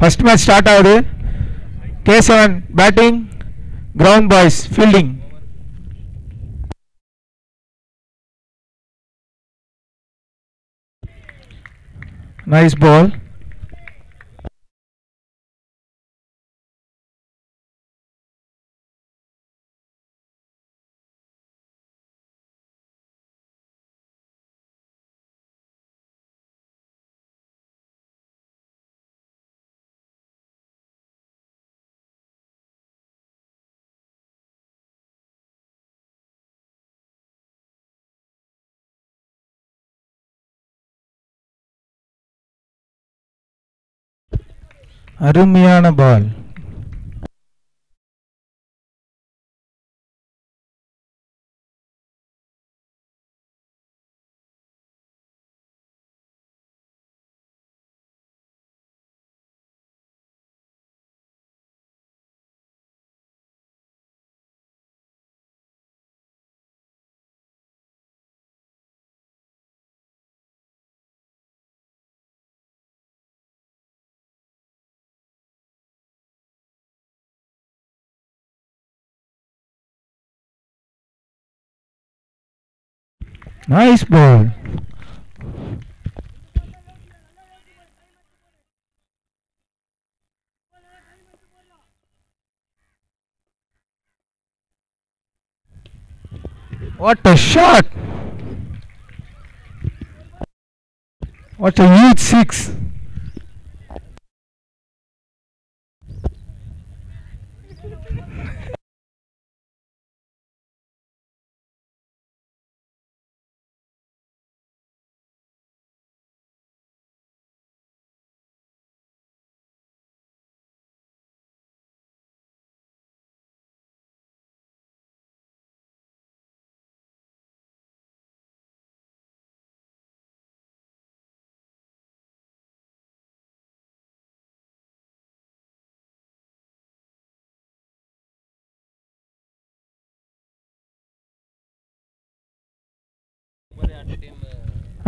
First match start ஆகுது Keshavan batting ground boys fielding nice ball அருமையான ball Nice ball. What a shot! What a huge six!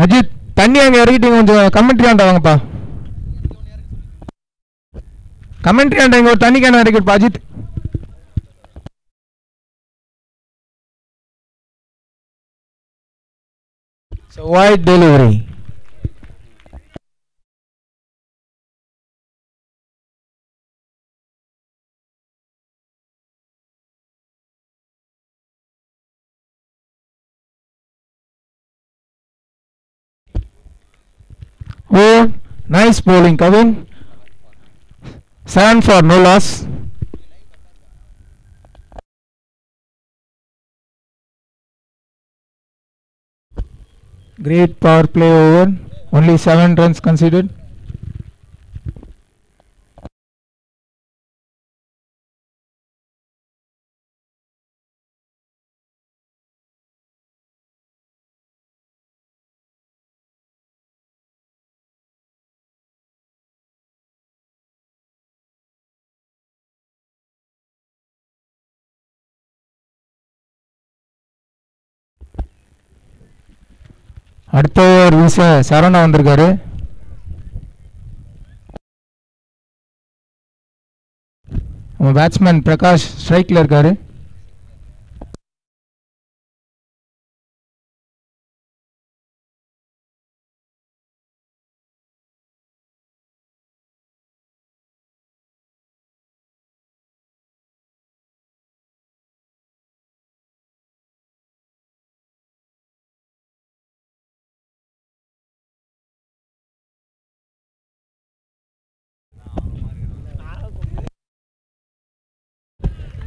Ajith தண்ணி அங்கே இறக்கிட்டு கொஞ்சம் commentary ஆண்டா வாங்கப்பா கமெண்ட்ரி ஆண்டா இங்கே ஒரு தண்ணி கேன இறக்கிட்டுப்பா Ajith So why delivery? Oh, nice bowling, Kevin. Seven for no loss. Great power play over. Only seven runs considered. அடுத்த ஒரு விச சரவணா வந்திருக்காரு நம்ம பேட்ஸ்மேன் பிரகாஷ் ஸ்ட்ரைக்கில் இருக்காரு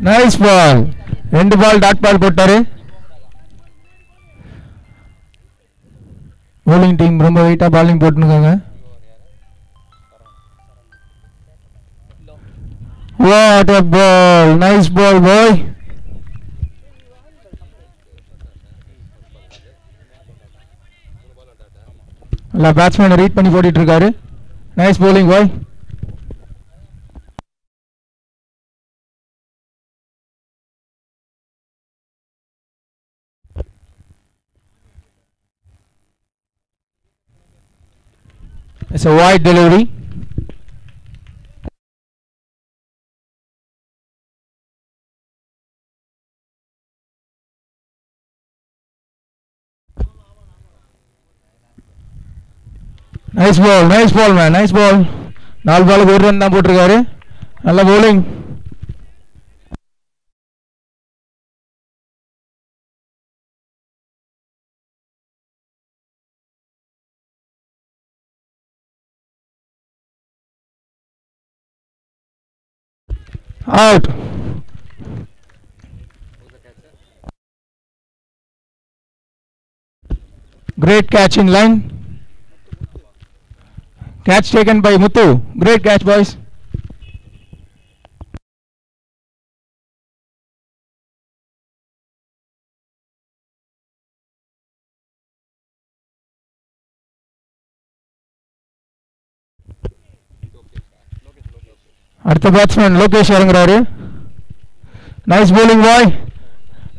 நைஸ் பால் ரெண்டு பால் டாட் பால் போட்டாரு பவுலிங் டீம் ரொம்ப வெயிட்டாக பாலிங் போட்டுருக்காங்க What a ball! Nice ball, boy. நல்லா பேட்ஸ்மேனை ரீட் பண்ணி போட்டிட்டு இருக்காரு nice bowling boy It's a wide delivery. Nice ball nice ball man nice ball நாலு பாலுக்கு ஒரு ரன் தான் போட்டிருக்காரு நல்ல bowling Out. Great catch in line. Catch taken by Muthu. Great catch, boys. अर्थात बैट्समैन लोकेश यरंगरार नाइस बॉलिंग बॉय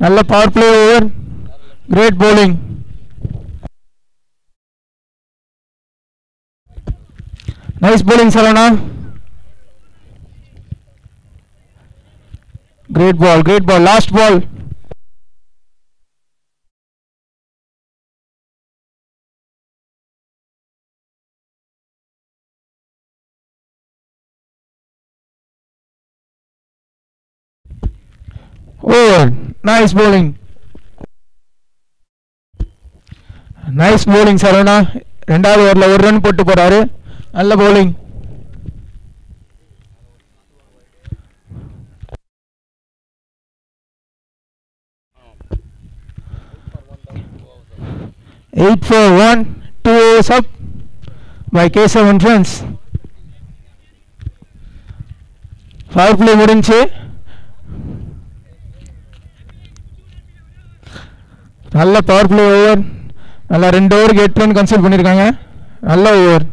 நல்ல power play over great bowling nice bowling சலனா great ball great ball last ball nice bowling nice bowling Saravana ரெண்டாவது ஓவரில் ஒரு run போட்டு போகிறாரு நல்ல bowling eight four one two overs up by K seven friends power play முடிஞ்சு நல்ல power play over நல்லா ரெண்டு ஓவருக்கு எட்டு ரன் கன்சிடர் பண்ணியிருக்காங்க நல்ல ஓவர்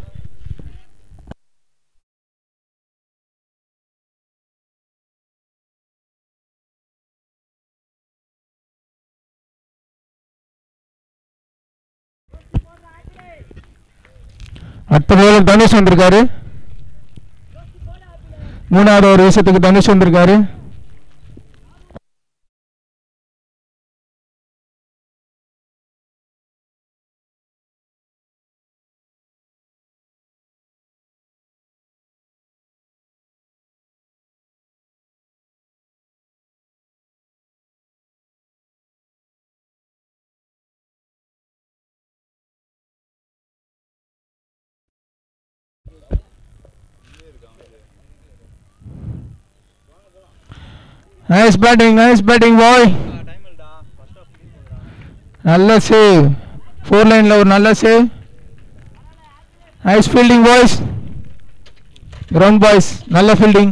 அடுத்த ஓவர் தனுஷ் வந்திருக்காரு மூணாவது ஒரு விஷயத்துக்கு தனுஷ் வந்திருக்காரு nice batting nice batting boy நல்ல சேவ் ஃபோர் லைனில் ஒரு நல்ல save nice fielding boys ground boys நல்ல fielding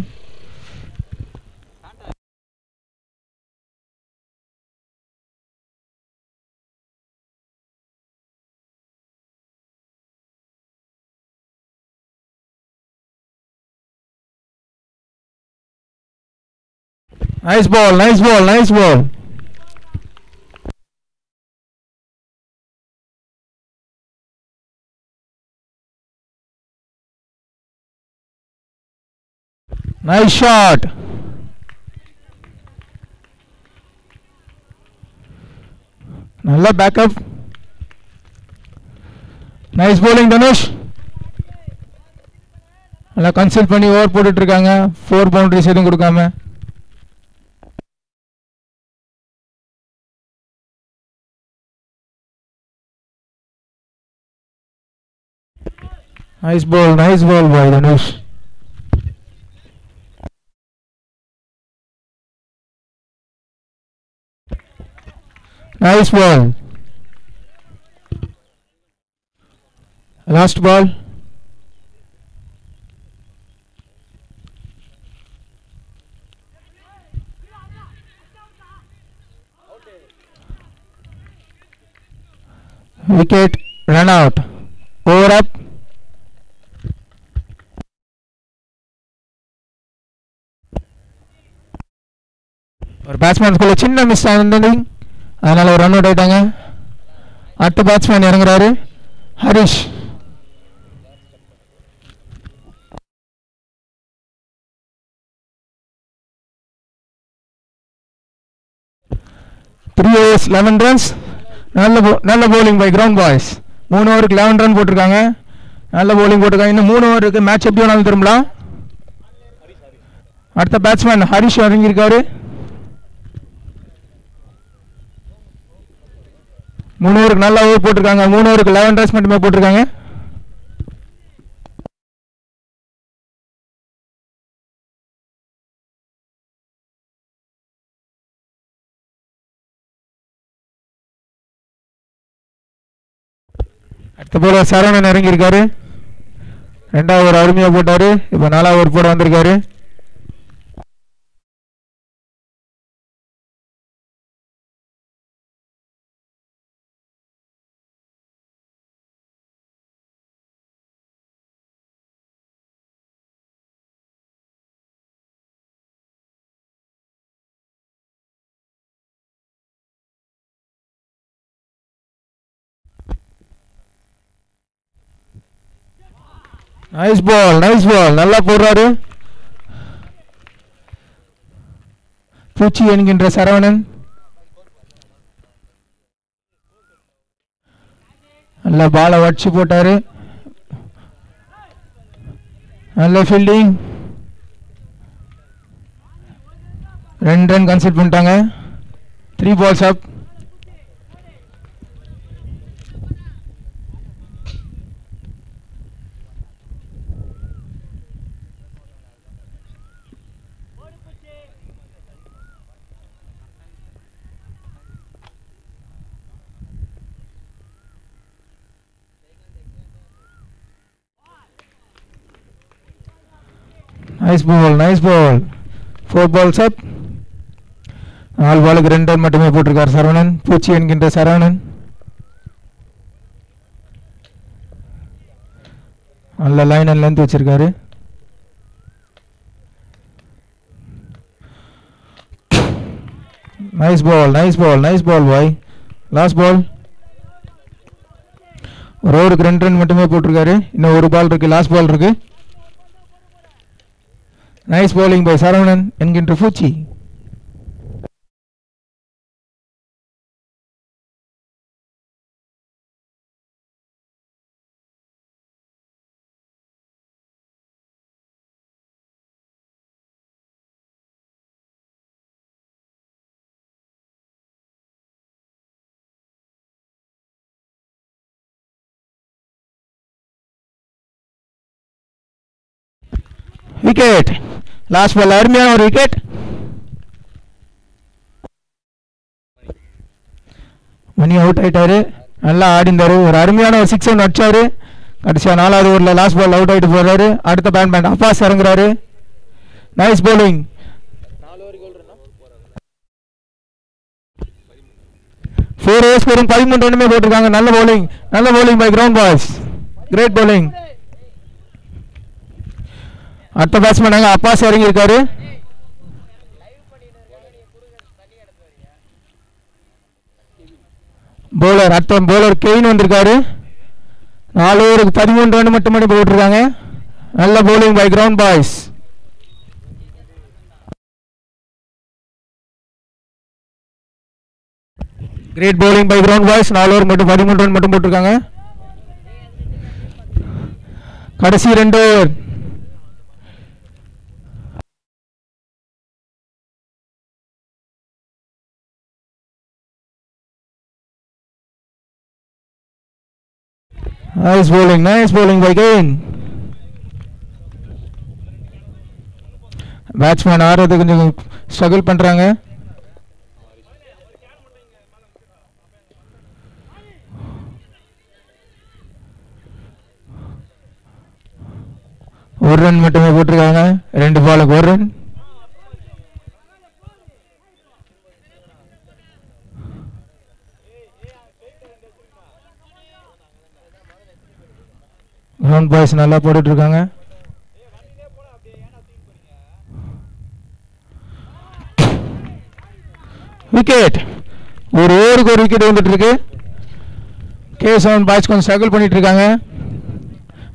nice ball, nice ball, nice ball. Nice shot நல்ல பேக்கப் நைஸ் போலிங் தனுஷ் நல்லா கன்சல்ட் பண்ணி ஓவர் போட்டுட்ருக்காங்க ஃபோர் பவுண்ட்ரிஸ் எதுவும் கொடுக்காம Nice ball, nice ball by news. Nice ball. Last ball. Wicket run out. Over up. ஒரு பேட்ஸ்மேனுக்குள்ளே சின்ன miss ஆனது அதனால் ஒரு ரன் அவுட் ஆகிட்டாங்க அடுத்த batsman இறங்குறாரு Harish three overs eleven runs நல்ல நல்ல போலிங் பை கிரவுண்ட் பாய்ஸ் மூணு ஓவருக்கு லெவன் ரன் போட்டிருக்காங்க நல்ல போலிங் போட்டிருக்காங்க இன்னும் மூணு ஓவருக்கு மேட்ச் எப்படி வேணாலும் திரும்பலாம் அடுத்த பேட்ஸ்மேன் ஹரிஷ் இறங்கியிருக்காரு மூணூருக்கு நல்லா ஓவர் போட்டிருக்காங்க மூணூருக்கு லெவன் ரன்ஸ் மட்டுமே போட்டிருக்காங்க அடுத்த போல சரவணன் இறங்கியிருக்காரு ரெண்டாவது ஒரு அருமையாக போட்டார் இப்போ நாலாவது ஒரு போட வந்திருக்காரு நைஸ் பால் நைஸ் பால் நல்லா போடுறாரு பூச்சி என்கின்ற சரவணன் நல்லா பாலை வடிச்சு போட்டாரு நல்ல ஃபீல்டிங் ரெண்டு ரன் கன்சிட் பண்ணிட்டாங்க three balls up nice ball nice ball four ball sub நாலு பாலுக்கு ரெண்டு ரன் மட்டுமே போட்டிருக்கார் சரவணன் பூச்சி என்கின்ற சரவணன் நல்ல லைன் அண்ட் லென்த் வச்சிருக்காரு nice ball nice ball nice ball boy last ball ஒரு ஓவருக்கு ரெண்டு ரன் மட்டுமே போட்டிருக்காரு இன்னும் ஒரு பால் இருக்கு லாஸ்ட் பால் இருக்கு Nice bowling by Saravanan and Poochi last ball அருமையான ஒரு விக்கெட் மணி அவுட் ஆயிட்டாரு நல்லா ஆடிந்தாரு ஒரு அருமையான ஒரு சிக்ஸ் ஒன் அடிச்சாரு கடைசியா நாலாவது ஓவரில் லாஸ்ட் பால் அவுட் ஆகிட்டு போகிறாரு அடுத்த பேண்ட் பேண்ட் அப்பாஸ் இறங்குறாரு நைஸ் போலிங் ஃபோர் ஓவர்ஸ் வரும் பதிமூன்று ரன்னுமே போட்டிருக்காங்க நல்ல போலிங் நல்ல bowling by ground boys great bowling அடுத்த பேட்ஸ்மேன் நாங்கள் அப்பாஸ் இறங்கி இருக்காரு போலர் அடுத்த போலர் கெயின் வந்திருக்காரு நாலு ஓவருக்கு பதிமூன்று ரன் மட்டும் மட்டும் போட்டிருக்காங்க நல்ல bowling by ground boys great bowling by ground boys நாலு ஓவர் மட்டும் பதிமூன்று ரன் மட்டும் போட்டிருக்காங்க கடைசி ரெண்டு over Nice bowling, nice bowling by Kane. Batsman ஆடுறது கொஞ்சம் ஸ்ட்ரகிள் பண்ணுறாங்க ஒரு ரன் மட்டுமே போட்டிருக்காங்க ரெண்டு பாலுக்கு ஒரு ரன் கிரவுண்ட் பாய்ஸ் நல்லா போட்டுட்ருக்காங்க விக்கெட் ஒரு ஓவருக்கு ஒரு விக்கெட் இருக்கு கே செவன் பாய்ஸ் கொஞ்சம் ஸ்ட்ரகிள் பண்ணிகிட்ருக்காங்க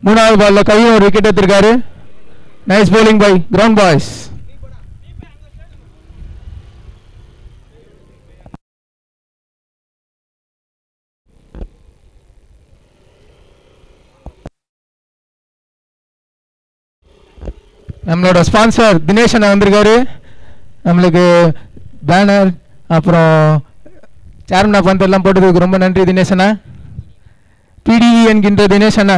மூணாவது பாலில் கையும் ஒரு விக்கெட் எடுத்திருக்காரு nice bowling by ground boys நம்மளோட ஸ்பான்சர் தினேஷ் அண்ணா வந்திருக்காரு நம்மளுக்கு பேனர் அப்புறம் சேர்மனா பந்தெல்லாம் போட்டதுக்கு ரொம்ப நன்றி தினேஷ் அண்ணா பிடிஇ e என்கின்ற தினேஷ் அண்ணா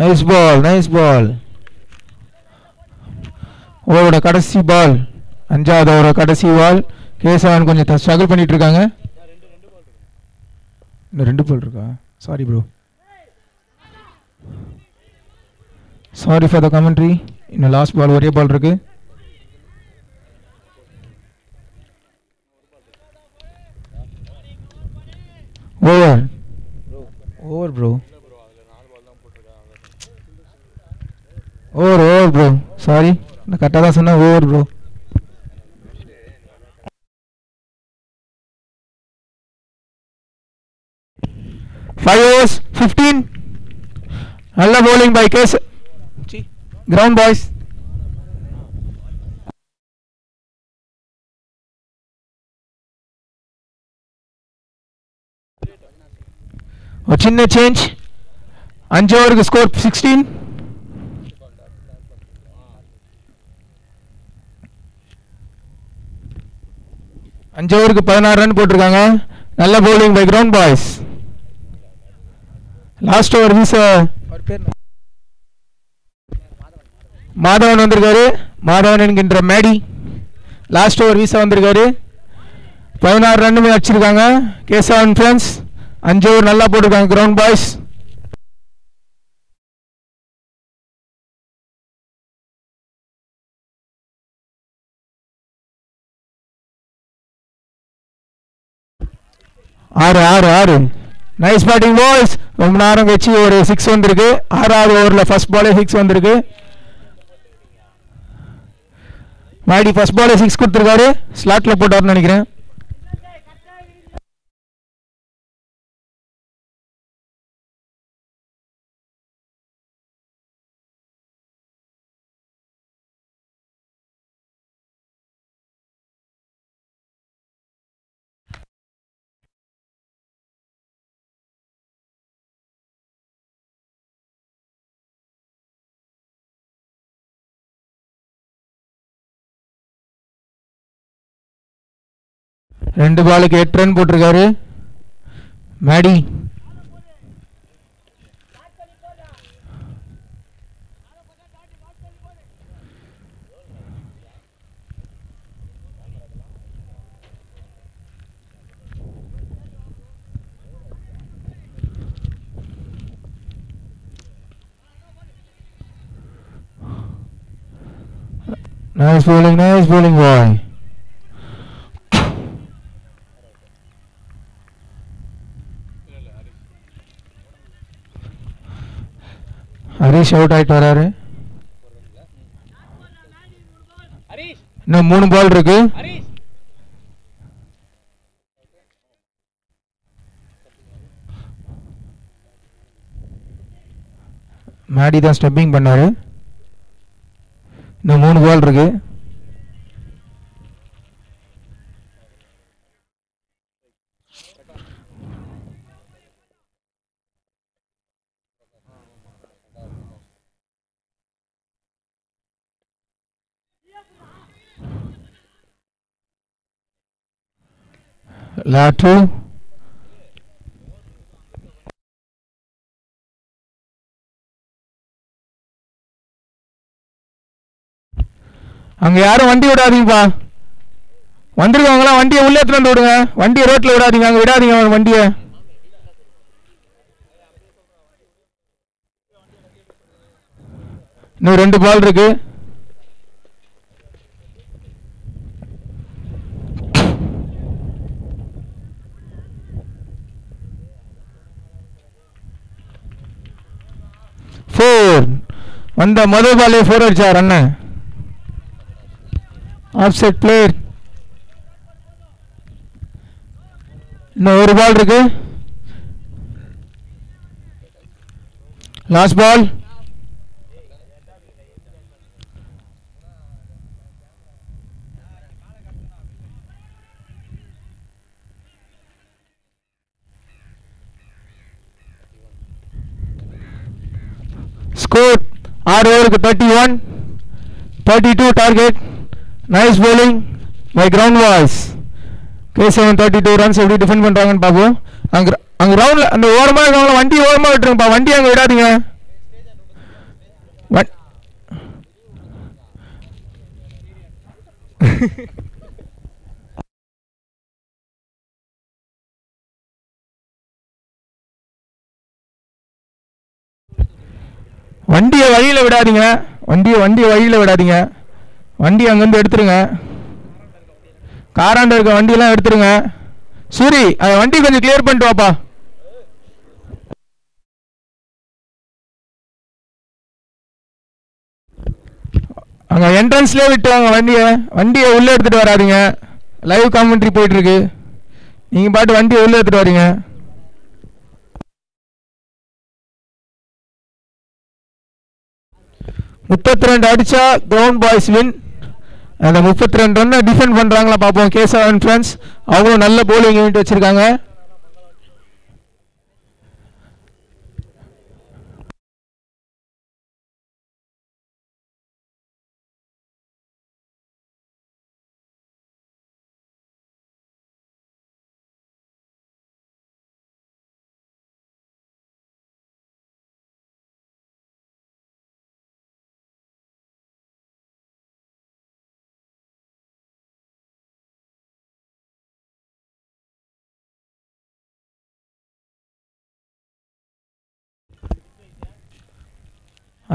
நைஸ் பால் நைஸ் பால் ஓவரோட கடைசி பால் அஞ்சாவது ஓவரோட கடைசி பால் கேசவன் கொஞ்சம் ஸ்ட்ரகிள் பண்ணிட்டு இருக்காங்க இன்னும் ரெண்டு பால் இருக்கா sorry bro sorry for the commentary இன்னும் லாஸ்ட் பால் ஒரே பால் இருக்கு ஓவர் ஓவர் ப்ரோ और और ब्रो सॉरी मैं कटा था सुना और ब्रो फाइव ओवर्स फिफ्टीन अल्लाह बॉलिंग भाई केस ग्राउंड बॉयज़ और चिन्ह चेंज अंजोर स्कोर 16 அஞ்சு ஓவருக்கு பதினாறு ரன் போட்டிருக்காங்க நல்ல bowling by ground boys last over Madhavan வந்திருக்காரு மாதவன் என்கின்ற மேடி லாஸ்ட் ஓவர் வீசா வந்திருக்காரு பதினாறு ரன்னுமே அடிச்சிருக்காங்க கேசவன் ஃப்ரெண்ட்ஸ் அஞ்சு ஓவர் நல்லா போட்டிருக்காங்க கிரவுண்ட் பாய்ஸ் ஆறு ஆறு ஆறு நைஸ் பேட்டிங் பால்ஸ் ரொம்ப நேரம் கழிச்சு ஒரு சிக்ஸ் வந்திருக்கு ஆறாவது ஓவரில் ஃபஸ்ட் பாலே சிக்ஸ் வந்திருக்கு மாடி ஃபஸ்ட் பாலே சிக்ஸ் கொடுத்துருக்காரு ஸ்லாட்டில் போட்டார்னு நினைக்கிறேன் ரெண்டு பாலுக்கு எட்டு ரன் போட்டிருக்காரு Maddy Nice bowling, nice bowling boy. Harish out ஆகிட்டு வராரு இன்னும் மூணு பால் இருக்கு மேடி தான் ஸ்டெப்பிங் பண்ணாரு இன்னும் மூணு பால் இருக்குது Latu. அங்கே யாரும் வண்டி விடாதீங்கப்பா வந்திருக்கவங்களாம் வண்டியை உள்ளே எடுத்துட்டு வந்து விடுங்க வண்டியை ரோட்டில் விடாதீங்க அங்கே விடாதீங்க அவன் வண்டியை இன்னும் ரெண்டு பால் இருக்குது ஃபோர் வந்த மொதல் பாலே ஃபோர் அடிச்சார் அண்ணன் ஆஃப் செட் பிளேயர் இன்னும் ஒரு பால் இருக்கு லாஸ்ட் பால் ஸ்கோர் ஆறு ஓவருக்கு thirty one thirty two target nice bowling by ground boys K seven thirty two runs எப்படி டிஃபெண்ட் பண்ணுறாங்கன்னு பார்ப்போம் அங்கே அங்கே ரவுண்டில் அந்த ஓரமாக இருக்கிறவங்கள வண்டி ஓரமாக விட்டுருங்கப்பா வண்டி அங்கே விடாதீங்க வ வண்டியை வழியில் விடாதீங்க வண்டியை வண்டியை வழியில் விடாதீங்க வண்டி அங்கேருந்து எடுத்துருங்க காராண்ட இருக்க வண்டியெல்லாம் எடுத்துருங்க சூரி அந்த வண்டி கொஞ்சம் கிளியர் பண்ணிட்டு வாப்பா அங்கே என்ட்ரன்ஸ்லேயே விட்டுவாங்க வண்டியை வண்டியை உள்ளே எடுத்துகிட்டு வராதிங்க லைவ் காமெண்ட்ரி போயிட்டுருக்கு நீங்கள் பாட்டு வண்டியை உள்ளே எடுத்துகிட்டு வரீங்க முப்பத்தி ரெண்டு அடித்தா கிரவுண்ட் பாய்ஸ் வின் அந்த முப்பத்தி ரெண்டு ரன்னை டிஃபெண்ட் பண்ணுறாங்களா பார்ப்போம் கேசவன் ஃப்ரெண்ட்ஸ் அவங்களும் நல்ல போலிங் யூனிட் வச்சுருக்காங்க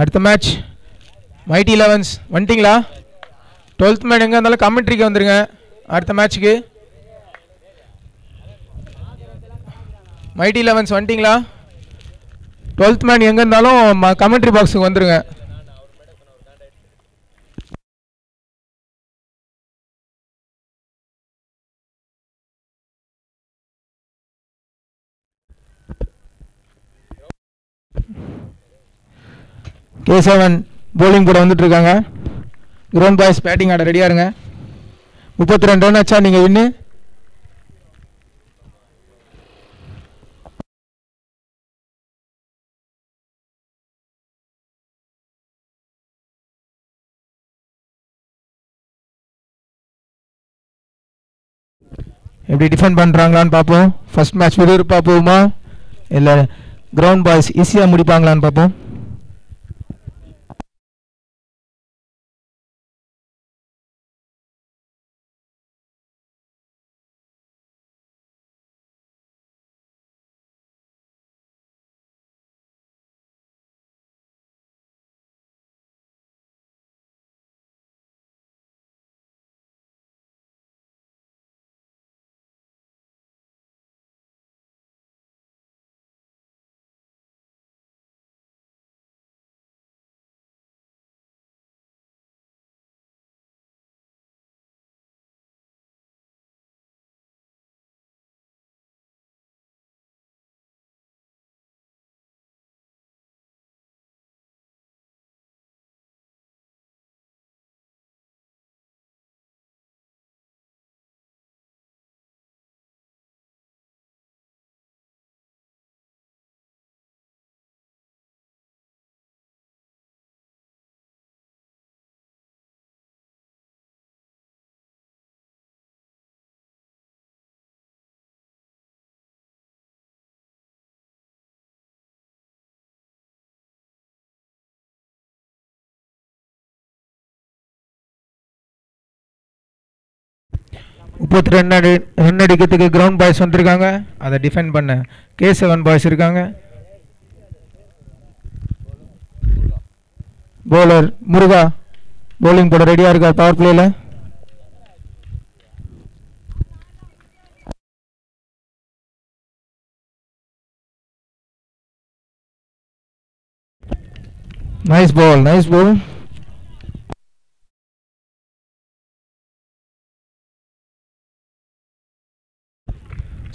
அடுத்த மேட்ச் மைட்டி லெவன்ஸ் வந்துட்டிங்களா டுவெல்த் மேன் எங்கே இருந்தாலும் கமெண்ட்ரிக்கு வந்துடுங்க அடுத்த மேட்ச்சுக்கு மைட்டி லெவன்ஸ் வந்துட்டிங்களா டுவெல்த் மேன் எங்கே இருந்தாலும் கமெண்ட்ரி பாக்ஸுக்கு வந்துடுங்க கே செவன் போலிங் போட இருக்காங்க கிரௌண்ட் பாய்ஸ் பேட்டிங் ஆட ரெடியா இருங்க முப்பத்தி ரெண்டு ரன் ஆச்சா நீங்கள் வின்னு எப்படி டிஃபெண்ட் பண்ணுறாங்களான்னு பார்ப்போம் ஃபர்ஸ்ட் மேட்ச் விறுவிறுப்பாக போகுமா இல்லை கிரவுண்ட் பாய்ஸ் ஈஸியாக முடிப்பாங்களான்னு பார்ப்போம் முப்பத்தி ரெண்டு அடி ரன் அடிக்கிறதுக்கு கிரவுண்ட் பாய்ஸ் வந்திருக்காங்க அதை டிஃபெண்ட் பண்ண கே செவன் பாய்ஸ் இருக்காங்க பவுலர் முருகா பவுலிங் போட ரெடியாக இருக்கா பவர் பிளேயில் நைஸ் பால் நைஸ் பால்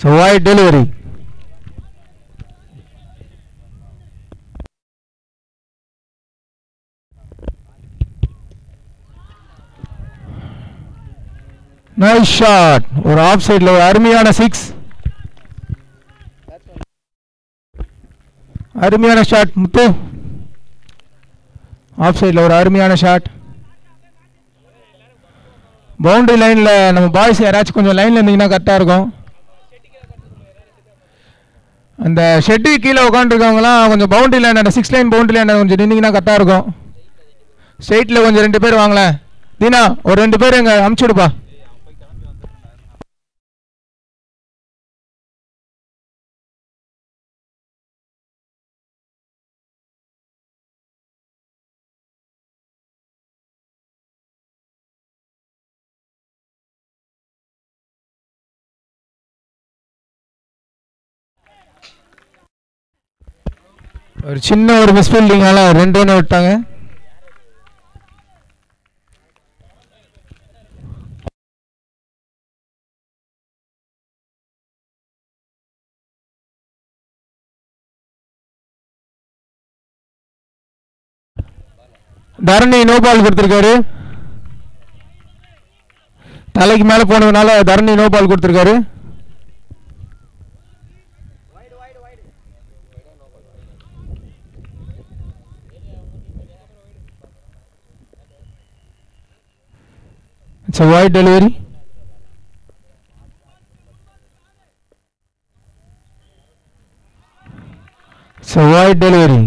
சவை டெலிவரி nice shot ஒரு ஆஃப் சைடுல ஒரு ஆர்மீயான 6 ஆர்மீயான ஷாட் முத்துப் ஆஃப் சைடுல ஒரு ஆர்மீயான ஷாட் பவுண்டரி லைன்ல நம்ம பாய்ஸ் யாராச்சும் கொஞ்சம் லைன்ல நின்னா கரெக்டா இருங்க அந்த ஷெட்டு கீழே உட்காந்துருக்கவங்களாம் கொஞ்சம் பவுண்டரி அந்த சிக்ஸ் லைன் பவுண்டரி லேண்ட் கொஞ்சம் நின்றுங்கன்னா கரெக்டாக இருக்கும் ஸ்ட்ரெயிட்டில் கொஞ்சம் ரெண்டு பேர் வாங்களேன் தீனா ஒரு ரெண்டு பேர் எங்கள் அமுச்சுடுப்பா ஒரு சின்ன ஒரு மிஸ்ஃபீல்டிங்கால ரெண்டு ரன் விட்டாங்க தரணி நோ பால் கொடுத்துருக்காரு தலைக்கு மேலே போனதுனால தரணி நோ பால் கொடுத்துருக்காரு It's a wide delivery. It's a wide delivery.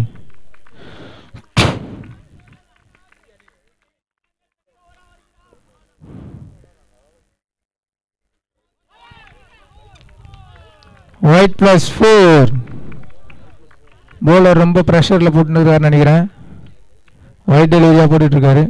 Wide plus four bowler ரொம்ப ப்ரெஷரில் போட்டுன்னு நினைக்கிறேன் ஒயிட் டெலிவரியாக போட்டுட்ருக்காரு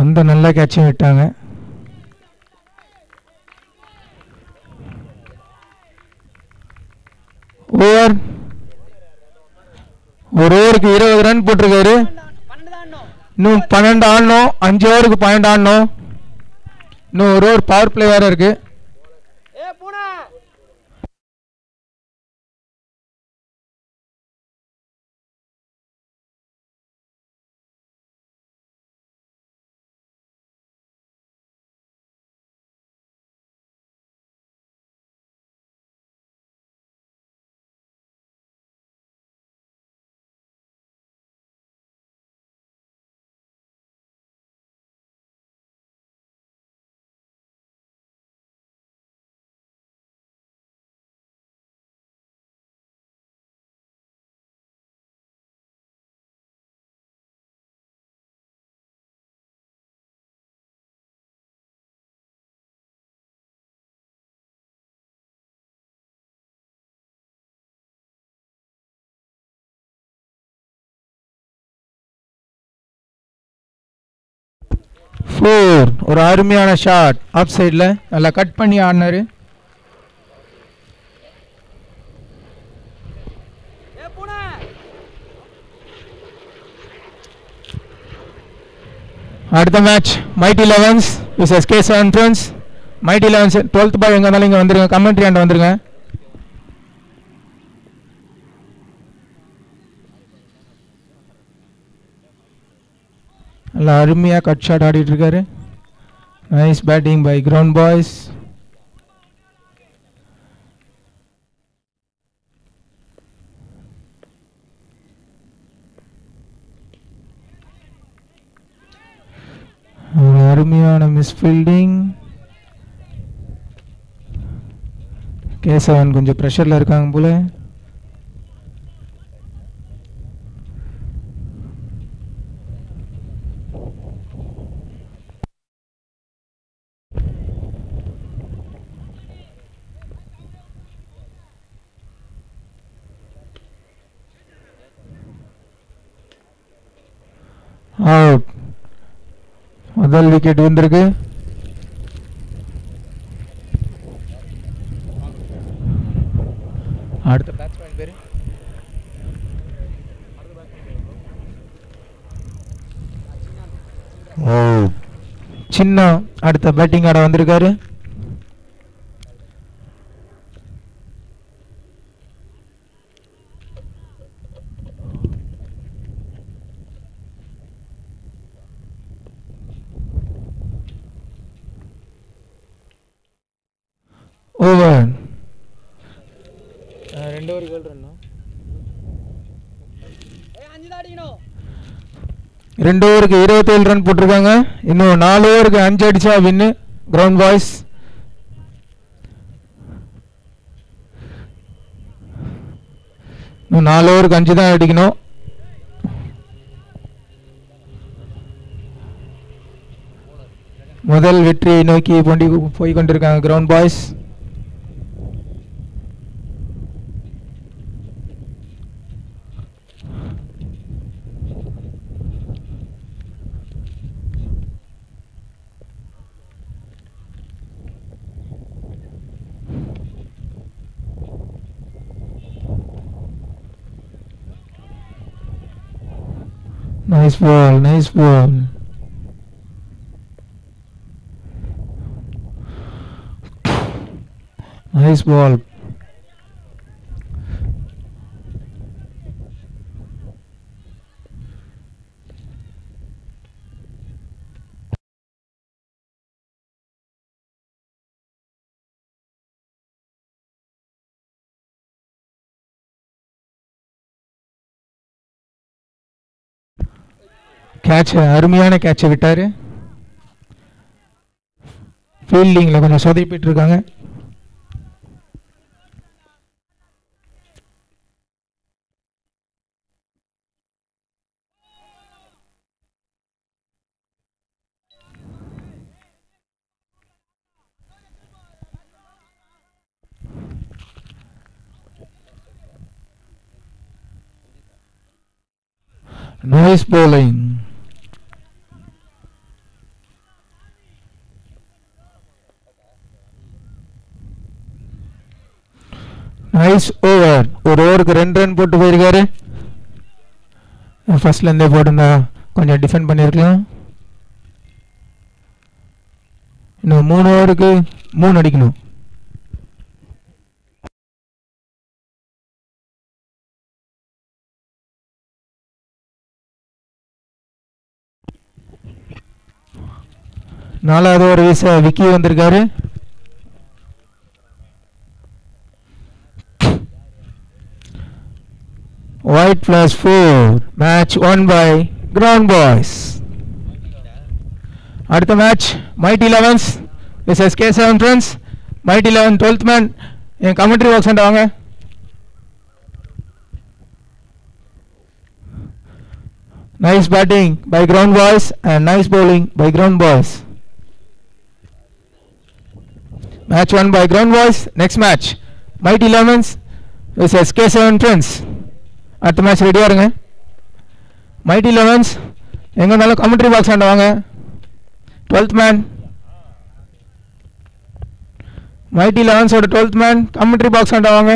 வந்த நல்ல கேட்சும் விட்டாங்க ஓவர் ஒரு ஓவருக்கு இருபது ரன் போட்டிருக்காரு இன்னும் பன்னெண்டு ஆடணும் அஞ்சு ஓவருக்கு பன்னெண்டு ஆடணும் இன்னும் ஒரு ஓவர் பவர் பிளே வேற இருக்குது ஃபோர் ஒரு அருமையான ஷாட் ஆஃப் சைடில் நல்லா கட் பண்ணி ஆடினார் அடுத்த match mighty elevens versus K seven mighty elevens twelfth boy எங்கே இருந்தாலும் இங்கே வந்துருங்க கமெண்ட்ரி ஆண்டு வந்துருங்க ಲಾರ್ಮಿಯಾ ಕಟ್ ಶಾಟ್ ಆಡಿಟ್ ಇರ್ಕಾರೆ nice batting by ground boys ಅವರ ಅರ್ಮಿಯಾನ ಮಿಸ್ ಫೀಲ್ಡಿಂಗ್ K7 ಕೊಂಚ ಪ್ರೆಶರ್ ನಲ್ಲಿ ಇರಕಂ ಬೂಲೇ அவுட் முதல் விக்கெட் வந்திருக்கு அடுத்த பேட்ஸ்மேன் பேர் சின்ன அடுத்த பேட்டிங் ஆட வந்திருக்காரு ఓవర్ రెండో గోల్ రన్ ரெண்டு ஓவருக்கு இருபத்தேழு ரன் போட்டிருக்காங்க இன்னும் நாலு ஓவருக்கு அஞ்சு அடிச்சா வின்னு கிரவுண்ட் பாய்ஸ் இன்னும் நாலு ஓவருக்கு அஞ்சு தான் அடிக்கணும் முதல் வெற்றியை நோக்கி போண்டி போய் கொண்டிருக்காங்க ground boys Nice world, nice world. nice world. Catch அருமையான கேட்ச் விட்டாரு ஃபீல்டிங்ல ரொம்ப சொதப்பிட்டிருக்காங்க நாய்ஸ் বোলிங் நைஸ் ஓவர் ஒரு ஓவருக்கு ரெண்டு ரன் போட்டு போயிருக்காரு ஃபஸ்ட்லேருந்தே போட்டிருந்தா கொஞ்சம் டிஃபெண்ட் பண்ணியிருக்கலாம் இன்னும் மூணு ஓவருக்கு மூணு அடிக்கணும் நாலாவது ஒரு வயசு விக்கி வந்திருக்காரு White plus 4. Match won by Ground Boys. At the match, Mighty 11s. vs is K7 Friends. Mighty 11, 12th man. In commentary box and down. Nice batting by Ground Boys and nice bowling by Ground Boys. Match won by Ground Boys. Next match, Mighty 11s. vs is K7 Friends. அடுத்த match ரெடியாக இருங்க mighty elevens எங்கே இருந்தாலும் commentary box ஆண்ட வாங்க twelfth man mighty லெவன்ஸோட twelfth man commentary box ஆண்ட வாங்க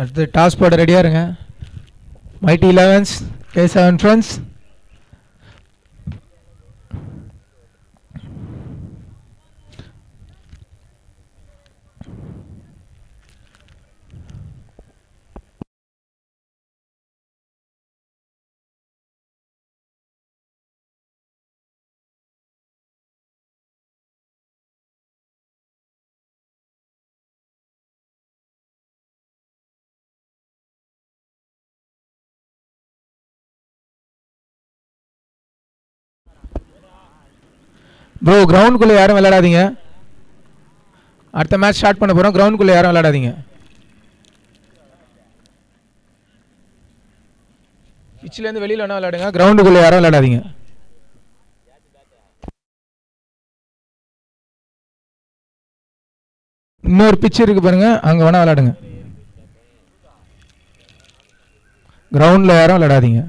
அடுத்து டாஸ் போட ரெடியாக இருங்க mighty elevens K seven friends bro கிரவுண்டுக்குள்ளே யாரும் விளையாடாதீங்க அடுத்த மேட்ச் ஸ்டார்ட் பண்ண போகிறோம் கிரவுண்டுக்குள்ளே யாரும் விளையாடாதீங்க பிச்சிலேருந்து வெளியில் வேணால் விளையாடுங்க கிரவுண்டுக்குள்ளே யாரும் விளையாடாதீங்க இன்னொரு பிச்சு இருக்குது பாருங்கள் அங்கே வேணால் விளையாடுங்க கிரவுண்ட்ல யாரும் விளையாடாதீங்க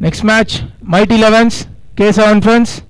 Next match, Mighty 11s, K7 Friends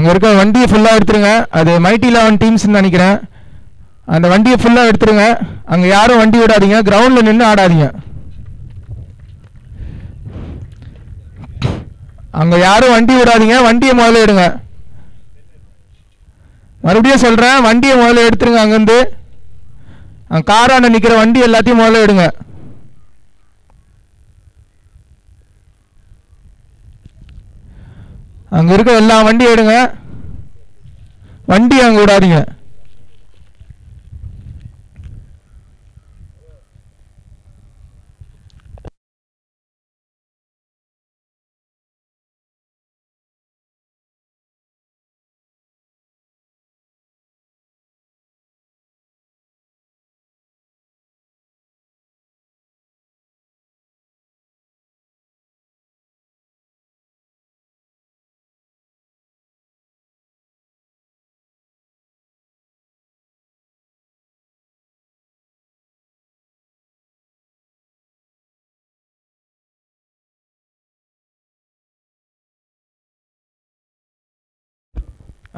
அங்கே இருக்க வண்டியை ஃபுல்லாக எடுத்துருங்க அது மைட்டி லெவன் டீம்ஸ்னு நினைக்கிறேன் அந்த வண்டியை ஃபுல்லாக எடுத்துருங்க அங்கே யாரும் வண்டி விடாதீங்க கிரவுண்டில் நின்று ஆடாதீங்க அங்கே யாரும் வண்டி விடாதீங்க வண்டியை முதல்ல எடுங்க மறுபடியும் சொல்கிறேன் வண்டியை முதல்ல எடுத்துருங்க அங்கேருந்து அங்கே காரான நிற்கிற வண்டி எல்லாத்தையும் முதல்ல எடுங்க அங்கே இருக்க எல்லா வண்டியும் எடுங்க வண்டி அங்கே விடாதீங்க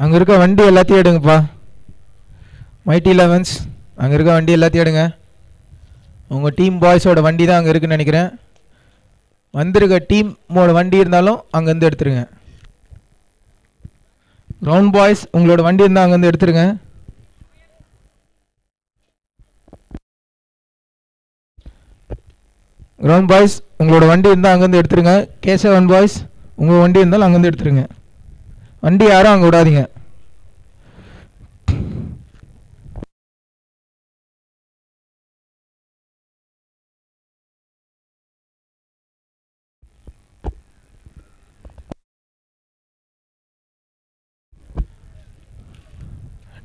அங்கே இருக்க வண்டி எல்லாத்தையும் எடுங்கப்பா மைட்டி லெவன்ஸ் அங்கே இருக்க வண்டி எல்லாத்தையும் எடுங்க உங்கள் டீம் பாய்ஸோட வண்டி தான் அங்கே இருக்குன்னு நினைக்கிறேன் வந்திருக்க டீமோட வண்டி இருந்தாலும் அங்கேருந்து எடுத்துருங்க ரவுண்ட் பாய்ஸ் உங்களோட வண்டி இருந்தால் அங்கேருந்து எடுத்துருங்க கிரவுண்ட் பாய்ஸ் உங்களோட வண்டி இருந்தால் அங்கேருந்து எடுத்துருங்க கேசவன் பாய்ஸ் உங்கள் வண்டி இருந்தாலும் அங்கேருந்து எடுத்துருங்க அண்டியாரோ அங்க ஓடாதீங்க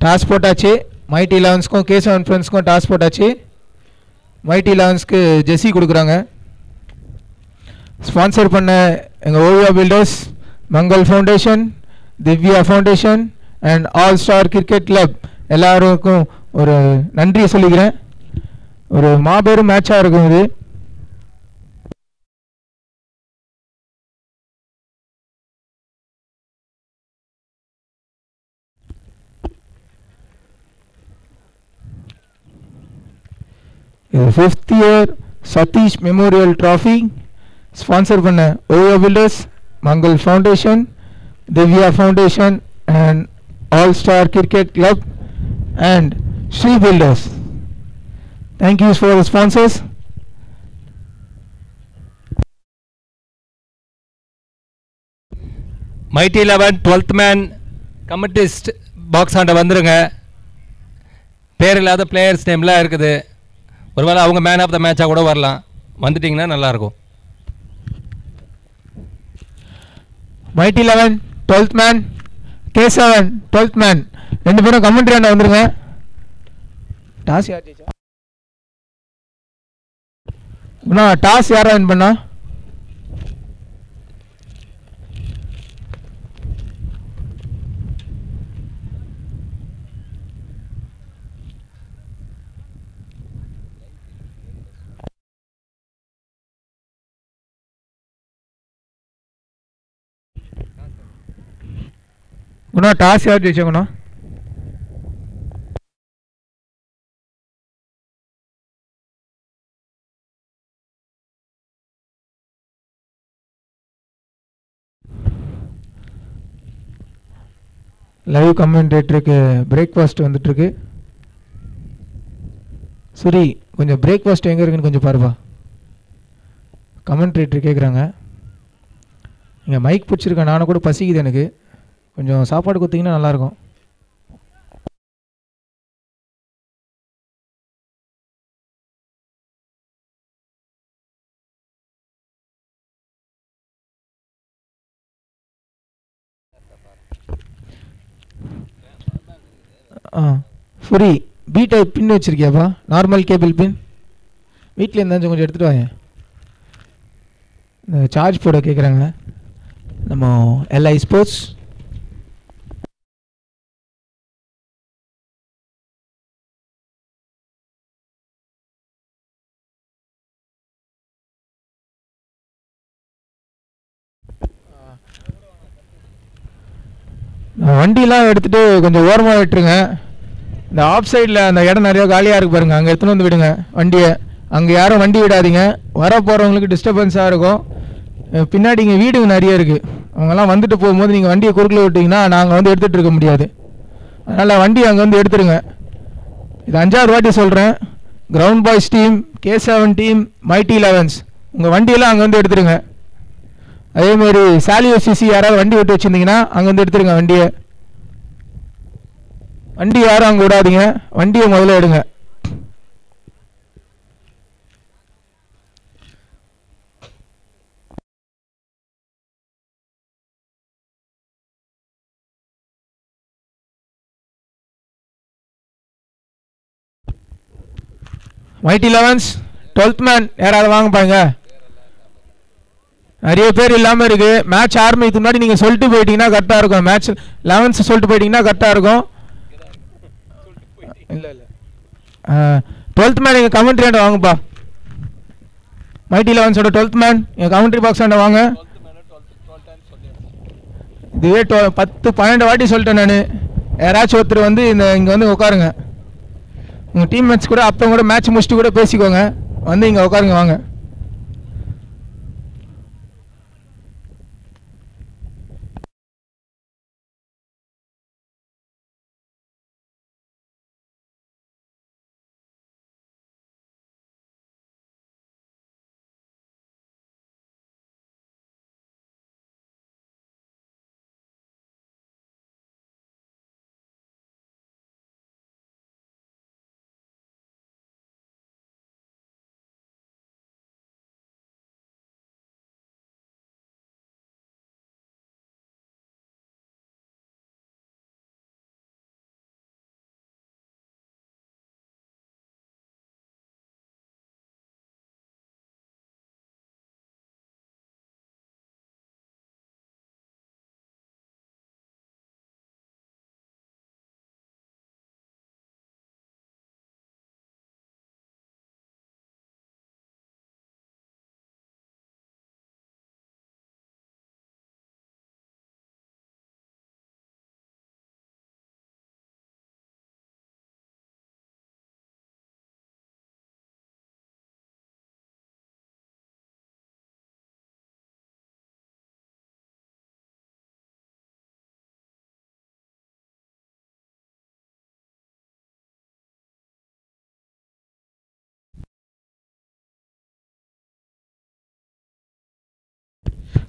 டாஸ்போர்ட் ஆச்சு மைட்டி 11 ஸ்கூ கா கே7 ஃபிரெண்ட்ஸ்கோ டாஸ்போர்ட் ஆச்சு மைட்டி 11 ஸ்க ஜெர்சி குடுக்குறாங்க ஸ்பான்சர் பண்ண எங்க Oviya builders Mangal foundation Divya foundation and all star cricket club எல்லாருக்கும் ஒரு நன்றி சொல்லிக்கிறேன் ஒரு மாபெரும் மேட்சாக இருக்கும் இது இது fifth year Satish memorial trophy sponsor பண்ண OYO builders Mangal foundation Divya Foundation and All Star Cricket Club and Sri Builders. Thank you for the sponsors. Mighty eleven twelfth man commentary box ஆண்டை வந்துடுங்க பேர் இல்லாத players நேம்லாம் இருக்குது ஒருவேளை அவங்க man of the மேட்சாக கூட வரலாம் வந்துட்டிங்கன்னா நல்லாயிருக்கும் Mighty Eleven twelfth man K Seven twelfth man ரெண்டு பேரும் கமெண்ட்ரி ஆண்ட வந்துருங்க டாஸ் யார் ஜெயிச்சா டாஸ் யாரா வின் பண்ணா குணா டாஸ் யார் ஜெயிச்சா குணா லைவ் கமெண்டேட்டருக்கு பிரேக்ஃபாஸ்ட் வந்துட்டுருக்கு சரி கொஞ்சம் பிரேக்ஃபாஸ்ட் எங்கே இருக்குன்னு கொஞ்சம் பாருப்பா கமெண்ட்ரேட்டர் கேட்குறாங்க இங்கே மைக் பிடிச்சிருக்கேன் நானும் கூட பசிக்குது எனக்கு கொஞ்சம் சாப்பாடு கொடுத்தீங்கன்னா நல்லாயிருக்கும் ஆ ஃப்ரீ பி டைப் பின் வச்சுருக்கியாப்பா நார்மல் கேபிள் பின் வீட்டில் இருந்தாச்சும் கொஞ்சம் எடுத்துகிட்டு வாங்க சார்ஜ் போட கேட்குறாங்க நம்ம எல்ஐ ஸ்போர்ட்ஸ் வண்டிலாம் எடுத்துகிட்டு கொஞ்சம் ஓரமாக விட்டுருங்க இந்த ஆஃப் சைடில் அந்த இடம் நிறையா காலியாக இருக்கு பாருங்கள் அங்கே எடுத்துன்னு வந்து விடுங்க வண்டியை அங்கே யாரும் வண்டி விடாதீங்க வர போகிறவங்களுக்கு டிஸ்டர்பன்ஸாக இருக்கும் பின்னாடி இங்கே வீடுங்க நிறைய இருக்குது அவங்கெல்லாம் வந்துட்டு போகும்போது நீங்கள் வண்டியை குறுக்கில் விட்டிங்கன்னா நாங்கள் வந்து எடுத்துகிட்டு இருக்க முடியாது அதனால் வண்டி அங்கே வந்து எடுத்துருங்க இது அஞ்சாவது வாட்டி சொல்கிறேன் Ground Boys team K Seven team Mighty Elevens உங்கள் வண்டியெல்லாம் அங்கே வந்து எடுத்துருங்க அதே மாதிரி சாலியோ சிசி யாராவது வண்டி விட்டு வச்சுருந்தீங்கன்னா அங்கே வந்து எடுத்துருங்க வண்டியை வண்டி யாரும் அங்கே விடாதீங்க வண்டியை முதல்ல எடுங்க மைட்டி லெவன்ஸ் டுவெல்த் மேன் யாராவது வாங்க பாருங்கள் நிறைய பேர் இல்லாமல் இருக்குது மேட்ச் ஆரம்பிக்கு முன்னாடி நீங்கள் சொல்லிட்டு போயிட்டீங்கன்னா கரெக்டாக இருக்கும் மேட்ச் லெவன்ஸ் சொல்லிட்டு போயிட்டீங்கன்னா கரெக்டாக இருக்கும் இல்லை இல்லை டுவெல்த் மேன் எங்கள் கமெண்ட்ரி ஆண்ட வாங்கப்பா மைட்டி லெவன்ஸோட டுவெல்த் மேன் எங்கள் கமெண்ட்ரி பாக்ஸ் ஆண்ட வாங்க இதுவே டொ பத்து பன்னெண்டு வாட்டி சொல்லிட்டேன் நான் யாராச்சும் ஒருத்தர் வந்து இந்த இங்கே வந்து உட்காருங்க உங்கள் டீம் மேட்ச் கூட அப்போ கூட மேட்ச் முடிச்சுட்டு கூட பேசிக்கோங்க வந்து இங்கே உட்காருங்க வாங்க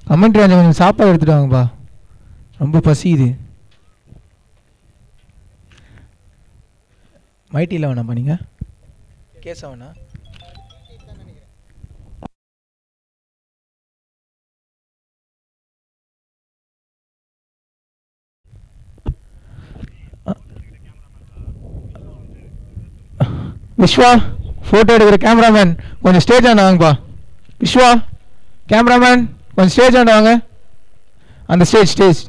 கமெண்ட் ராஜா கொஞ்சம் சாப்பாடு எடுத்துட்டு வாங்கப்பா ரொம்ப பசிக்குது மைட்டியில் வேணாம்ப்பா நீங்கள் கேசவனா விஸ்வா ஃபோட்டோ எடுக்கிற கேமராமேன் கொஞ்சம் ஸ்டேஜ் ஆனாங்கப்பா விஸ்வா கேமராமேன் கொஞ்சம் ஸ்டேஜ் ஆண்ட வாங்க அந்த ஸ்டேஜ் ஸ்டேஜ்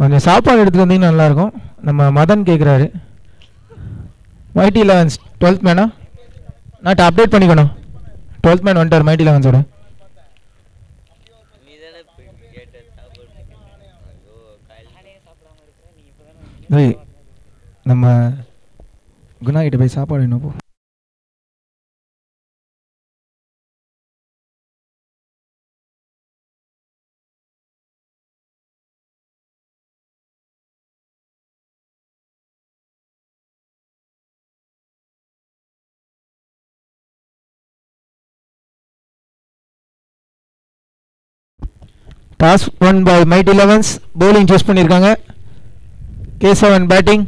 கொஞ்சம் சாப்பாடு எடுத்துகிட்டு வந்தீங்கன்னா நல்லாயிருக்கும் நம்ம மதன் கேட்குறாரு மைட்டி லெவன்ஸ் டுவெல்த் மேனா நான் அப்டேட் பண்ணிக்கணும் டுவெல்த் மேன் வந்துட்டார் மைட்டி லெவன்ஸோட ஏய் நம்ம குணா கிட்ட போய் சாப்பாடு வேணும் போ toss won by Mighty Elevens bowling choose பண்ணியிருக்காங்க Kesavan batting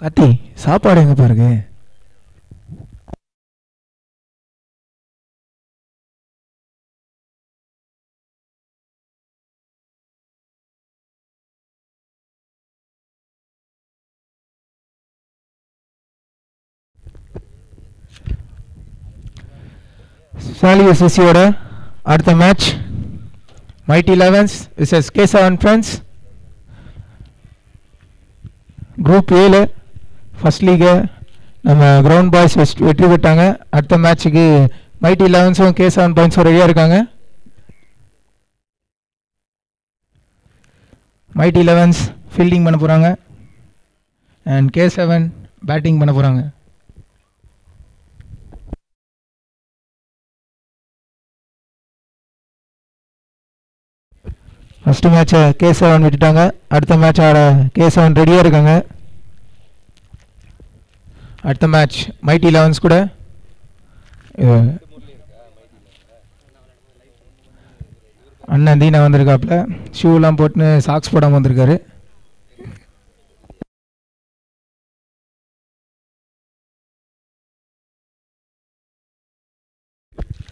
காதி சாப்பாடுங்க பாருங்க சாலியஸ் எஸ்சியோட அடுத்த மேட்ச் மைட்டி 11ஸ் விசே கே7 ஃபிரண்ட்ஸ் குரூப் ஏல ஃபஸ்ட் லீகை நம்ம கிரவுண்ட் பாய்ஸ் வெஸ்ட் வெற்றி பெற்றாங்க அடுத்த மேட்ச்சுக்கு மைட்டி லெவன்ஸும் கே செவன் பாயிண்ட்ஸும் ரெடியாக இருக்காங்க மைட்டி லெவன்ஸ் ஃபீல்டிங் பண்ண போகிறாங்க அண்ட் கே செவன் பேட்டிங் பண்ண போகிறாங்க ஃபஸ்ட்டு மேட்ச்சை கே செவன் விட்டுட்டாங்க அடுத்த மேட்ச் ஆட கே செவன் ரெடியாக இருக்காங்க அடுத்த மேட்ச் மைட்டி லெவன்ஸ் கூட அண்ணன் தீனா வந்திருக்காப்புல ஷூலாம் போட்டுன்னு சாக்ஸ் போடாமல் வந்திருக்காரு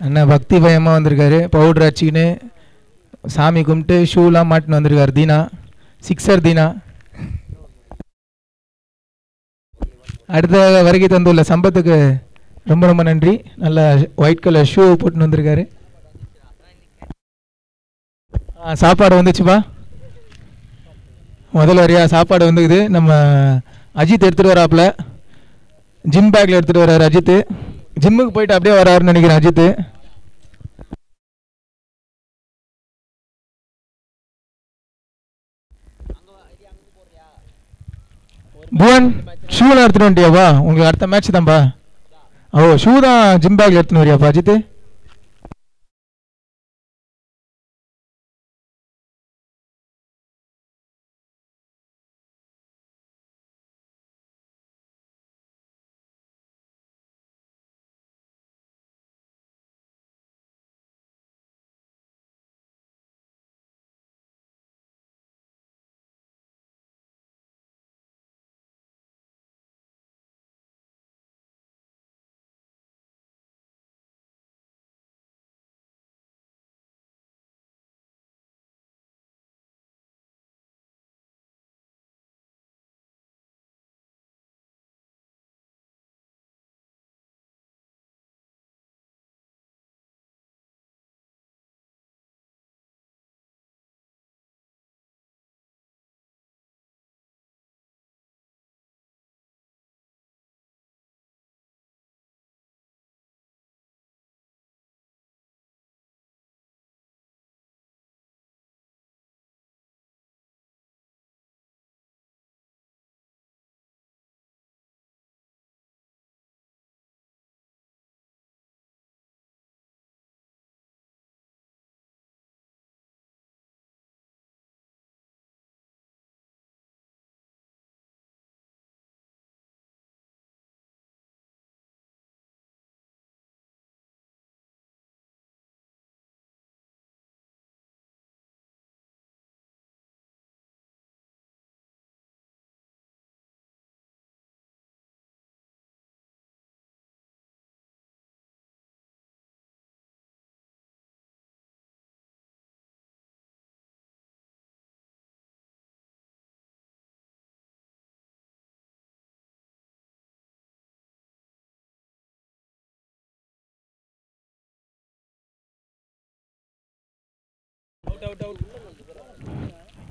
அண்ணன் பக்தி பயமாக வந்திருக்காரு பவுட்ரு அடிச்சிக்கின்னு சாமி கும்பிட்டு ஷூலாம் மாட்டின்னு வந்திருக்காரு தீனா சிக்ஸர் தீனா அடுத்த வருகை தந்துள்ள சம்பத்துக்கு ரொம்ப ரொம்ப நன்றி நல்ல ஒயிட் கலர் ஷூ போட்டுன்னு வந்திருக்காரு சாப்பாடு வந்துச்சுப்பா முதல் வரையாக சாப்பாடு வந்துக்குது நம்ம அஜித் எடுத்துகிட்டு வராப்புல ஜிம் பேக்கில் எடுத்துகிட்டு வர்றாரு அஜித்து ஜிம்முக்கு போயிட்டு அப்படியே வராருன்னு நினைக்கிறேன் அஜித்து புவன் ஷூலாம் எடுத்துகிட்டு வந்துட்டியாப்பா உங்களுக்கு அடுத்த மேட்ச் தான்ப்பா ஓ ஷூ தான் ஜிம் பேக்கில் எடுத்துன்னு வரியாப்பா அஜித்து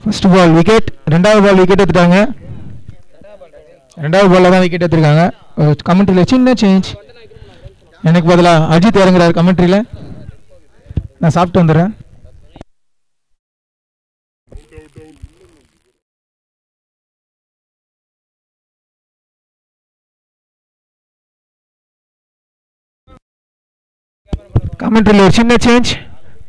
ஃபர்ஸ்ட் பால் விக்கெட் ரெண்டாவது பால் விக்கெட் எடுத்துட்டாங்க ரெண்டாவது பாலில் தான் விக்கெட் எடுத்திருக்காங்க கமெண்ட்ரியில் சின்ன சேஞ்ச் எனக்கு பதிலாக அஜித் இறங்குறாரு கமெண்ட்ரியில் நான் சாப்பிட்டு வந்துடுறேன் கமெண்ட்ரியில் ஒரு சின்ன சேஞ்ச்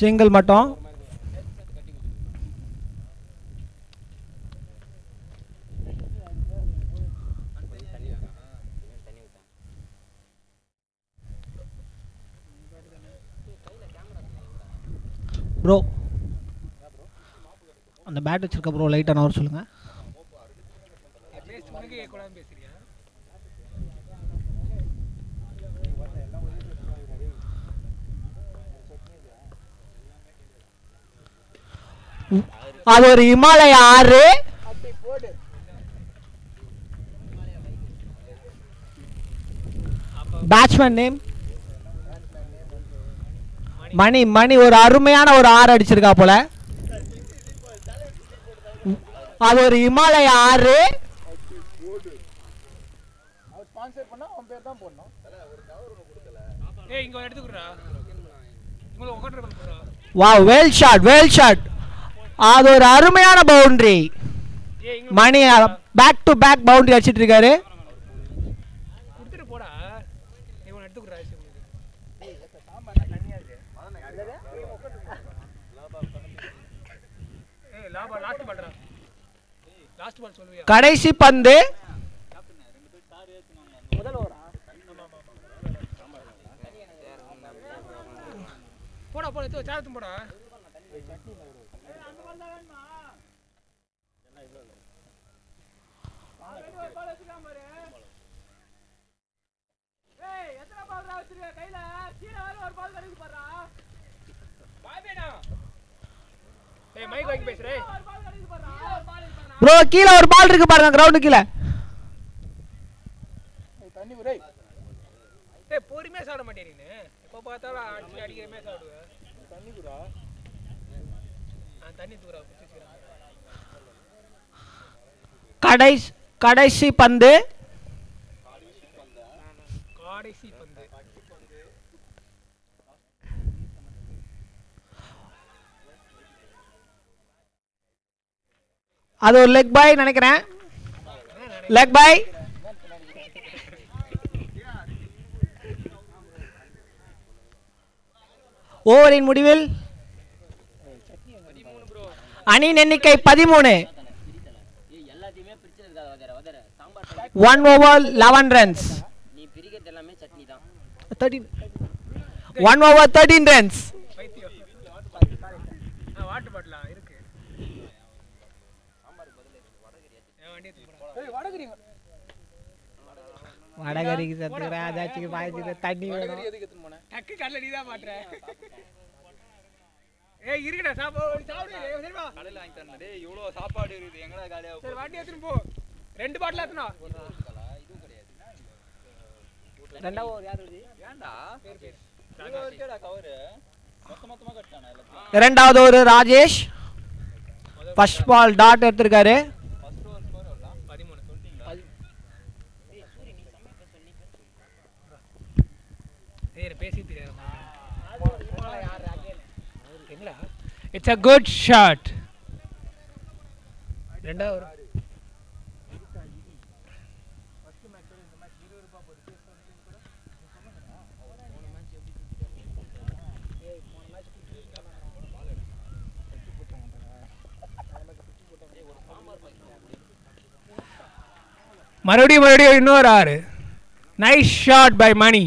சிங்கிள் மட்டும் ப்ரோ அந்த பேட் வச்சுருக்க ப்ரோ லைட்டான வர சொல்லுங்கள் அது ஒரு இமாலய ஆறு பேட்ஸ்மேன் நேம் மணி மணி ஒரு அருமையான ஒரு ஆறு அடிச்சிருக்கா போல அது ஒரு இமாலய ஆறு வா வேல் ஷாட் வேல் ஷாட் அது ஒரு அருமையான boundary Mani back to back boundary அடிச்சிட்டு இருக்காரு கடைசி பந்து போடா போட சாரத்தும் போடா ப்ரோ கீழே ஒரு பால் இருக்கு பாருங்க கிரவுண்டு கீழே தண்ணி ஒரே ஏய் பொறுமையா சாட மாட்டேறீங்க எப்போ பார்த்தாலும் அடிச்சு அடிக்கிறமே சாடுவேன் தண்ணி குடா தண்ணி தூரா கடைசி கடைசி பந்து அது ஒரு லெக் பாய் நினைக்கிறேன் லெக் பாய் ஓவரின் முடிவில் அணியின் எண்ணிக்கை பதிமூணு one over eleven runs one over thirteen runs வடகரிக்கு சத்துக்கிற அதாச்சுக்கு பாய்ச்சிக்கிற தண்ணி வேணும் டக்கு கடல தான் மாட்டுற ஏய் இருக்குடா சாப்பாடு சாப்பிடு வாங்கி டேய் இவ்வளோ சாப்பாடு இருக்குது எங்கடா சரி வண்டி எடுத்துன்னு போ ரெண்டு பாட்டில் எடுத்துனா இதுவும் கிடையாது ரெண்டாவது ஒரு இரண்டாவது ஒரு ராஜேஷ் பஷ்பால் பால் டாட் எடுத்திருக்காரு It's a good shot. மறுபடியும் மறுபடியும் இன்னொரு ஆறு நைஸ் ஷாட் பை மணி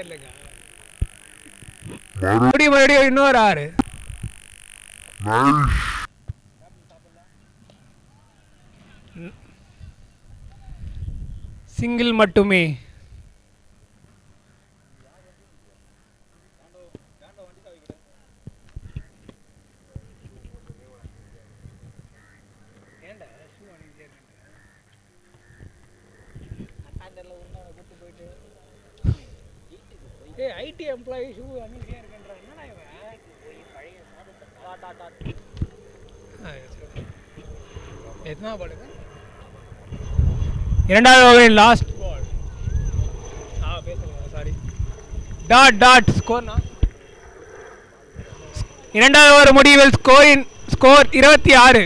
வயர்லங்க மறுபடியும் மறுபடியும் இன்னொரு ஆறு சிங்கிள் மட்டுமே இரண்டாவது லாஸ்ட் பால் ஆ பேசுங்க சாரி டாட் டாட் ஸ்கோர்னா இரண்டாவது ஓவர் முடிவில் ஸ்கோரின் ஸ்கோர் இருபத்தி ஆறு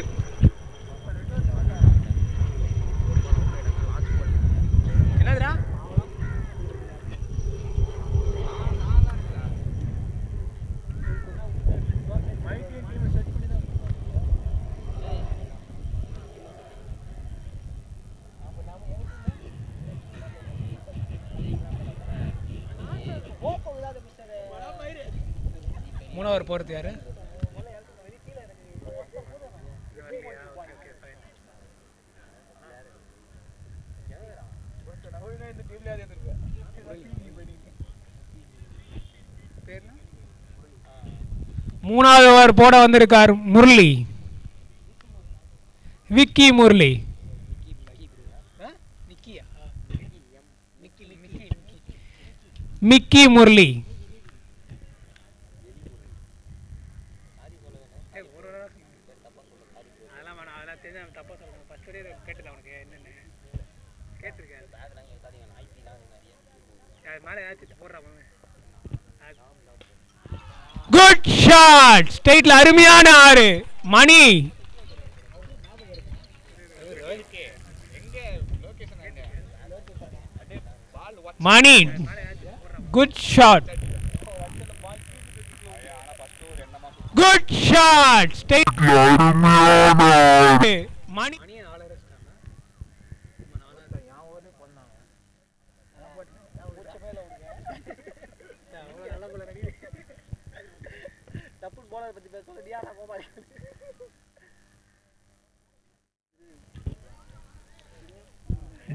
மூணாவது போகிறது யார் மூணாவது ஓவர் போட வந்திருக்கார் Murali Vicky Murali Mickey Murali good shot ஸ்டேட்ல அருமையான ஆறு Mani Mani good shot good shot state Mani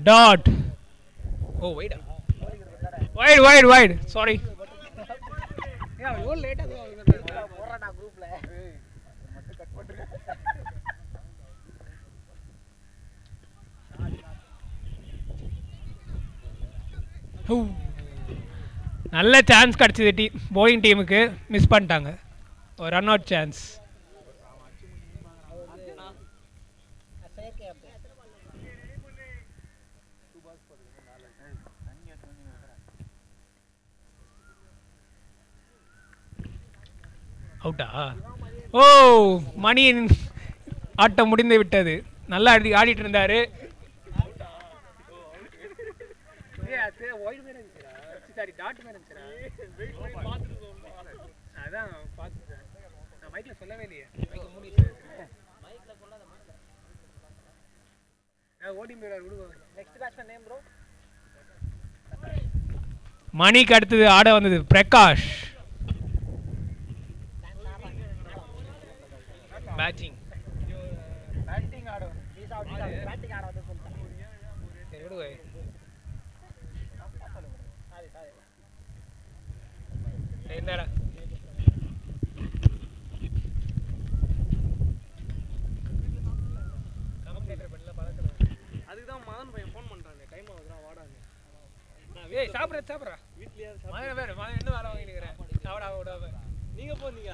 dot oh wait wait wait wait sorry நல்ல சான்ஸ் கிடச்சிது டீம் போயிங் டீமுக்கு மிஸ் பண்ணிட்டாங்க ஒரு ரன் அவுட் சான்ஸ் அவுட்டா ஓ மணியின் ஆட்டம் முடிந்து விட்டது நல்லா ஆடி ஆடிட்டு இருந்தாரு மணிக்கு அடுத்தது ஆட வந்தது பிரகாஷ் பேட்டிங் பேட்டிங் ஆடும் பேட்டிங் ஆட வந்து சரி விடு என்னடா அதுக்குதான் மதன் பையன் ஃபோன் ஏய் சாப்பிட்றா வீட்லயாவது மகன் வேற என்ன இன்னும் வேலை வாங்கிட்டு இருக்கிறேன் சாப்பிடா விடாம நீங்க போனீங்க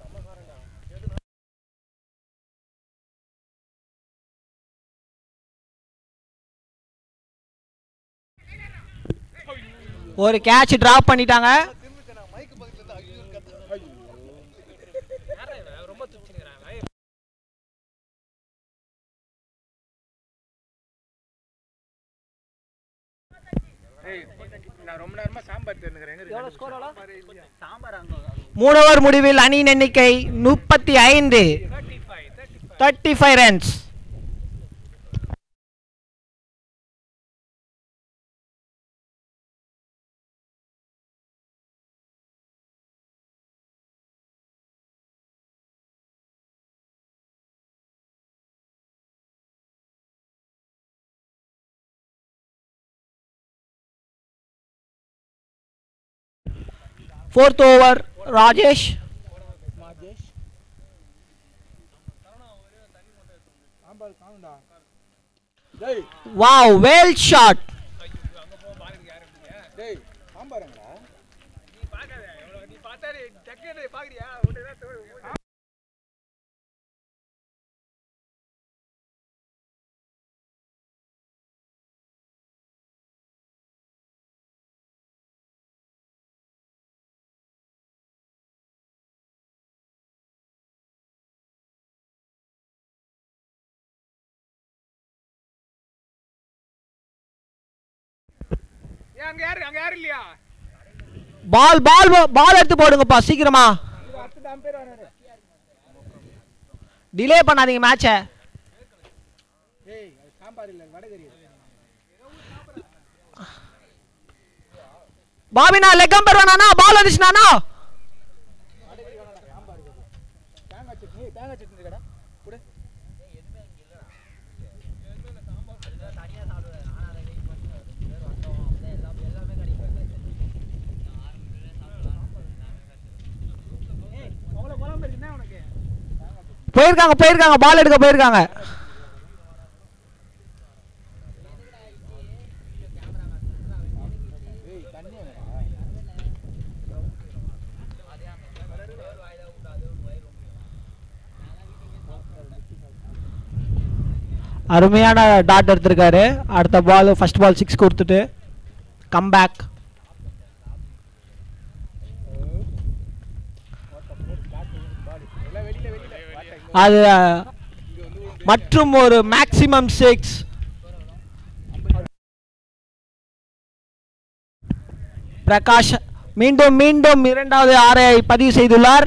ஒரு கேட்ச் டிராப் பண்ணிட்டாங்க மூணவர் முடிவில் அணியின் எண்ணிக்கை முப்பத்தி ஐந்து thirty five runs fourth over Rajesh wow well shot அங்க யாரு அங்க யாரு இல்லையா பால் பால் பால் எடுத்து போடுங்கப்பா சீக்கிரமா டிலே பண்ணாதீங்க மேட்சை பாபினா லெக்கம் பெறுவானா பால் வந்துச்சுனா போயிருக்காங்க போயிருக்காங்க பால் எடுக்க போயிருக்காங்க அருமையான டாட் எடுத்திருக்காரு அடுத்த பால் ஃபஸ்ட் பால் சிக்ஸ் கொடுத்துட்டு கம்பேக் அது மற்றும் ஒரு மேக்சிமம் சிக்ஸ் பிரகாஷ் மீண்டும் மீண்டும் இரண்டாவது ஆரை பதிவு செய்துள்ளார்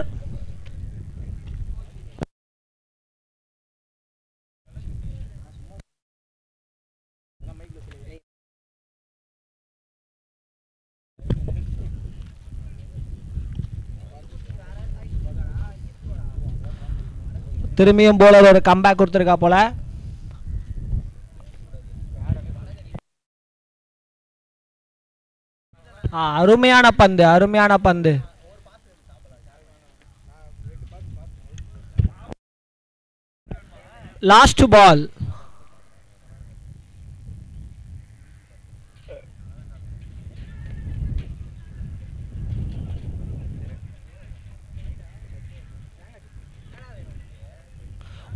திரும்பியும் போல ஒரு கம்பேக் கொடுத்துருக்கா போல அருமையான பந்து அருமையான பந்து last ball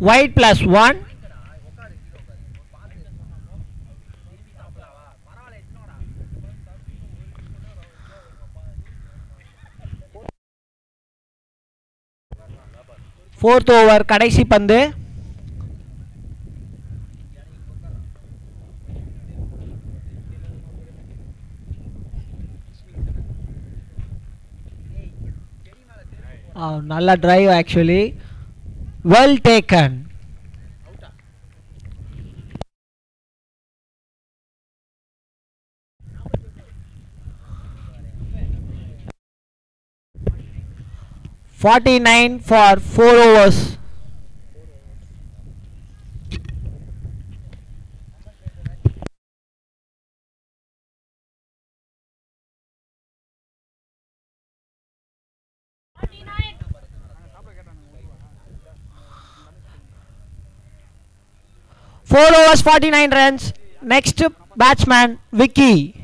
Y plus plus 1 4th over கடைசி Ah, நல்ல drive actually well taken Forty nine for four overs. 4 overs 49 runs. Next batsman Vicky.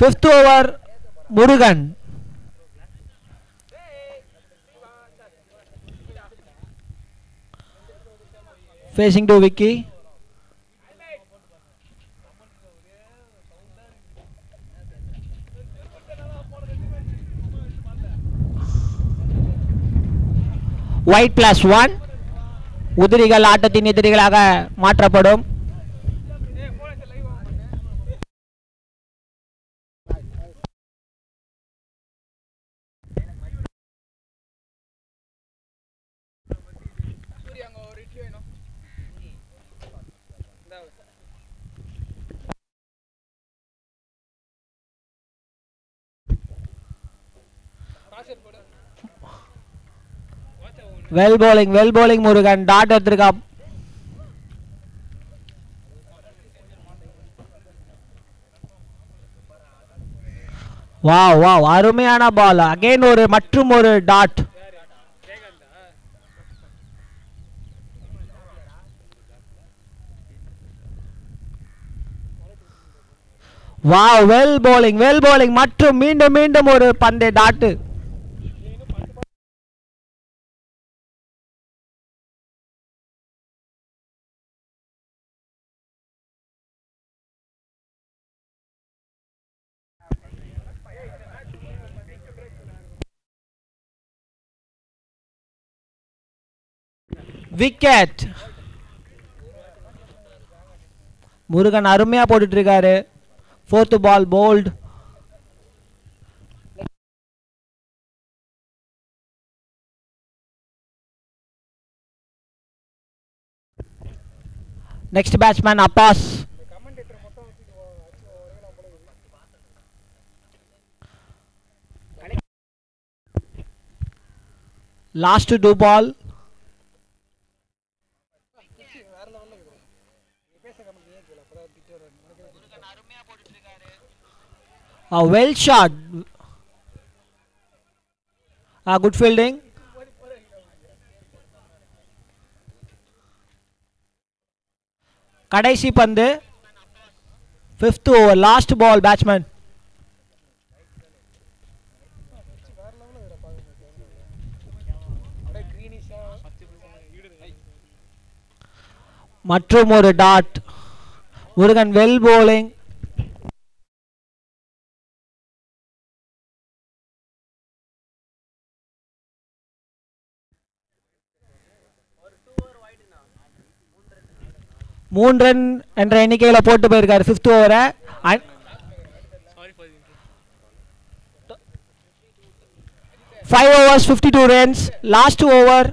Fifth over Murugan facing to Vicky wide plus one உதிரிகள் ஆட்டத்தின் எதிரிகளாக மாற்றப்படும் well bowling well bowling Murugan dot எடுத்திருக்கா வா வா அருமையான பால் again ஒரு மற்றும் ஒரு டாட் வா வெல் போலிங் வெல் போலிங் மற்றும் மீண்டும் மீண்டும் ஒரு பந்தை டாட்டு விக்கெட் முருகன் அருமையா போட்டுட்டு இருக்காரு fourth ball bowled next batsman Abbas last two ball A uh, well shot. A uh, good fielding. கடைசி பந்து fifth over last ball batsman மற்றும் ஒரு டாட் முருகன் வெல் போலிங் மூன்று ரன் என்ற எண்ணிக்கையில் போட்டு போயிருக்காரு ஃபிஃப்த் ஓவரை five overs fifty two runs last over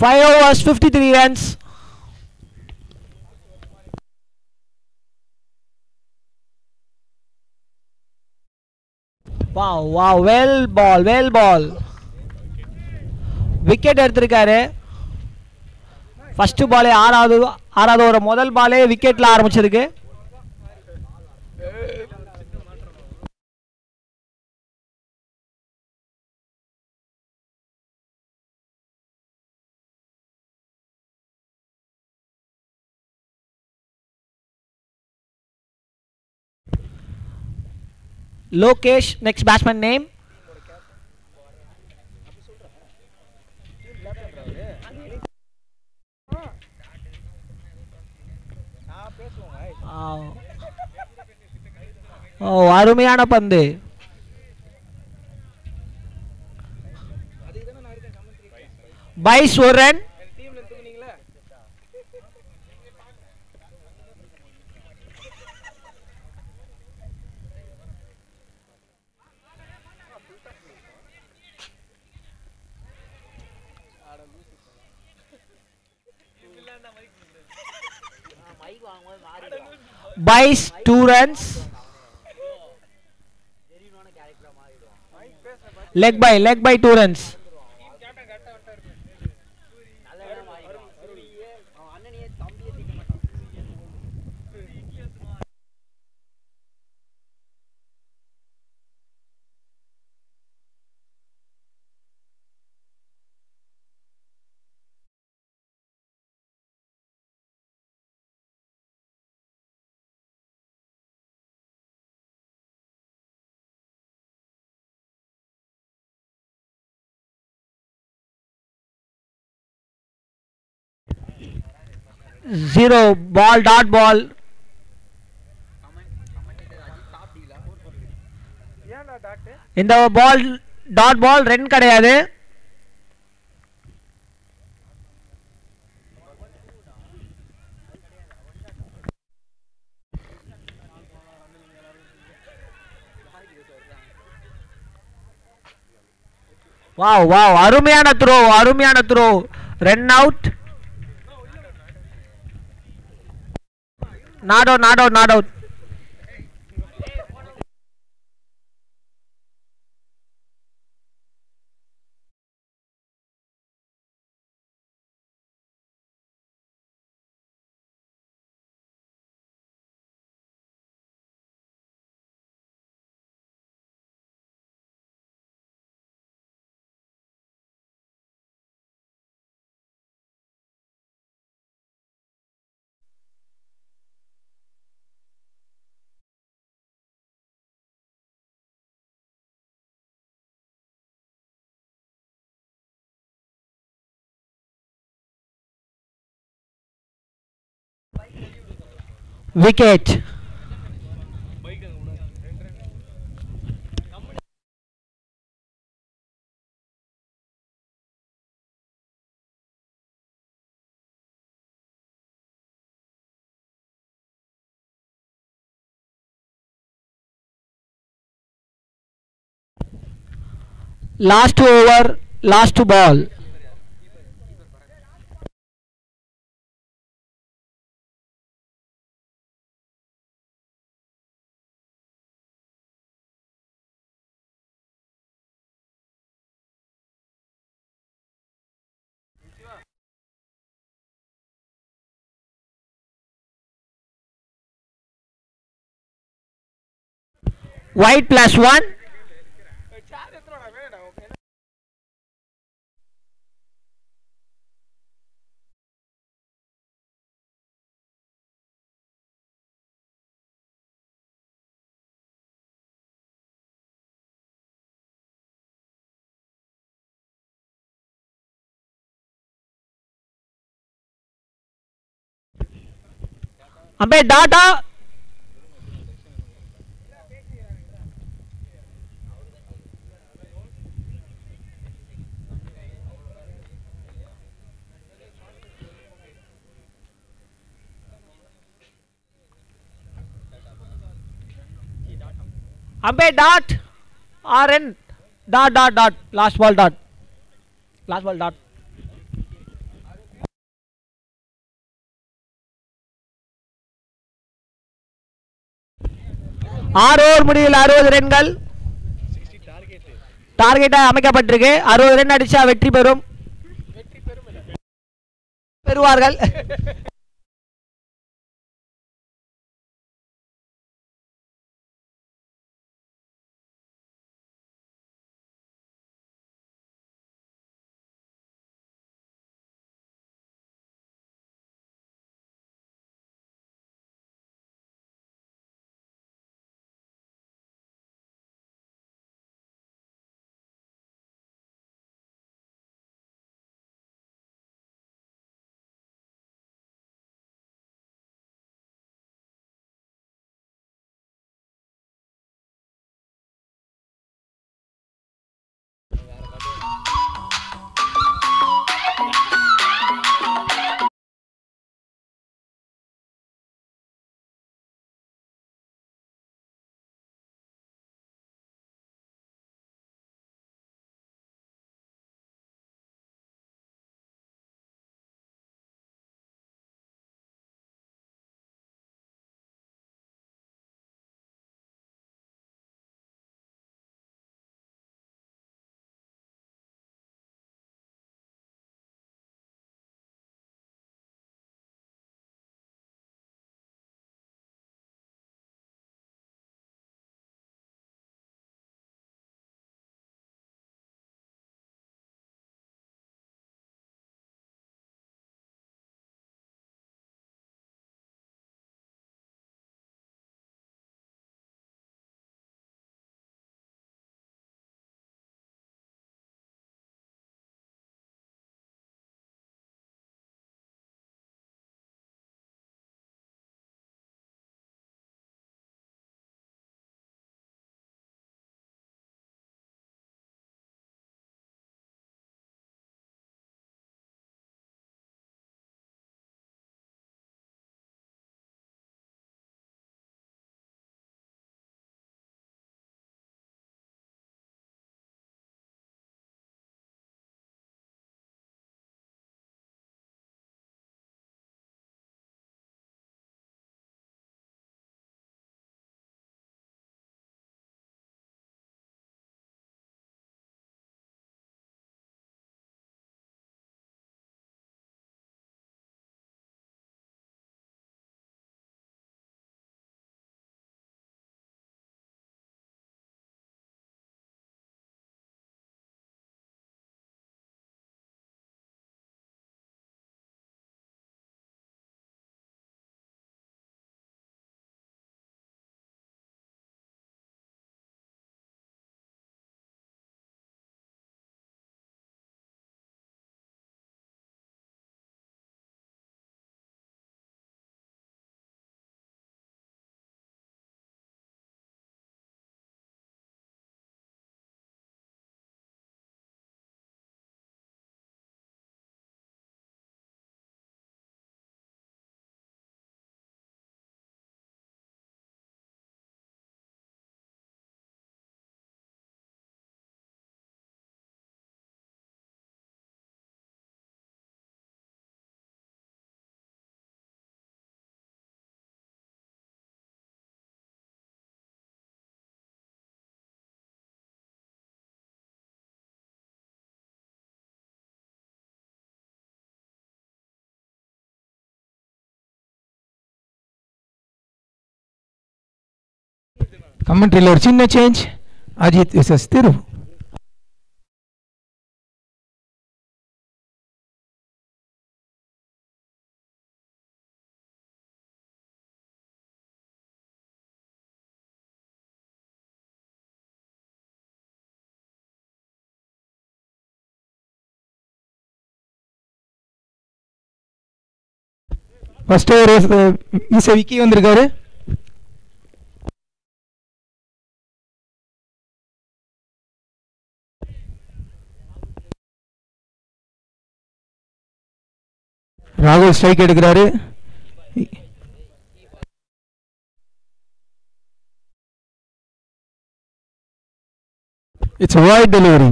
5 overs 53 runs wow wow well ball well ball wicket எடுத்திருக்காரு ஃபஸ்ட்டு பாலே ஆறாவது ஆறாவது ஒரு முதல் பாலே விக்கெட்டில் ஆரம்பிச்சிருக்கு लोकेश नेक्स्ट बैट्समैन नेम அருமையான பந்து பைஸ் ஒரு run two runs. leg by leg by two runs zero ball dot ball இந்த பால் டாட் பால் ரன் கிடையாது வாவ் வாவ் அருமையான த்ரோ அருமையான throw run out 拿着拿着拿着 Wicket. last over last ball White plus plus 1 अबे डाटा அம்பே dot R N dot dot dot last ball dot last ball dot ஆறு over முடிவில் அறுபது ரன்கள் டார்கெட்டாக அமைக்கப்பட்டிருக்கு அறுபது ரன் அடித்தா வெற்றி பெறும் பெறுவார்கள் கமெண்ட்ரியில் ஒரு சின்ன சேஞ்ச் அஜித் விசஸ் திரு ஃபஸ்ட்டு ஒரு விச விக்கி வந்திருக்காரு ராகுல் ஸ்ட்ரைக் எடுக்கிறாரு it's wide delivery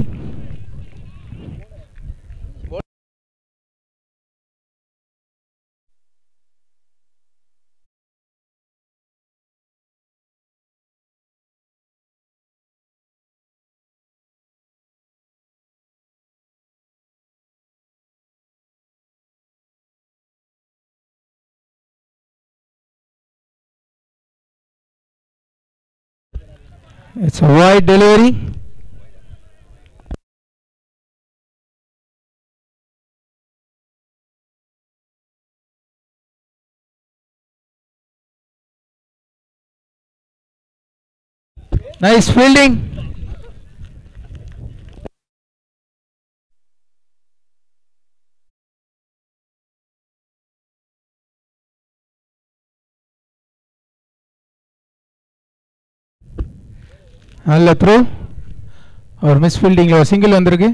it's a wide delivery nice fielding நல்ல த்ரோ ஒரு மிஸ் ஃபீல்டிங்கில் ஒரு சிங்கிள் வந்திருக்கு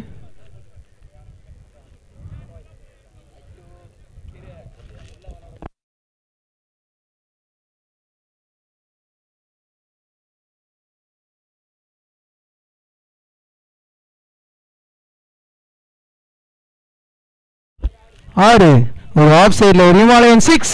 ஆறு ஒரு ஆஃப் சைடில் ஒரு ஹிமாலயன் சிக்ஸ்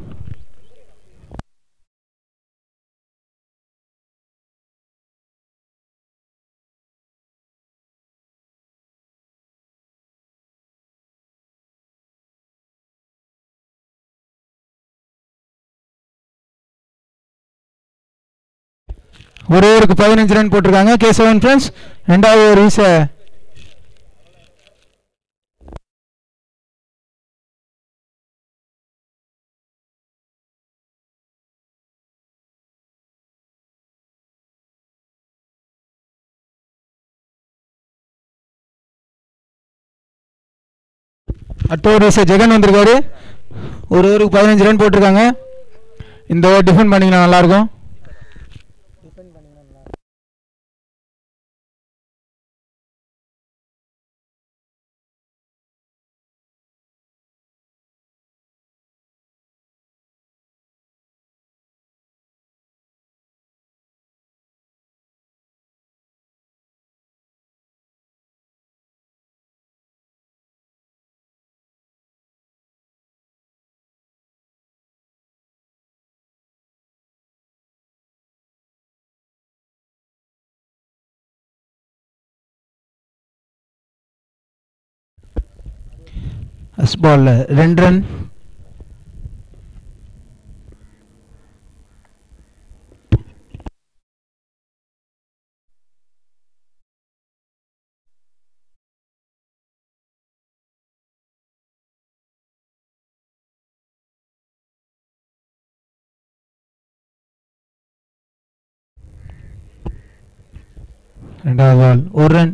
ஒரே ஓவருக்கு பதினஞ்சு ரன் போட்டிருக்காங்க கேசவன் செவன் ஃப்ரெண்ட்ஸ் ரெண்டாவது ஓவர் வீச அட்டோர் வீச ஜெகன் வந்திருக்காரு ஒரு ஊருக்கு பதினஞ்சு ரன் போட்டிருக்காங்க இந்த டிஃபன் பண்ணிங்கன்னா நல்லாயிருக்கும் சிக்ஸ் பாலில் ரெண்டு ரன் ரெண்டாவது பால் ஒரு run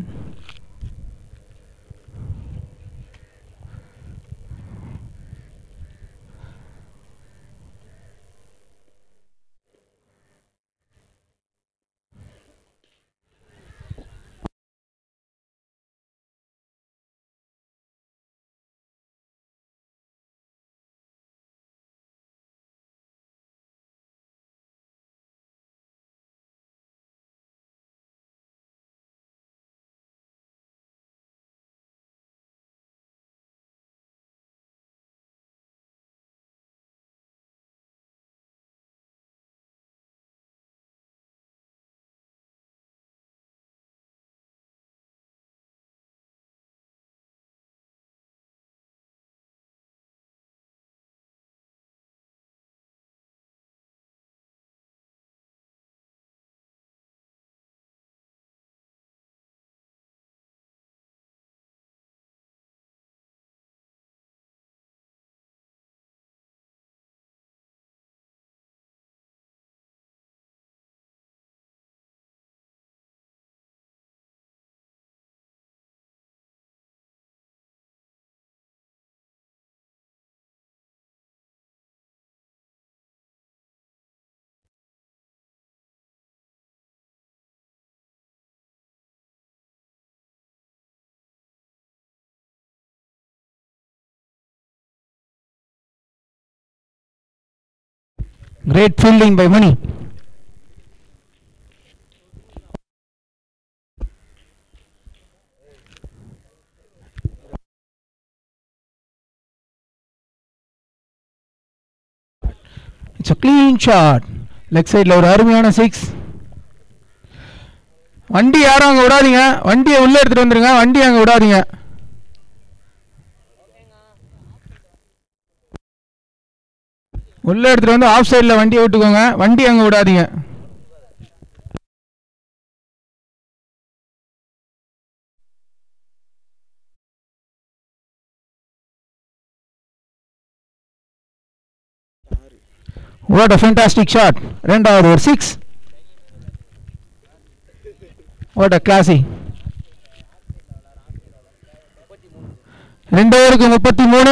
Great fielding by Mani. It's a clean shot leg சைடில் ஒரு அருமையான சிக்ஸ் வண்டி யாரும் அங்கே விடாதீங்க வண்டியை உள்ளே எடுத்துகிட்டு வந்துடுங்க வண்டி அங்கே விடாதீங்க உள்ள எடுத்துகிட்டு வந்து ஆஃப் சைடில் வண்டியை விட்டுக்கோங்க வண்டி அங்கே விடாதீங்க a fantastic shot. Shot out ஒரு சிக்ஸ் What a classy. ரெண்டு out முப்பத்தி மூணு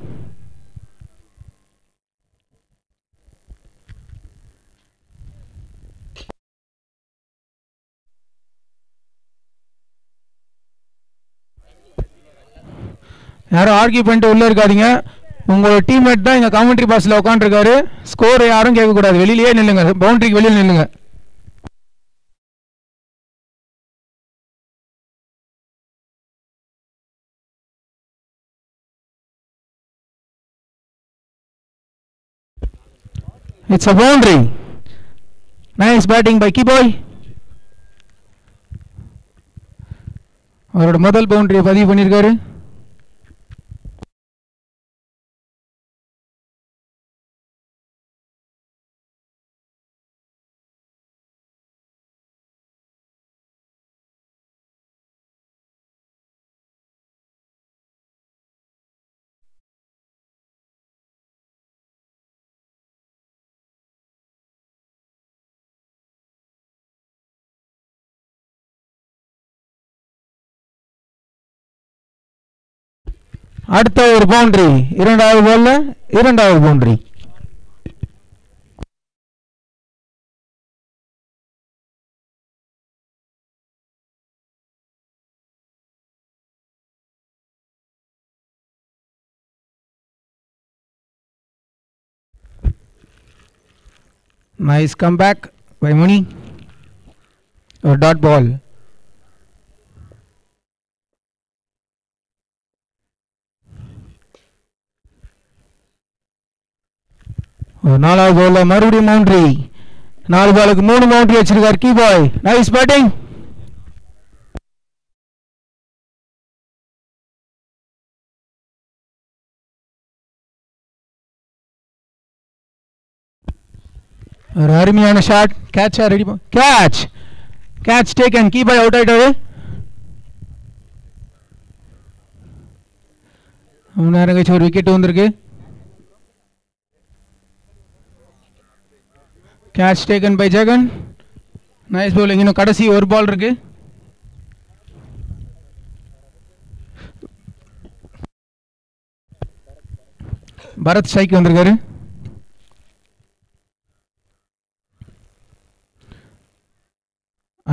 யாரும் ஆர்கியூ பண்ணிட்டு உள்ளே இருக்காதிங்க உங்கள் டீம்மேட் தான் இங்கே காமெண்ட்ரி பாக்ஸில் உட்காந்துருக்காரு ஸ்கோர் யாரும் கேட்கக்கூடாது வெளியிலேயே நில்லுங்க பவுண்ட்ரிக்கு வெளியில் நில்லுங்க It's a boundary. Nice batting by கிபாய் அவரோட முதல் பவுண்டரியை பதிவு பண்ணியிருக்காரு அடுத்த ஒரு பவுண்டரி இரண்டாவது போல இரண்டாவது boundary nice comeback by Muni. A dot ball. நாலாவது போல மறுபடியும் மவுண்ட்ரி நாலு பாலுக்கு மூணு மவுண்ட்ரி வச்சிருக்கார் கீ பாய் நைஸ் பேட்டிங் ஒரு அருமையான ஷாட் கேட்சா ரெடி கேட்ச் கேட்ச் டேக் கீ கீபாய் அவுட் ஆயிட்டாரு நேரம் ஒரு விக்கெட் வந்திருக்கு Catch taken by Jagan. Nice bowling இன்னும் கடைசி ஒரு பால் இருக்கு பரத் ஸ்ட்ரைக் வந்திருக்காரு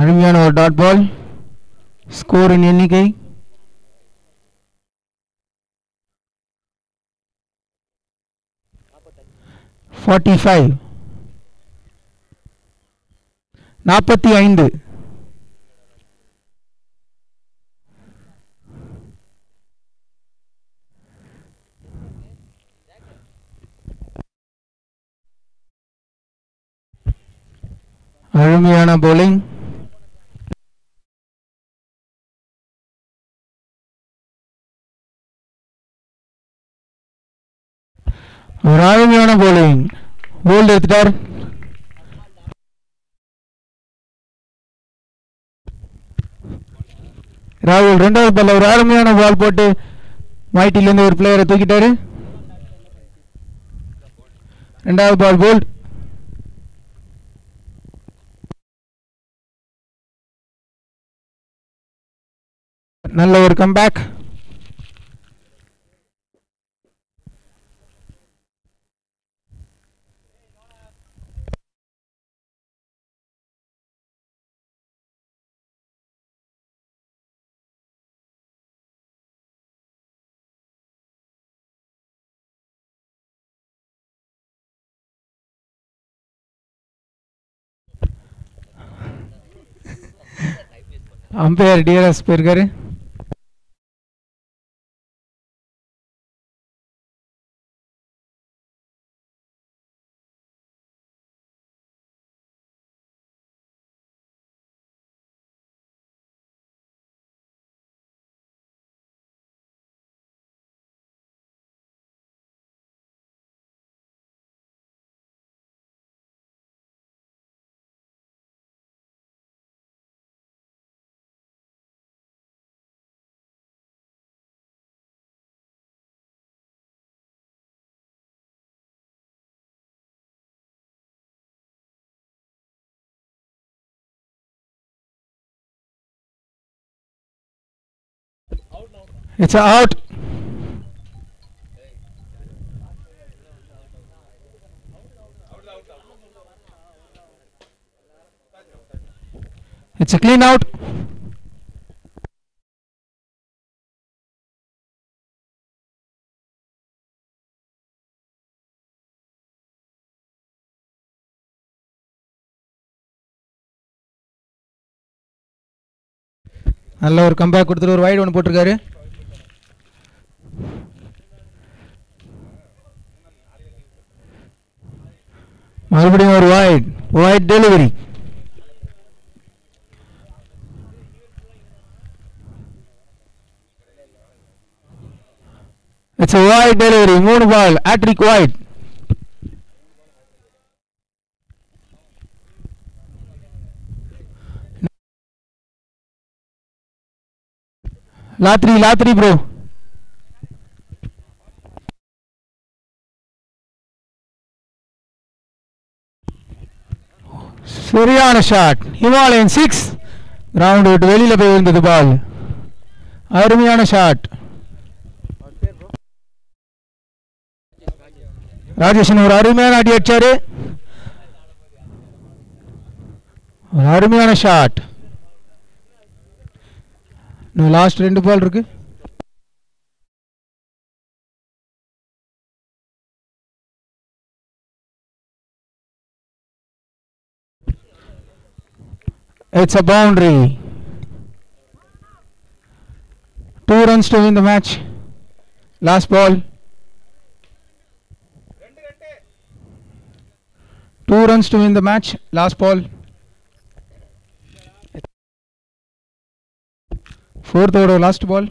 அருமையான ஒரு டாட் பால் ஸ்கோரின் எண்ணிக்கை ஃபார்ட்டி ஃபைவ் நாற்பத்தி ஐந்து அருமையான போலிங் ஒரு அருமையான போலிங் போல்டு எடுத்துட்டார் ராகுல் ரெண்டாவது பால்ல ஒரு அருமையான பால் போட்டு மாய்டிலேருந்து ஒரு பிளேயரை தூக்கிட்டாரு ரெண்டாவது பால் போல்ட் நல்ல ஒரு comeback umpire D R it's out it's clean out நல்ல ஒரு கம் பேக் கொடுத்து ஒரு ワイド वन போட்டு இருக்காரு Marketing or wide, wide delivery. It's a wide delivery, moon ball, at wide. Latri, Latri bro. சரியான ஷாட் ஹிமாலயன் சிக்ஸ் கிரவுண்டு விட்டு வெளியில் போய் விழுந்தது பால் அருமையான ஷாட் ராஜேஷன் ஒரு அருமையான அடி அடிச்சாரு ஒரு அருமையான ஷாட் இன்னும் லாஸ்ட் ரெண்டு பால் இருக்குது It's a boundary. Two runs to win the match. Last ball. Two runs to win the match. Last ball. Fourth over, last ball.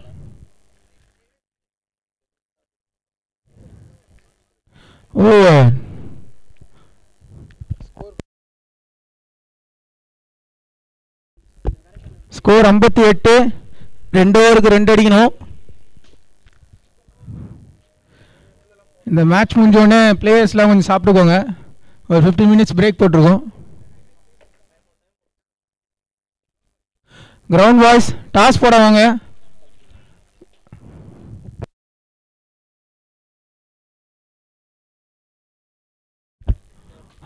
Over. Oh, score ஐம்பத்தி எட்டு ரெண்டு ஓவருக்கு ரெண்டு அடிக்கணும் இந்த மேட்ச் முடிஞ்சோடனே பிளேயர்ஸ்லாம் கொஞ்சம் சாப்பிட்டுக்கோங்க ஒரு ஃபிஃப்டின் மினிட்ஸ் பிரேக் போட்டிருக்கோம் கிரவுண்ட் பாய்ஸ் டாஸ் போட வாங்க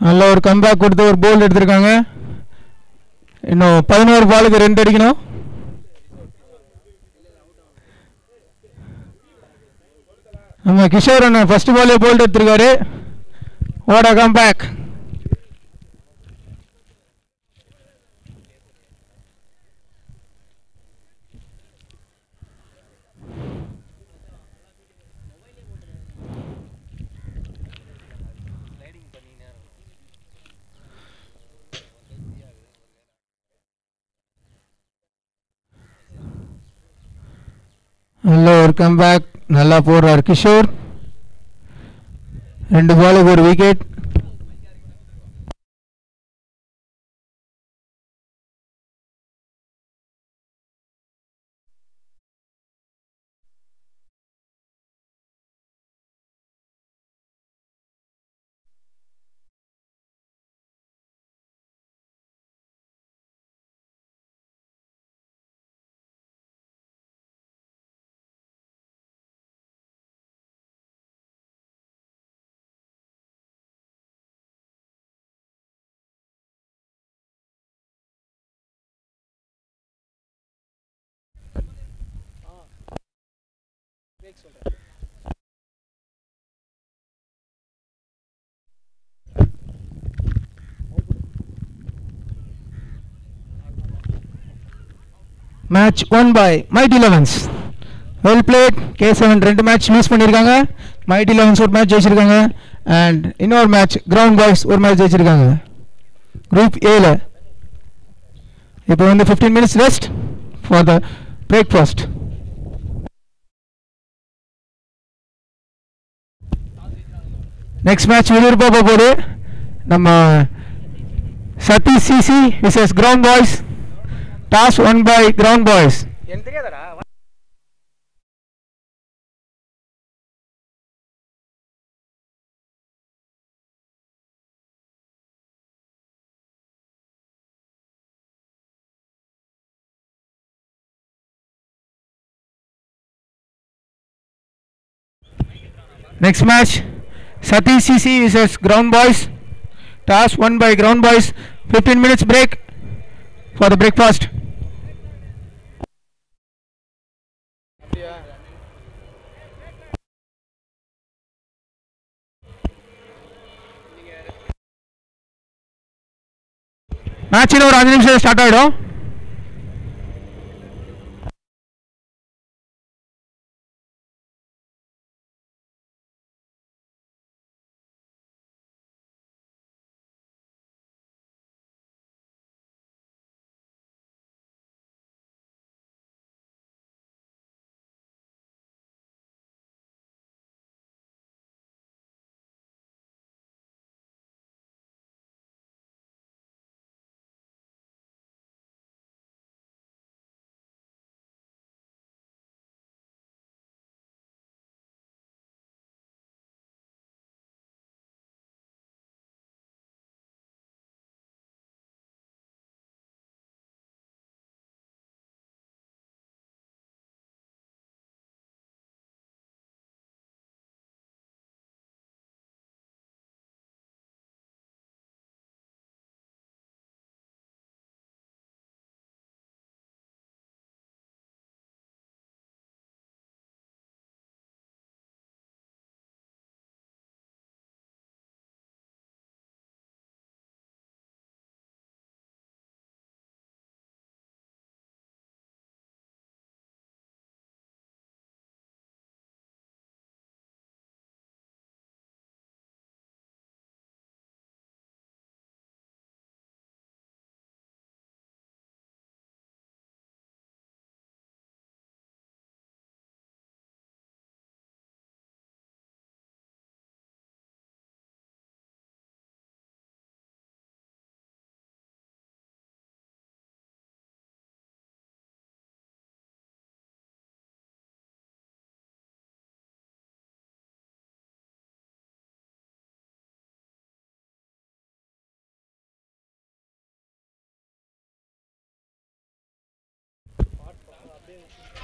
நல்ல ஒரு கம்பேக் கொடுத்து ஒரு போல் எடுத்திருக்காங்க இன்னும் பதினோரு பாலுக்கு ரெண்டு அடிக்கணும் நம்ம கிஷோர் அண்ணன் ஃபஸ்ட் பாலே போல்ட் எடுத்திருக்காரு ஓட come back Hello, welcome back. Nala Pora Kishore. And the for over wicket. Match won by mighty elevens well played K seven ரெண்டு மேட்ச் மிஸ் பண்ணியிருக்காங்க மைட் இலவன்ஸ் ஒரு மேட்ச் ஜெயிச்சிருக்காங்க அண்ட் இன்னொரு மேட்ச் கிரவுண்ட் பாய்ஸ் ஒரு match ஜெயிச்சிருக்காங்க group ஏல இப்போ வந்து fifteen minutes rest for the breakfast next match Vidarbha ಬಗೋಡಿ ನಮ್ಮ Satish C C versus ground boys toss won by ground boys Next match, Satish CC versus Ground Boys. Task won by Ground Boys. 15 minutes break for the breakfast. Match ಇನ್ನೂ ಒಂದು ಹದಿನೈದು ನಿಮಿಷ start ಆಯಿಡು Yeah.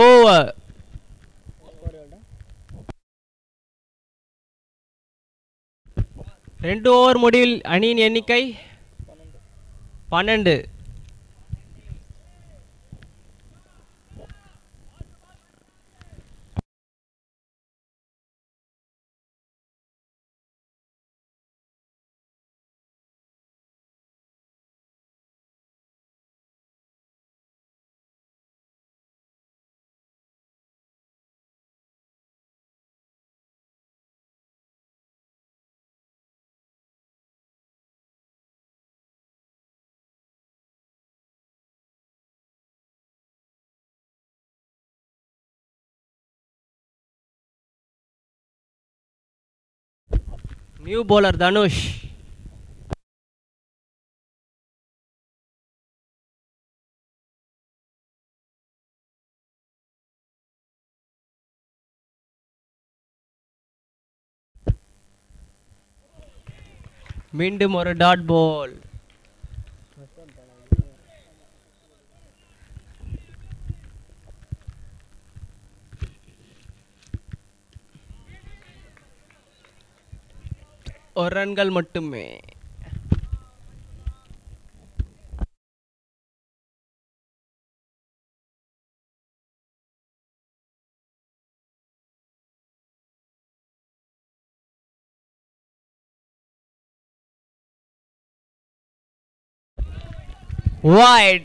over ரெண்டு over முடிவில் அணியின் எண்ணிக்கை பன்னெண்டு நியூ போலர் தனுஷ் மீண்டும் ஒரு டாட் பால் ஒரு ரன்கள் மட்டுமே wide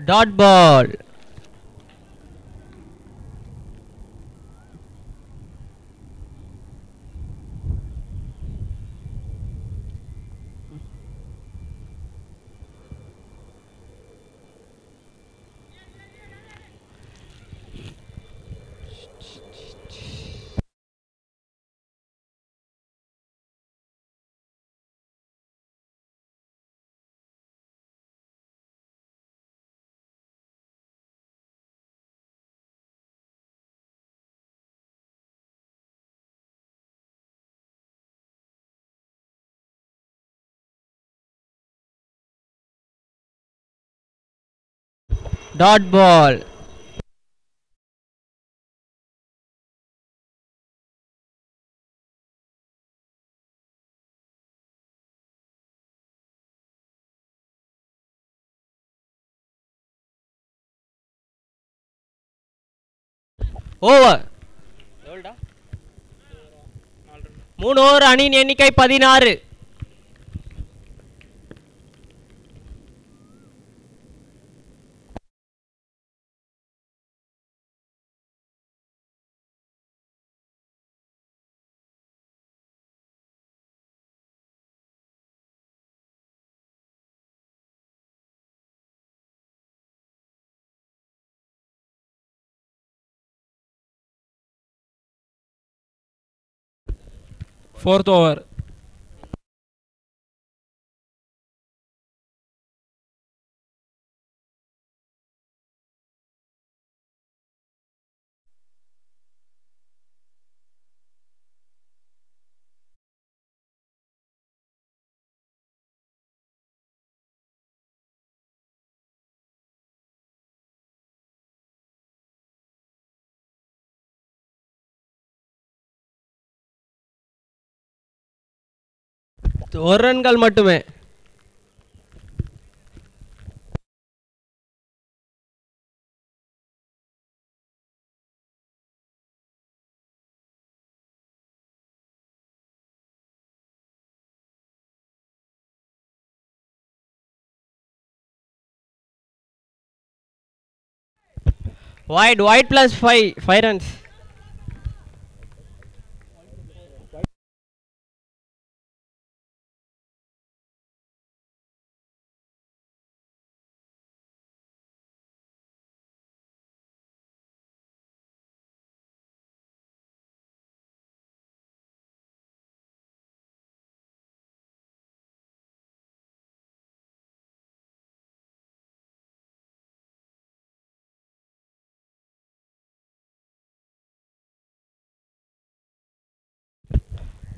Dot ball. Dot ball over மூணு ஓவர் அணியின் எண்ணிக்கை பதினாறு फोर्थ ओवर ஒரு ரன்கள் மட்டுமே Wide, wide plus 5, 5 runs.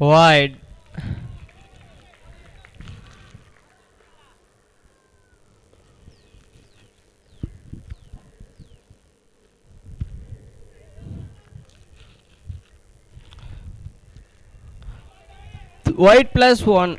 Wide. White plus one.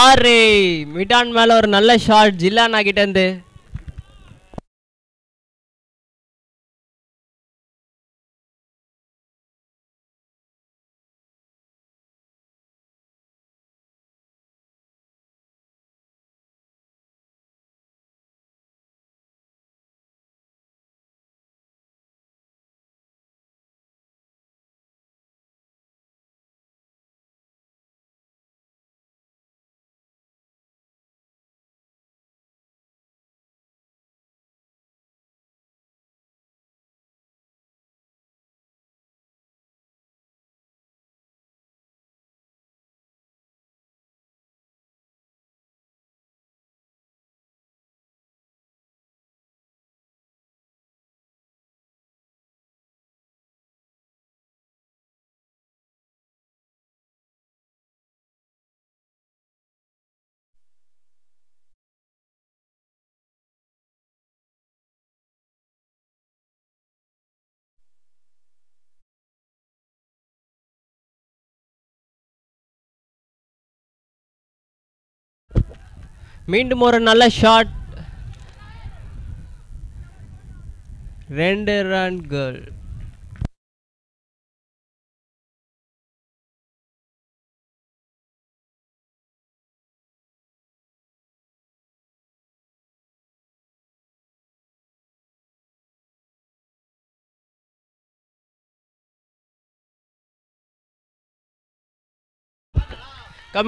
ஆறு மிட்டான் மேலே ஒரு நல்ல ஷாட் ஜில்லானா கிட்டேருந்து மீண்டும் ஒரு நல்ல ஷாட் ரெண்டு ரன் கேர்ள்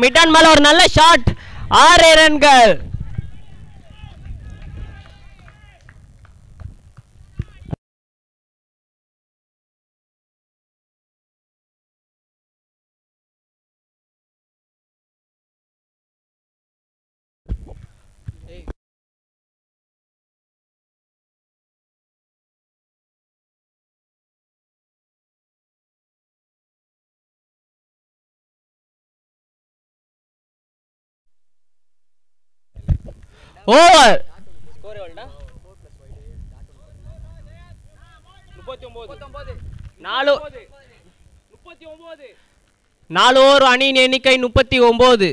மிட்டான் மேல ஒரு நல்ல ஷாட் ஆறு ரன்கள் ஓவர் நாலு நாலு ஓவர் அணியின் எண்ணிக்கை முப்பத்தி ஒன்பது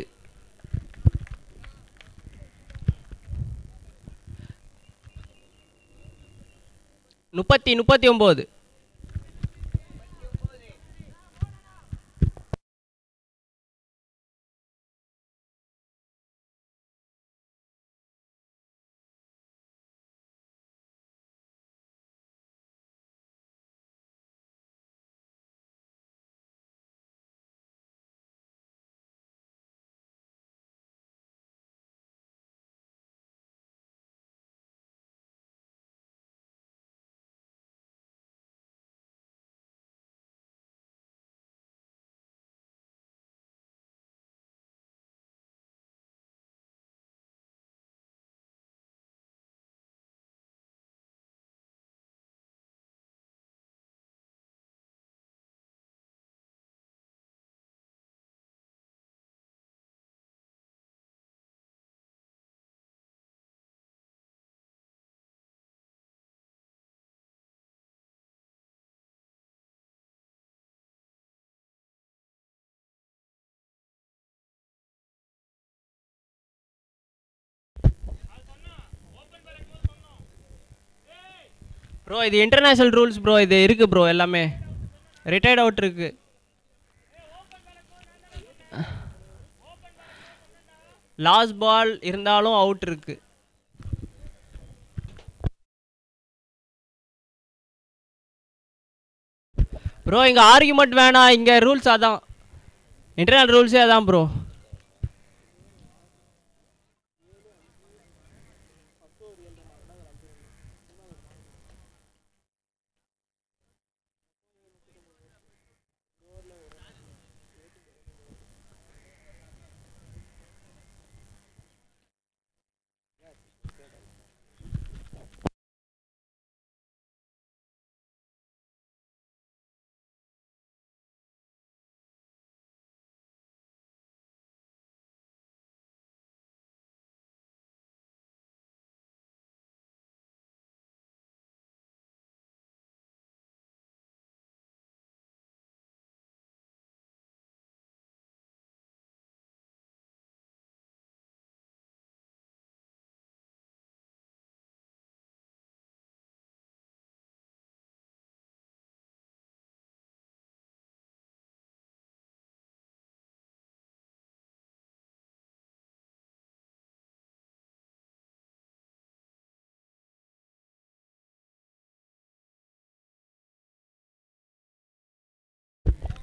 முப்பத்தி முப்பத்தி ஒன்பது ப்ரோ இது இன்டர்நேஷ்னல் ரூல்ஸ் ப்ரோ இது இருக்குது ப்ரோ எல்லாமே ரிட்டையர்ட் அவுட் இருக்கு லாஸ்ட் பால் இருந்தாலும் அவுட் இருக்கு ப்ரோ இங்கே ஆர்குமெண்ட் வேணாம் இங்கே ரூல்ஸ் அதான் இன்டர்னல் ரூல்ஸே அதான் ப்ரோ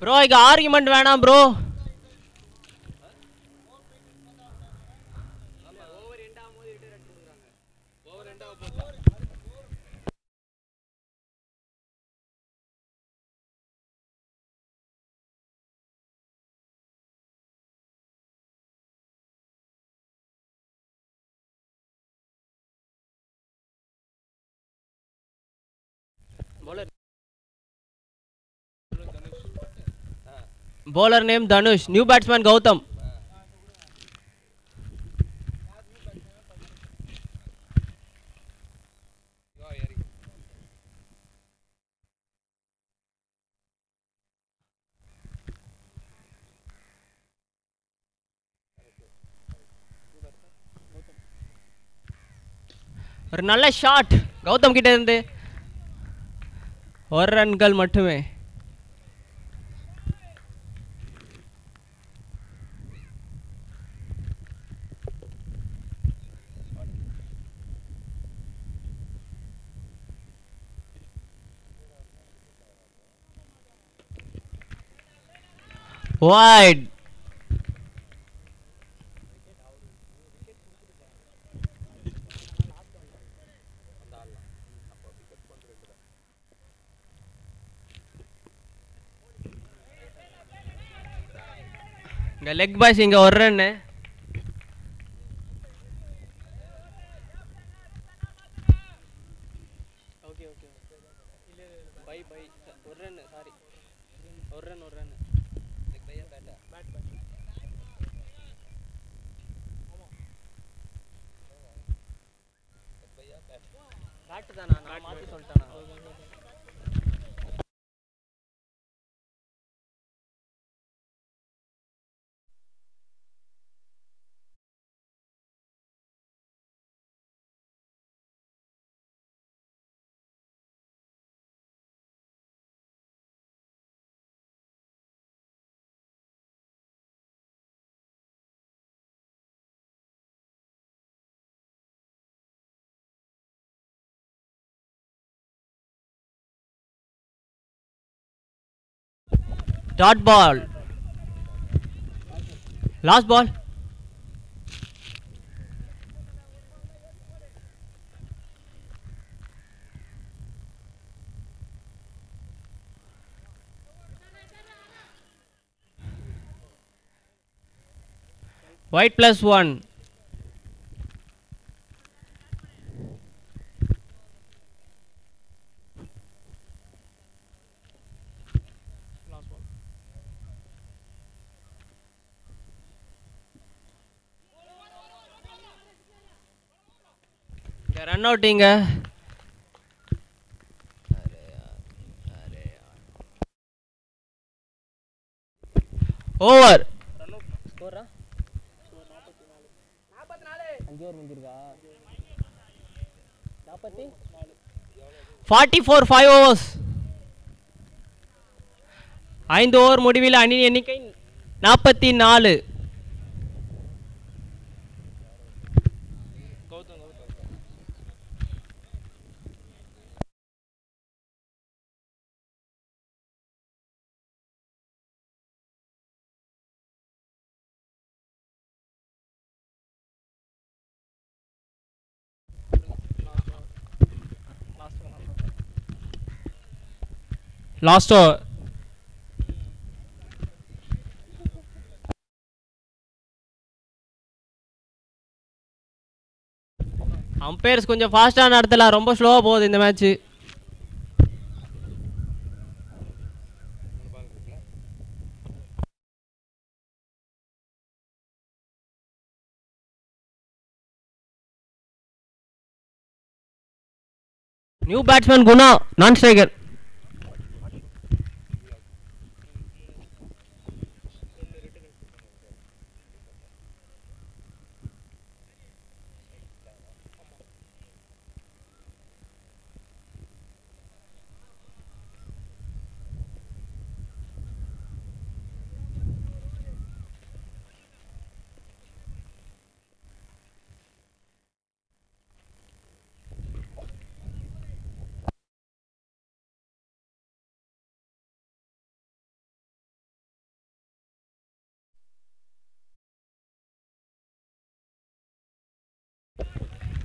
ப்ரோ இங்கே ஆர்குமெண்ட் வேணாம் bro bowler name Dhanush new batsman Gautam ஒரு நல்ல ஷாட் கௌதம் கிட்ட இருந்து ஒரு ரன்கள் மட்டுமே wide. இங்கே லெக் பாய்ஸ் இங்கே வர்றேன்னு Dot ball. Last ball. White plus 1. Run அவுட்டிங்க over forty four five overs ஐந்து ஓவர் முடிவில் அணி எண்ணிக்கை நாற்பத்தி நாலு లాస్ట్ அம்பையர்ஸ் கொஞ்சம் ஃபாஸ்ட்டாக நடத்தலாம் ரொம்ப ஸ்லோவாக போகுது இந்த மேட்ச்சு நியூ பேட்ஸ்மேன் குணா நான் ஸ்ட்ரைக்கர்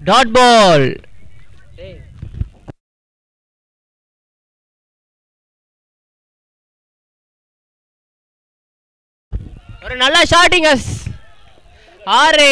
டாட் பால் ஒரு நல்ல ஷாட்டிங் ஆறு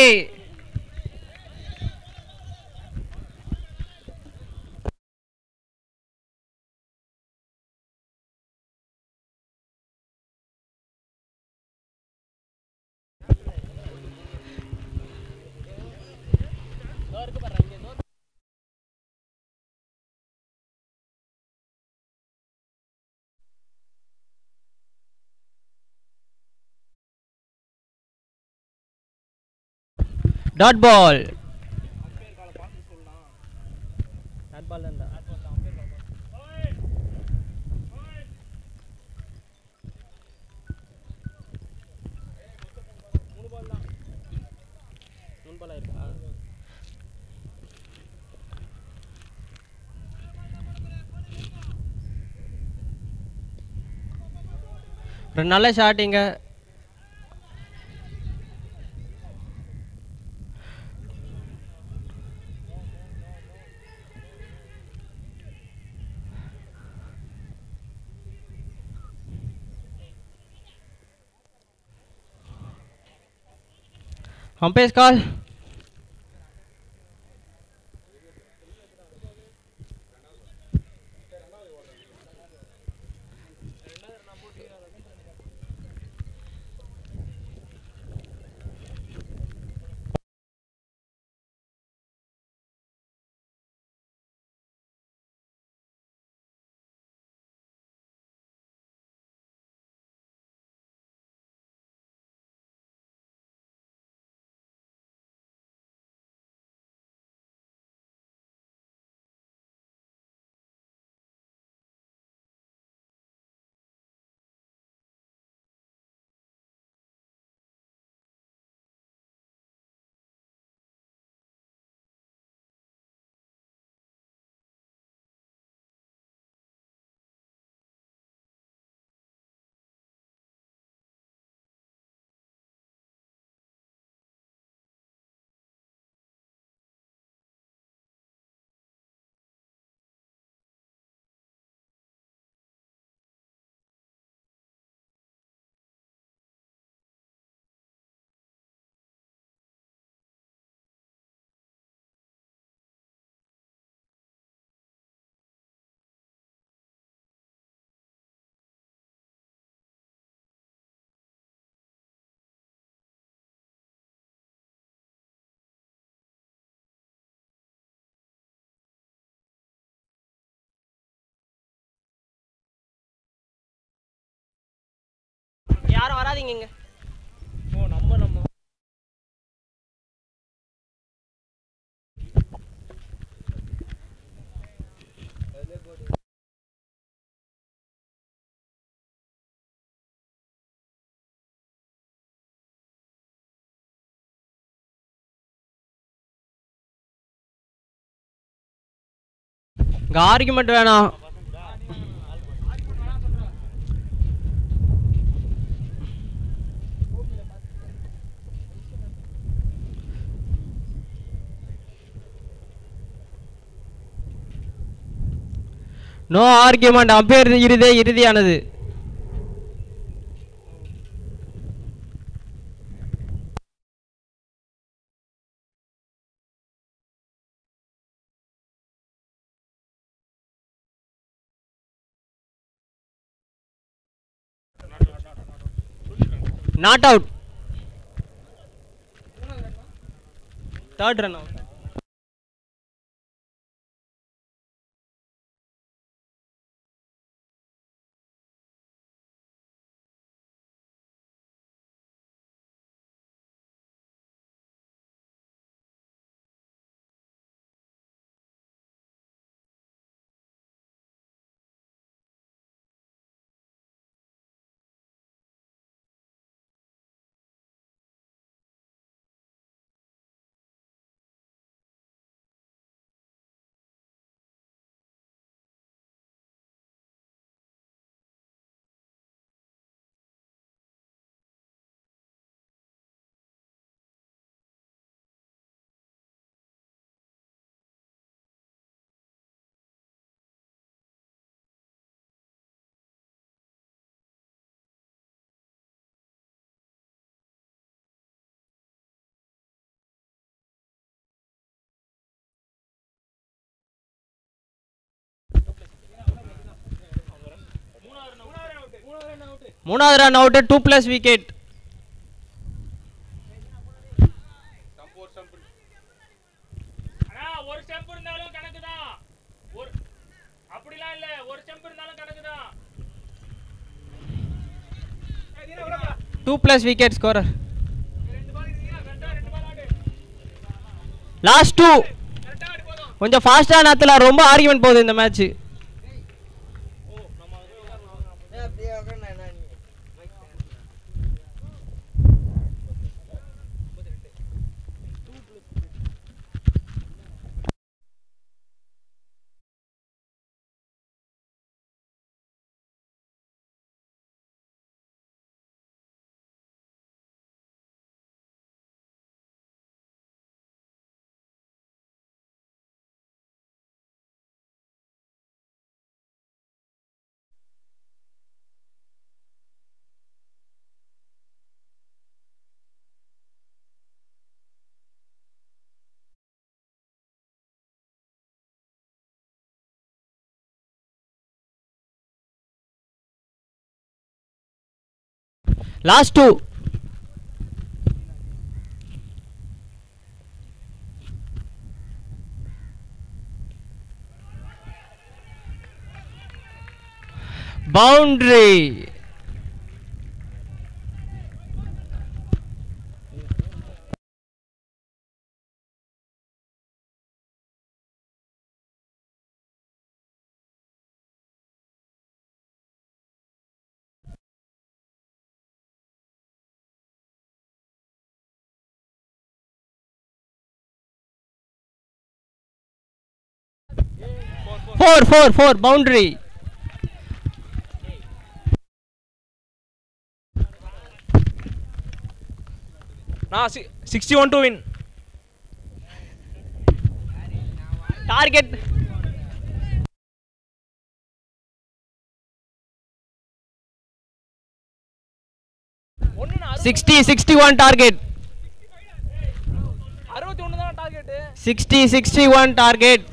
டாட் பால் ரெண்டு நல்ல ஷாட் இங்கே Komm, bis Call யாரும் வராதிங்க நம்ம இங்கே ஆர்குமெண்ட் வேணாம் நோ ஆர்கியூமெண்ட் அம்பேர் இறுதே இறுதியானது not out third run out மூணாவது run out two plus wicket two plus wicket scorer last two கொஞ்சம் ஃபாஸ்டாக நேரத்தில் ரொம்ப ஆர்கியூமெண்ட் போகுது இந்த match last two boundary four four four boundary ना sixty one to win target sixty sixty one target sixty sixty one target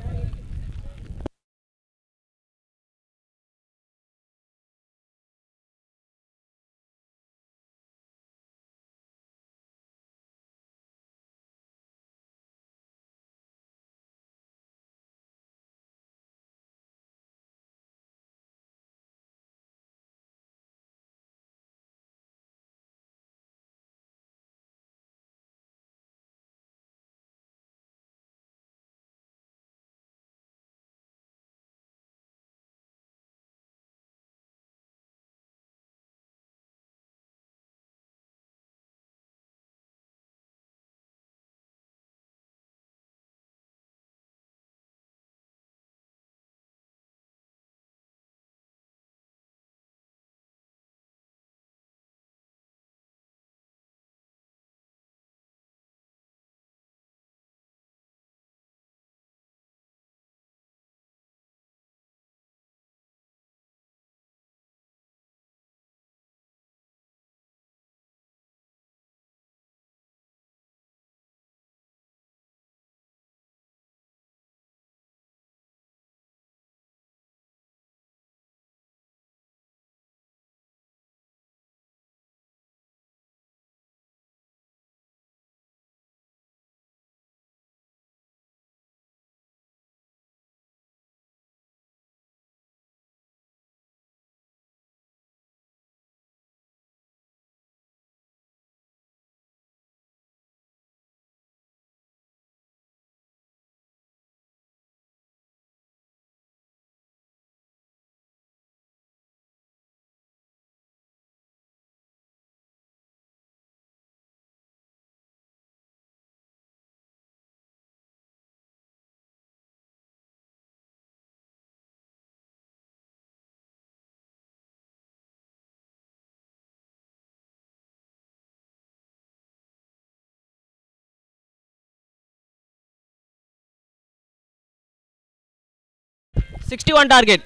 sixty one target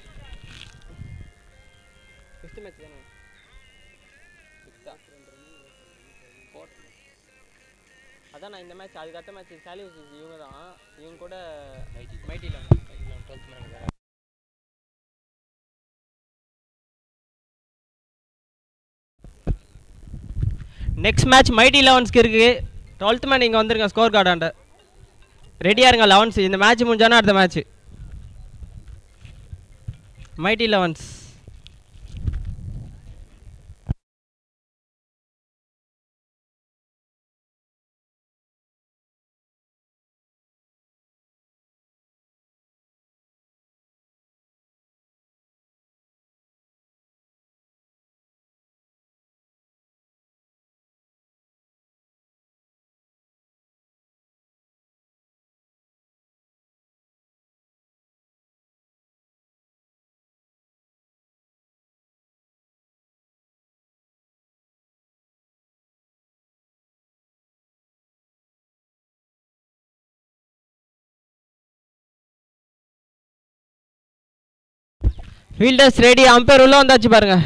அதான் நான் இந்த மேட்ச் அதுக்கு அடுத்த மேட்ச் சாலிவ் இவங்க தான் இவங்க கூட மைட்டியில் twelfth manager next match mighty லெவன்ஸ்க்கு இருக்குது டுவெல்த் மேன் இங்கே வந்திருக்கேன் ஸ்கோர் கார்டாண்ட ரெடியாக இருங்க லெவன்ஸ் இந்த மேட்ச் முடிஞ்சானா அடுத்த match Mighty Lawns. Fielders ready umpire உள்ளே வந்தாச்சு பாருங்கள்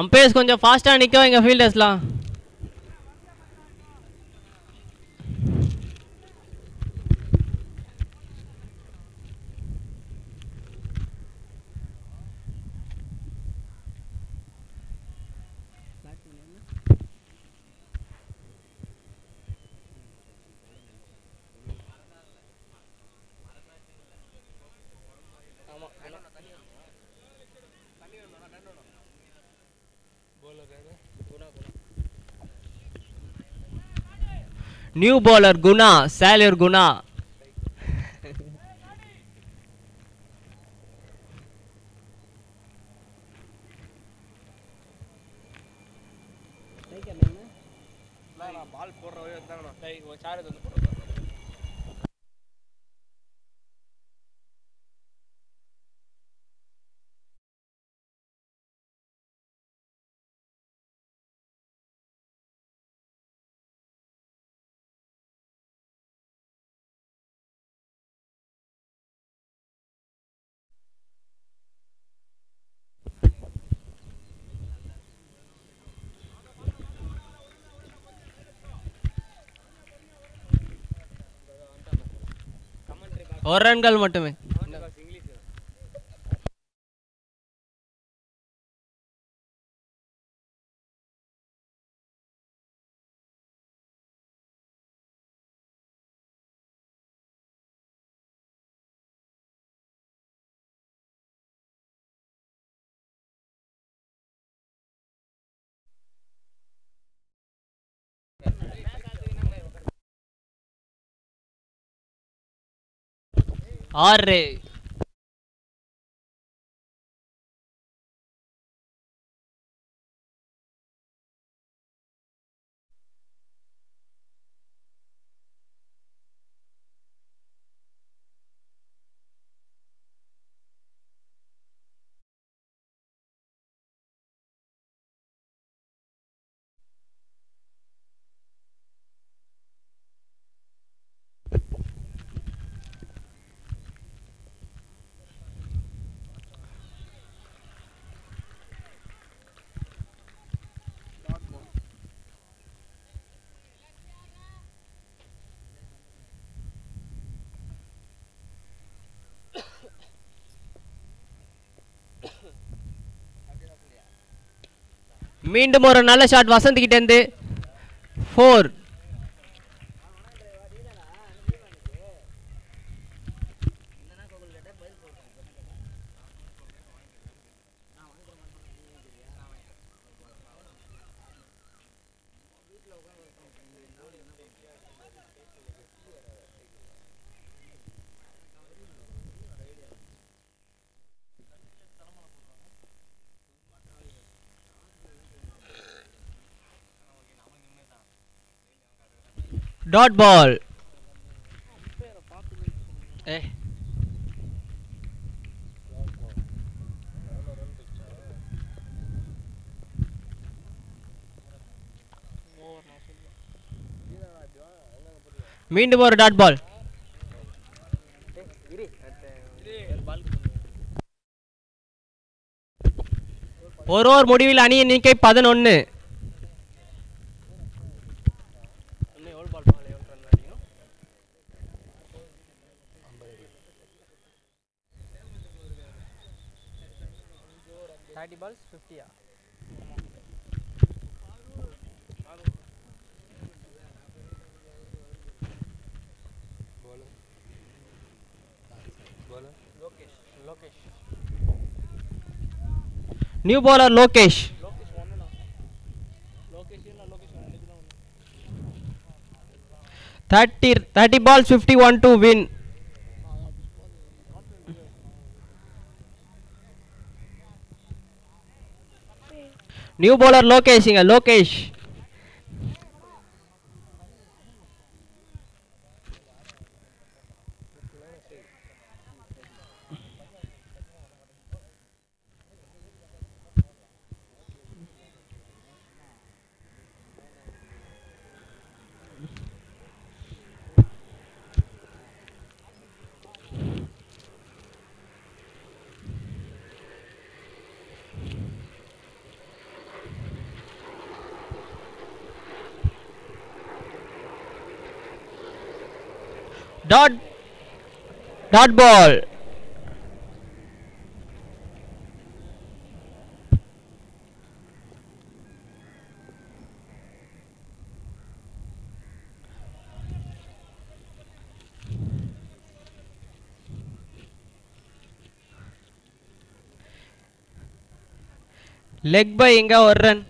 அம்பேஸ் கொஞ்சம் ஃபாஸ்ட்டாக நிற்கும் எங்கள் ஃபீல்டர்ஸ்லாம் நியூ பாலர் குணா சேலியர் குணா ஒரு ரன்கள் மட்டுமே और மீண்டும் ஒரு நல்ல ஷாட் வசந்த் கிட்டேருந்து ஃபோர் டாட் பால் ஏ மீண்டும் ஒரு டாட் பால் ஒரு ஒரு முடிவில் அணியின் எண்ணிக்கை பதினொன்று சுத்தியா बोलो new bowler Lokesh thirty thirty ball fifty one to win New bowler Lokesh, Location. Dot dot ball leg bye इंगा और रन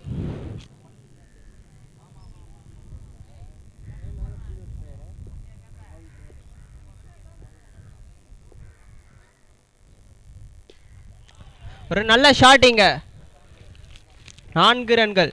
ஒரு நல்ல ஷாட் இங்கே நான்கு ரன்கள்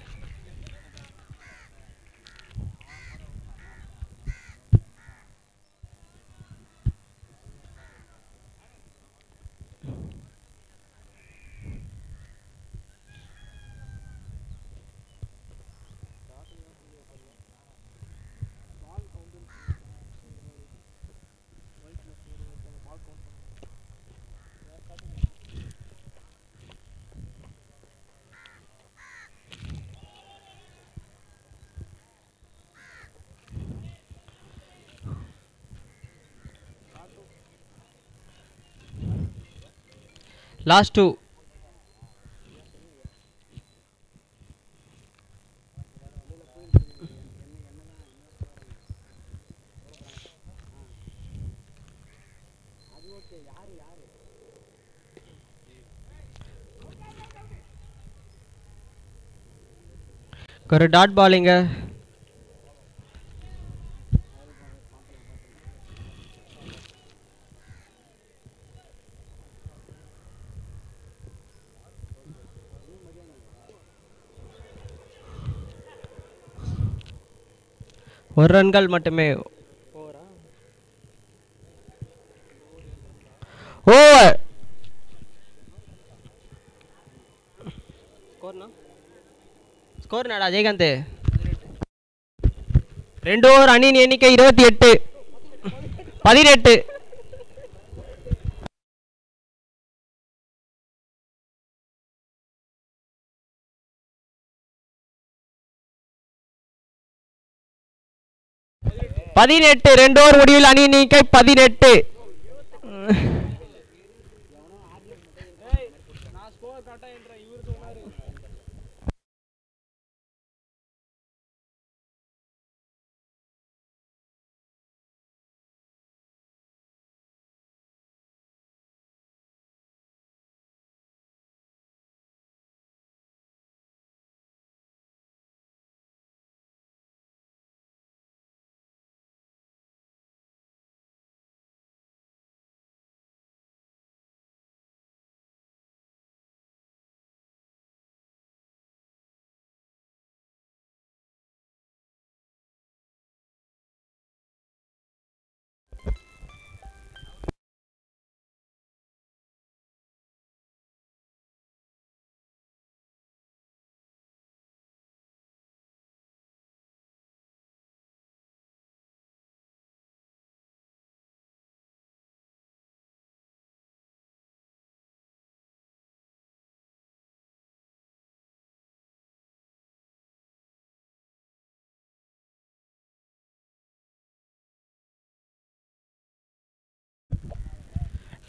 லாஸ்ட் டூ ஒரு டாட் பாலிங்க ஒரு ரன்கள் மட்டுமே ஓவர் ஸ்கோர் நாடா ஜெயகாந்த் ரெண்டு ஓவர் அணியின் எண்ணிக்கை இருபத்தி எட்டு பதினெட்டு பதினெட்டு ரெண்டு ஓவர் முடிவில் அணி நீக்கை பதினெட்டு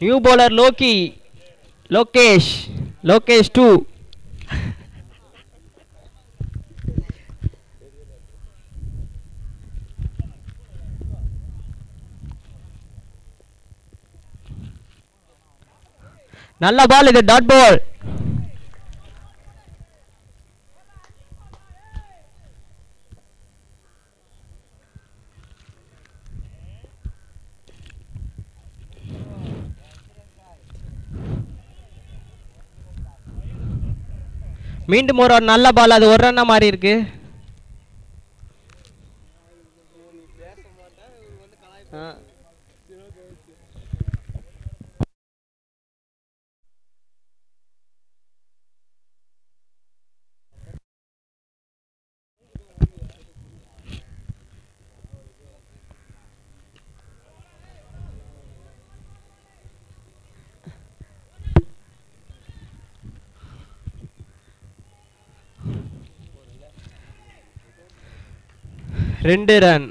న్యూ బౌలర్ లోకి లోకేష్ లోకేష్ టూ நல்ல பால் இது டாட் பால் மீண்டும் ஒரு நல்ல பால் அது ஒரு ரன்னா மாறி இருக்கு ஆ ரெண்டு ரன்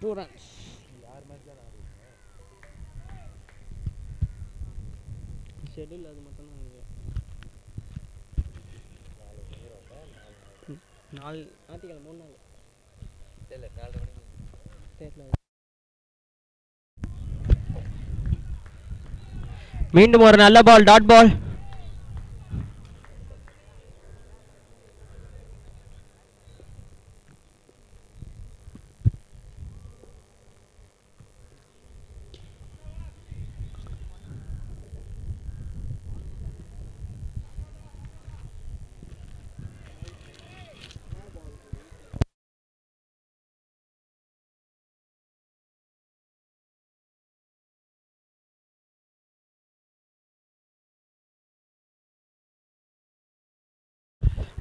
டூ ரன் ஷெட்யூல் அது நாலு மூணு நாள் மீண்டும் ஒரு நல்ல ball dot ball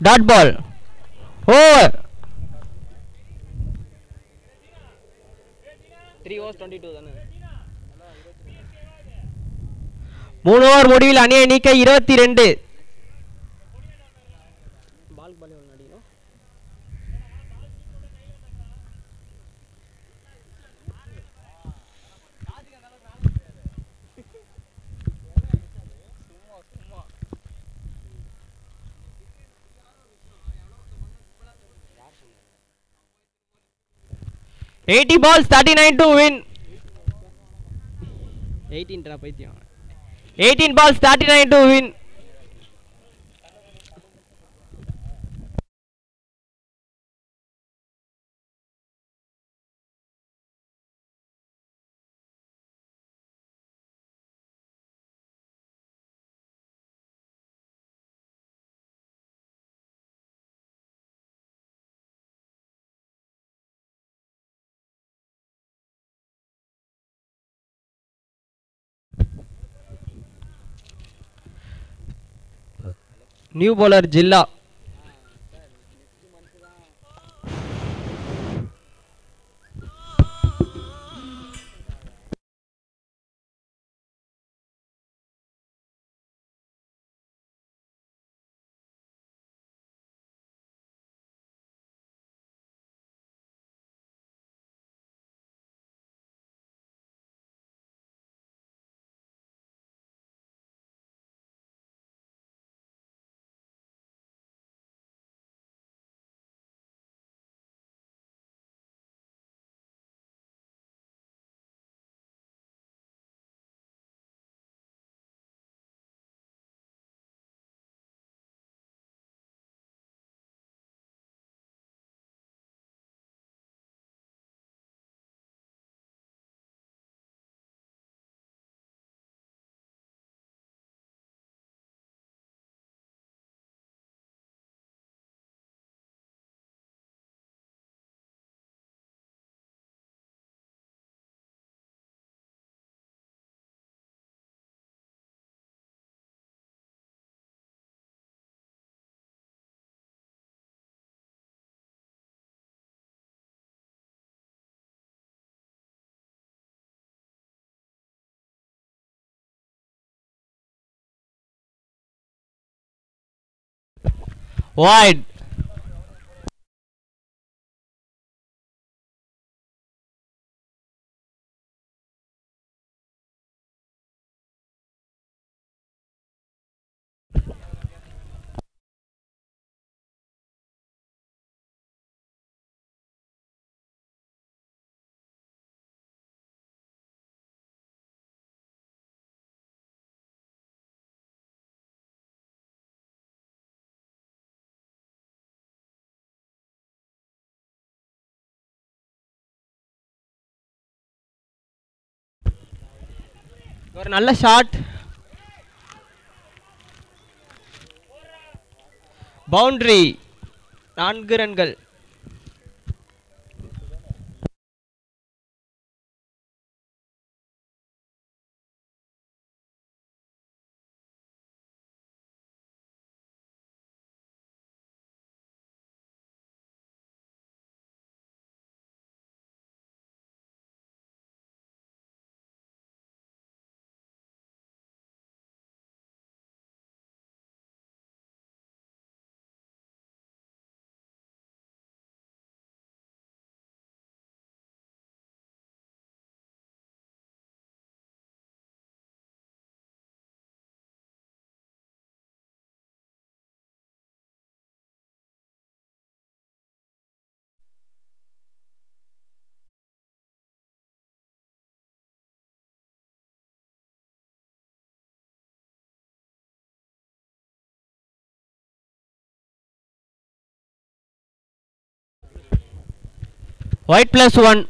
dot ball over மூணு ஓவர் முடிவில் அணியை நீக்க இருபத்தி ரெண்டு eighty balls thirty nine to win eighteen eighteen balls thirty nine to win new bowler Jilla Why? ஒரு நல்ல ஷாட் பவுண்ட்ரி நான்கு ரன்கள் y plus 1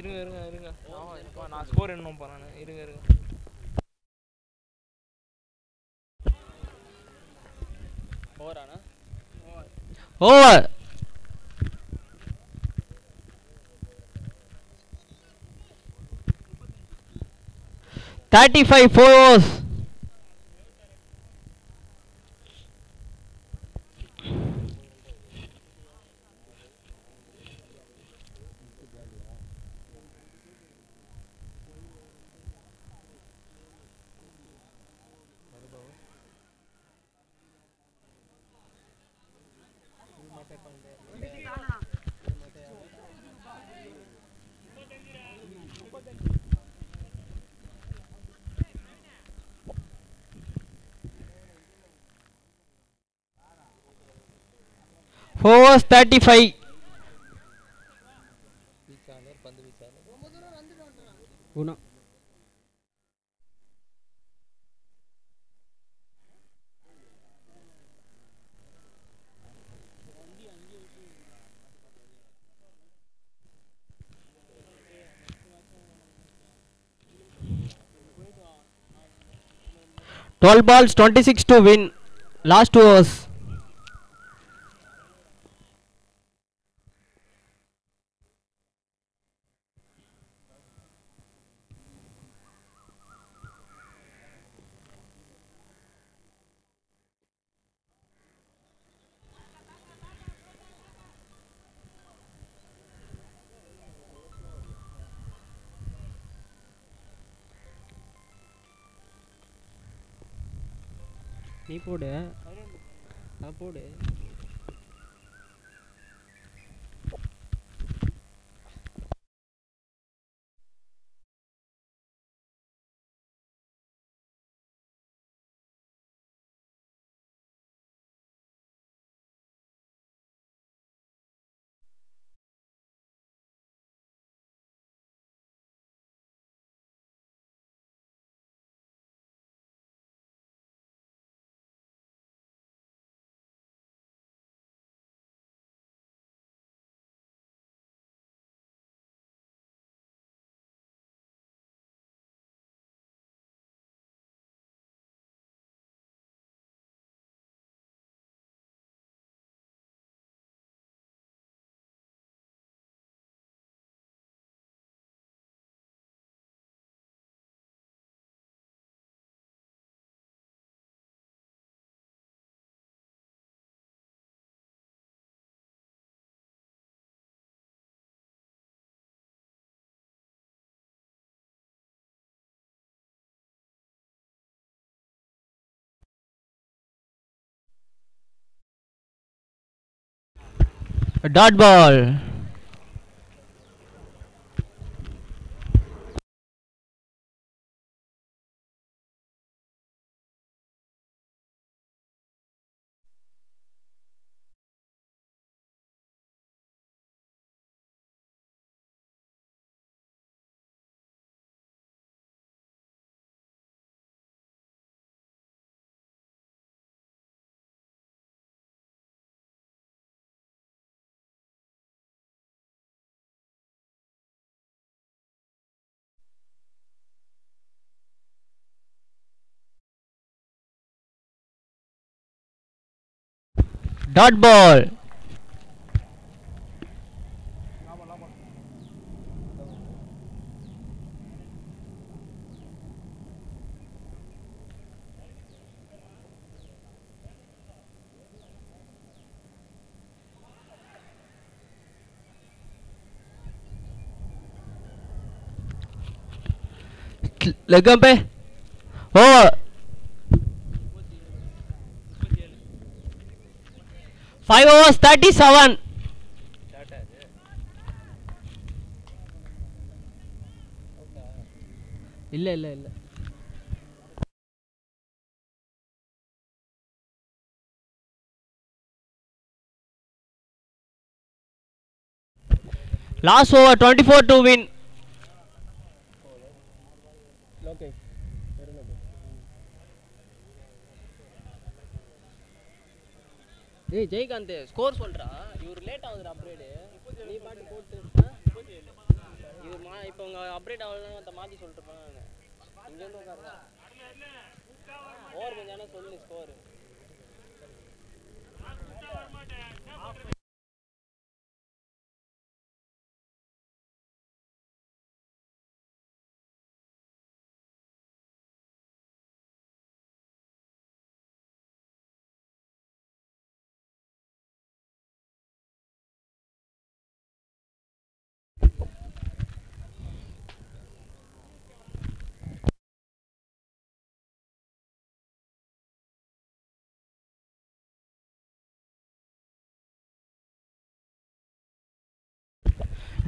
இருங்க இருங்க இருங்க நான் ஸ்கோர் என்ன போகிறேன் இருங்க இருங்க over thirty five four fours thirty five Guna twelve balls twenty six to win last two overs போடு dot ball dot ball legam pe oh five overs thirty seven இல்ல இல்ல இல்லை last over twenty four to win ஏய் Jayakanth score சொல்றா இவர் late ஆகுதுடா update நீ பாட்டு போட்டு இது மா இப்போ உங்க அப்டேட் ஆகலன்னு அந்த மாத்தி சொல்லிட்டு போனாங்க இங்க இருந்து உட்காருங்க ஓவர் கொஞ்சம் சொல்லு score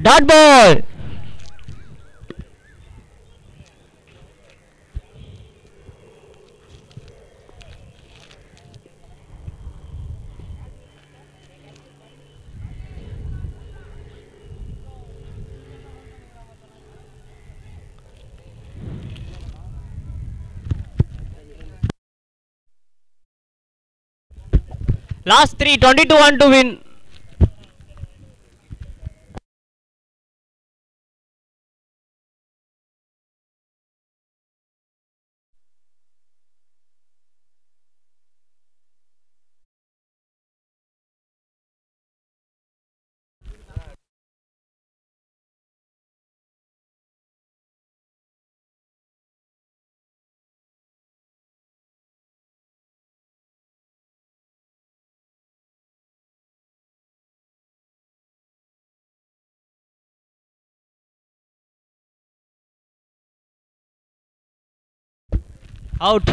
dot ball last three 22 1 to win out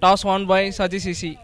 toss won by Saji Sisi.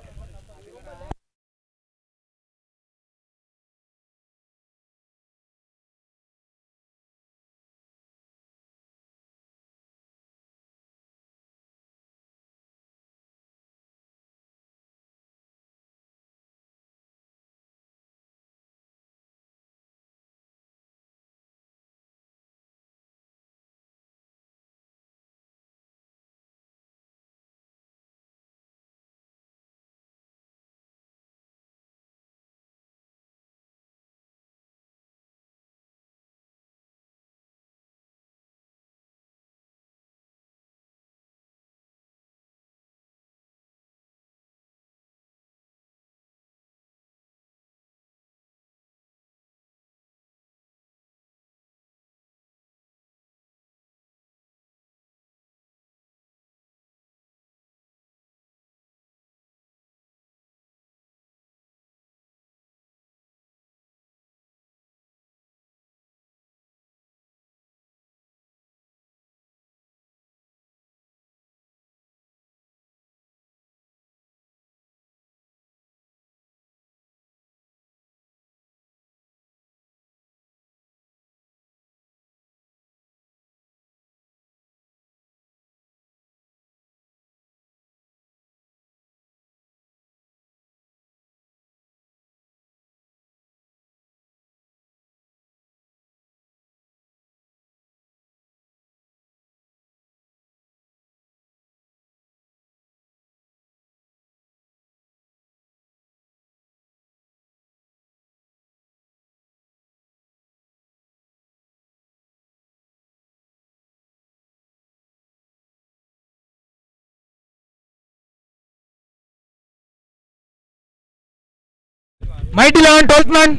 Mighty eleven twelfth man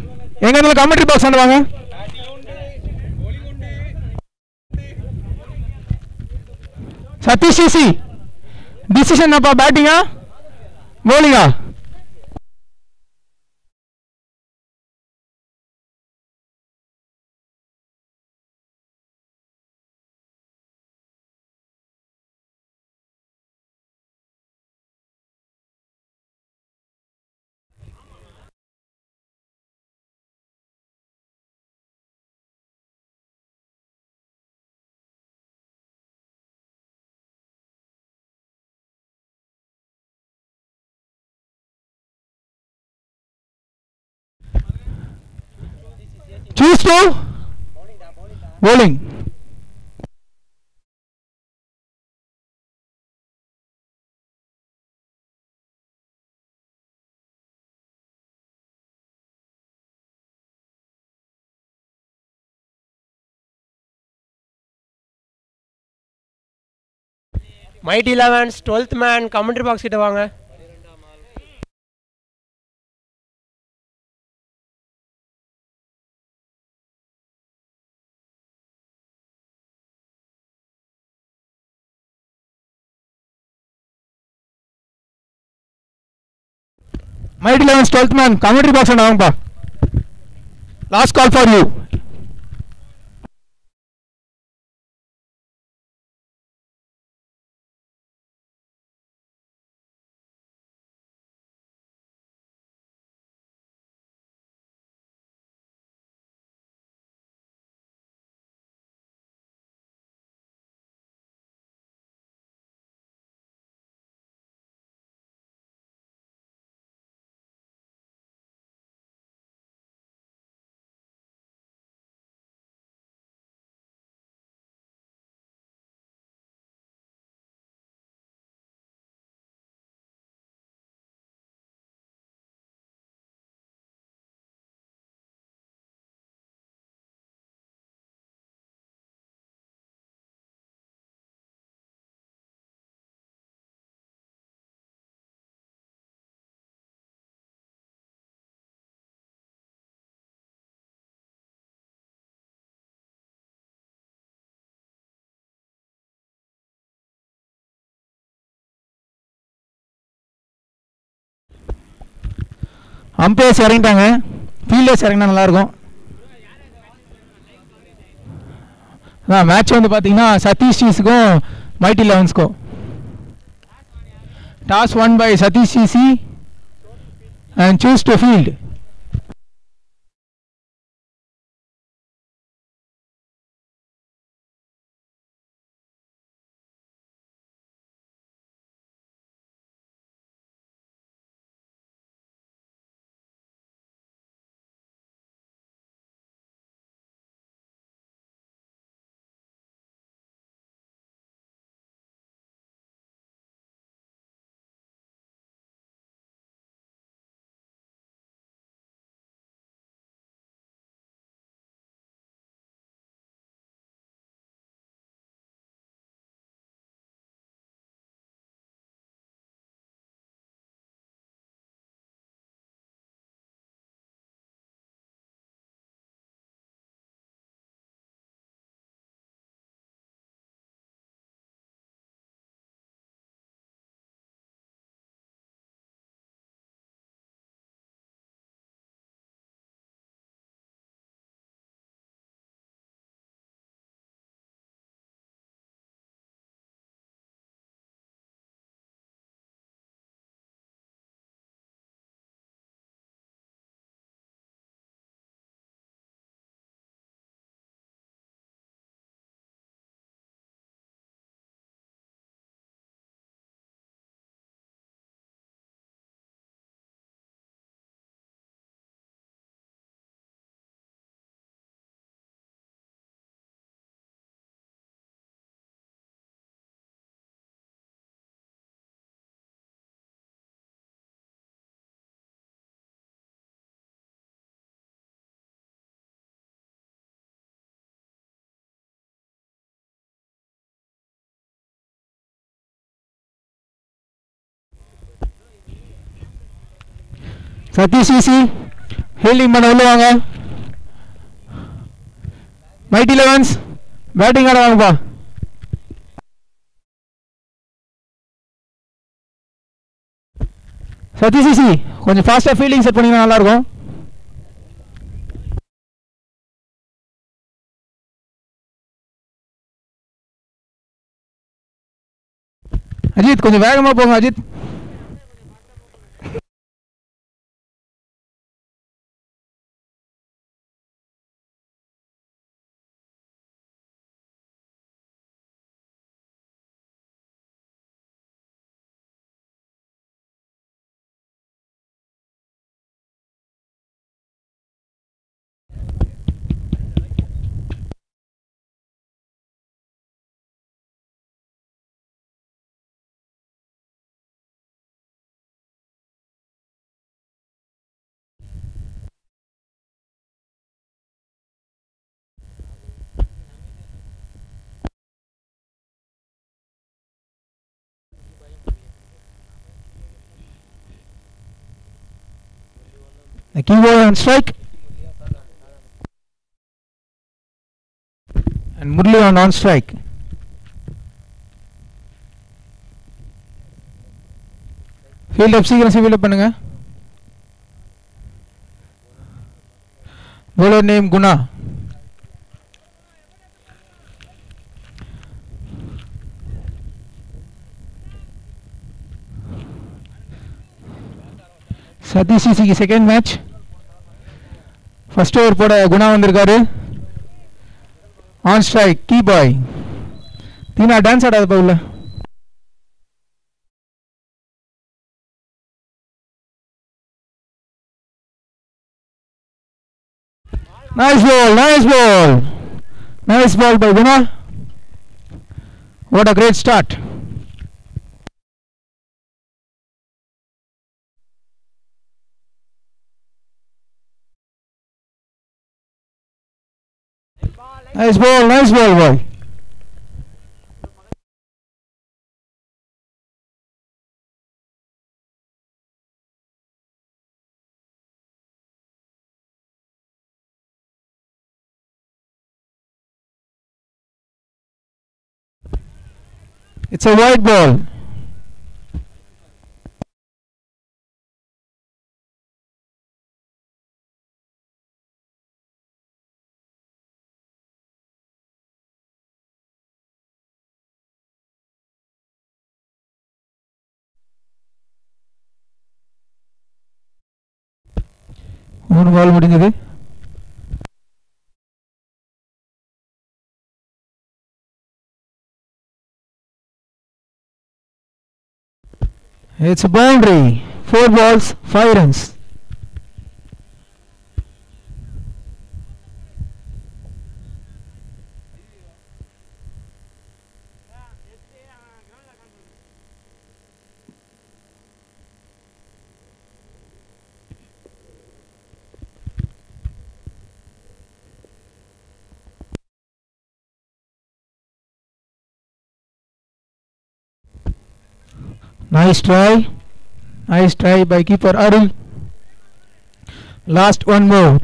எங்க இருந்தாலும் கமெண்ட்ரி பாக்ஸ் வாங்க சதீஷ் சிசி டிசிஷன் அப்பா பேட்டிங்கா பவுலிங்கா to bowling mighty elevens twelfth man commentary box கிட்ட வாங்க mighty elevens twelfth man commentary box అండి and last call for you umpires இறங்கிட்டாங்க fielders இறங்கினா நல்லாயிருக்கும் அதான் மேட்ச் வந்து பார்த்தீங்கன்னா சதீஷ் சிஸுக்கும் mighty லெவன்ஸ்க்கும் toss won by Satish CC and choose to field Satish CC hilly பண்ணுவாங்க மைட்டி லன்ஸ் பேட்டிங் ஆடறாங்க சதி சிசி கொஞ்சம் ஃபாஸ்டா ஃபீலிங் செட் பண்ணினா நல்லா இருக்கும் அஜித் கொஞ்சம் வேகமா போங்க Ajith The keyboard on strike. And Murli on on strike. Field up சீக்கிரம் field up pannunga. bowler name Guna Satish சிசிக்கு செகண்ட் மேட்ச் ஃபர்ஸ்ட் ஓவர் போட குணா வந்திருக்காரு on strike key boy Deena dance ஆடாதப்பா உள்ள Nice ball, nice ball. Nice ball by Guna. What a great start. Nice ball, nice ball, boy. It's a white ball. மூணு பால் முடிஞ்சது It's a boundary. Four balls, five runs. Nice try. Nice try by keeper Arul. Last one more.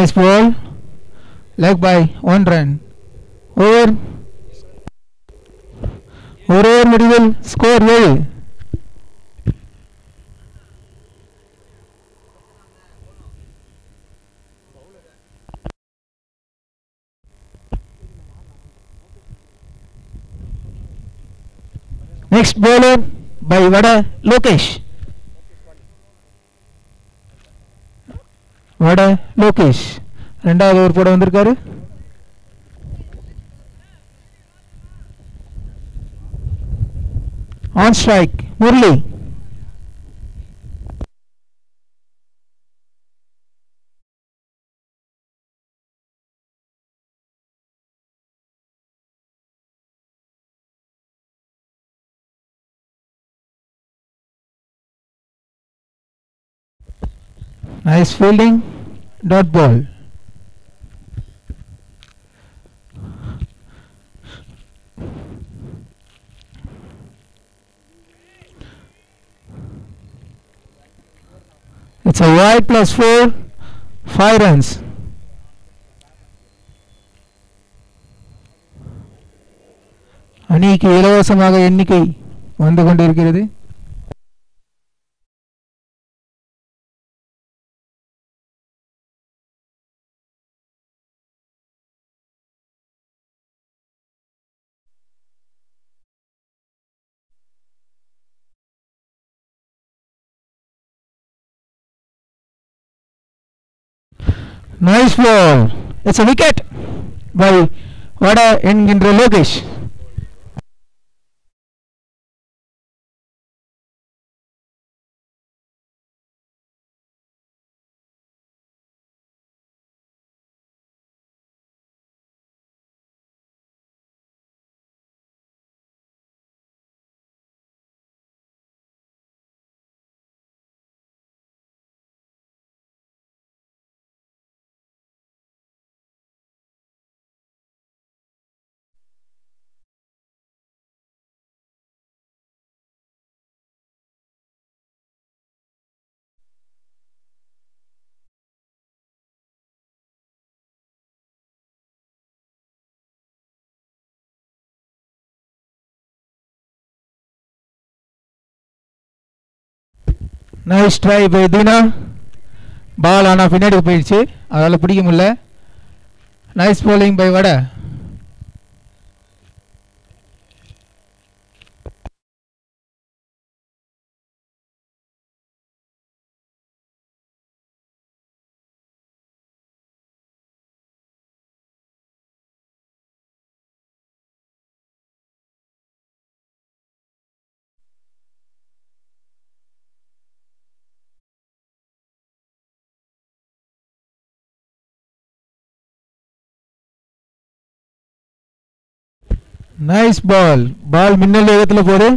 Nice ball. Leg by one run. Over. Over over medieval score well. Next bowler by Vada Lokesh. வட லோகேஷ் ரெண்டாவது over போட வந்திருக்காரு on strike Murali Nice fielding. Dot ball. It's a wide plus four. Five runs. அணிக்கு இலவசமாக எண்ணிக்கை வந்து கொண்டிருக்கிறது Nice ball. It's a wicket by a in Gindra Lokesh. Nice try இப்போ எப்படின்னா பால் ஆனால் பின்னாடி போயிடுச்சு அதால் பிடிக்க முடில nice bowling by Vadai nice ball ball மின்னல் வேகத்தில் போடு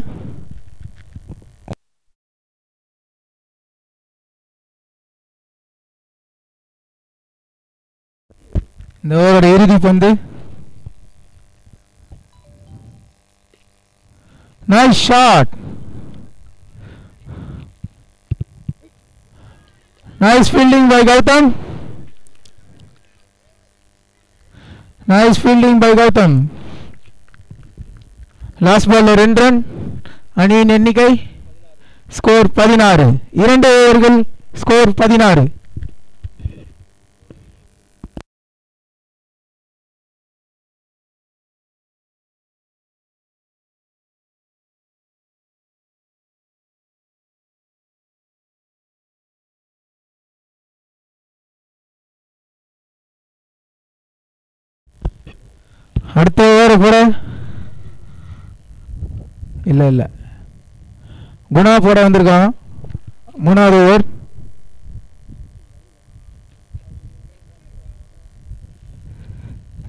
இந்த ஓவரோட இறுதி பந்து nice shot nice fielding by Gautham nice fielding by Gautham last பாலில் ரெண்டு ரன் அணியின் எண்ணிக்கை ஸ்கோர் பதினாறு இரண்டு ஓவர்கள் ஸ்கோர் பதினாறு அடுத்த ஓவர் கூட இல்லை இல்லை குணா போட வந்திருக்கோம் மூணாவது ஓவர்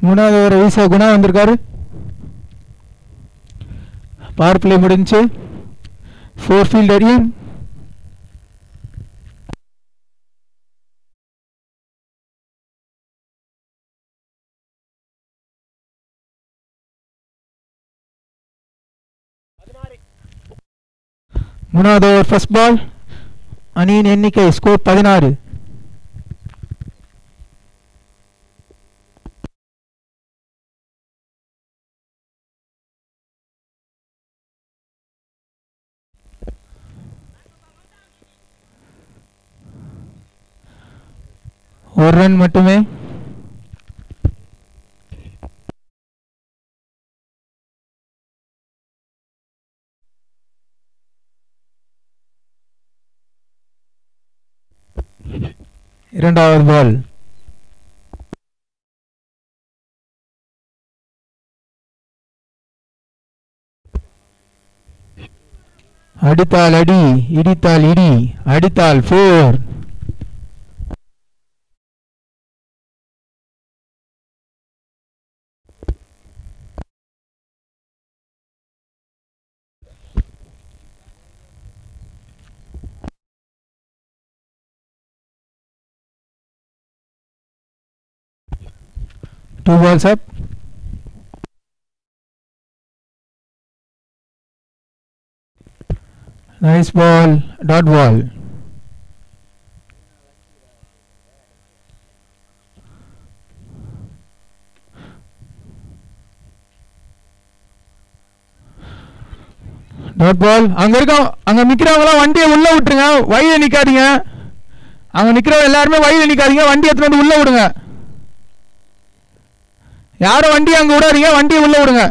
மூணாவது ஓவர் ஈசா குணா வந்திருக்காரு பவர் பிளே முடிஞ்சு ஃபோர் ஃபீல்டர் மூணாவது ஓவர் ஃபர்ஸ்ட் பால் அணியின் எண்ணிக்கை ஸ்கோர் பதினாறு ஒரு ரன் மட்டுமே இரண்டாவது பால் அடித்தால் அடி இடித்தால் இடி அடித்தால் போர் two balls up nice ball dot ball dot ball அங்க இருக்க அங்க நிக்கிறவங்க வண்டியை உள்ள விட்டுருங்க வழியில நிக்காதீங்க அங்க நிக்கிறவங்க எல்லாருமே வழியில நிக்காதீங்க வண்டி எடுத்துட்டு வந்து உள்ள விடுங்க யாரும் வண்டி அங்க விடாதீங்க வண்டி உள்ள விடுங்க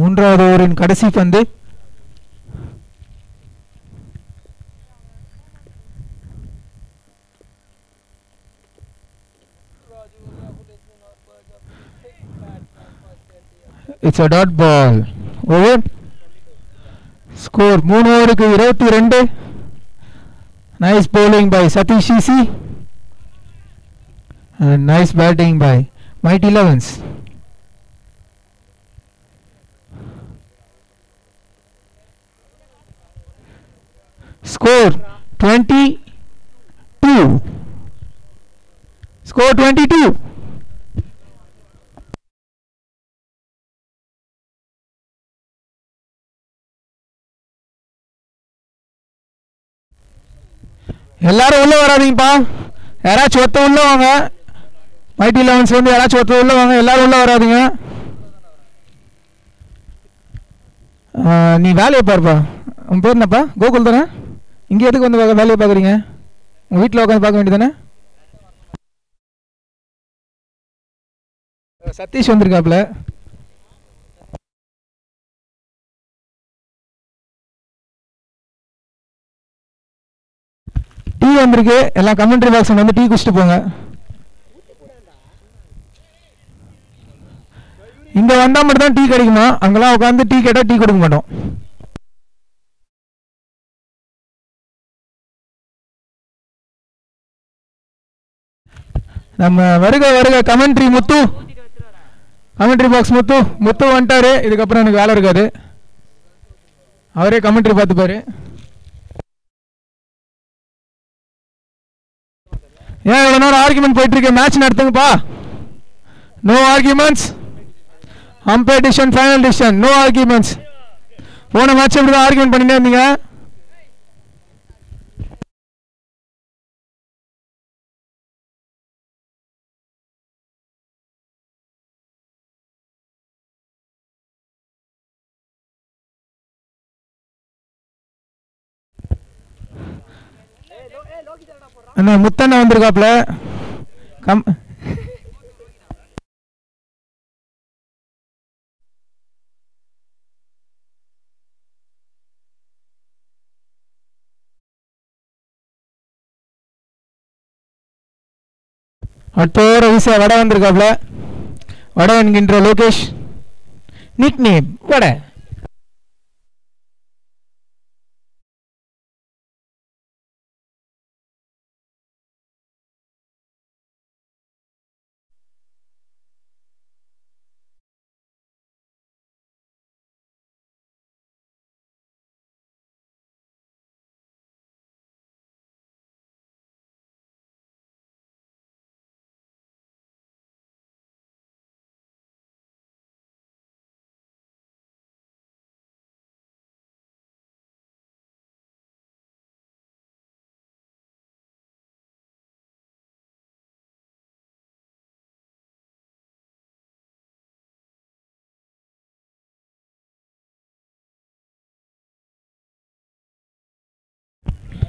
மூன்றாவது ஓவரின் கடைசி பந்து it's a dot ball okay score మూడు ఓవర్కి ఇరవై రెండు nice bowling by Satish CC and nice batting by mighty elevens score twenty two score twenty two எல்லாரும் உள்ளே வராதிங்கப்பா யாராச்சும் ஒத்த உள்ளே வாங்க மைட்டி வந்து யாராச்சும் ஒத்த உள்ளே வாங்க எல்லோரும் உள்ளே வராதிங்க நீ வேலையை பாருப்பா உன் பேர் என்னப்பா கோகுல் தானே இங்கே எதுக்கு வந்து வேலையை பார்க்குறீங்க உங்கள் வீட்டில் உட்காந்து பார்க்க வேண்டியதானே சதீஷ் வந்திருக்காப்புல வீடியோ வந்திருக்கு எல்லாம் கமெண்ட்ரி பாக்ஸ் வந்து டீ குடிச்சிட்டு போங்க இங்க வந்தா மட்டும் தான் டீ கிடைக்குமா அங்கெல்லாம் உட்காந்து டீ கேட்டா டீ கொடுக்க மாட்டோம் நம்ம வருக வருக commentary Muthu commentary box Muthu Muthu வந்துட்டாரு இதுக்கப்புறம் எனக்கு வேலை இருக்காது அவரே கமெண்ட்ரி பார்த்துப்பாரு ஏன் இவ்வளோ நேரம் ஆர்குமெண்ட் போயிட்டு இருக்கு match நடத்துங்கப்பா no arguments umpire decision final decision no arguments போன மேட்ச் எப்படி தான் ஆர்குமெண்ட் பண்ணிட்டே இருந்தீங்க அண்ணா முத்தண்ணா வந்திருக்காப்புல கம் அடுத்தோர விசா வடை வந்திருக்காப்புல வடை என்கின்ற லோகேஷ் நிக் நேம் வடை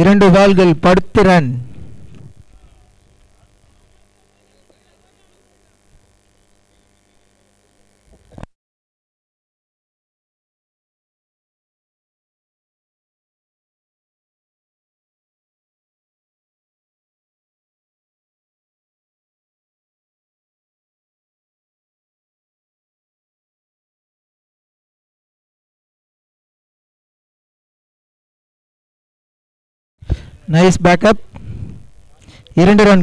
இரண்டு கால்கள் படுத்திறன் Nice backup. Here in the run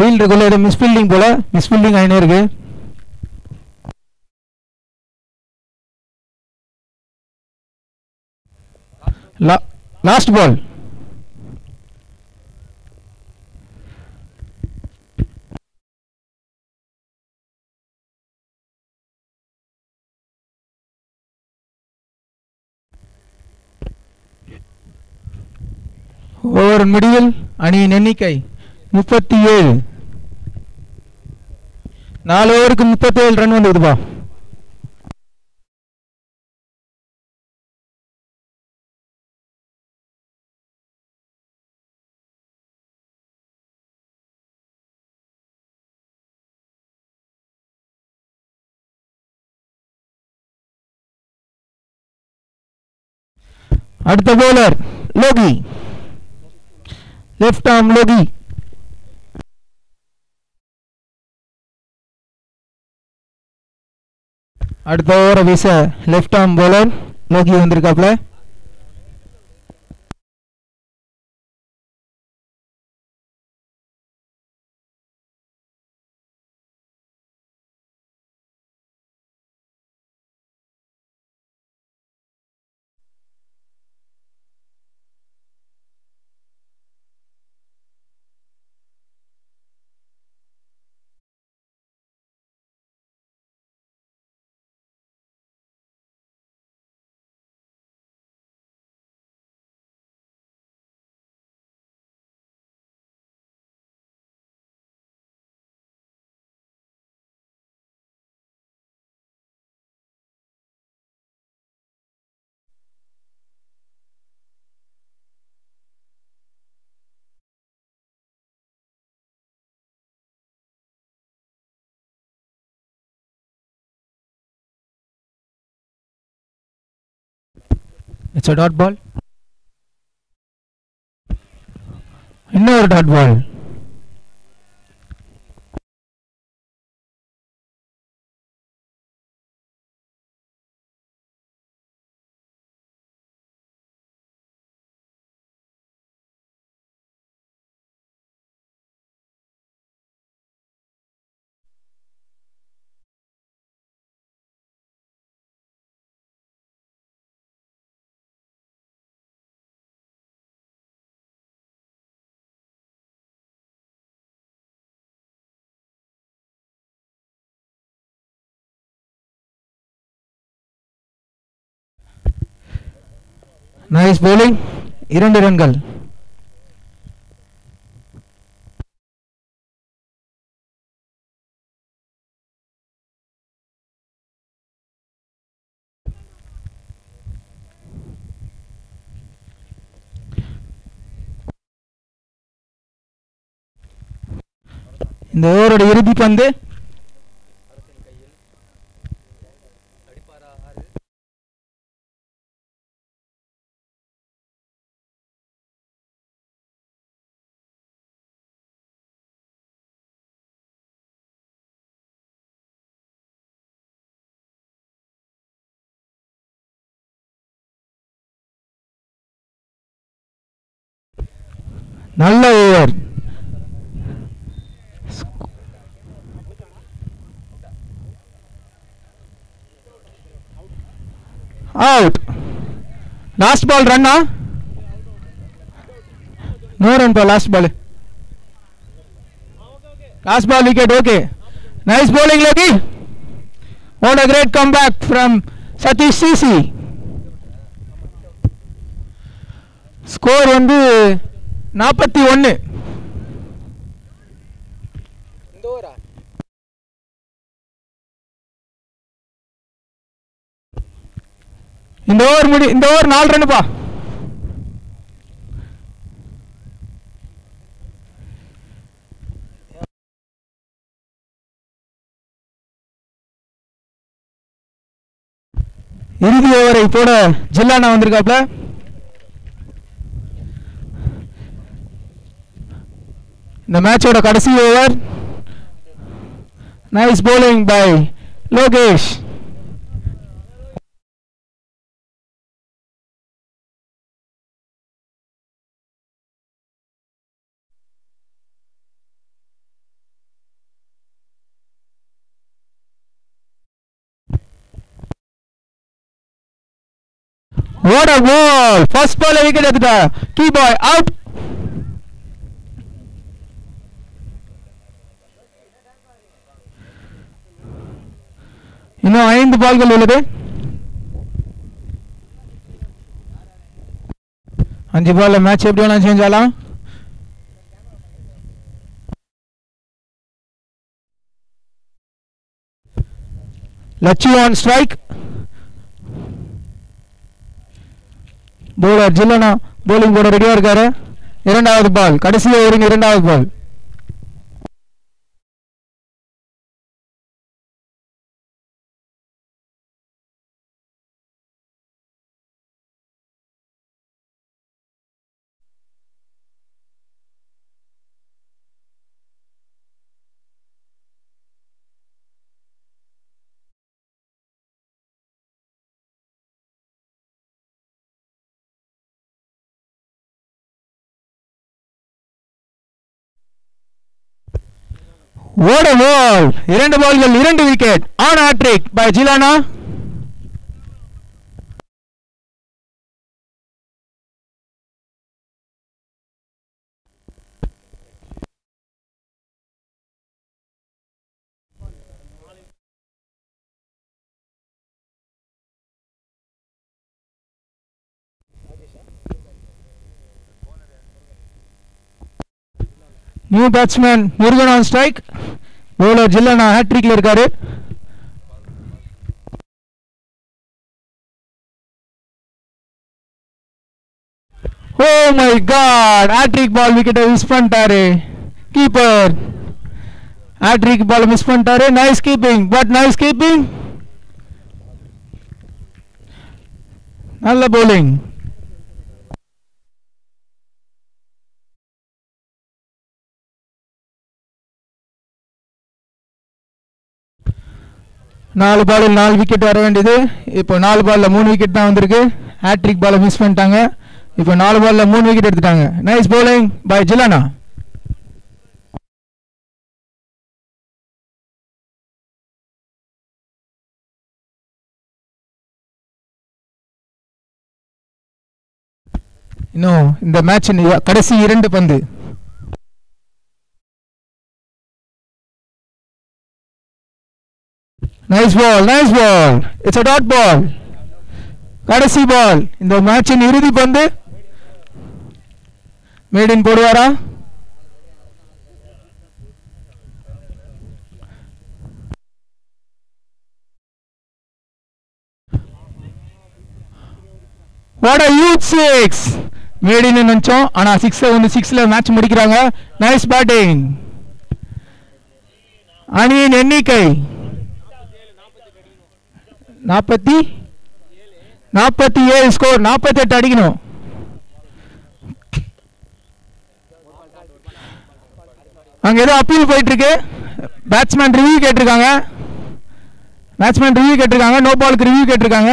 ஃபீல்டுக்குள்ளே ஏதோ மிஸ்பில்டிங் போல் மிஸ்பில்டிங் ஆகினே இருக்கு லாஸ்ட் பால் ஒவ்வொரு முடிவில் அணியின் எண்ணிக்கை முப்பத்தி ஏழு நாலு ஓவருக்கு ஏழு ரன் வந்துடுதுப்பா அடுத்த bowler Loki left arm Loki అడి తో రవిస లెఫ్ట్ ఆర్మ్ బౌలర్ నోహి వందర్ కాప్ల a dot ball இன்னொரு டாட் பால் நைஸ் போலிங் இரண்டு ரன்கள் இந்த ஓவருடைய இறுதி பந்து நல்ல ஓவர் అవుట్ లాస్ట్ బాల్ రన్నా నో రన్ పా last ball last ball wicket okay nice bowling Loki what a great come back from Satish CC score வந்து நாற்பத்தி ஒன்று இந்த ஓவர் முடி இந்த ஓவர் நாலு ரன்னுப்பா இறுதி ஓவரை போட ஜில்லானா வந்திருக்காப்ல இந்த மேட்சோட கடைசி over nice bowling by Lokesh What a ball! First ball wicket எடுத்துட்டா கீ பாய் அவுட் இன்னும் ஐந்து பால்கள் உள்ளது அஞ்சு பால்ல மேட்ச் எப்படி வேணாலும் செஞ்சாலாம் Latchi on strike bowler Jillana bowling போட ரெடியாக இருக்காரு இரண்டாவது பால் கடைசியில் ஒருங்க இரண்டாவது பால் ஓட பால் இரண்டு பால்கள் இரண்டு wicket on hattrick by Jillana new batsman Murugan on strike bowler Jillana ஹேட்ரிக்ல இருக்காரு oh my God hattrick ball விக்கெட்டை மிஸ் பண்ணிட்டாரு கீப்பர் ஹேட்ரிக் பால் மிஸ் பண்ணிட்டாரு nice keeping but nice keeping நல்ல பவுலிங் நாலு பாலில் நாலு விக்கெட் வர வேண்டியது இப்போ நாலு பாலில் மூணு விக்கெட் தான் வந்திருக்கு ஹேட்ரிக் பாலை மிஸ் பண்ணிட்டாங்க இப்போ நாலு பாலில் மூணு விக்கெட் எடுத்துட்டாங்க நைஸ் போலிங் பாய் ஜிலானா இன்னும் இந்த மேட்ச் கடைசி இரண்டு பந்து nice ball nice ball it's a dot ball கடைசி பால் இந்த மேட்சின் இறுதி பந்து மேடின் போடுவாரா வாட் அ யூ சிக்ஸ் மேடின்னு நினைச்சோம் ஆனா சிக்ஸ் வந்து சிக்ஸ்ல மேட்ச் முடிக்கிறாங்க நைஸ் பேட்டிங் அணியின் எண்ணிக்கை நாற்பத்தி நாற்பத்தி ஏழு ஸ்கோர் நாற்பத்தி எட்டு அடிக்கணும் அங்கே ஏதோ அப்பீல் போயிட்டுருக்கு பேட்ஸ்மேன் ரிவ்யூ கேட்டிருக்காங்க பேட்ஸ்மேன் ரிவ்யூ கேட்டிருக்காங்க நோ பாலுக்கு ரிவ்யூ கேட்டிருக்காங்க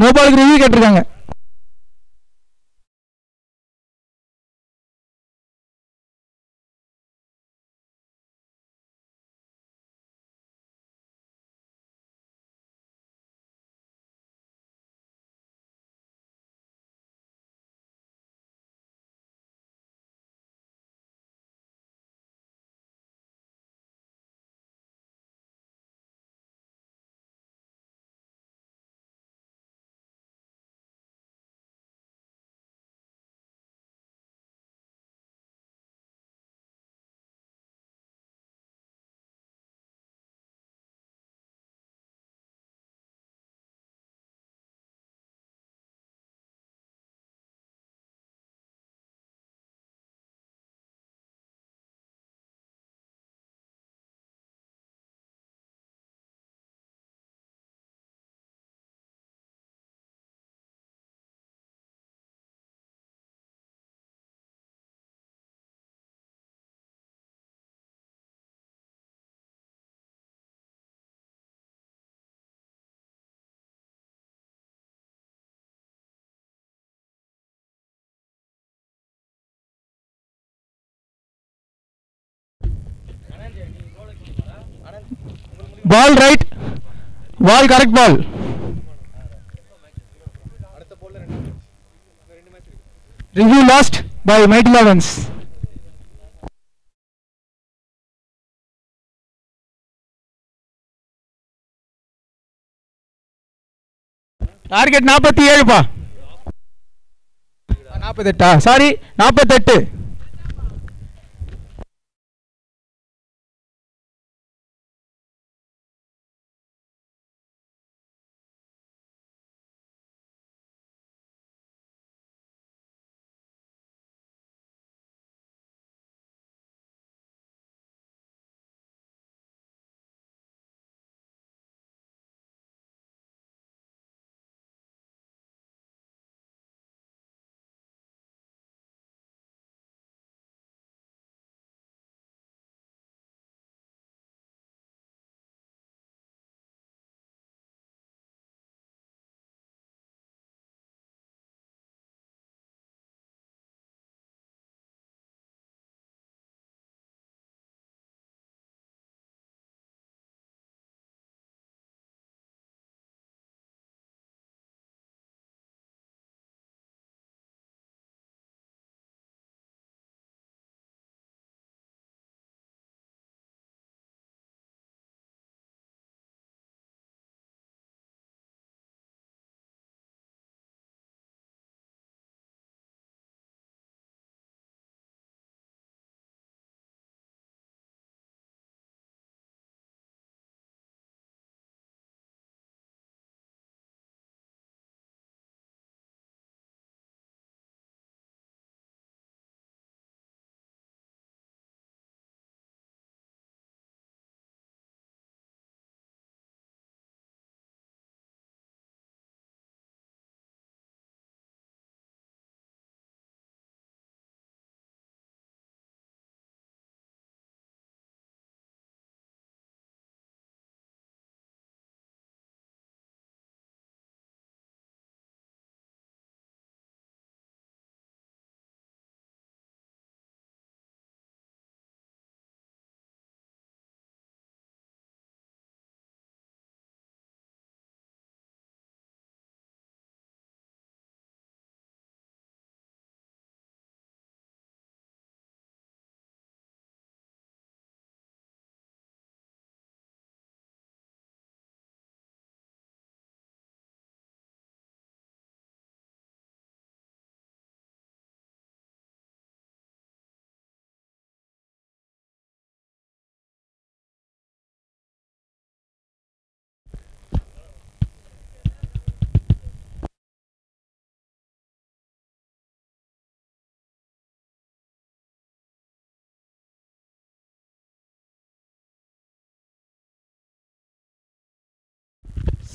நோ பாலுக்கு ரிவ்யூ கேட்டிருக்காங்க ball right ball correct ball review lost by mighty 11s target நாற்பத்தி ஏழுப்பா நாற்பத்தெட்டா சாரி நாற்பத்தெட்டு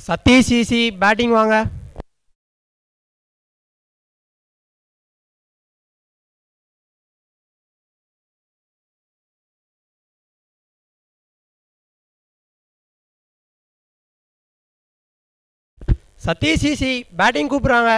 சதீஷ் ஈசி பேட்டிங் வாங்க சதீஷ் சிசி பேட்டிங் கூப்பிட்றாங்க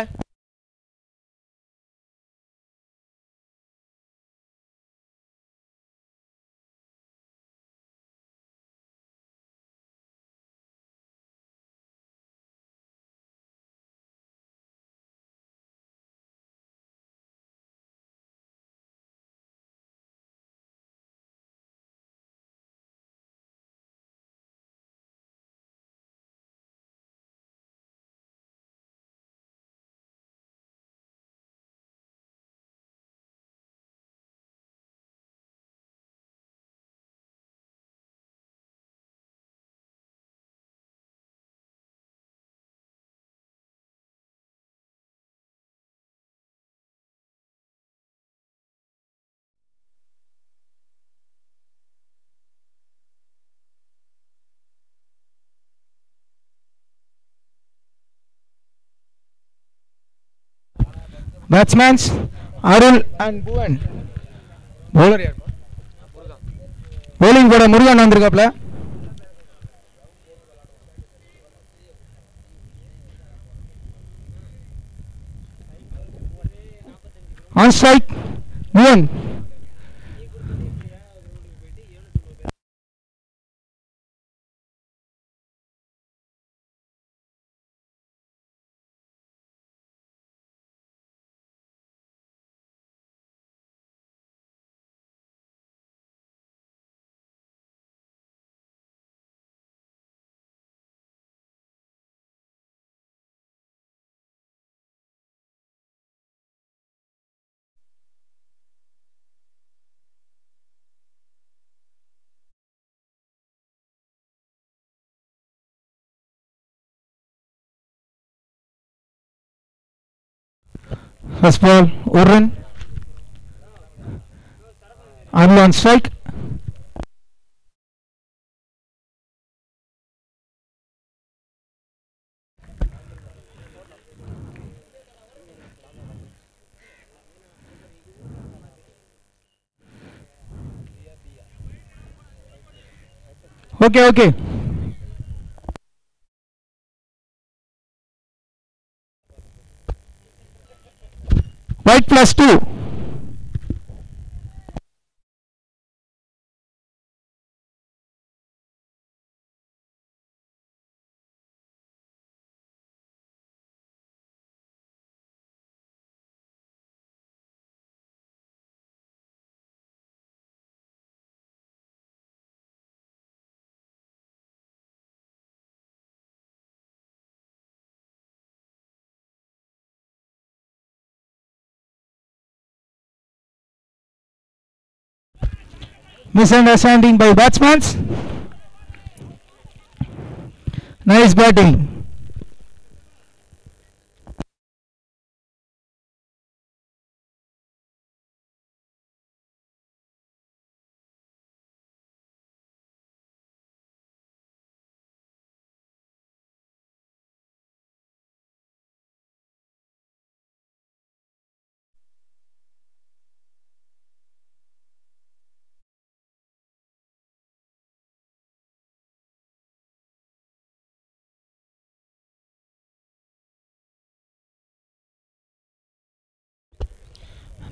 batsmen Arul and Bhuvan bowler bowling போட Murugan வந்திருக்காப்ல on strike Bhuvan First ball, I'm on strike. Okay, okay. right plus 2 Misunderstanding by batsmen. Nice batting.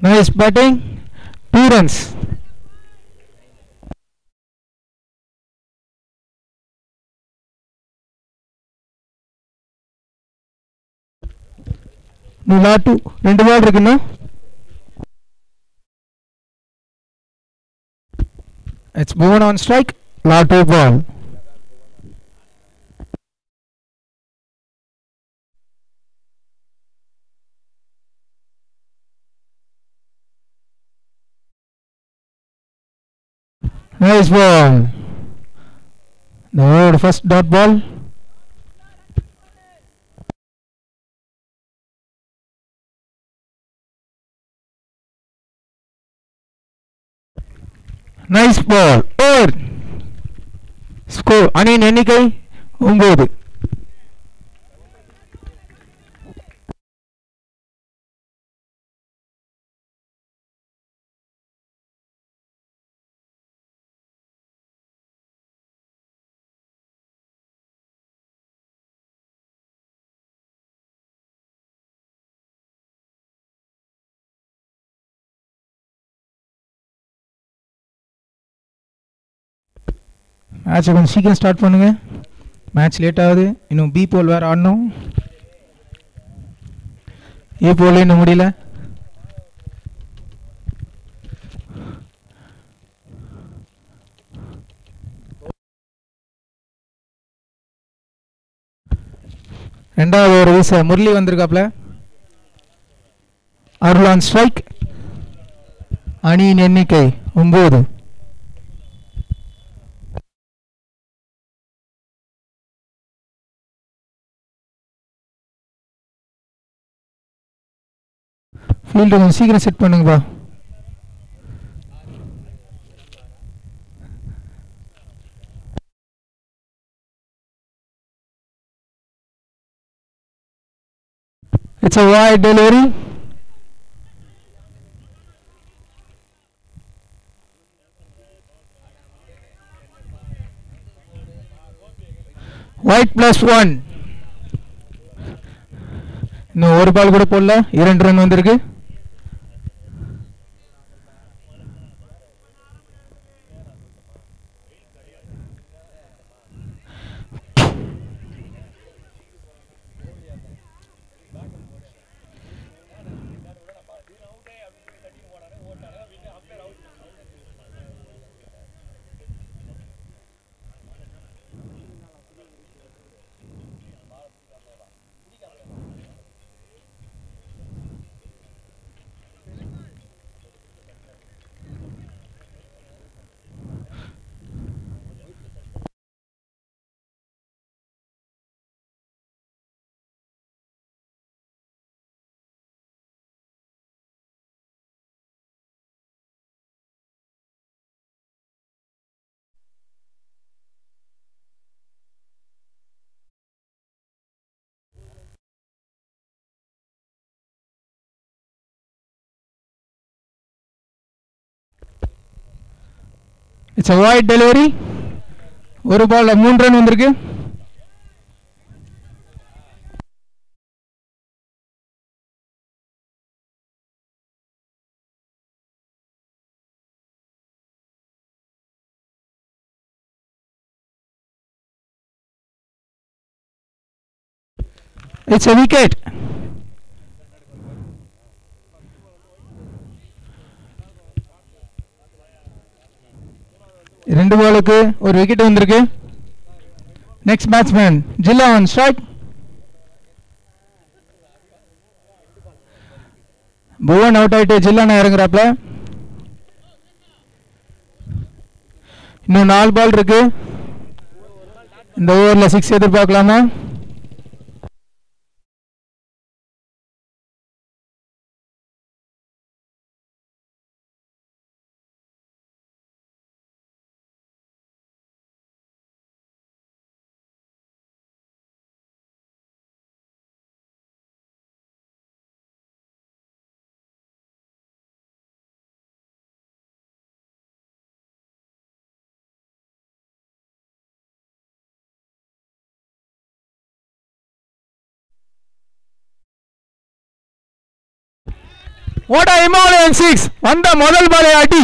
Nice batting two runs నువ్వు లాటు రెండు ball இருக்குன்னா it's move on strike లాటు ball Nice ball. The first dot ball. Nice ball. Over. Score. அணியின் எண்ணிக்கை ஒன்பது மேட்சை கொஞ்சம் சீக்கிரம் ஸ்டார்ட் பண்ணுங்கள் மேட்ச் லேட் ஆகுது இன்னும் பி போல் வேறு ஆடணும் ஏ போல் இன்னும் முடியல ரெண்டாவது ஒரு வீச முரளி வந்திருக்காப்ல அருளான் ஸ்ட்ரைக் அணியின் எண்ணிக்கை ஒம்பது ஃபீல்டு கொஞ்சம் சீக்கிரம் செட் பண்ணுங்கப்பா it's a wide delivery wide plus one இன்னும் ஒரு பால் கூட போடல இரண்டு ரன் வந்திருக்கு இட்ஸ் அ வாய்ட் டெலிவரி ஒரு பால் மூன்று ரன் வந்திருக்கு இட்ஸ் a wicket. ரெண்டு பாலுக்கு ஒரு விக்கெட் வந்திருக்கு next batsman Jilla on strike Bhuvan out ஆகிட்டு ஜில்லானா இறங்குறாப்ல இன்னும் நாலு பால் இருக்கு இந்த ஓவரில் சிக்ஸ் எதிர்பார்க்கலாமா वडा हिन सिक्स वंद मुद्याटी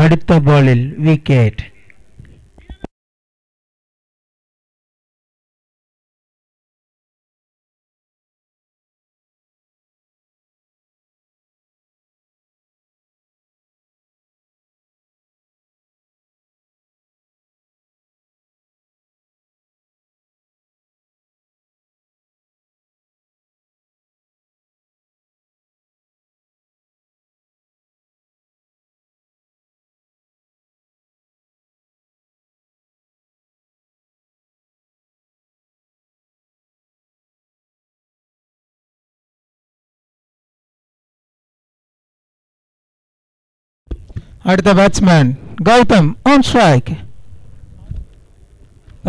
അടുത്ത ബോളിൽ വിക്കറ്റ് அடுத்த batsman Gautham on strike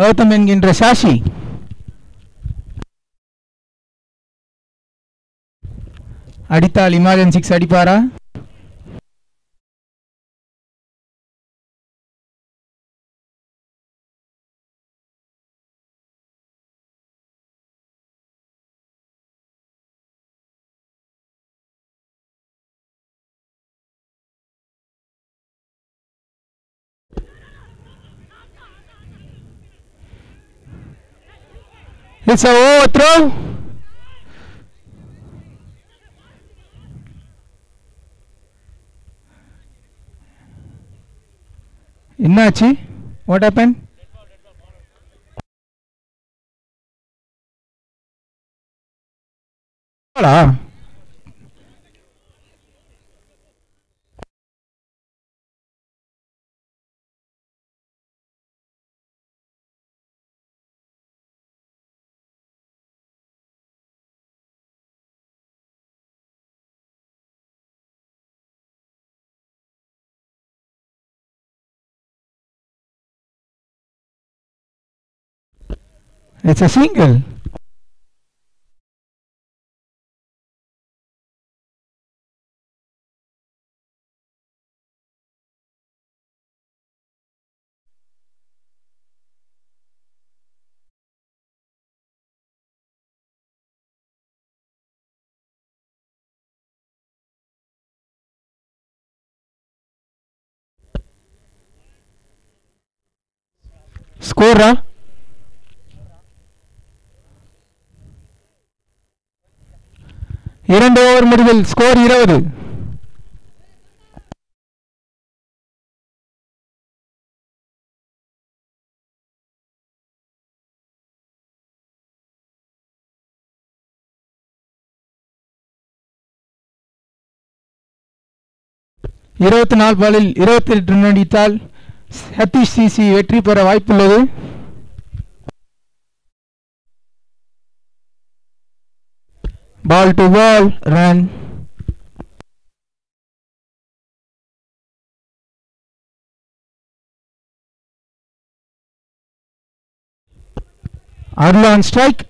Gautham என்கின்ற சாஷி அடித்தால் இமாஜன் சிக்ஸ் அடிப்பாரா Lança outro. ఎన్నాచి వాట్ హ్యాపెన్ అలా It's a single. score, Scorra இரண்டு ஓவர் முடிவில் ஸ்கோர் இருபது இருபத்தி நாலு பாலில் இருபத்தி எட்டு ரன் அடித்தால் சதீஷ் சிசி வெற்றி பெற வாய்ப்புள்ளது ball to ball run Arlo on strike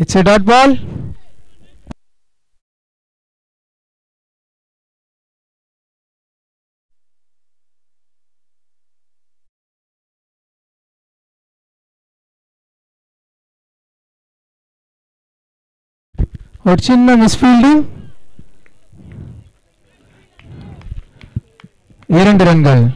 It's a dot ball. और चिन्ह मिस फील्डिंग इरंड रंगल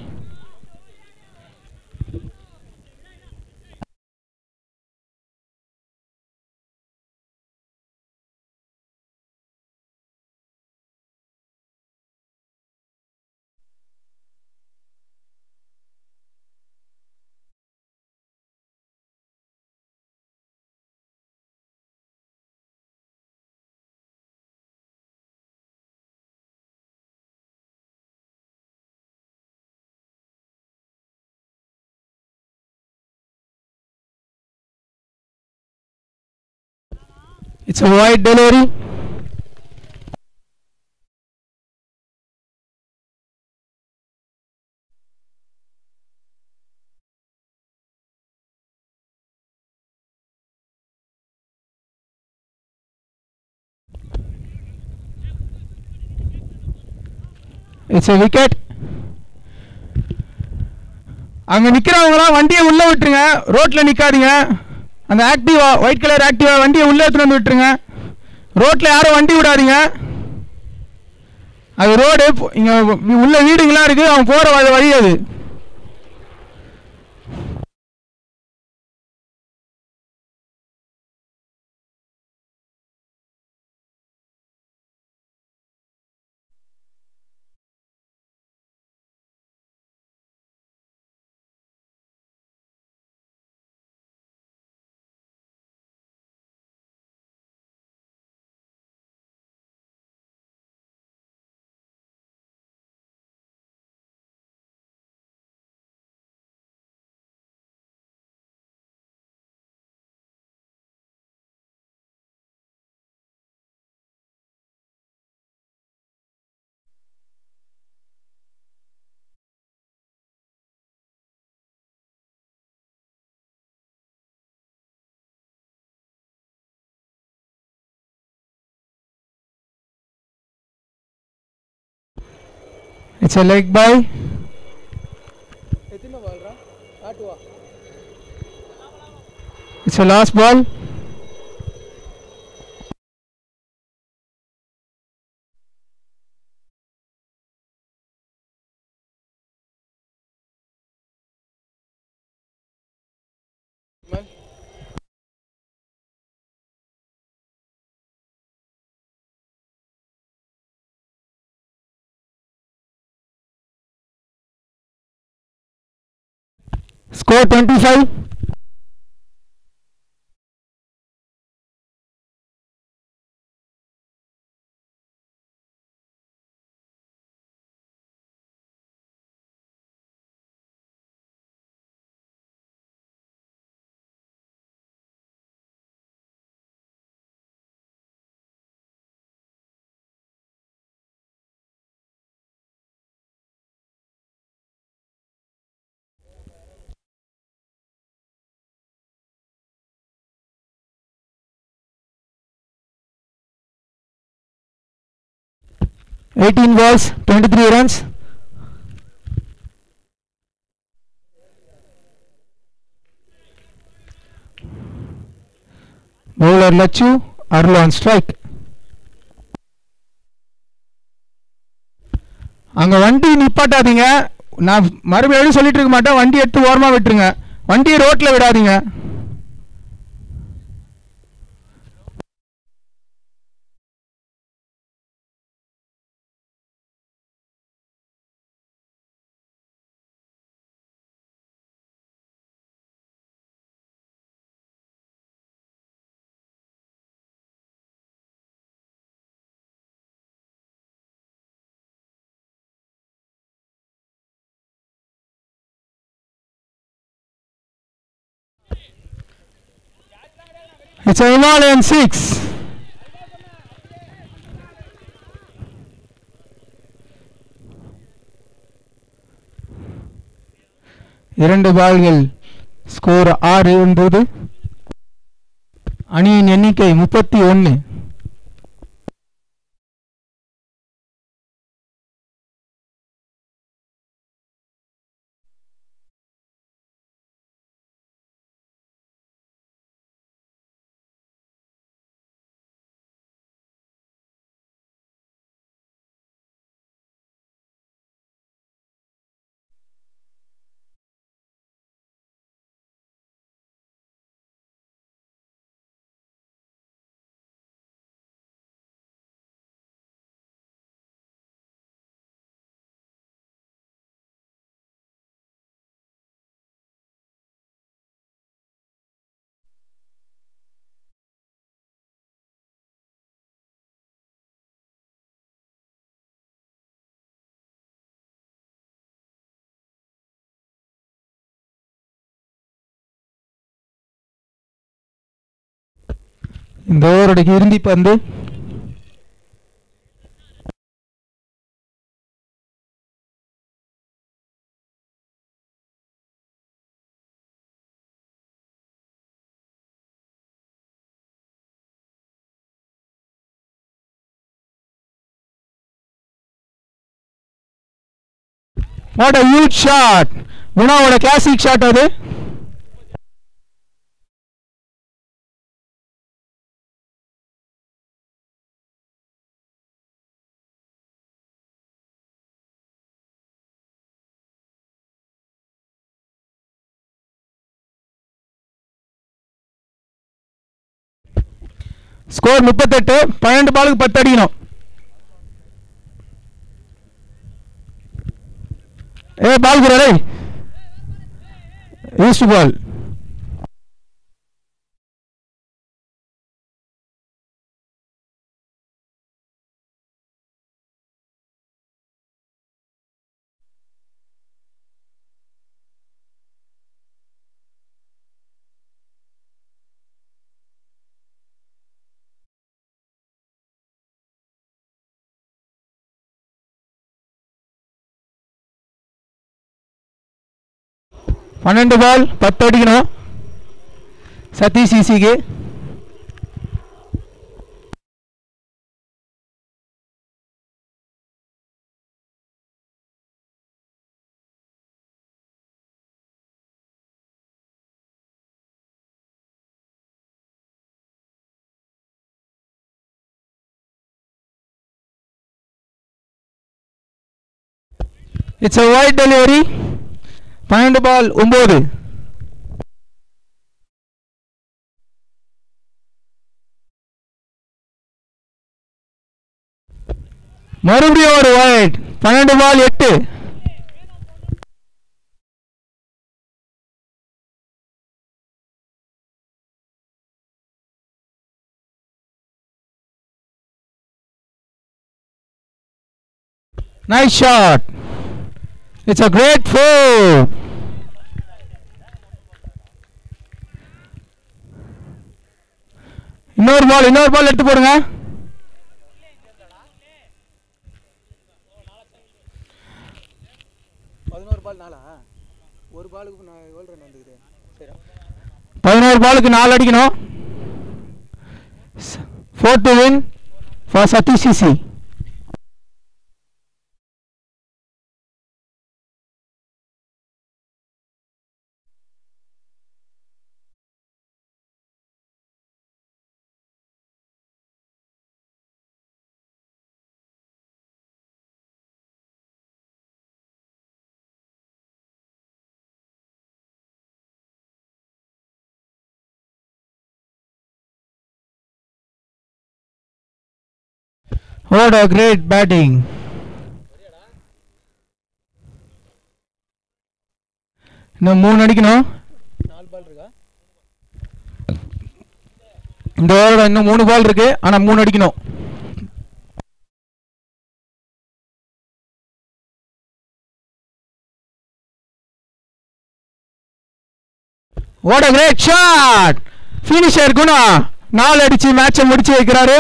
it's a wide delivery it's a wicket நிக்கிறவங்க எல்லாம் வண்டியை உள்ள விட்டுருங்க ரோட்ல நிக்காதீங்க அந்த ஆக்டிவா ஒயிட் கலர் ஆக்டிவா வண்டியை உள்ளே எடுத்துகிட்டு வந்து விட்டுருங்க ரோட்டில் யாரும் வண்டி விடாதீங்க அது ரோடு இங்கே உள்ள வீடுங்களாம் இருக்குது அவங்க போகிற வழி அது it's a leg by it's a last ball 25 18 balls 23 runs bowler Lachu Arlo on strike அங்கே வண்டி நிப்பாட்டாதீங்க நான் மறுபடியும் சொல்லிட்டு இருக்க மாட்டேன் வண்டி எடுத்து ஓரமாக விட்டுருங்க வண்டியை ரோட்டில் விடாதீங்க It's a Himalayan 6. இரண்டு பால்கள் ஸ்கோர் ஆறு என்பது அணியின் எண்ணிக்கை முப்பத்தி ஒன்று இந்த ஓவருடைய இறுதி பந்து வாட் அ ஹியூஜ் ஷாட் வினாவோட கிளாசிக் ஷாட் அது ஸ்கோர் முப்பத்தெட்டு பன்னெண்டு பாலுக்கு பத்து அடிக்கணும் ஏ பால் குரலை ஈஸ்ட் பால் பன்னெண்டு பால் பத்து அடிக்கணும் Satish சிசிக்கு It's a wide delivery. பன்னெண்டு பால் ஒம்பது மறுபடியும் ஒரு ஒயிட் பன்னெண்டு பால் எட்டு nice shot It's a great throw. இன்னொரு பால் இன்னொரு பால் எடுத்து போடுங்க பதினோரு பாலுக்கு நாலு அடிக்கணும் four to win for Satish CC What a great batting! இன்னும் மூணு அடிக்கணும் இந்த ஓவரோட இன்னும் மூணு பால் இருக்கு ஆனா மூணு அடிக்கணும் what a great shot finisher Guna நாலு அடிச்சு மேட்சை முடிச்சு வைக்கிறாரு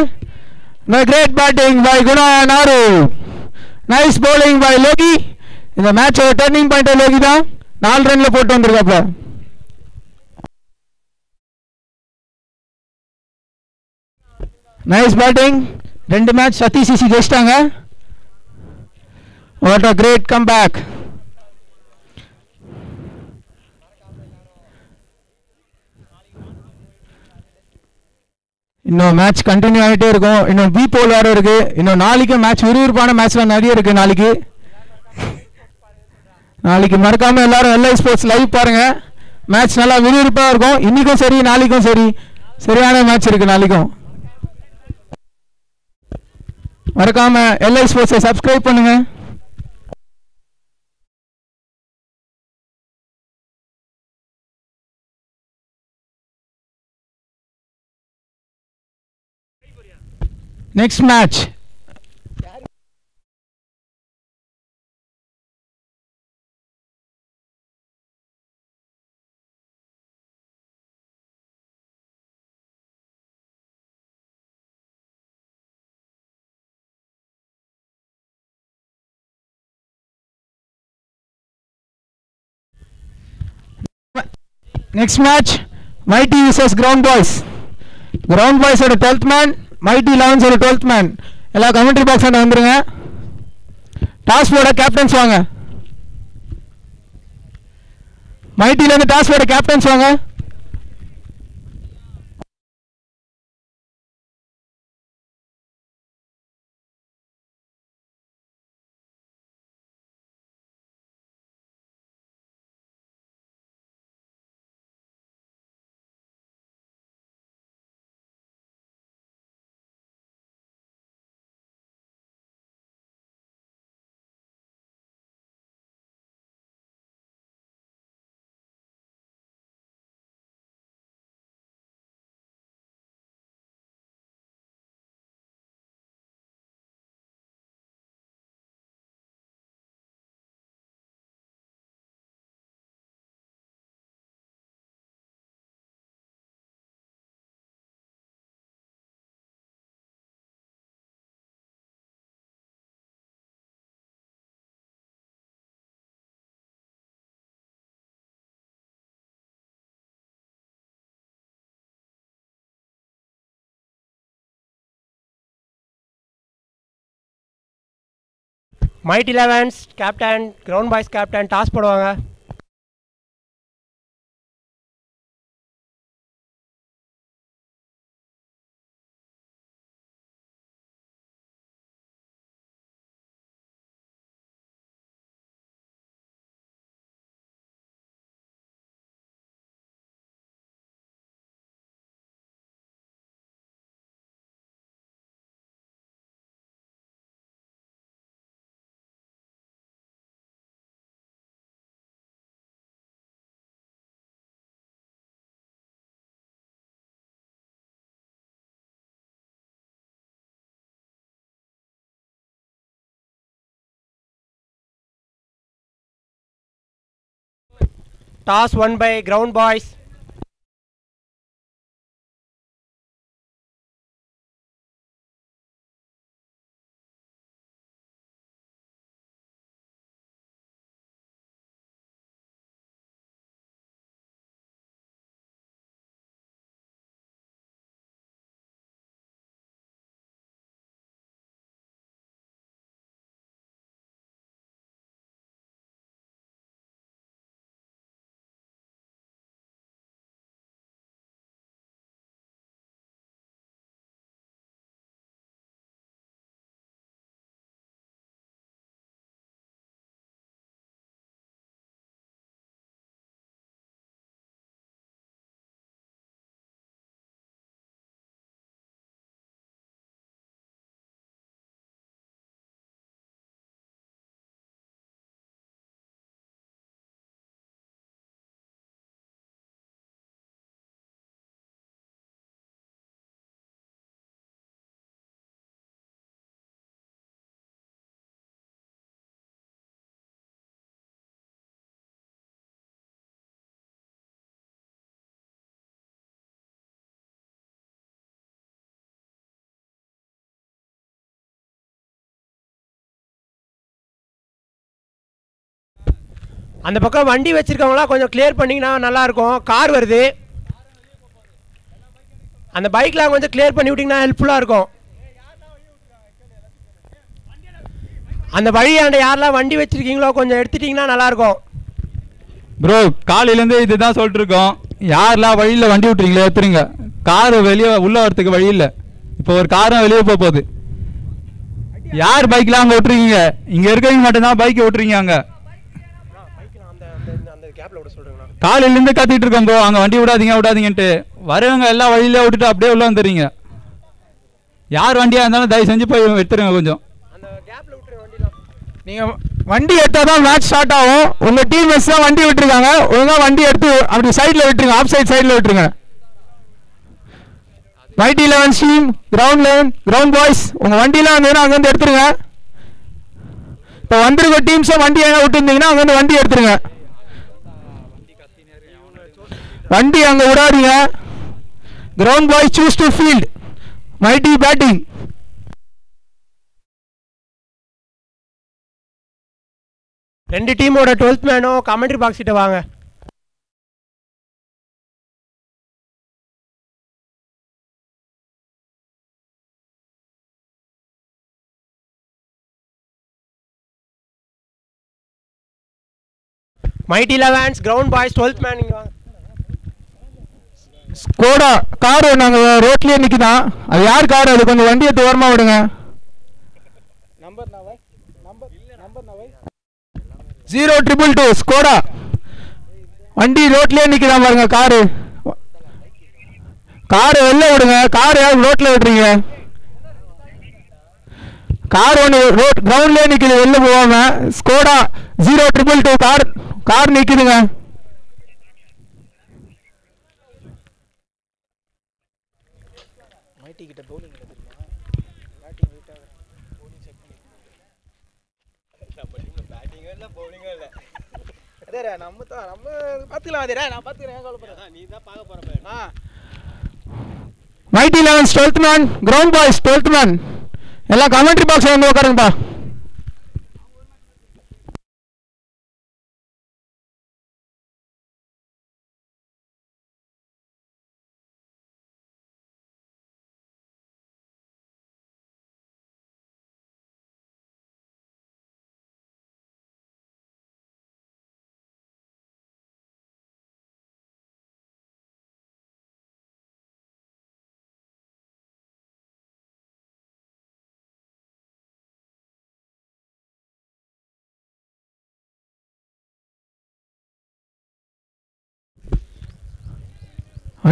The great batting by Guna and Aru. Nice bowling by Logi. இந்த மேட்சோட டர்னிங் பாயிண்ட் லோகி தான் நாலு ரன்ல போட்டு வந்திருக்காப்ல நைஸ் பேட்டிங் ரெண்டு மேட்ச் சத்தி சிசி ஜெயிச்சிட்டாங்க what a great come back இன்னும் மேட்ச் கண்டினியூ ஆகிட்டே இருக்கும் இன்னும் பி போல் வேறு இருக்குது இன்னும் நாளைக்கு மேட்ச் விறுவிறுப்பான மேட்ச்லாம் நிறைய இருக்குது நாளைக்கு நாளைக்கு மறக்காமல் எல்லாரும் எல்ஐ ஸ்போர்ட்ஸ் லைவ் பாருங்கள் மேட்ச் நல்லா விறுவிறுப்பாக இருக்கும் இன்றைக்கும் சரி நாளைக்கும் சரி சரியான மேட்ச் இருக்குது நாளைக்கும் மறக்காமல் எல்ஐ ஸ்போர்ட்ஸை சப்ஸ்கிரைப் பண்ணுங்கள் Next match. Next match, Mighty versus Ground Boys. Ground Boys are the 12th man, mighty eleven சொல்லி டுவெல்த் மேன் எல்லா கமெண்ட்ரி பாக்ஸ் வந்துருங்க டாஸ்போட கேப்டன்ஸ் வாங்க மைட்டிலேருந்து டாஸ்போட கேப்டன்ஸ் வாங்க mighty elevens captain ground boys captain toss போடுவாங்க Toss won by Ground Boys. அந்த பக்கம் வண்டி வச்சுருக்கவங்களாம் கொஞ்சம் கிளியர் பண்ணிங்கன்னா நல்லாயிருக்கும் கார் வருது அந்த பைக்லாம் கொஞ்சம் கிளியர் பண்ணி விட்டிங்கன்னா ஹெல்ப்ஃபுல்லாக இருக்கும் அந்த வழியாண்ட யாரெல்லாம் வண்டி வச்சுருக்கீங்களோ கொஞ்சம் எடுத்துட்டிங்கன்னா நல்லாயிருக்கும் ப்ரோ காலையிலேருந்து இது தான் சொல்லிட்டுருக்கோம் யாரெல்லாம் வழியில் வண்டி விட்டுறீங்களோ எடுத்துருங்க கார் வெளியே உள்ளே வரத்துக்கு வழி இல்லை இப்போ ஒரு காரும் வெளியே போக போகுது யார் பைக்லாம் அங்கே விட்டுருக்கீங்க இங்கே இருக்கிறவங்க மட்டும்தான் பைக்கை விட்டுறீங்க அங்கே இருந்து கத்திட்டு இருக்கோம் ப்ரோ அங்கே வண்டி விடாதீங்க விடாதீங்கன்ட்டு வரவங்க எல்லா வழியில விட்டுட்டு அப்படியே உள்ள வந்துடுறீங்க யார் வண்டியாக இருந்தாலும் தயவு செஞ்சு போய் எடுத்துருங்க கொஞ்சம் நீங்கள் வண்டி எடுத்தால் தான் மேட்ச் ஸ்டார்ட் ஆகும் உங்கள் டீம் மெஸ் தான் வண்டி விட்டுருக்காங்க ஒழுங்காக வண்டி எடுத்து அப்படி சைடில் விட்டுருங்க ஆஃப் சைட் சைடில் விட்டுருங்க மைட்டி லெவன் ஸ்டீம் கிரவுண்ட் லெவன் கிரவுண்ட் பாய்ஸ் உங்கள் வண்டியெலாம் வந்தீங்கன்னா அங்கேருந்து எடுத்துருங்க இப்போ வந்துருக்க டீம்ஸை வண்டி எங்கே விட்டுருந்தீங்கன்னா அங்கேருந்து வண்டி எடுத்துருங்க வண்டி அங்கே விடாதீங்க ground boy choose to field mighty batting ரெண்டு டீமோட டுவெல்த் மேனும் கமெண்ட்ரி பாக்ஸ் கிட்ட வாங்க mighty elevens ground boys twelfth man இங்கே வாங்க ஸ்கோடா கார் நாங்கள் ரோட்லேயே நிற்கிதான் அது யார் கார் அது கொஞ்சம் வண்டியை தூரமாக விடுங்க ஜீரோ ட்ரிபிள் டூ ஸ்கோடா வண்டி ரோட்லேயே நிற்கிதான் பாருங்க காரு கார் வெளில விடுங்க கார் யார் ரோட்டில் விடுறீங்க கார் ஒன்று ரோட் கிரவுண்ட்லேயே நிற்கிது வெளில போவாங்க Skoda zero triple two car car நிற்கிதுங்க அதேரா நம்ம தான் நம்ம பார்த்துக்கலாம் அதேரா நான் பார்த்துக்கிறேன் கவலைப்படுறேன் நீ தான் பார்க்க போகிறப்ப ஆ mighty elevens twelfth man ground boys twelfth man எல்லாம் கமெண்ட்ரி பாக்ஸ் வந்து உட்காருங்கப்பா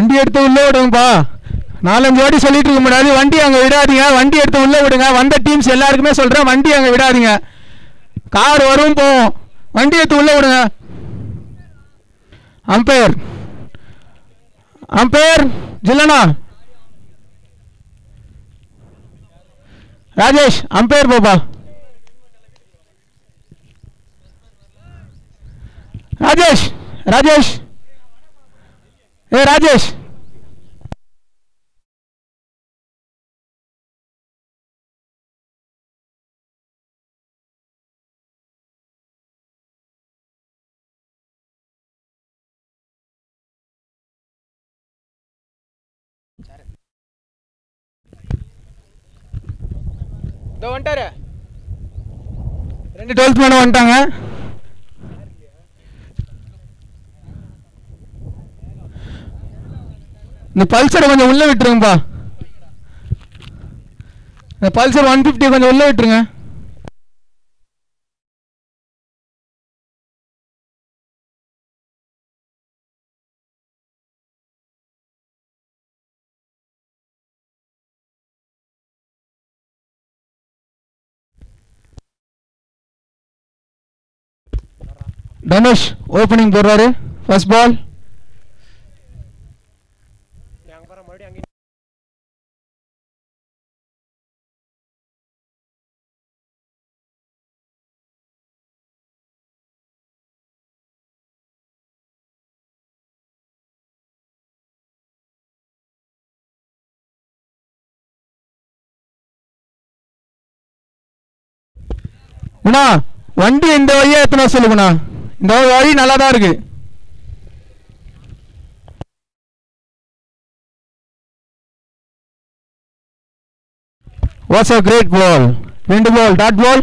வண்டி எடுத்து உள்ளே விடுங்கப்பா நாலஞ்சு வாட்டி சொல்லிட்டு இருக்க முடியாது வண்டி அங்கே விடாதீங்க வண்டி எடுத்து உள்ளே விடுங்க வந்த டீம்ஸ் எல்லாருக்குமே சொல்கிறேன் வண்டி அங்கே விடாதீங்க கார் வரும் போவோம் வண்டி எடுத்து உள்ளே விடுங்க umpire umpire Jillana Rajesh umpire போப்பா ராஜேஷ் ராஜேஷ் ஏ ராஜேஷ் இதோ வந்துட்டாரு ரெண்டு டுவெல்த் மேடம் வந்துட்டாங்க இந்த பல்சர் கொஞ்சம் உள்ளே விட்டுருங்கப்பா இந்த பல்சர் ஒன் ஃபிஃப்டி கொஞ்சம் உள்ளே விட்டுருங்க தனுஷ் ஓப்பனிங் போடுறாரு ஃபர்ஸ்ட் பால் அண்ணா வண்டி இந்த வழியாக எத்தனை சொல்லுங்கண்ணா இந்த வழி நல்லா தான் இருக்குது வாட்ஸ் அ கிரேட் பால் ரெண்டு ball dot ball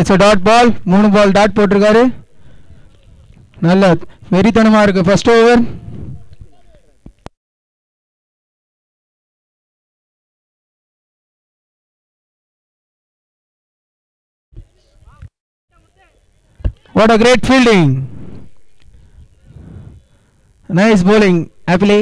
it's a dot ball மூணு பால் டாட் போட்டிருக்காரு நல்ல வெறித்தனமாக இருக்குது first over What a great fielding. Nice bowling, Apple.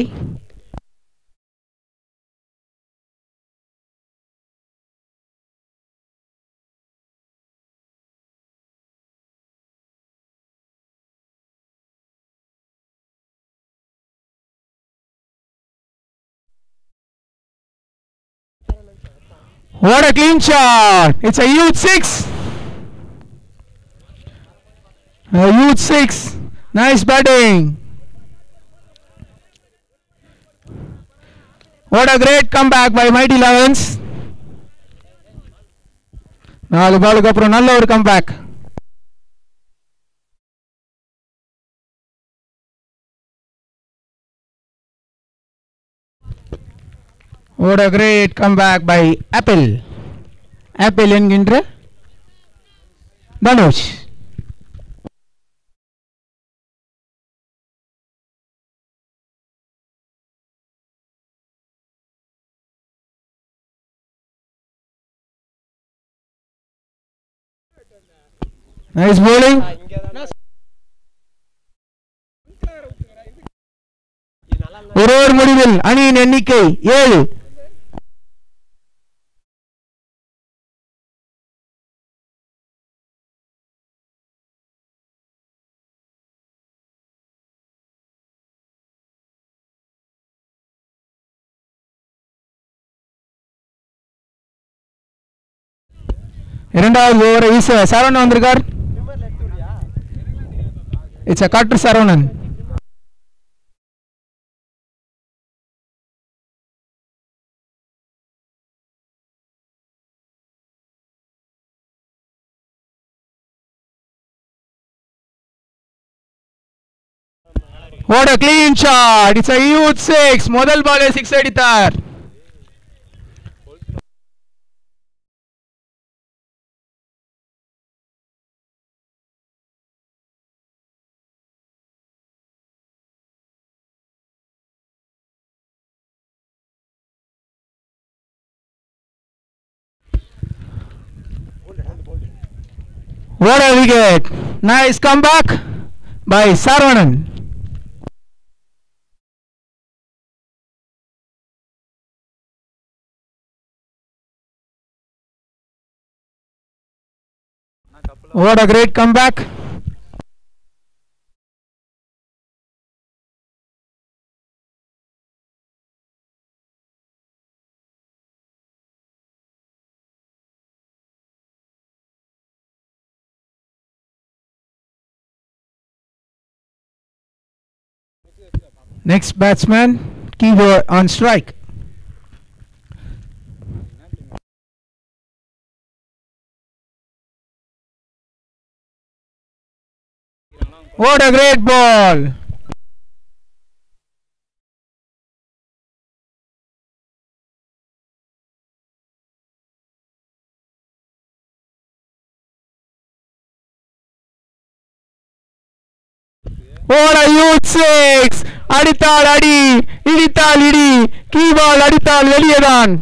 What a clean shot! It's a huge six. A huge six. Nice batting. What a great comeback by Mighty Lions. నాలుగు బాలుకు అప్పుడు నల్ల over comeback What a great comeback by Apple. Apple என்கின்ற Dhanush nice bowling ஒரு ஒரு முடிவில் அணியின் எண்ணிக்கை ஏழு இரண்டாவது ஓவரை வீச சரவணன் வந்திருக்கார் இட்ஸ் அ காற்று Saravanan What a clean shot! It's a huge six. Model ball is six editor. What a wicket! Nice comeback by Saravanan. What a great comeback! Next batsman, Kiwa on strike. What a great ball! What a huge six! அடித்தால் அடி இடித்தால் இடி கீபால் அடித்தால் வெளியேதான்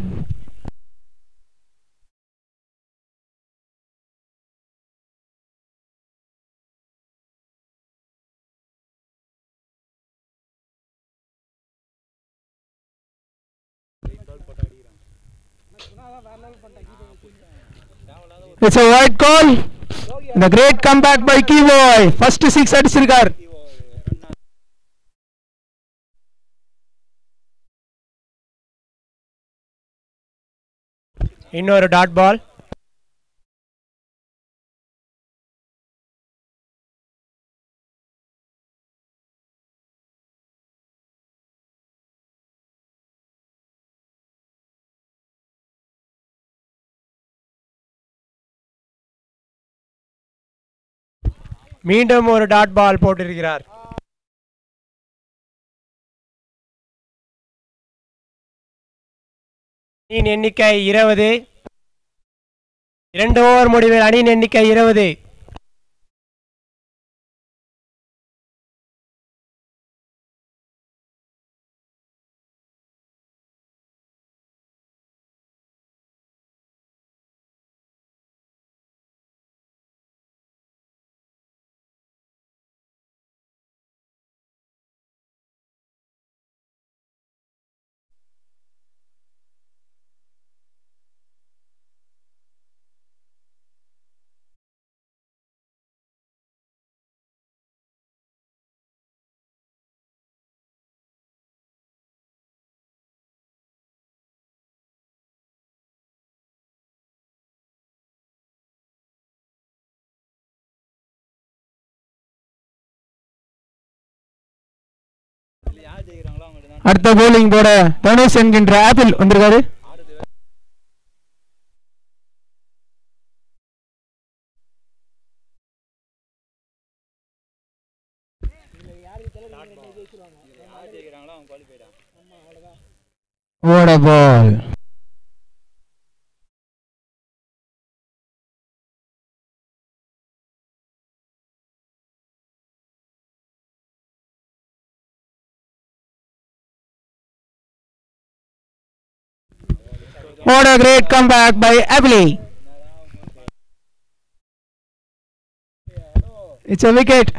It's a white call. The great comeback by Kivoy. First six அடிச்சிருக்கார் இன்னொரு dot ball மீண்டும் ஒரு டாட் பால் போட்டிருக்கிறார் அணியின் எண்ணிக்கை இருபது இரண்டு ஓவர் முடிவில் அணியின் எண்ணிக்கை இருபது அடுத்த போலிங் போட தனுஷ் என்கின்ற ஆப்பிள் வந்திருக்காரு ஓட ball What a great comeback by Abli. It's a wicket.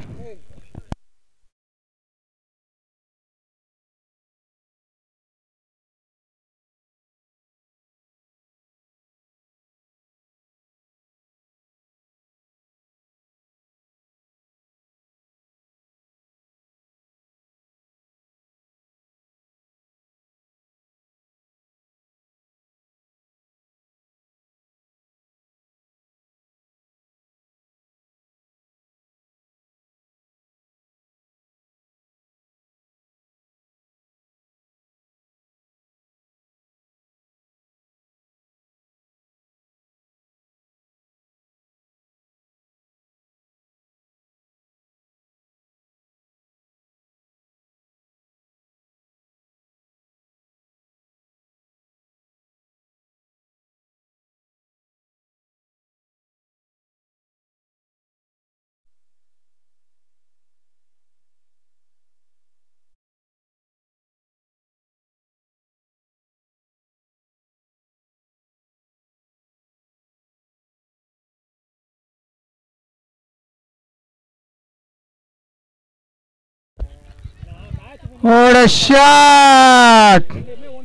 What a shot!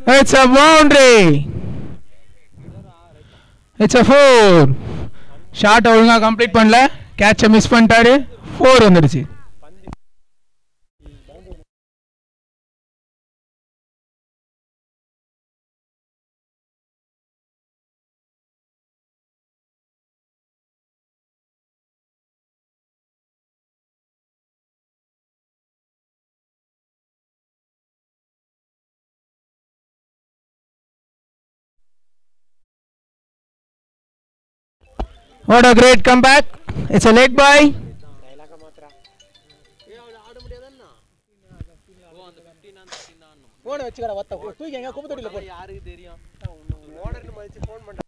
It's a boundary! It's four short అవుగా complete பண்ணல கேட்ச மிஸ் பண்ணிட்டாரு ஃபோர் வந்துடுச்சு What a great comeback. It's a leg by. ஃபோனை வச்சுக்கடா ஒத்த தூக்கி எங்க குப்பை தொட்டியில் போட்டு ஃபோன் பண்ணுறேன்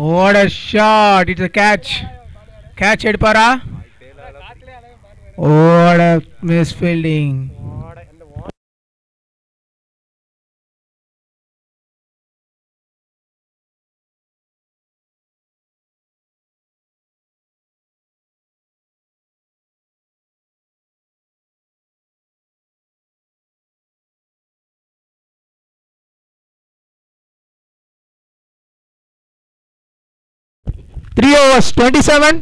What a shot! It's a catch. Catch it, para. What a misfielding. 3 overs 27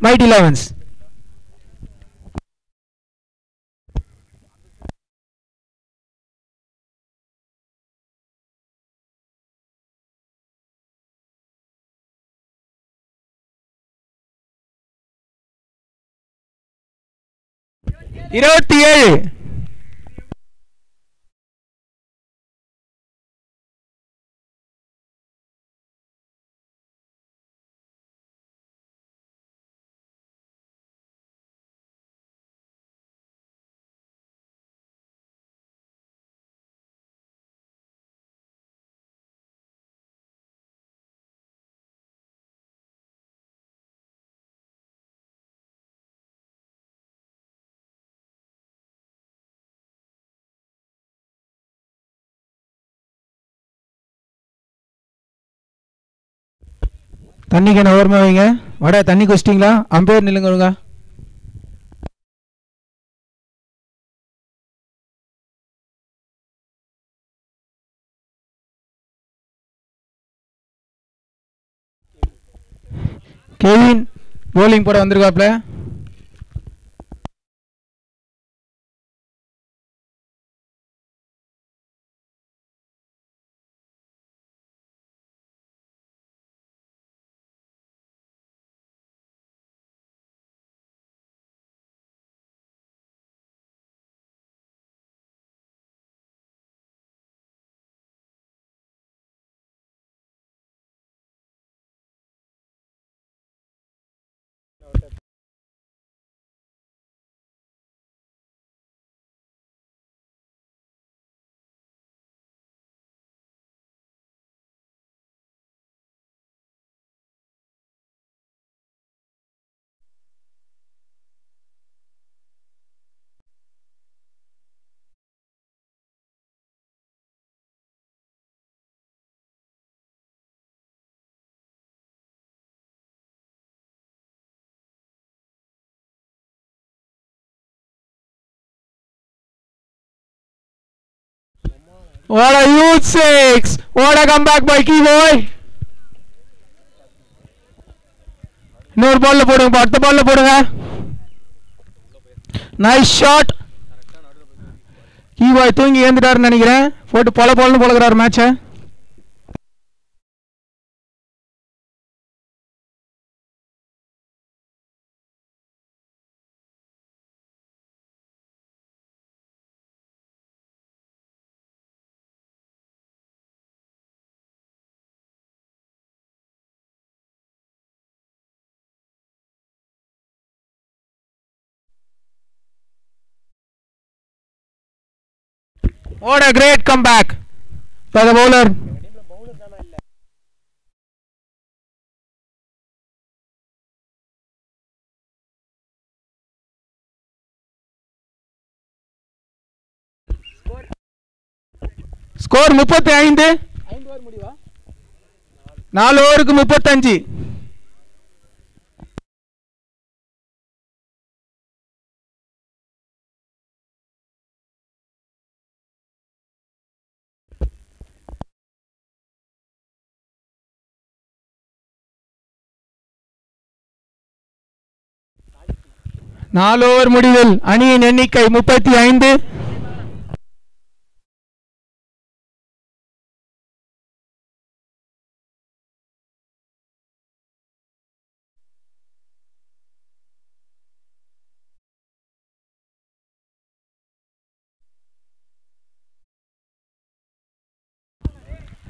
might 11s இருபத்தி ஏழு தண்ணிக்கு என்ன ஓரமாக வைங்க வட தண்ணி குடிச்சிட்டிங்களா அம்பேர் நில்லுங்க ஒழுங்கா கெவின் போலிங் போட வந்திருக்காப்ல What a huge six! What a comeback by Kivoy! இன்னொரு பால்ல போடுங்க அடுத்த பால்ல போடுங்க நைஸ் ஷாட் கீ கீபாய் தூங்கி ஏந்துட்டாருன்னு நினைக்கிறேன் போட்டு பல பால்னு பழகிறார் மேட்சை What a great comeback by the bowler. Score முப்பத்தி ஐந்து நாலு ஓவருக்கு முப்பத்தஞ்சு நாலு ஓவர் முடிவில் அணியின் எண்ணிக்கை முப்பத்தி ஐந்து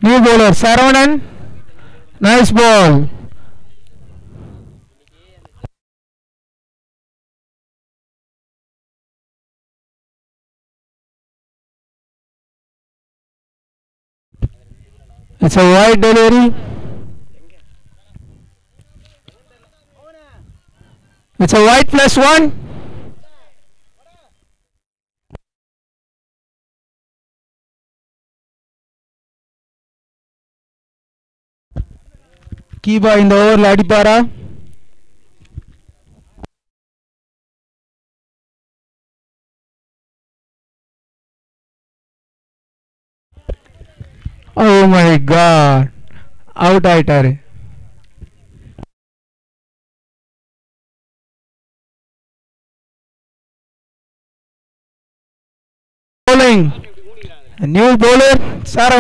new bowler Saravanan nice ball अच्छा वाईट डिलिव्हरी अच्छा वाईट प्लस वन की इन द लाडी पारा माय गॉड आउट आइट अरे बोलिंग न्यू बोलर सारा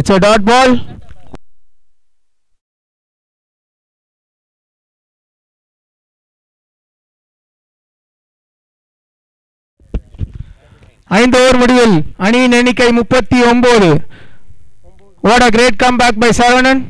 It's a dot ball. ஐந்து ஓவர் முடிவில் அணியின் எண்ணிக்கை முப்பத்தி ஒன்பது what a great come back by Saravanan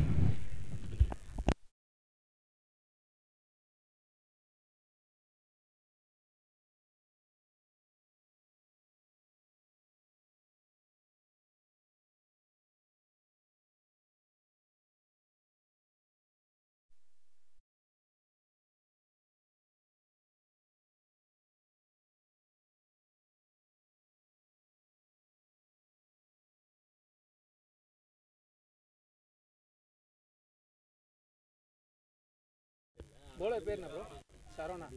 Saravana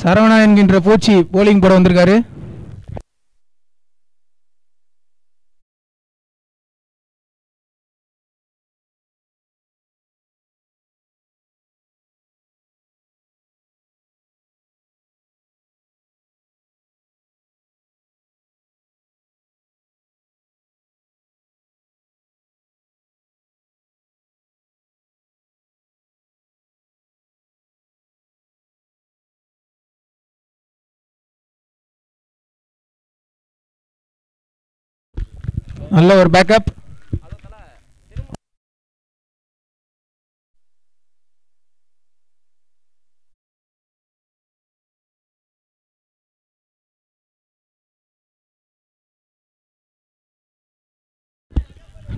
Saravana என்கின்ற பூச்சி போலிங் போட வந்திருக்காரு நல்ல ஒரு backup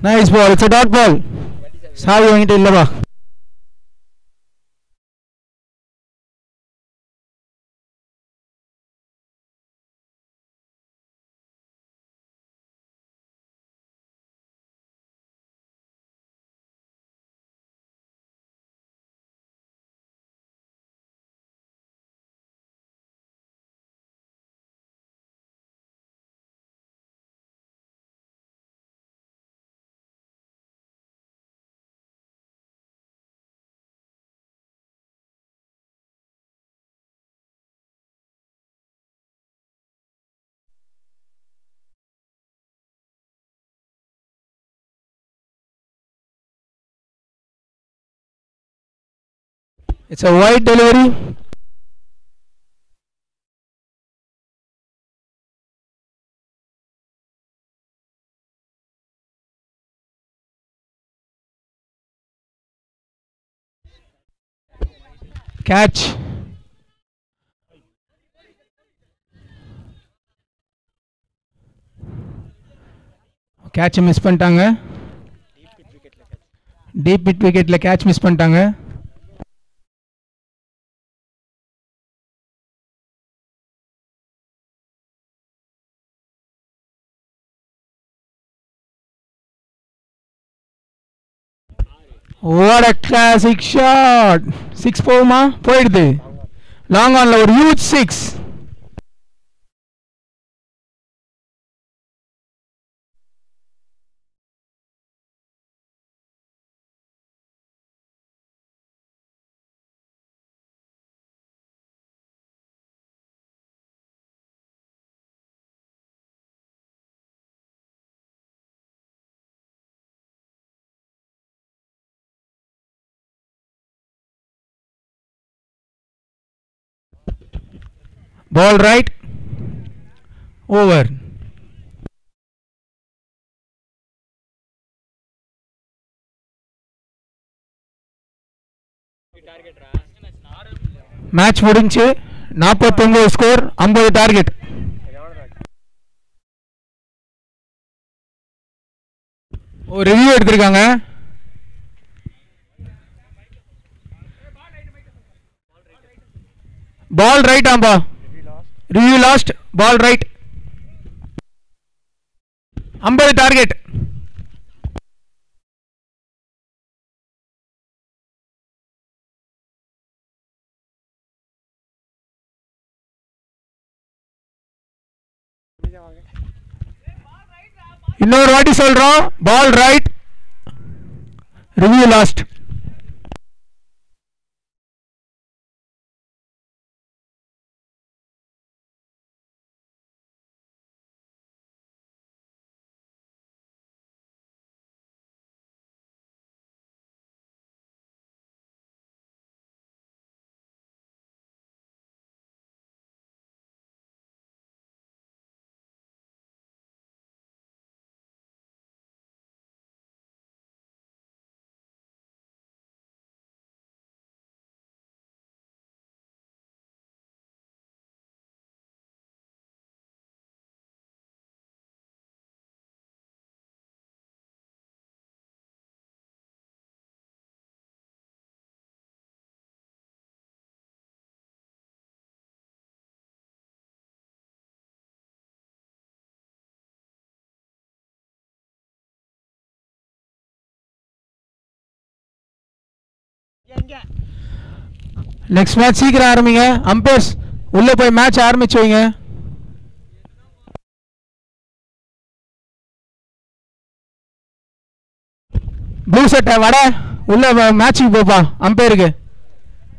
nice ball it's a dot ball சாவி வாங்கிட்டு இல்லைப்பா it's a wide delivery catch catch miss பண்ணிட்டாங்க டீப் விட் விக்கெட்டில் கேட்ச் மிஸ் பண்ணிட்டாங்க What a classic shot! 6 4 ma? Poyed Long on, huge 6. Ball right over match முடிஞ்சு நாற்பத்தொன்பது score ஐம்பது target oh review எடுத்திருக்காங்க ball right review last ball right ಅಂಬರಿ target இன்னொரு வாட்டி சொல்றோம் ball right review last next match சீக்கிரம் ஆரம்பிங்க அம்பையர்ஸ் உள்ளே போய் மேட்ச் ஆரம்பிச்சு வைங்க ப்ளூ செட்டை வட உள்ள மேட்சுக்கு போப்பா அம்பையருக்கு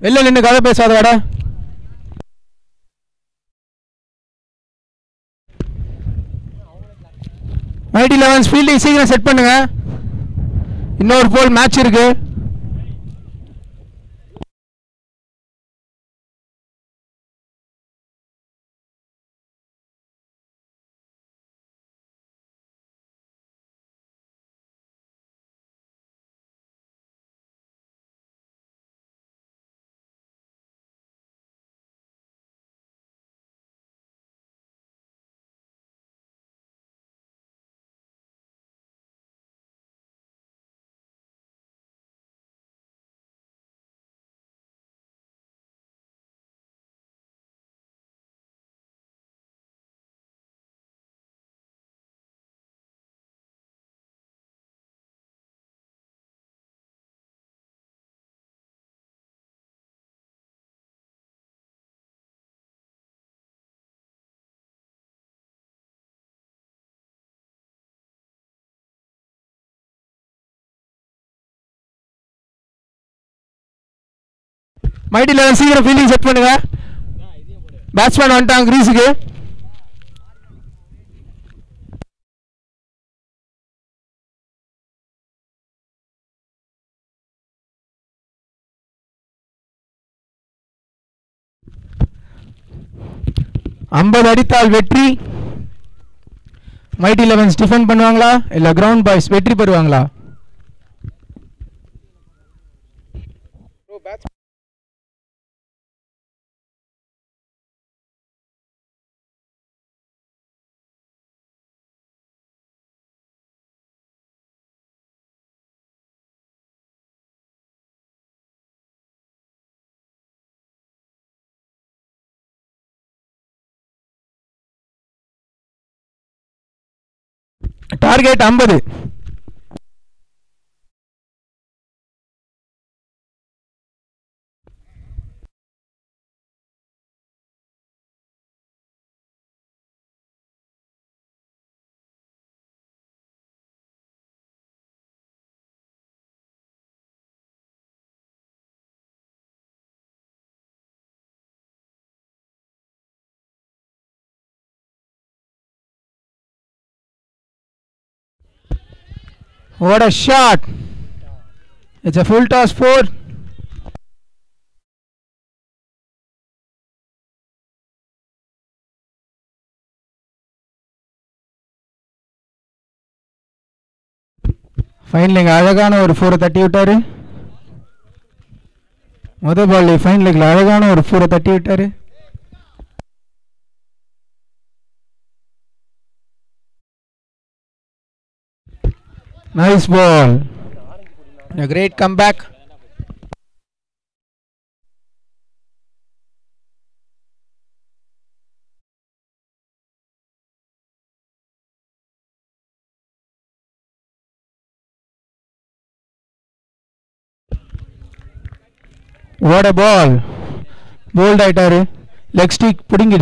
வெளில நின்று கதை பேசாத வட ஐடி லெவன்ஸ் ஃபீல்டிங் சீக்கிரம் செட் பண்ணுங்க இன்னொரு போல் மேட்ச் இருக்குது மைடி 11 சீக்கிரம் ফিল্ডিং செட் பண்ணுங்க பேட்ஸ்மேன் வந்தா க்ரீஸ்க்கு 50 அடி தாள் வெற்றி மைடி 11 ஸ்டிபன் பண்ணுவாங்களா இல்ல கிரவுண்ட் பாய்ஸ் வெற்றி பெறுவாங்களா मार्केट आंबदे What a shot! It's a full toss four. Fine leg அழகான ஒரு ஃபோரை தட்டி விட்டார் முத பால் ஃபைன்லிங்கில் அழகான ஒரு ஃபோரை தட்டி விட்டார் nice ball a great comeback what a ball bowled aitare leg stick putting it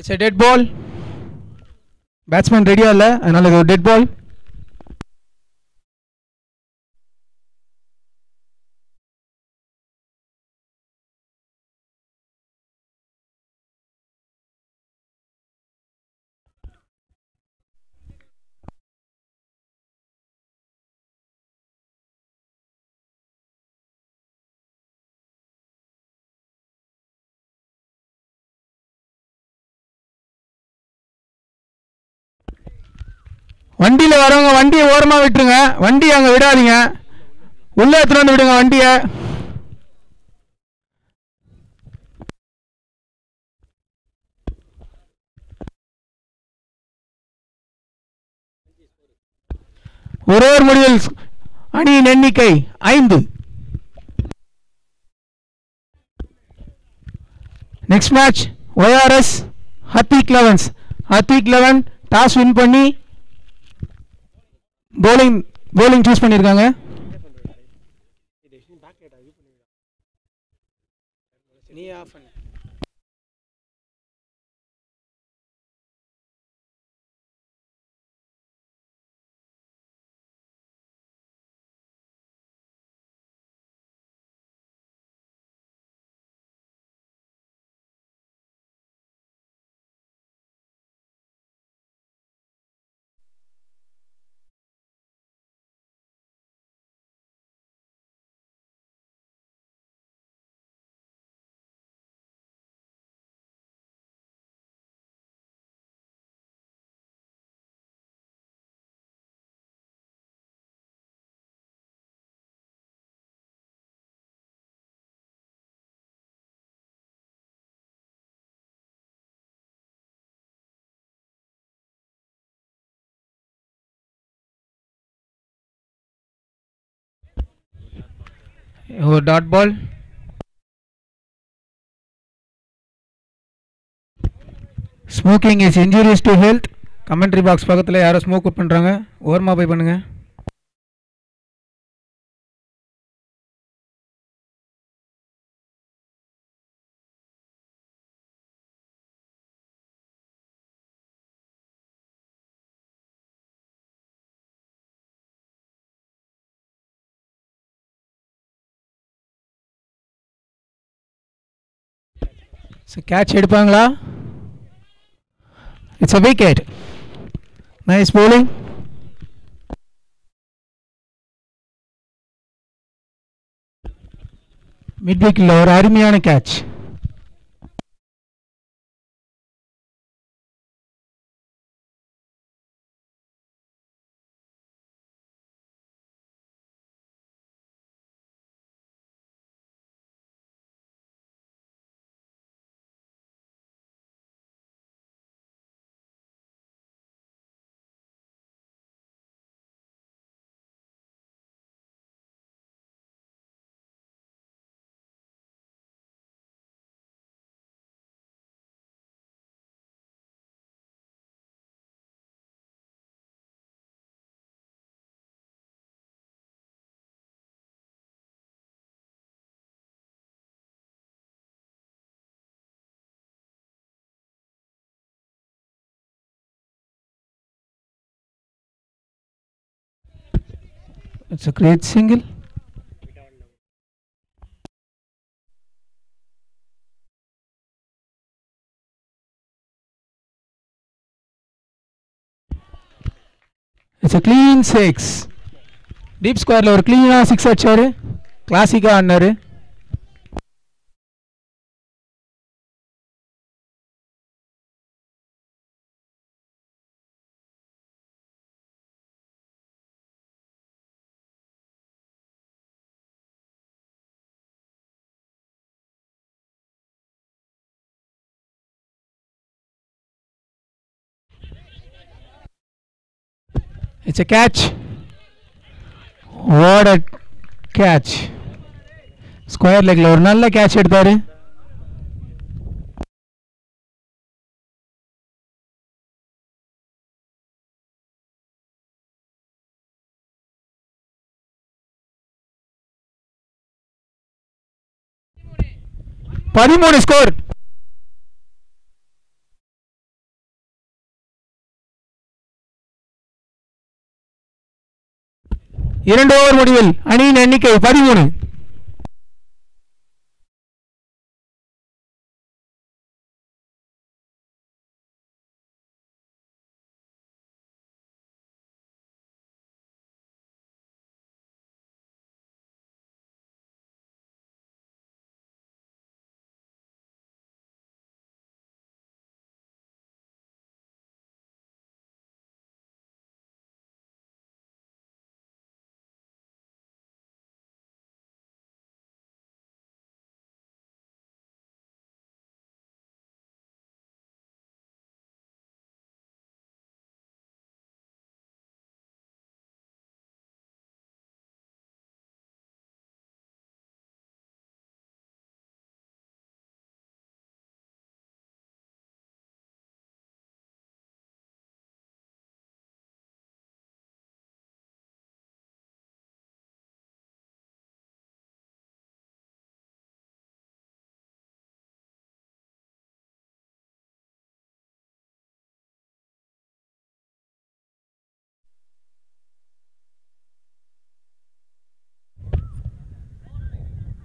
it's a dead ball batsman ரெடியாக இல்லை அதனால் இது ஒரு டெட் பால் வண்டியில் வரவங்க வண்டியை ஓரமாக விட்டுருங்க வண்டி அங்கே விடாதீங்க உள்ளே எடுத்துகிட்டு வந்து விடுங்க வண்டியை ஒரே ஒரு முடிவில் அணியின் எண்ணிக்கை ஐந்து next match YRS Hathik elevens Hathik eleven toss win பண்ணி போலிங் போலிங் சூஸ் பண்ணியிருக்காங்க நீ ஆஃப் பண்ணு वो dot ball smoking is injury to health commentary box पे यार स्मोक पड़े ओरमा पे पड़ूंग so catch எடுப்பாங்களா it's a wicket nice bowling mid விக்கில் ஒரு அருமையான catch it's a great single it's a clean six deep square lower clean 6 a achare classic ah annaru It's a catch. What a catch. Square leg lower. Nalla catch it there. பதிமூணு score இரண்டு over முடிவில் அணியின் எண்ணிக்கை பதிமூணு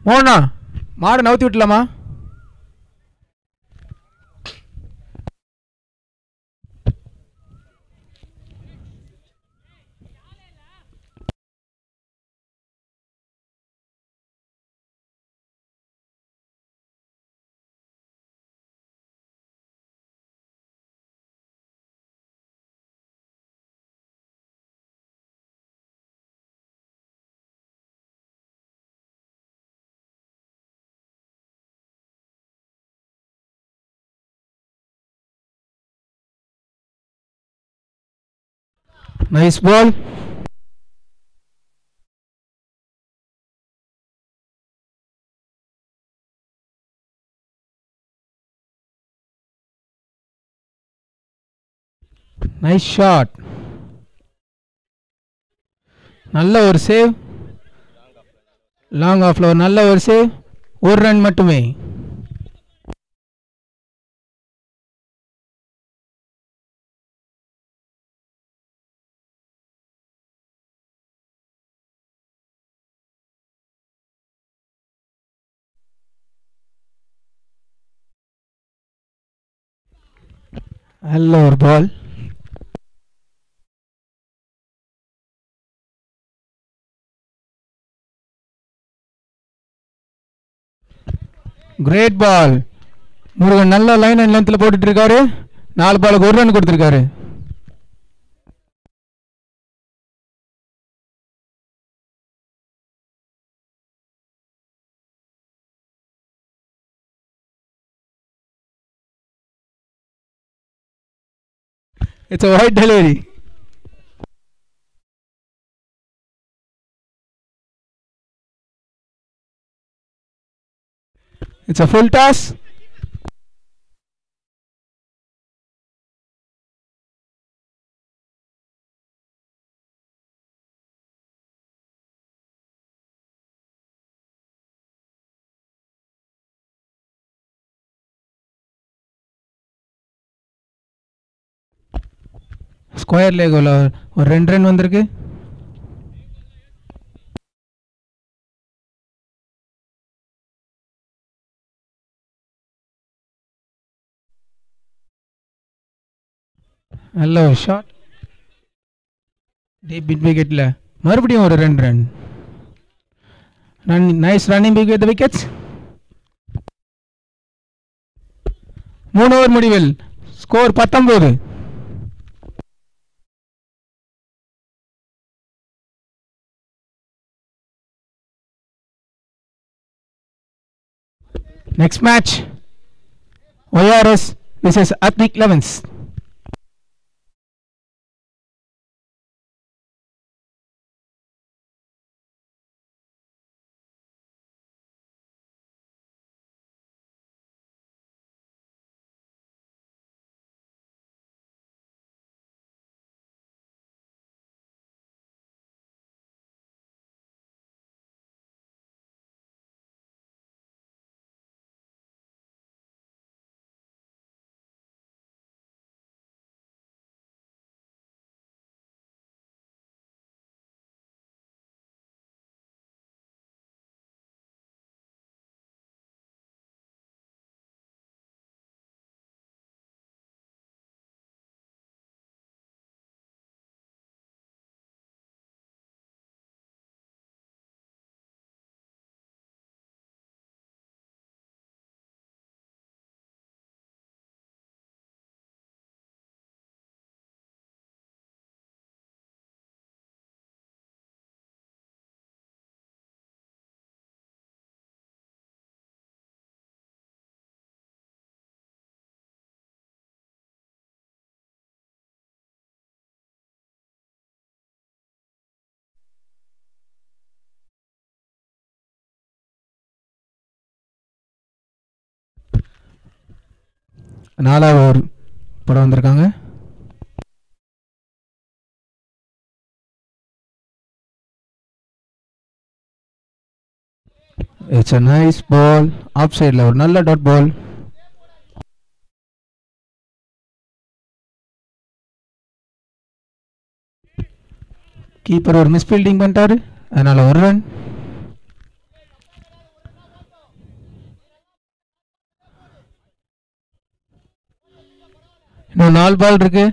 மோனா மாடை நவுத்தி விட்டலாமா Nice ball. நைஸ் ஷாட் நல்ல ஒரு சேவ் லாங் ஆஃப்ல ஒரு நல்ல ஒரு சேவ் ஒரு ரன் மட்டுமே நல்ல ஒரு பால் கிரேட் பால் முருகன் நல்ல லைன் அண்ட் லென்த்தில் போட்டுட்டு இருக்காரு நாலு பாலுக்கு ஒரு ரன் கொடுத்துருக்காரு It's a white delivery. It's a full task. Square leg உள்ள ஒரு ரெண்டு ரன் வந்திருக்கு நல்ல ஒரு ஷாட் டீப் பிட் விக்கெட்டில் மறுபடியும் ஒரு ரெண்டு run run nice running pick with wickets மூணு ஓவர் முடிவில் ஸ்கோர் பத்தொம்போது Next match, ORS is Atnik Levens. நாலாவது ஒரு படம் வந்திருக்காங்க it's a nice ball off சைடில் ஒரு நல்ல டாட் பால் கீப்பர் ஒரு மிஸ்பீல்டிங் பண்ணிட்டாரு அதனால் ஒரு ரன் இன்னும் நாலு பால் இருக்குது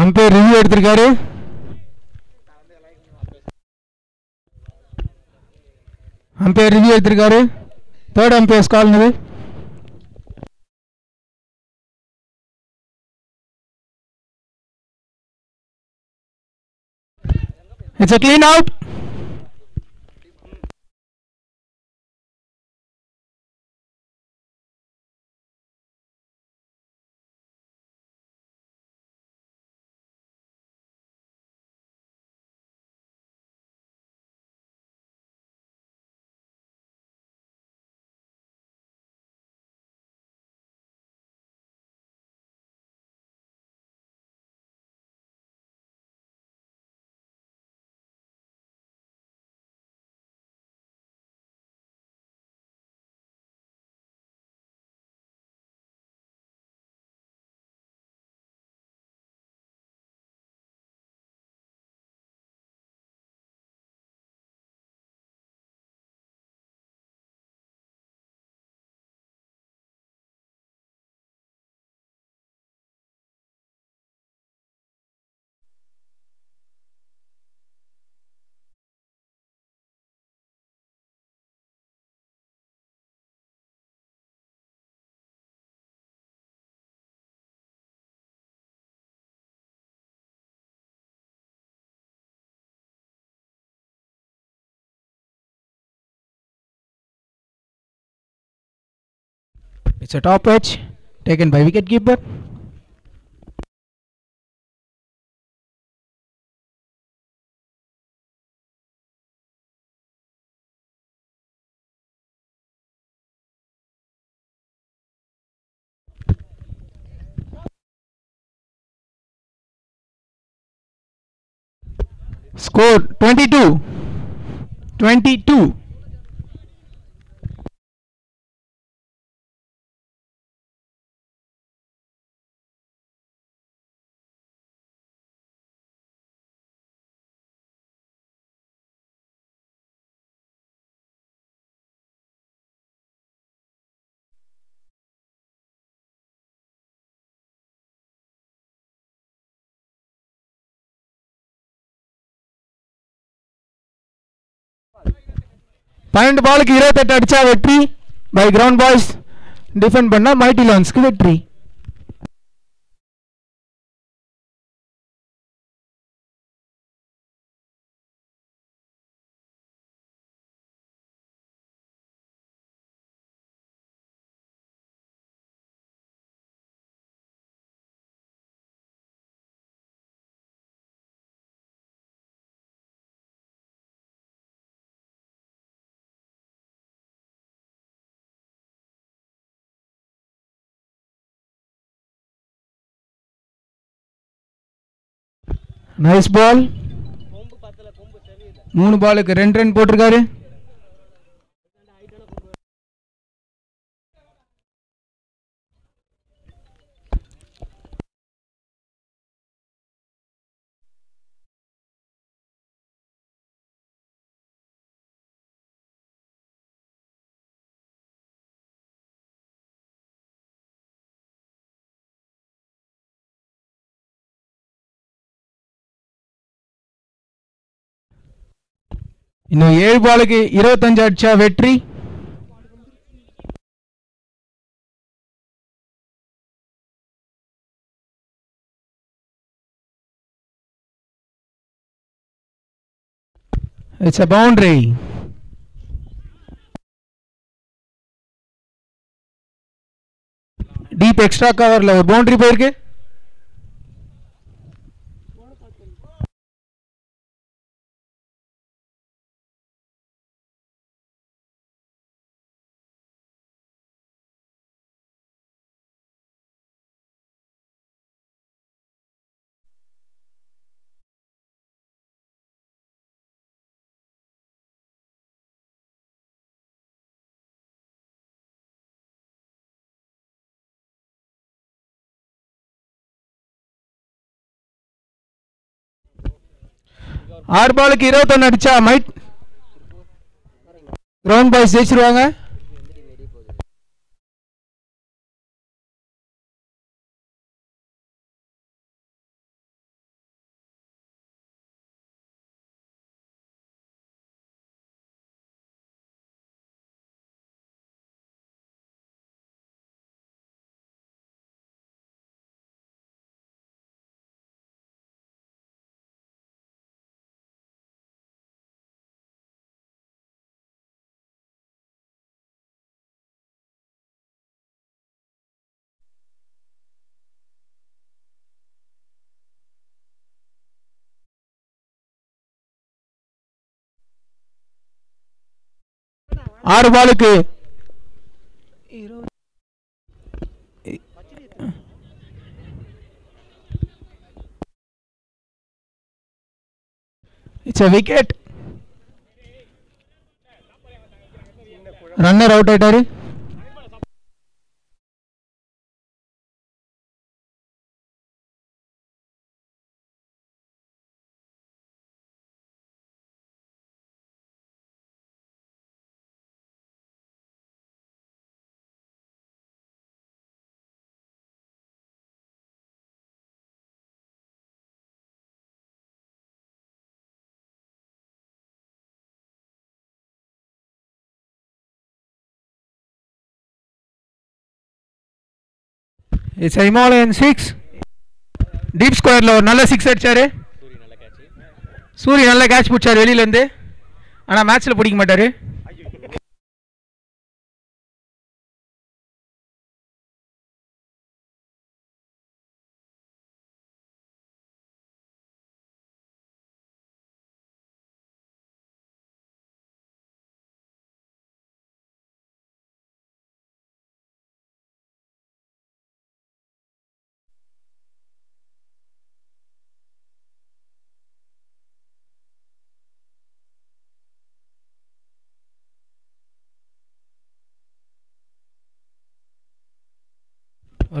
ಹಂಪೆ ರಿವ್ಯೂ ಹೇಳ್ತೀರಿ ಗಾಡಿ ಹಂಪೆ ರಿವ್ಯೂ ಹೇಳ್ತೀರಿ ಗಾಡಿ ಥರ್ಡ್ ಹಂಪೆ ಸ್ಕಾಲ್ ನೀವು It's a clean out. It's a top edge taken by wicketkeeper. Score 22. 22. பன்னெண்டு பாலுக்கு இருபத்தெட்டு அடித்தா வெற்றி பை கிரவுண்ட் பாய்ஸ் டிஃபெண்ட் பண்ணால் மைட்டி லான்ஸ்க்கு வெற்றி நைஸ் பால் மூணு பாலுக்கு ரெண்டு ரன் போட்டிருக்காரு இன்னும் ஏழு பாலுக்கு இருபத்தஞ்சு அடிச்சா வெற்றி It's a boundary. Deep extra கவர்ல பவுண்டரி போயிருக்கு ஆறு பாலுக்கு இருபத்தொன்று அடிச்சா மைட் ரவுண்ட் பாய்ஸ் ஜெயிச்சிருவாங்க आड़वा इट्स विकेट रनर अवटर ఇట్స్ హిమాలయన్ సిక్స్ ಡೀಪ್ ಸ್ಕ್ವೇರ್ಲ ஒரு நல்ல சிக்ஸ் அடிச்சாரு சூரிய நல்ல கேட்ச் பிடிச்சாரு வெளியிலேருந்து ஆனால் மேட்ச்சில் பிடிக்க மாட்டார்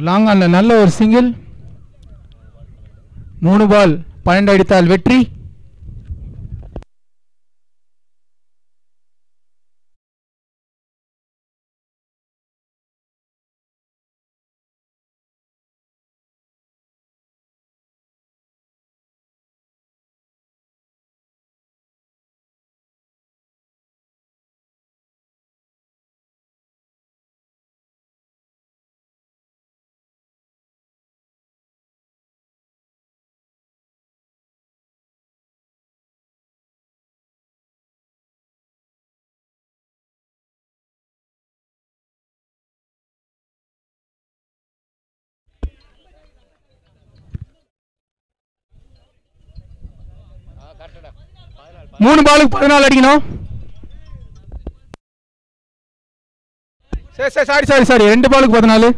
லாங் ஆனில் நல்ல ஒரு சிங்கிள் மூணு பால் பன்னெண்டு அடித்தால் வெற்றி மூணு பாலுக்கு பதினாலு அடிக்கணும் சரி சரி சாரி சாரி சாரி ரெண்டு பாலுக்கு பதினாலு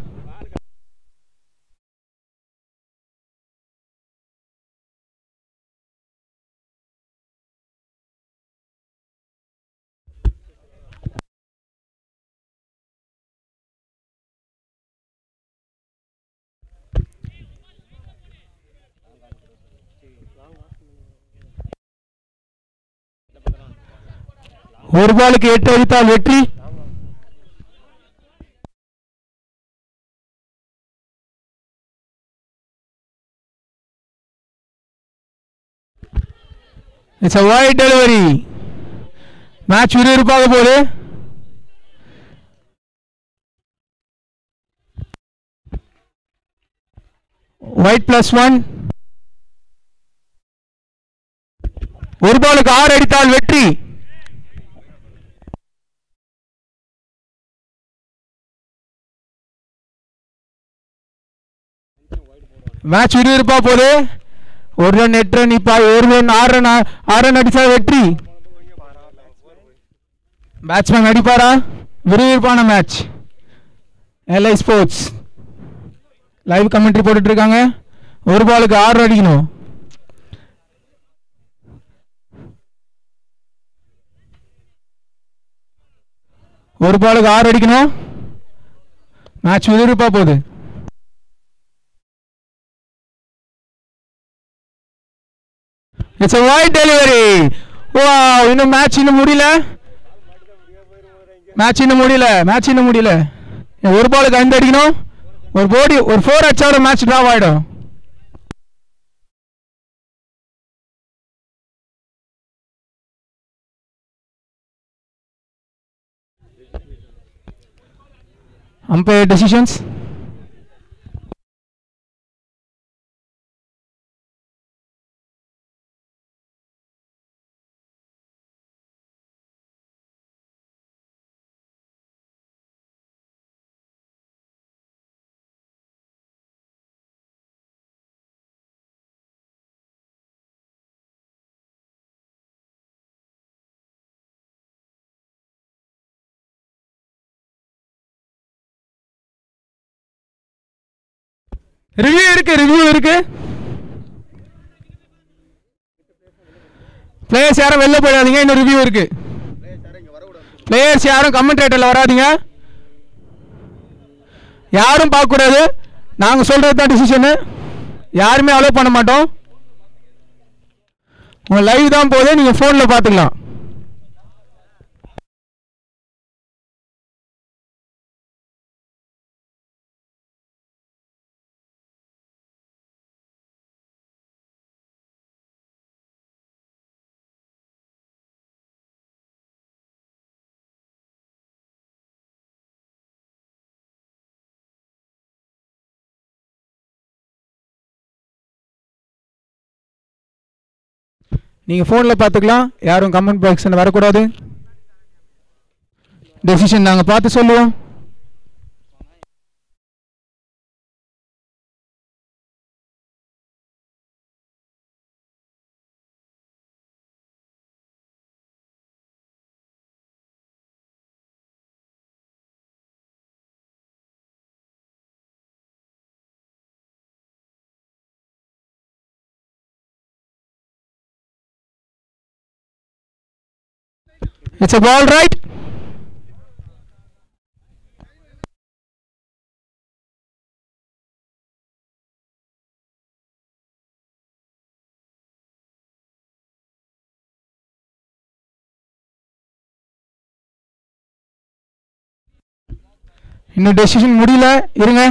ஒரு பாலுக்கு எட்டு அடித்தால் வெற்றி it's a wide delivery match விறுவிறுப்பாக போது ஒயிட் பிளஸ் ஒன் ஒரு பாலுக்கு ஆறு அடித்தால் வெற்றி மேட்ச் விறுவிறுப்பா போது ஒரு ரன் எட்டு ரன் இப்ப ஒரு ரன் ஆறு ரன் ஆறு ரன் அடிச்சா வெற்றி பேட்ஸ்மேன் அடிப்பாரா விறுவிறுப்பான match LI sports live commentary போட்டுட்டு இருக்காங்க ஒரு பாலுக்கு ஆறு அடிக்கணும் ஒரு பாலுக்கு ஆறு அடிக்கணும் மேட்ச் விறுவிறுப்பா போகுது இட்ஸ் அ வைட் டெலிவரி ஓ இன்னும் மேட்ச் இன்னும் முடியல மேட்ச் இன்னும் முடியல மேட்ச் இன்னும் முடியல ஒரு பாலுக்கு ஐந்து அடிக்கணும் ஒரு போடி ஒரு ஃபோர் அடிச்சா மேட்ச் ட்ராப் ஆகிடும் umpire டெசிஷன்ஸ் ரிவ்யூ இருக்கு ரிவ்யூ இருக்கு பிளேயர்ஸ் யாரும் வெளில போயிடாதீங்க இன்னும் ரிவ்யூ இருக்கு பிளேயர்ஸ் யாரும் கமெண்டேட்டரில் வராதிங்க யாரும் பார்க்கக்கூடாது நாங்கள் சொல்கிறது தான் டிசிஷனு யாருமே அலோவ் பண்ண மாட்டோம் உங்கள் லைவ் தான் போதே நீங்கள் ஃபோனில் பார்த்துக்கலாம் நீங்கள் ஃபோனில் பார்த்துக்கலாம் யாரும் கமெண்ட் பாக்ஸில் வரக்கூடாது டெசிஷன் நாங்கள் பார்த்து சொல்லுவோம் It's a ball, right? இன்னும் டெசிஷன் முடியல இருங்க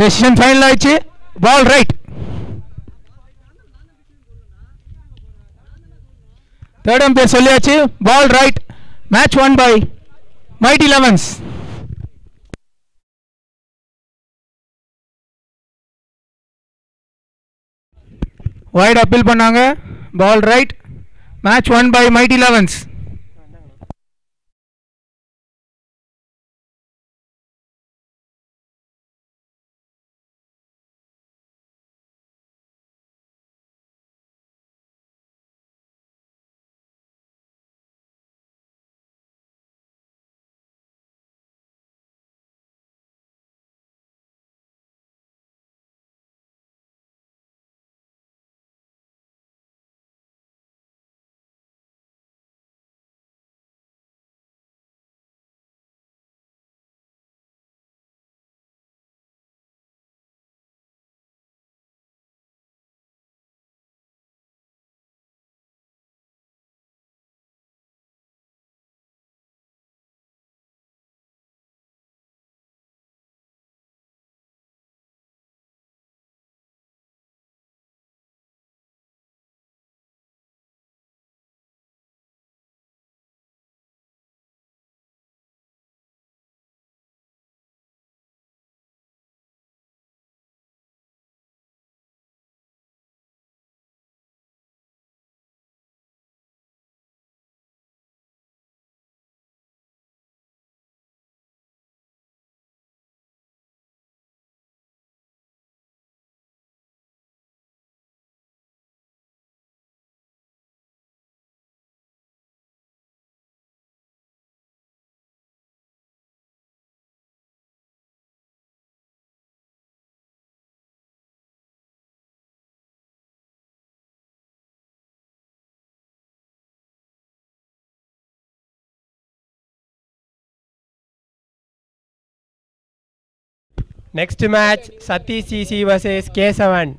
மேச்சன் ஃபைனல் ஐசி பால் ரைட் थर्ड அம்பயர் சொல்லியாச்சு ball right match 1 by mighty 11 wide appeal பண்ணாங்க ball right match 1 by mighty 11 next match Satish CC versus Kesavan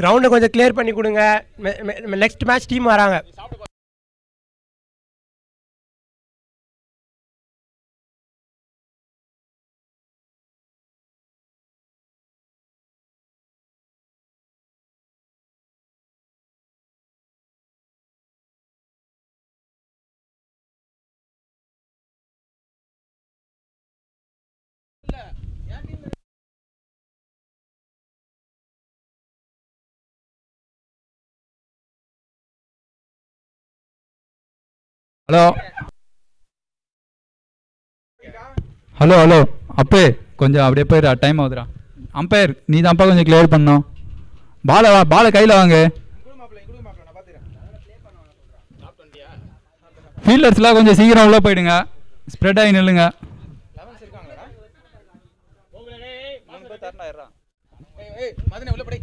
கிரவுண்டை கொஞ்சம் கிளியர் பண்ணி கொடுங்க நெக்ஸ்ட் மேட்ச் டீம் வராங்க ஹலோ ஹலோ ஹலோ அப்பே கொஞ்சம் அப்படியே போயிடா டைம் ஆகுதுடா அம்பையர் நீ தான் கொஞ்சம் கிளியர் பண்ணும் பாலை வா பாலை கையில் வாங்க ஃபீல்டர்ஸ்லாம் கொஞ்சம் சீக்கிரம் உள்ளே போயிடுங்க ஸ்ப்ரெட் ஆகி நில்லுங்க உள்ள படி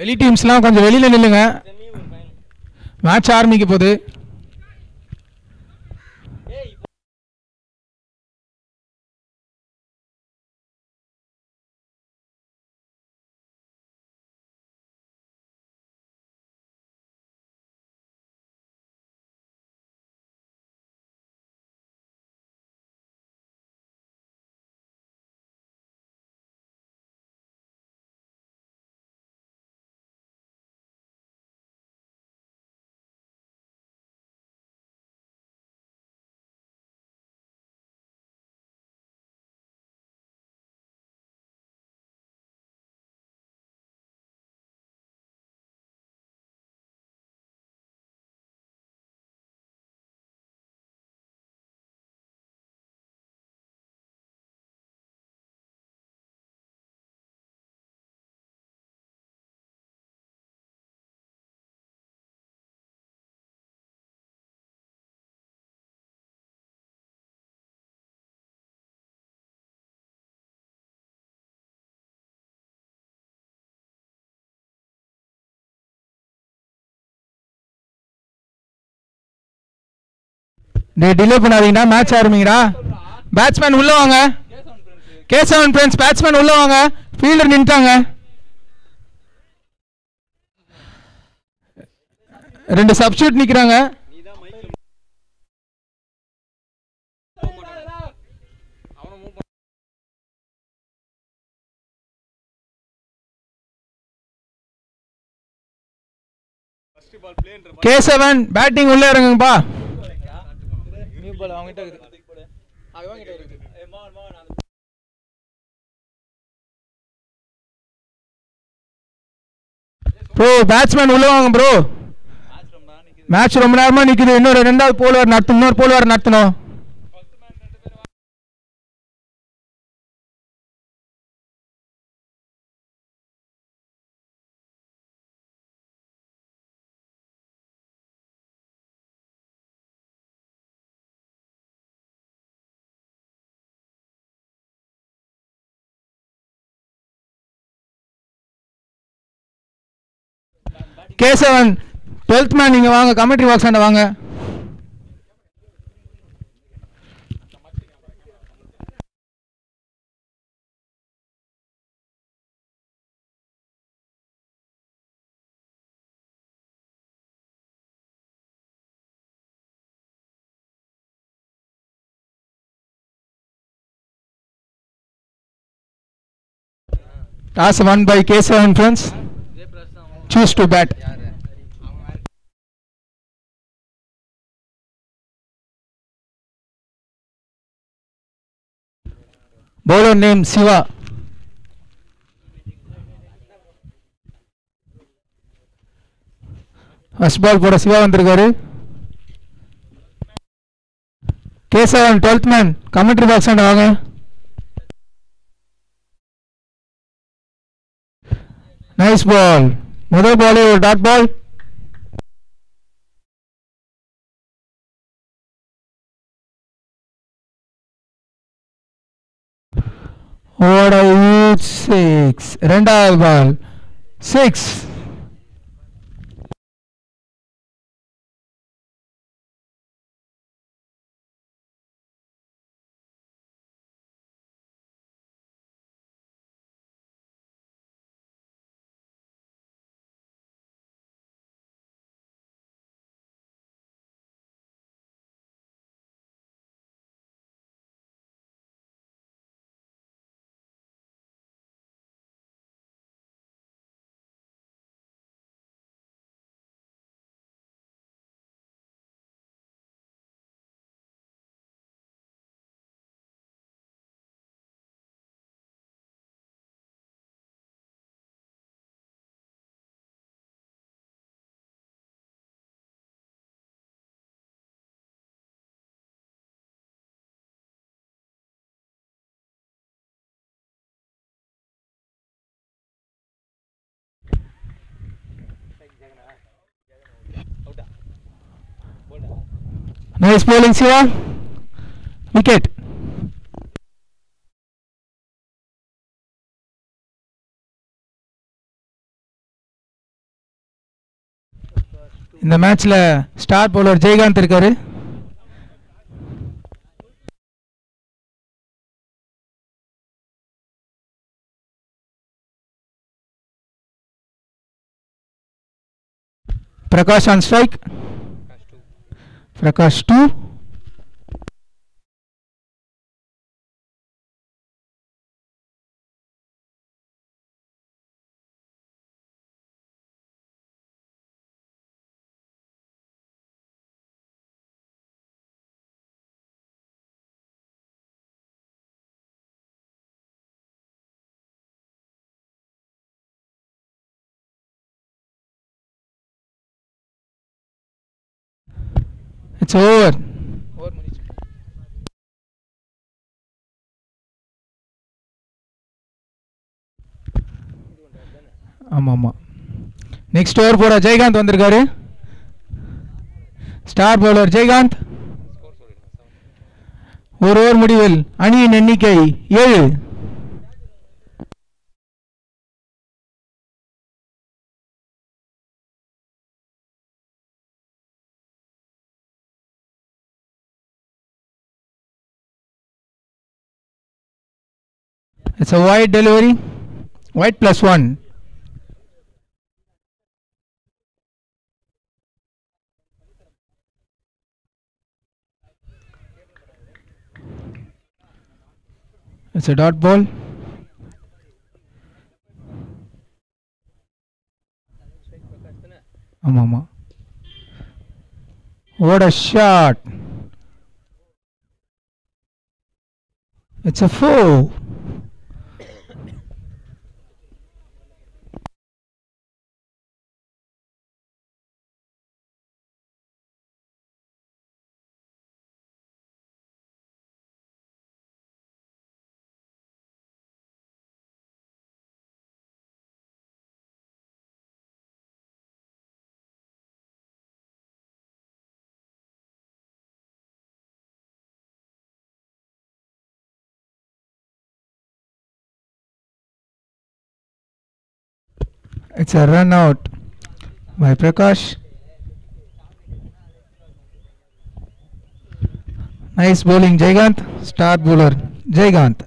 வெளி டீம்ஸ்லாம் கொஞ்சம் வெளியில் நில்லுங்க மேட்ச் ஆரம்பிக்க போகுது டே டிலே பண்ணாதீங்கடா மேட்ச் ஆரம்பிங்கடா பேட்ஸ்மேன் உள்ள வாங்க கேசவன் ஃப்ரெண்ட்ஸ் பேட்ஸ்மேன் உள்ள வாங்க ஃபீல்டர் நின்ட்டாங்க ரெண்டு சப்ஸ்டியூட் நிக்கிறாங்க கேசவன் பேட்டிங் உள்ள இறங்குங்கப்பா அவங்ககிட்ட ப்ரோ பேட்ஸ்மேன் உள்ள வாங்க ப்ரோ மேட்ச் ரொம்ப நேரமாக நிற்குது இன்னொரு ரெண்டாவது போல் வேறு நடத்தணும் இன்னொரு போல் வேறு நடத்தணும் கேசவன் டுவெல்த் மேன் நீங்கள் வாங்க கமெண்ட்ரி பாக்ஸாண்ட வாங்க That's one by K7 friends. choose to bat. Bowler name Siva. First ball போட சிவா வந்திருக்காரு Kesavan twelfth man commentary box வாங்க நைஸ் பால் முதல் பாலே ஒரு டாட் பால் ஓட சிக்ஸ் ரெண்டாவது ball six Nice bowling, Siva wicket இந்த மேட்ச்ல ஸ்டார் பவுலர் ஜெயகாந்த் இருக்காரு Prakash on strike Recast to it's ஆமாம் ஆமாம் நெக்ஸ்ட் ஓவர் போட ஜெயகாந்த் வந்திருக்காரு ஸ்டார் பவுலர் ஜெயகாந்த் ஒரு ஓவர் முடிவில் அணியின் எண்ணிக்கை ஏழு It's a wide delivery. Wide plus plus 1. It's a dot ball. Mama. What a shot! It's a four. It's a run out by Prakash. Nice bowling, Jaygant. Star bowler, Jaygant.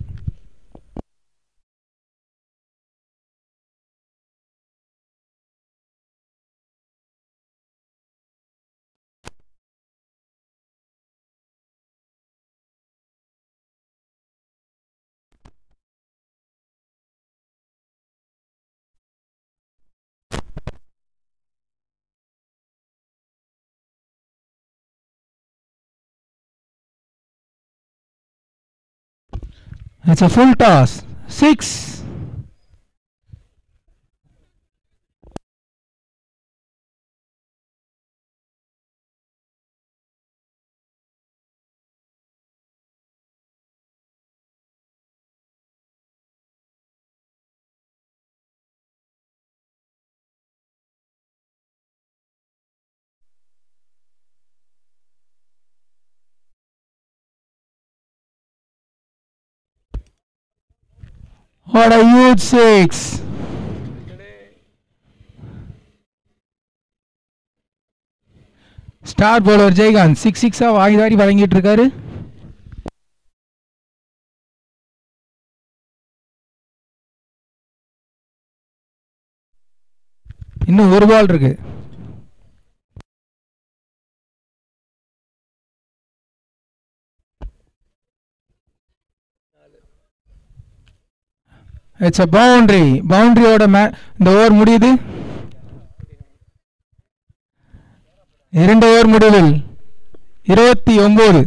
It's a full toss. 6 What a huge six! Star bowler Jayakanth six சிக்ஸாக வாங்கி தாடி வழங்கிட்டு இருக்காரு இன்னும் ஒரு ball இருக்கு it's a boundary பவுண்ட்ரியோட மே இந்த over முடியுது இரண்டு ஓவர் முடிவில் இருபத்தி ஒம்பது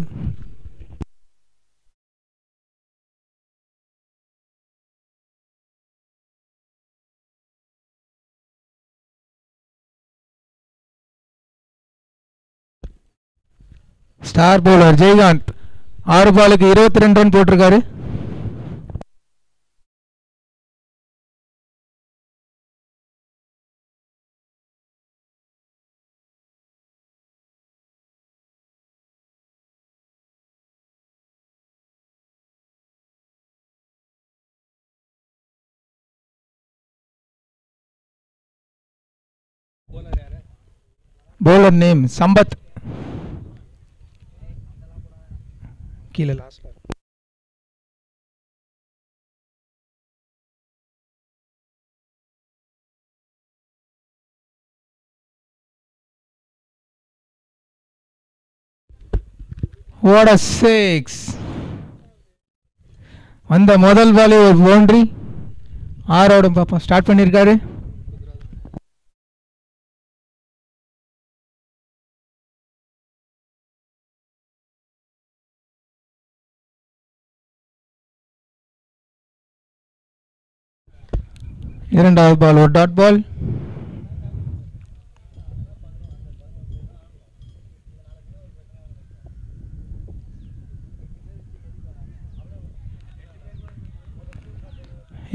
ஸ்டார் போலர் ஜெயகாந்த் ஆறு பாலுக்கு இருபத்தி ரெண்டு ரன் போட்டிருக்காரு bowler நேம் சம்பத் கீழே லாஸ்ட் ஓட சிக்ஸ் வந்த முதல் பாலே ஒரு பவுண்ட்ரி ஆறோடும் பார்ப்போம் ஸ்டார்ட் பண்ணியிருக்காரு இரண்டாவது பால் ஒரு டாட் பால்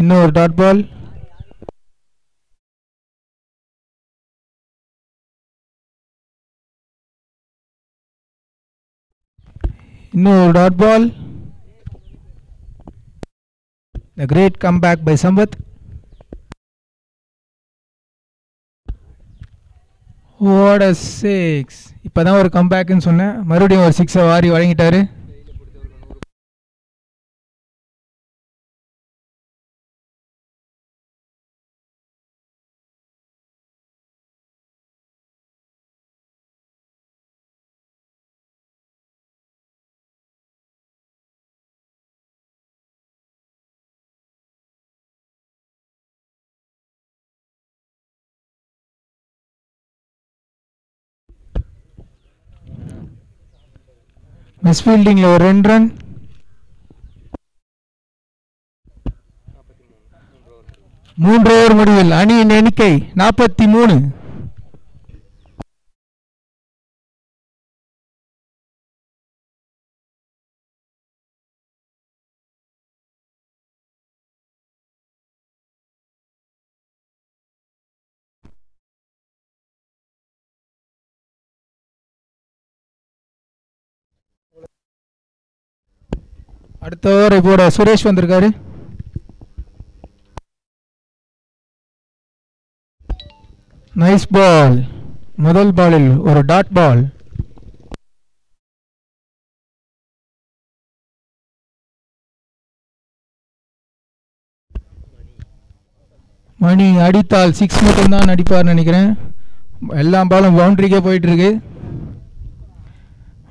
இன்னும் ஒரு டாட் பால் இன்னும் ஒரு dot ball The great comeback by Samvat ஓட சிக்ஸ் இப்போ தான் ஒரு கம்பேக்குன்னு சொன்னேன் மறுபடியும் ஒரு சிக்ஸை வாரி வழங்கிட்டாரு மிஸ் ஃபீல்டிங்கில் ஒரு ரெண்டு ரன் மூன்று ஓவர் முடிவில் அணியின் எண்ணிக்கை நாற்பத்தி மூணு அடுத்த ஓவர் இப்போட சுரேஷ் வந்திருக்காரு நைஸ் பால் முதல் பாலில் ஒரு டாட் பால் மணி அடித்தால் சிக்ஸ் மட்டும்தான் அடிப்பார்னு நினைக்கிறேன் எல்லா பாலும் போயிட்டு போயிட்டுருக்கு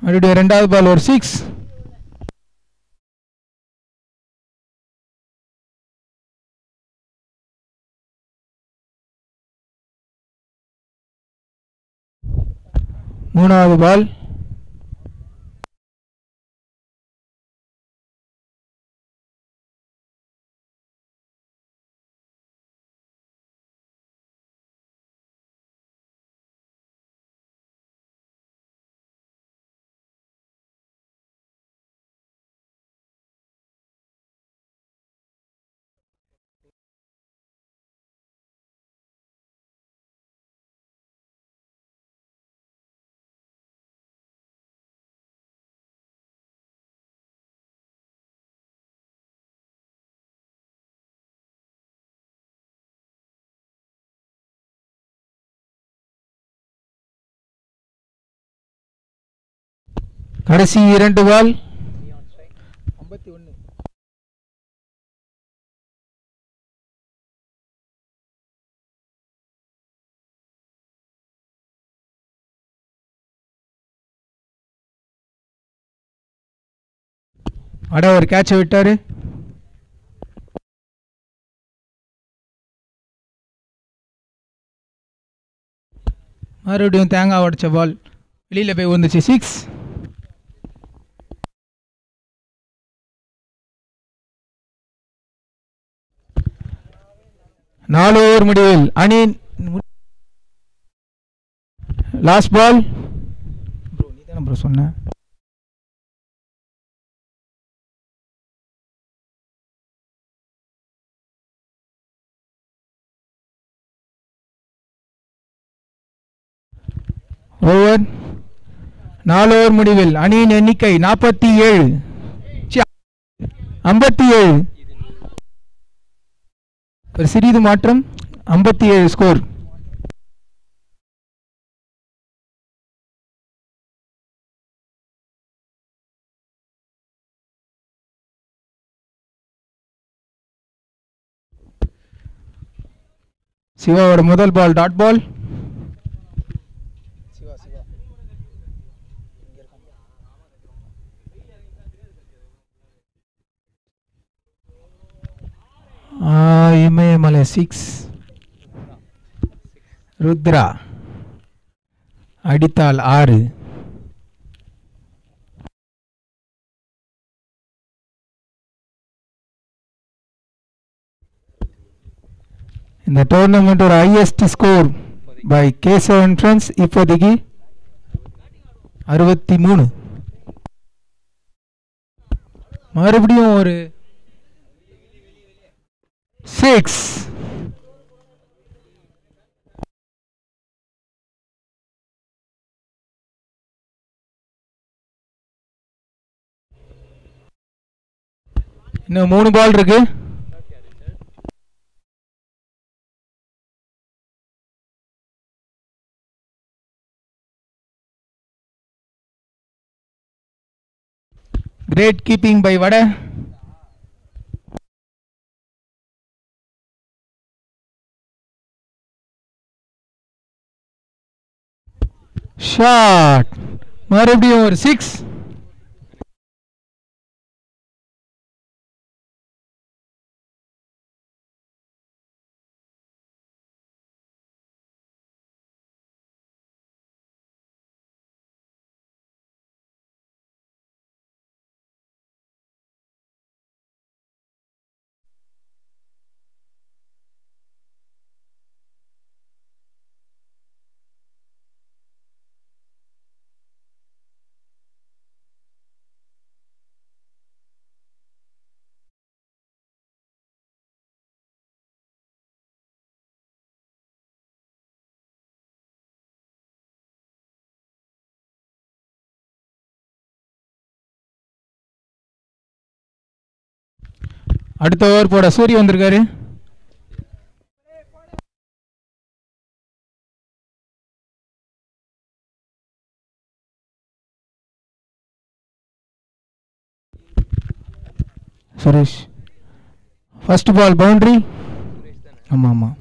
மறுபடியும் ரெண்டாவது பால் ஒரு சிக்ஸ் மூணாவது பால் 82 बॉल 51 அட ஒரு கேட்ச விிட்டாரு மாரூடி オン தேங்காய் ஆடச்ச பால் வெளியில போய் விழுந்துச்சு 6 நாலோவர் முடிவில் அணி லாஸ்ட் பால் சொன்ன ஓவர் நாலு ஓவர் முடிவில் அணியின் எண்ணிக்கை நாற்பத்தி ஏழு ஐம்பத்தி ஏழு ஒரு சிறிது மாற்றம் ஐம்பத்தி ஏழு ஸ்கோர் சிவாவோட முதல் பால் டாட் பால் இமயமலை சிக்ஸ் ருத்ரா அடித்தால் ஆறு இந்த டோர்னமெண்ட் ஒரு highest score by Kesavan friends இப்போதைக்கு அறுபத்தி மூணு மறுபடியும் ஒரு six no moon ball again great keeping by vada shot மறுபடியும் ஒரு சிக்ஸ் அடுத்த ஓவர் போட சூரிய வந்திருக்காரு சுரேஷ் ஃபர்ஸ்ட் பால் பவுண்ட்ரி ஆமாம் ஆமாம்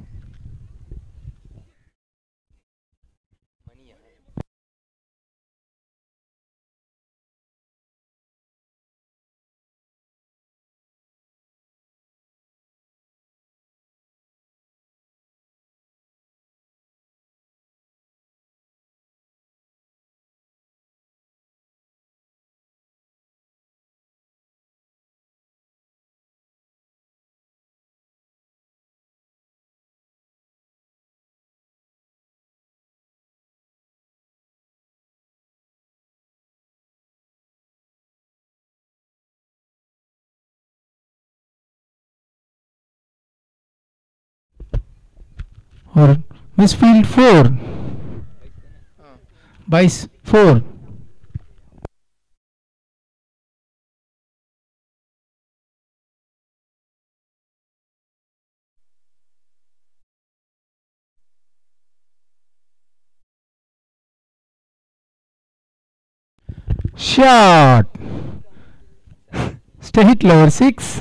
और मिस फील्ड फोर बाईस four shot state lover six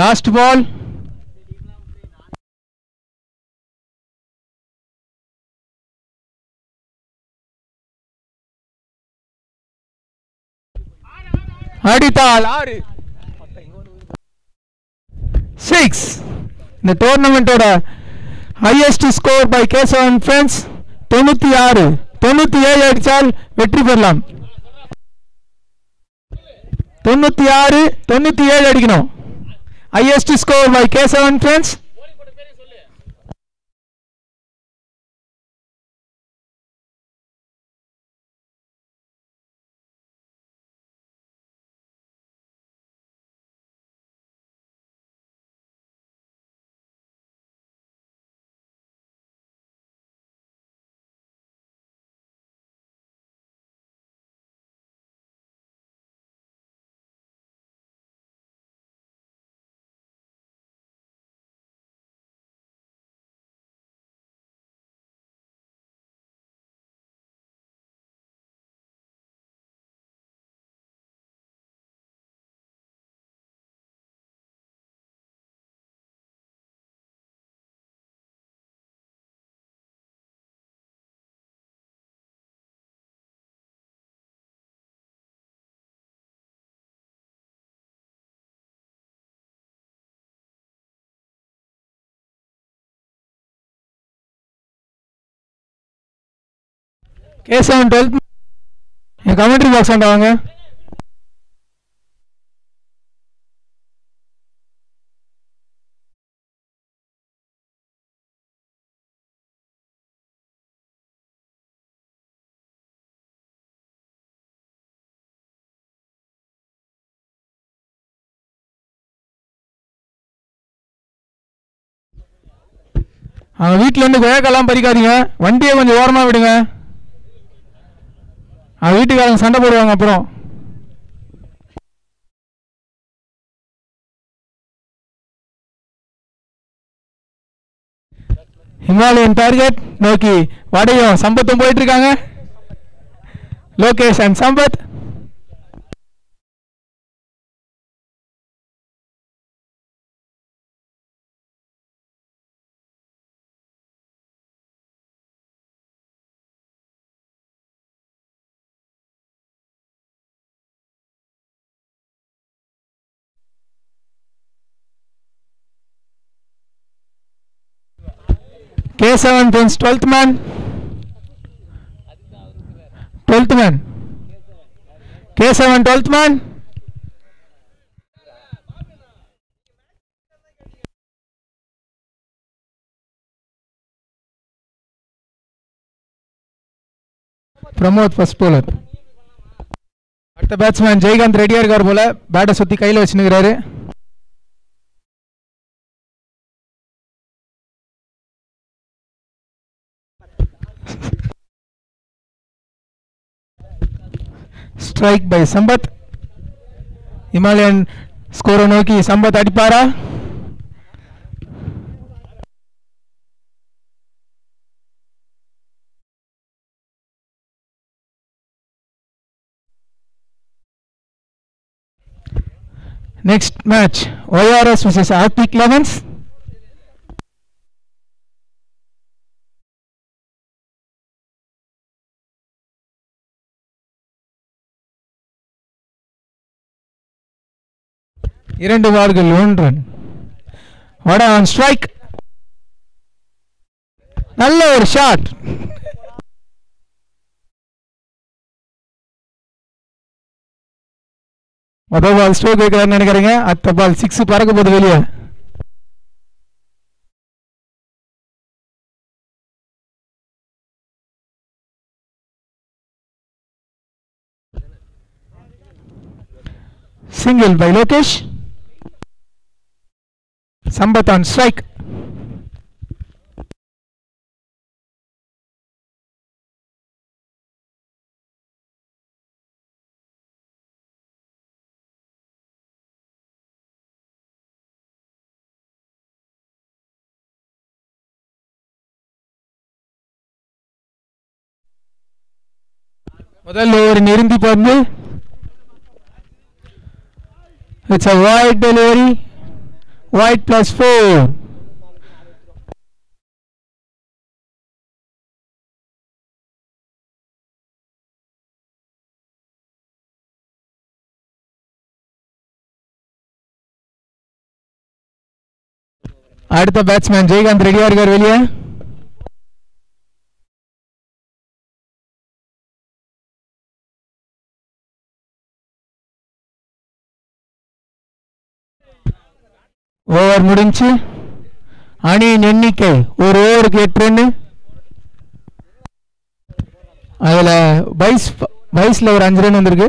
last ball அடித்தால் ஆறு சிக்ஸ் இந்த டோர்னமெண்ட்டோட highest score by Kesavan friends தொண்ணூற்றி ஆறு தொண்ணூற்றி ஏழு அடித்தால் வெற்றி பெறலாம் தொண்ணூற்றி ஆறு தொண்ணூற்றி ஏழு அடிக்கணும் highest score by K7 friends K seven twelfth man commentary box வாங்க அவங்க வீட்டிலேருந்து கொயக்கெல்லாம் பறிக்காதீங்க வண்டியை கொஞ்சம் ஓரமாக விடுங்க அவன் வீட்டுக்காரங்க சண்டை போடுவாங்க அப்புறம் ஹிமாலயன் டார்கெட் நோக்கி வடையும் சம்பத்தும் போயிட்டு இருக்காங்க Lokesh and Sampath k7 12th man 12th man k7 12th man Pramod first bowler அடுத்த ಬ್ಯಾಟ್সম্যান ஜெயಗந்த் ರೆಡಿಯಾರ್ ಅವರು ಬಲೆ ಬ್ಯಾಡ ಸತ್ತಿ ಕೈಯಲ್ಲಿ വെച്ചി နေကြ ಾರೆ strike by Sampath Himalayan score Noki Sampath अडिपारा next match ORS versus Artik 11 இரண்டு பால்கள் ஒன்று வட ஆன் ஸ்ட்ரைக் நல்ல ஒரு ஷாட் மொத பால் ஸ்ட்ரோக் வைக்கிறான்னு நினைக்கிறீங்க அத்த பால் சிக்ஸ் பறக்க போது வெளியே single by Lokesh Sampath on strike. முதல் ஓவரின் இறுதி பந்து it's a wide delivery white plus 4 அடுத்த பேட்ஸ்மேன் ஜெயகாந்த் ரெடியா இருக்கார் வெளியே ஓவர் முடிஞ்சு அணியின் எண்ணிக்கை ஒரு ஓவருக்கு எட்டு ரன்னு அதில் வைஸ் வயசில் ஒரு அஞ்சு ரன் வந்திருக்கு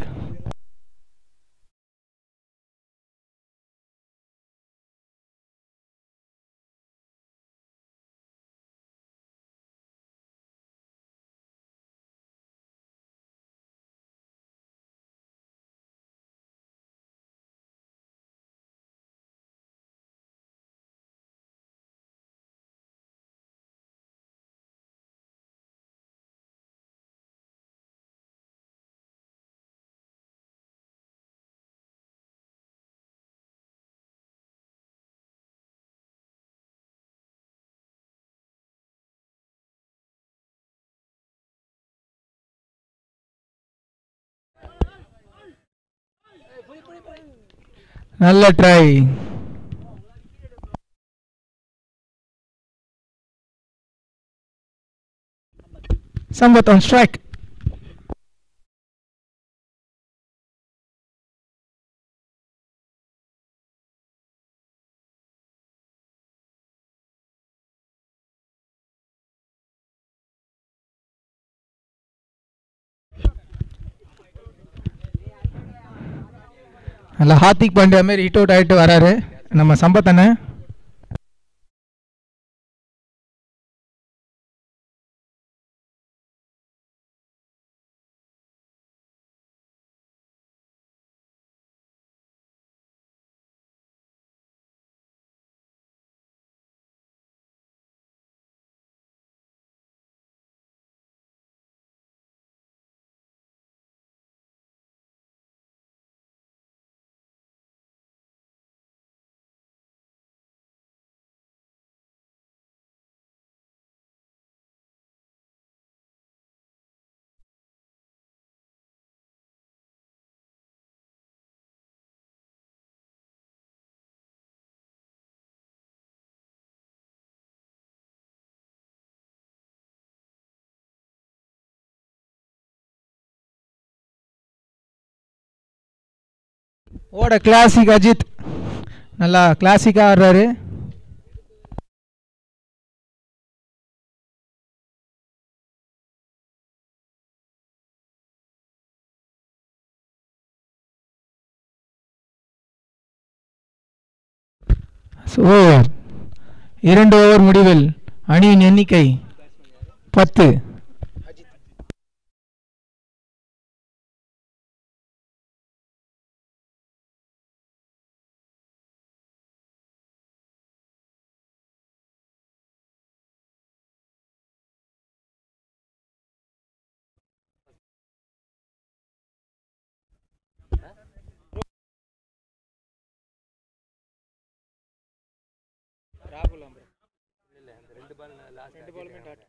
न ट्राय संपत्रॅक् நல்லா ஹார்திக் பாண்டியா மாரி ஹிட் அவுட் ஆகிட்டு வராரு நம்ம சம்பத் ஓட கிளாசிக் அஜித் நல்லா கிளாசிக்காக ஆடுறாரு ஓவர் இரண்டு ஓவர் முடிவில் அணியின் எண்ணிக்கை பத்து development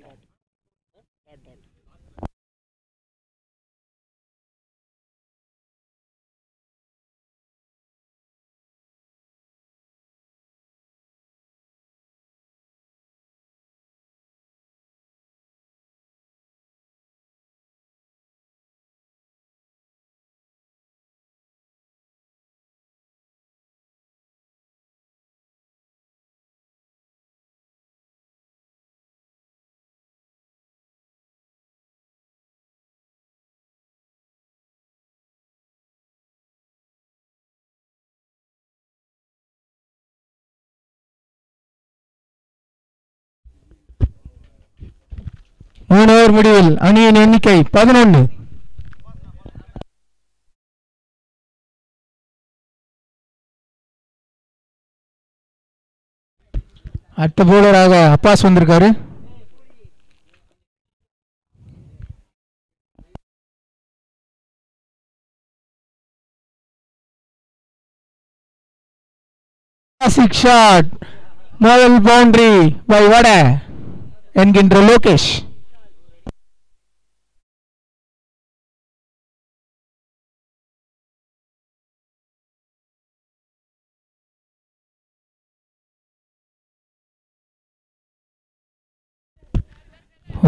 that மூணு ஓவர் முடிவில் அணியின் எண்ணிக்கை பதினொன்று அடுத்த போலராக அப்பாஸ் வந்திருக்காரு ஷாட் முதல் பவுண்டரி பை வட என்கின்ற லோகேஷ்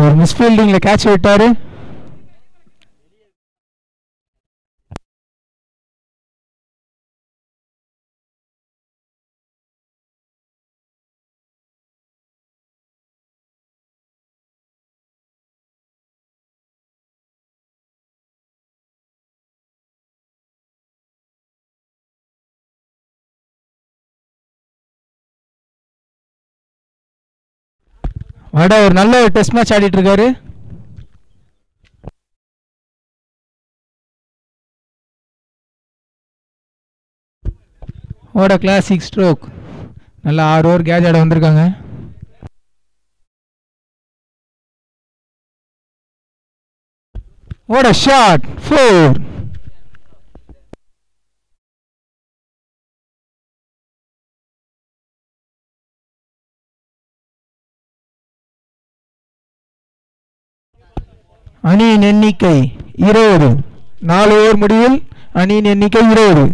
ஒரு மிஸ்ஃபீல்டிங்கில் கேட்ச் விட்டார் வாடா ஒரு நல்ல ஒரு டெஸ்ட் மேட்ச் ஆடிட்டு இருக்காரு ஓட கிளாசிக் ஸ்ட்ரோக் நல்லா ஆறு ஓவர் கேஜ் ஆட வந்திருக்காங்க What a shot! Four. அணியின் எண்ணிக்கை இருபது நாலு ஓவர் முடிவில் அணியின் எண்ணிக்கை இருபது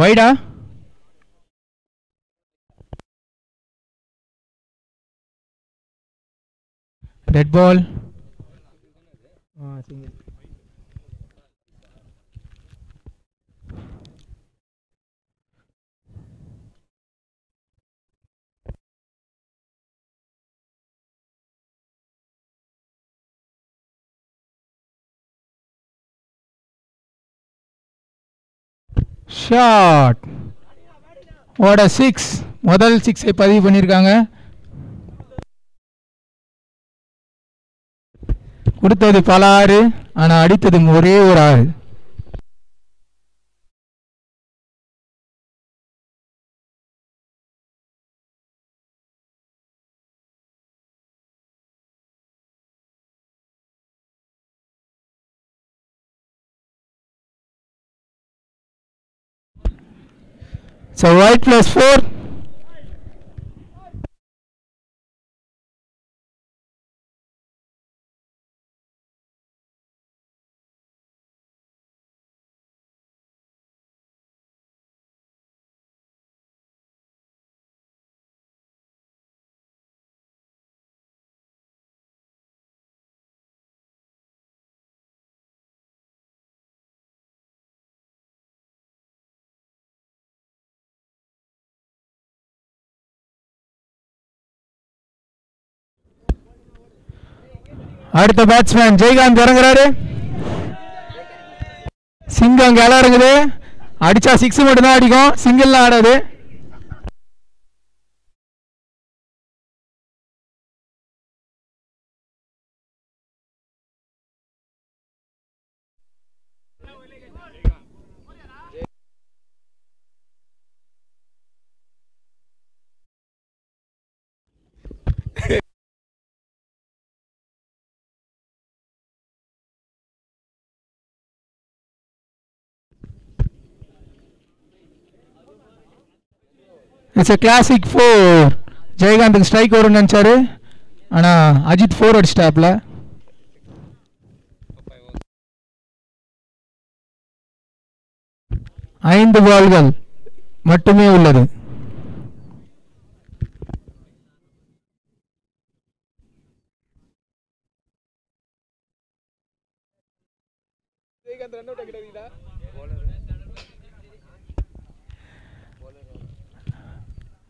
वैडा सिंगल ஷாட் ஓட சிக்ஸ் முதல் சிக்ஸை பதிவு பண்ணியிருக்காங்க கொடுத்தது பல ஆறு ஆனால் அடித்தது ஒரே ஒரு ஆறு So right 4 அடுத்த பேட்ஸ்மேன் ஜெயகாந்த் இறங்குறாரு சிங்கம் அங்கே இறங்குது அடிச்சா சிக்ஸ் மட்டும்தான் அடிக்கும் சிங்கிள்லாம் ஆடாது இட்ஸ் எ கிளாசிக் ஃபோர் ஜெயகாந்துக்கு ஸ்ட்ரைக் வரும்னு நினச்சாரு ஆனால் அஜித் ஃபோர் அடிச்சிட்டாப்ல ஐந்து பால்கள் மட்டுமே உள்ளது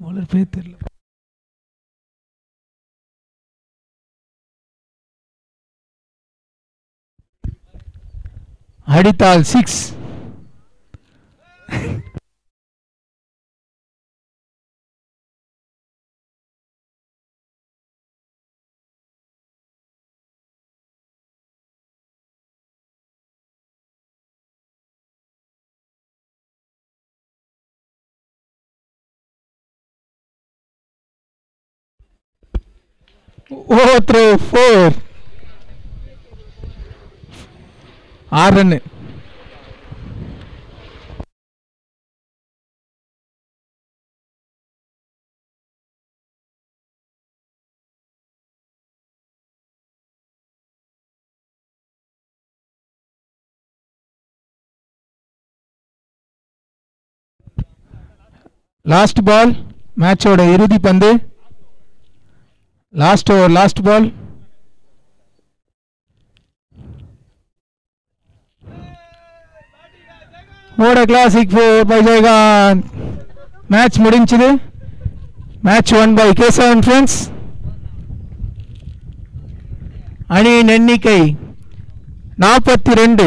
பவுலர் பேர் தெரில அடித்தால் சிக்ஸ் ஓத்ரோ ஃபோர் ஆறு ரன்னு லாஸ்ட் பால் மேட்சோட இறுதி பந்து லாஸ்ட் ஓவர் லாஸ்ட் பால் ஓட கிளாசிக் பை ஜெயகாந்த் மேட்ச் முடிஞ்சது match one by K seven friends அணியின் எண்ணிக்கை நாற்பத்தி ரெண்டு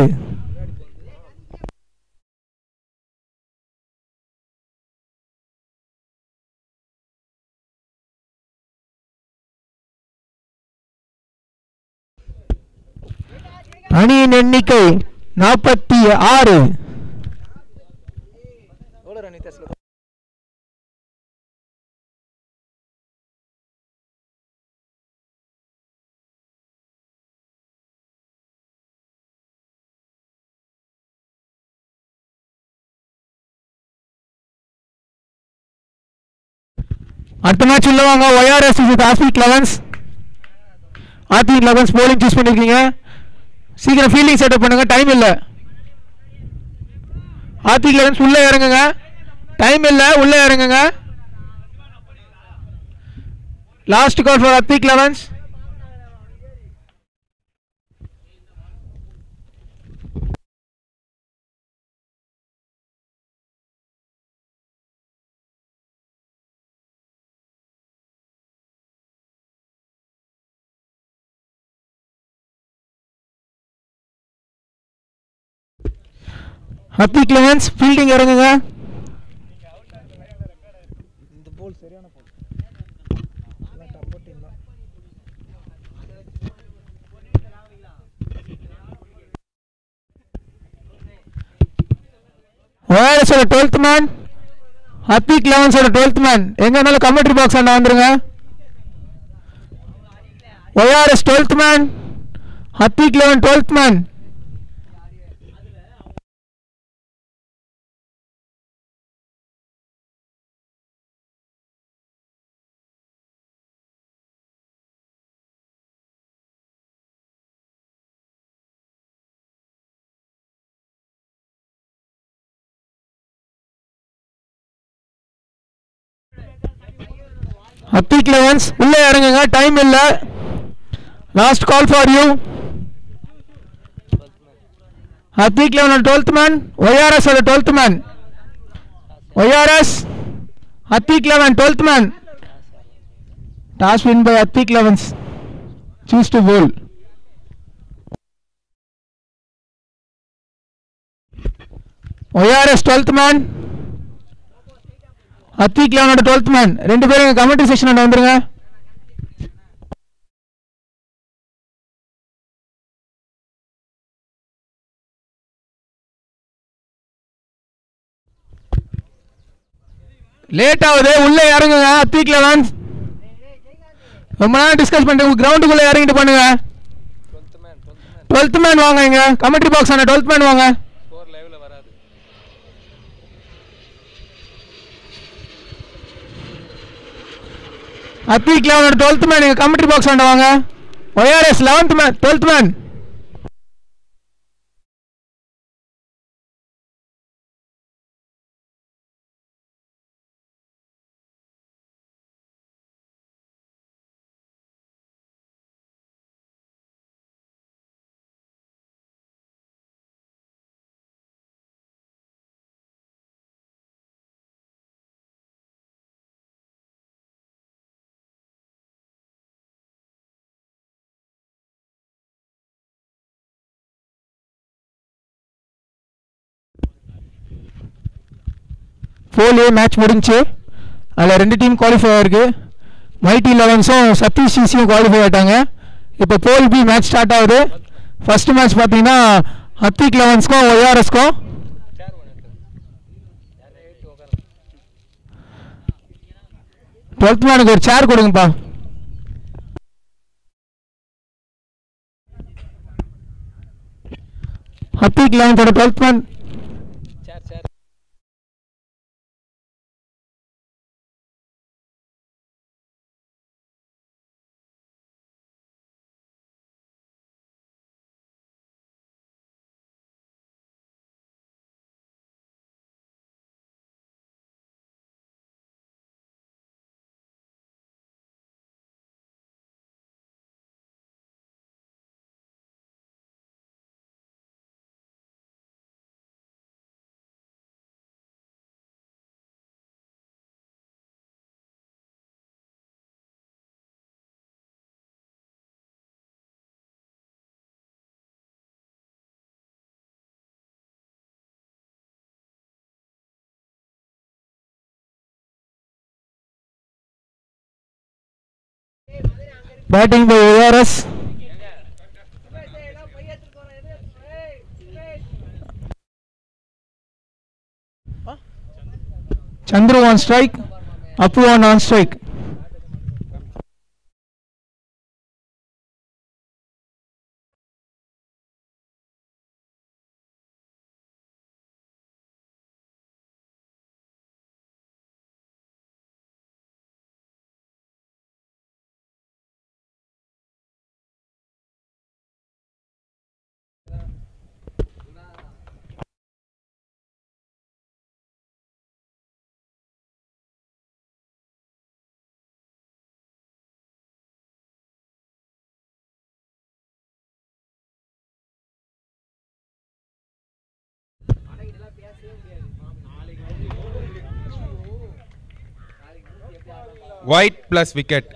அணியின் எண்ணிக்கை நாற்பத்தி ஆறு அடுத்த மேட்ச் உள்ள வாங்க ஒய்ஆர்எஸ் வித் ஆஸ்பீட் லெவன்ஸ் ஆஸ்பீட் லெவன்ஸ் போலிங் சூஸ் பண்ணியிருக்கீங்க சீக்கிரம் ஃபீல்டிங் செட்டப் பண்ணுங்கள் டைம் இல்லை ஆர்த்தி கிளரன்ஸ் உள்ளே இறங்குங்க டைம் இல்லை உள்ளே இறங்குங்க last call for Athvik elevens Athvik elevens fielding करेंगे ये आउट है रे पैरा इन द बॉल ಸರಿಯான बॉल நல்ல सपोर्ट ಇಲ್ಲ ઓર 12th man Athvik elevens 12th man எங்கனால commentary box અંદર આવનું ઓર 12th man Athvik elevens 12th man Athvik elevens உள்ளே இறங்குங்க டைம் இல்லை last call for you Athvik eleven twelfth man YRS அது twelfth man YRS Athvik eleven twelfth man toss win by அப்டிக் elevens choose to bowl. YRS 12th man Athvik லெவனோட twelfth man ரெண்டு பேரும் comment செக்ஷனோட வந்துருங்க late ஆகுது உள்ள இறங்குங்க Advik eleven ரொம்ப நேரம் discuss பண்ணுறேன் கிரவுண்டுக்குள்ளே இறங்கிட்டு பண்ணுங்க டுவெல்த் மேன் வாங்க இங்கே கமெண்ட்ரி பாக்ஸ் ஆனால் டுவெல்த் மேன் வாங்க அப்பீக் லெவனோட டுவெல்த் மேன் நீங்கள் கமெண்ட்ரி பாக்ஸ் வாங்க YRS eleventh man twelfth man போலீ match முடிஞ்சே அலை ரெண்டு டீம் குவாலிஃபையருக்கு வைட்டி 11 ஸோ சதி சிசிய குவாலிஃபை ஆட்டாங்க இப்ப போலீ ビー மேட்ச் ஸ்டார்ட் ஆகுது ஃபர்ஸ்ட் மேட்ச் பாத்தீங்கனா ஹத்தி 11 ஸ்கோ YRS ஸ்கோ 4 ஓடார் 12 பட்மனுக்கு 4 கொடுங்க பா ஹத்தி கிளைன்ட்டோட பட்மன் batting by R S Chandru on strike, Apu on non-strike. Wide plus wicket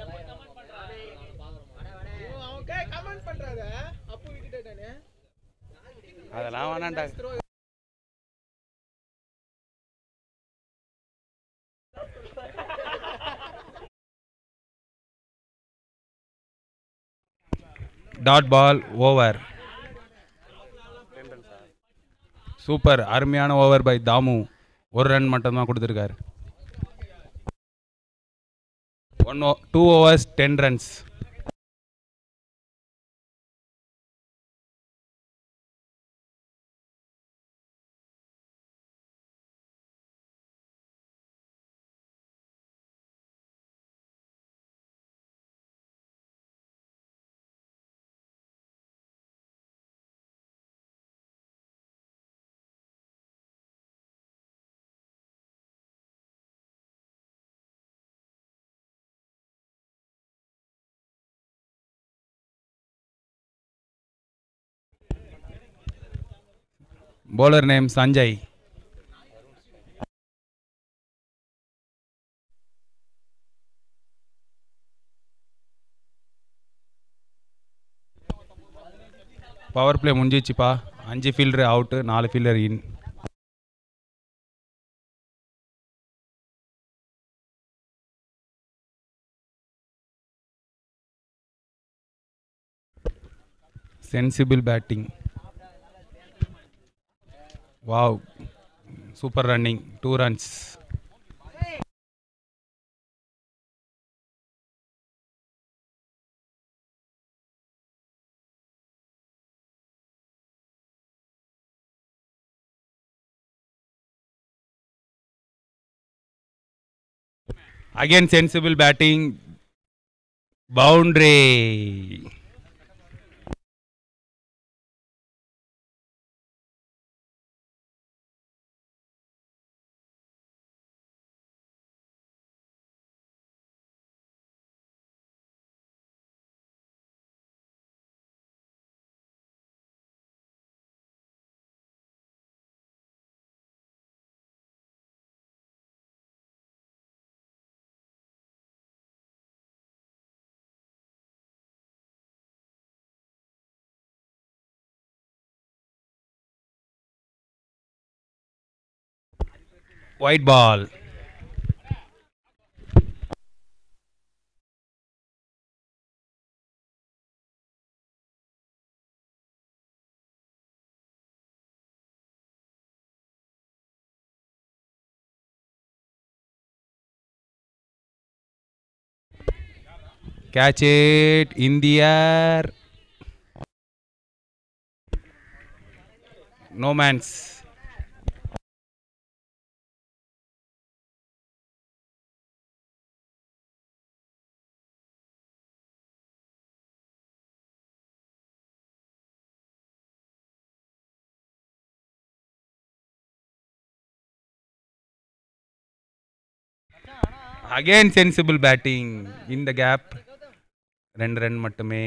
அதெல்லாம் வேணாண்டா டாட் பால் ஓவர் சூப்பர் அருமையான ஓவர் பை தாமு ஒரு ரன் மட்டும்தான் கொடுத்துருக்காரு one two overs ten runs bowler name Sanjay power play முடிஞ்சிச்சுப்பா அஞ்சு ஃபீல்டர் அவுட்டு நாலு fielder in sensible batting Wow, super running, two runs. Again sensible batting, boundary. White ball. Catch it in the air. No man's. Again sensible batting இந்த gap ரெண்டு run மட்டுமே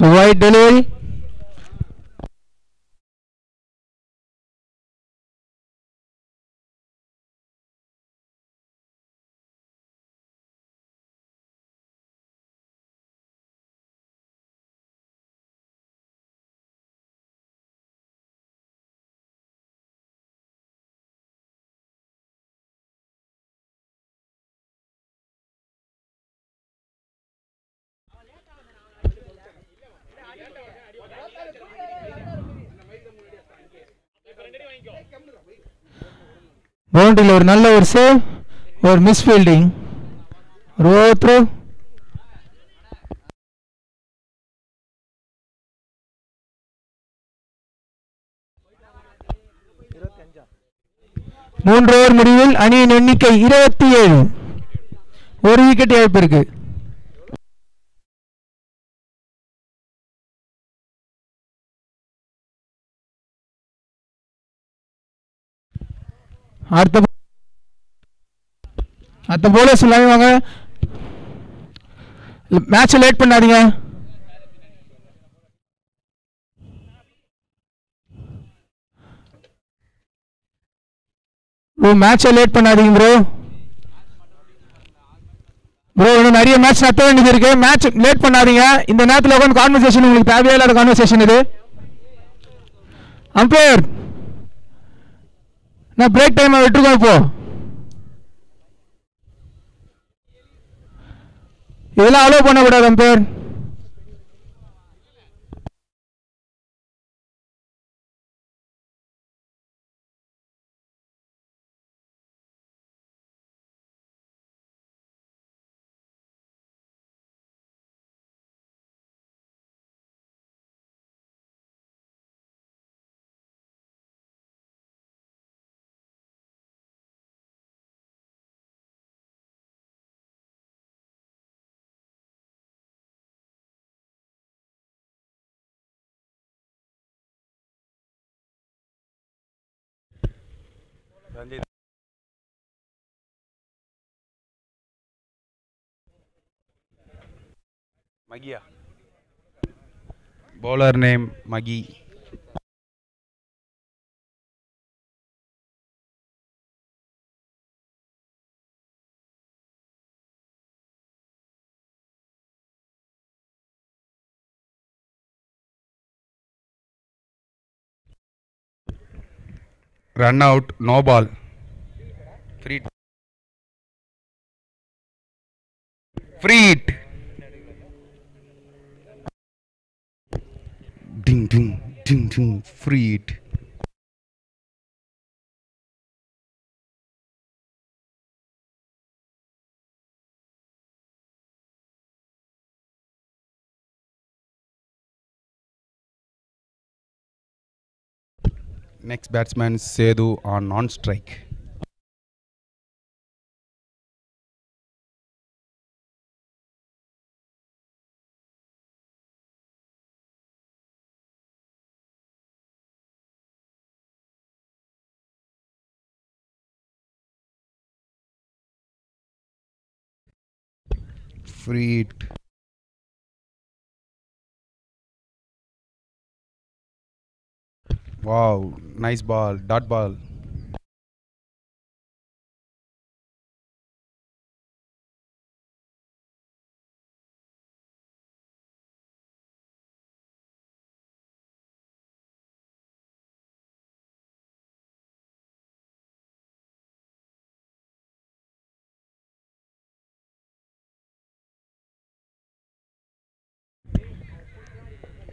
why delivery பவுண்டரியில் ஒரு நல்ல ஒரு save ஒரு misfielding ஒரு மூன்று ஓவர் முடிவில் அணியின் எண்ணிக்கை இருபத்தி ஏழு ஒரு விக்கெட் இழப்பிற்கு அடுத்த அடுத்த போலர்ஸ் எல்லாமே வாங்க மேட்சை லேட் பண்ணாதீங்க ப்ரோ மேட்சை லேட் பண்ணாதீங்க ப்ரோ ப்ரோ இன்னும் நிறைய மேட்ச் நடத்த வேண்டியது இருக்கு மேட்ச் லேட் பண்ணாதீங்க இந்த நேரத்தில் உட்காந்து கான்வர்சேஷன் உங்களுக்கு தேவையில்லாத கான்வர்சேஷன் இது அம்பையர் நான் பிரேக் டைமை விட்டுருக்கோம் இப்போ இதெல்லாம் அலோவ் பண்ணக்கூடாது அம்பேர் Bence மகியா bowler name Magi. Run out no ball. Free free ding ding ding ding free it Next batsman Sedu on non-strike. Free it. Wow, nice ball, dot ball.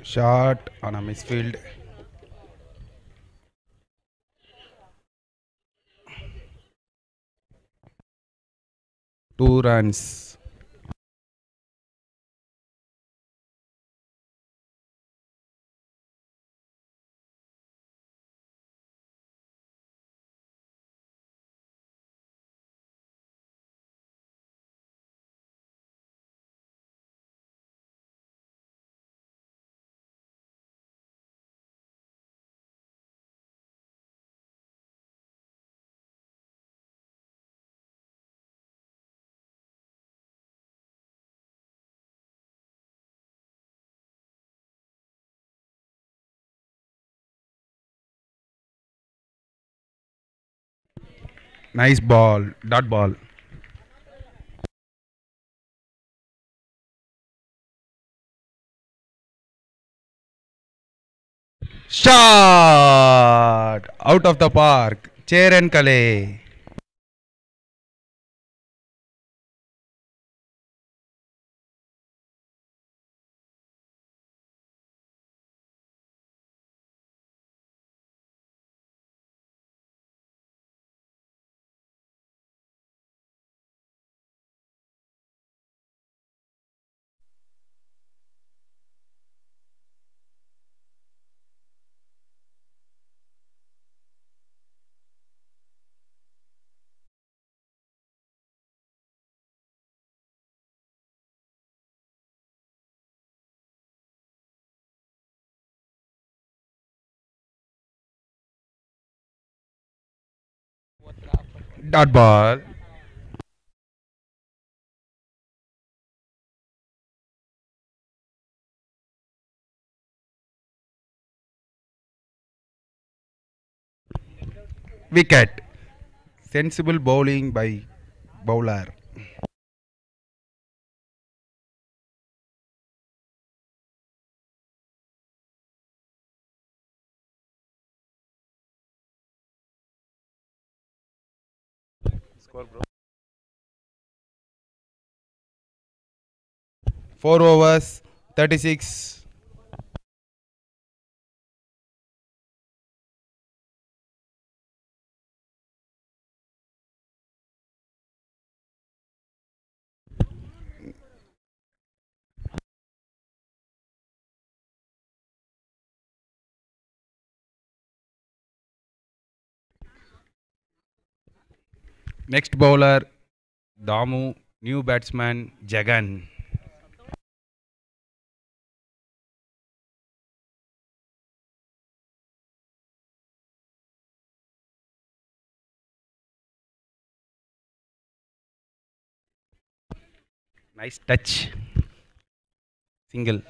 shot on a misfield Kurans. Nice ball. Dot ball. Shot! Out of the park. Chair and Kale. Dot ball. Wicket. Sensible bowling by bowler. 4 bro 4 overs 36 Next bowler, Damu. New batsman, Jagan. Nice touch. Single.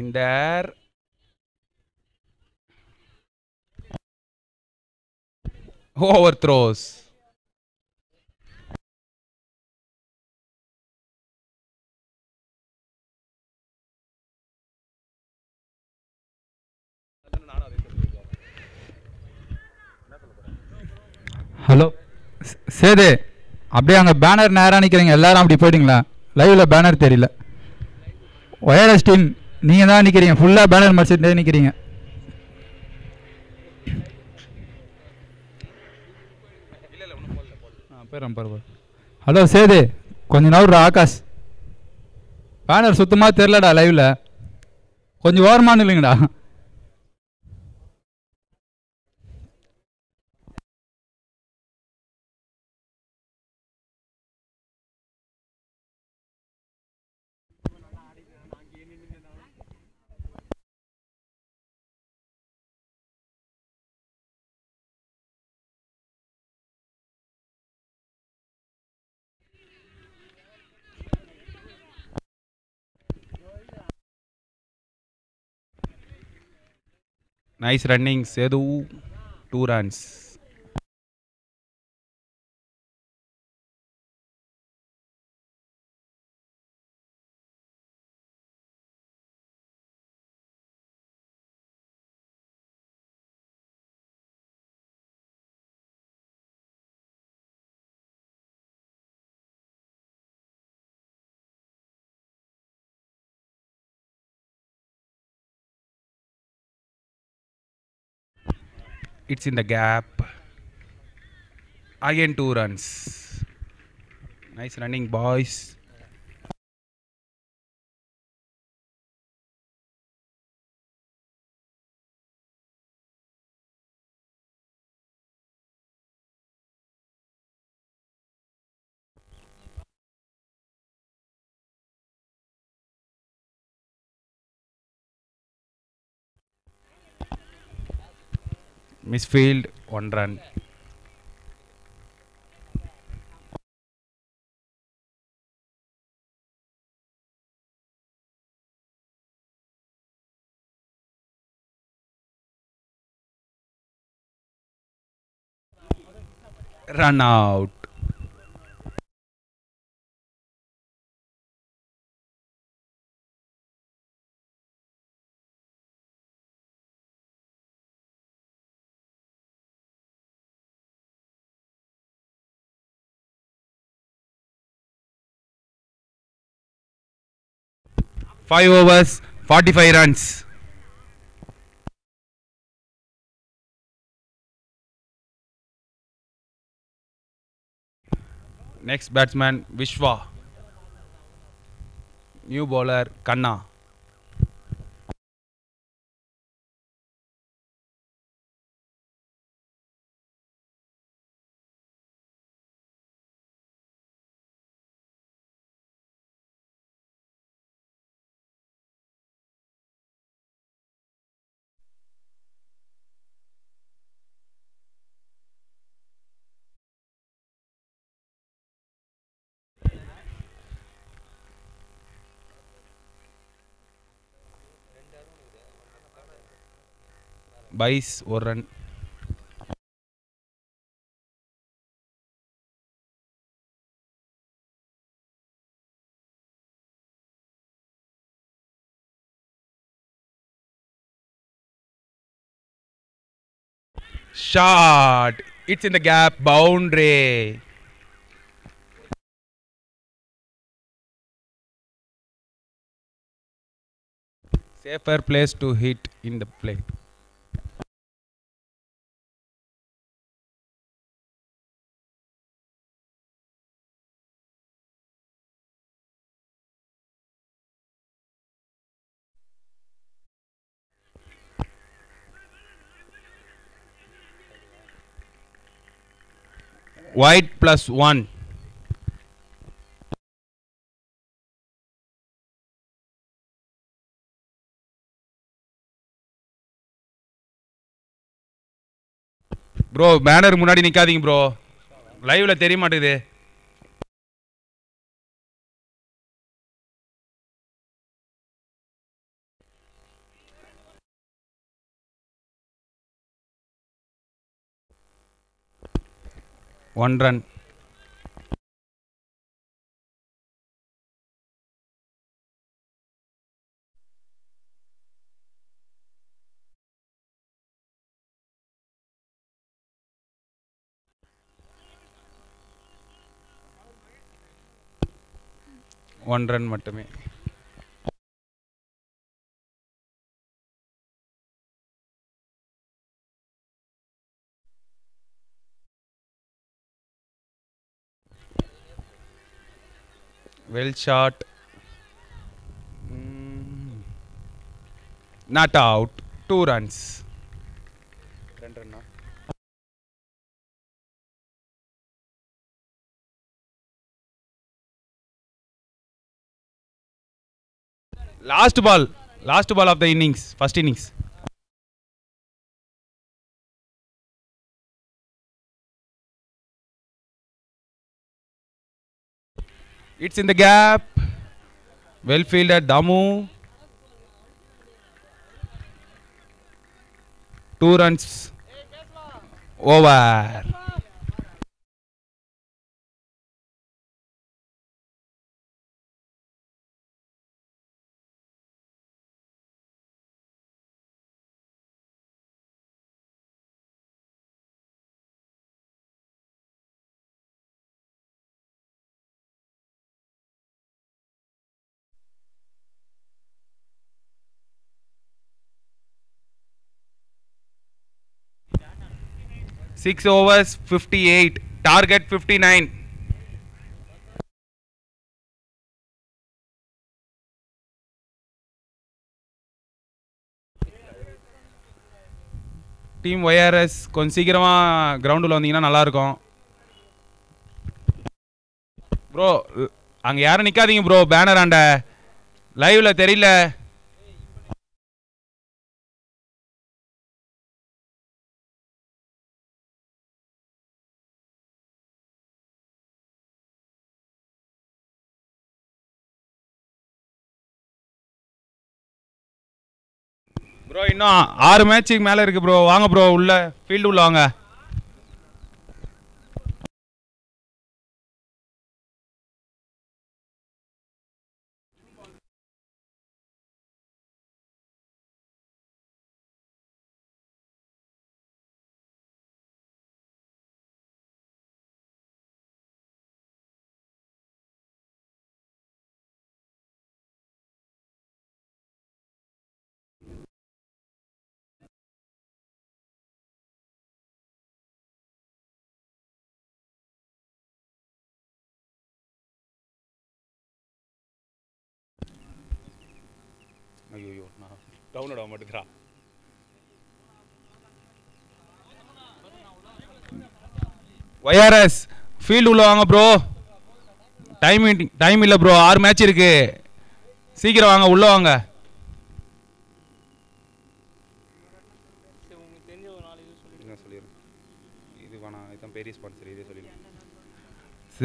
in there overthrows hello Sethu அப்படியே அங்கே banner நேராக நிற்கிறீங்க எல்லாரும் அப்படி போயிட்டீங்களா லைவில் banner தெரியல ஒயர்எஸ் team நீங்கள் தான் நிற்கிறீங்க ஃபுல்லாக பேனர் மடிச்சுட்டு நிற்கிறீங்க ஹலோ சேது கொஞ்ச நேரம் ஆகாஷ் பேனர் சுத்தமாக தெரிலடா லைவில் கொஞ்சம் ஓரமானு இல்லைங்கடா nice running. Sedu two runs it's in the gap. Again two runs. Nice running boys. Misfield one run run out 5 overs, 45 runs. Next batsman, Vishwa. New bowler, Kanna. Byes ஒரு run shot it's in the gap boundary safer place to hit in the plate. white plus one bro banner முன்னாடி நிற்காதீங்க bro லைவில் தெரிய மாட்டேங்குது ஒன்றன் ஒன்றன் மட்டுமே Well shot. Mm. Not out. 2 runs. Last ball of the innings, first innings. It's in the gap. Well fielded Damu. Two runs over. Six overs fifty eight target fifty nine team YRS கொஞ்சம் சீக்கிரமாக கிரவுண்டில் வந்தீங்கன்னா நல்லாயிருக்கும் bro அங்கே யாரும் நிற்காதீங்க bro banner ஆண்ட லைவில் தெரியல இன்னும் ஆறு மேட்சுக்கு மேலே இருக்குது ப்ரோ வாங்க ப்ரோ உள்ள ஃபீல்டு உள்ள வாங்க டவுன் ஆக மாட்டேங்கிறான் ஒய்ஆர்எஸ் ஃபீல்டு உள்ள வாங்க ப்ரோ டைம் டைம் இல்லை ப்ரோ ஆறு மேட்ச் இருக்கு சீக்கிரம் வாங்க உள்ள வாங்க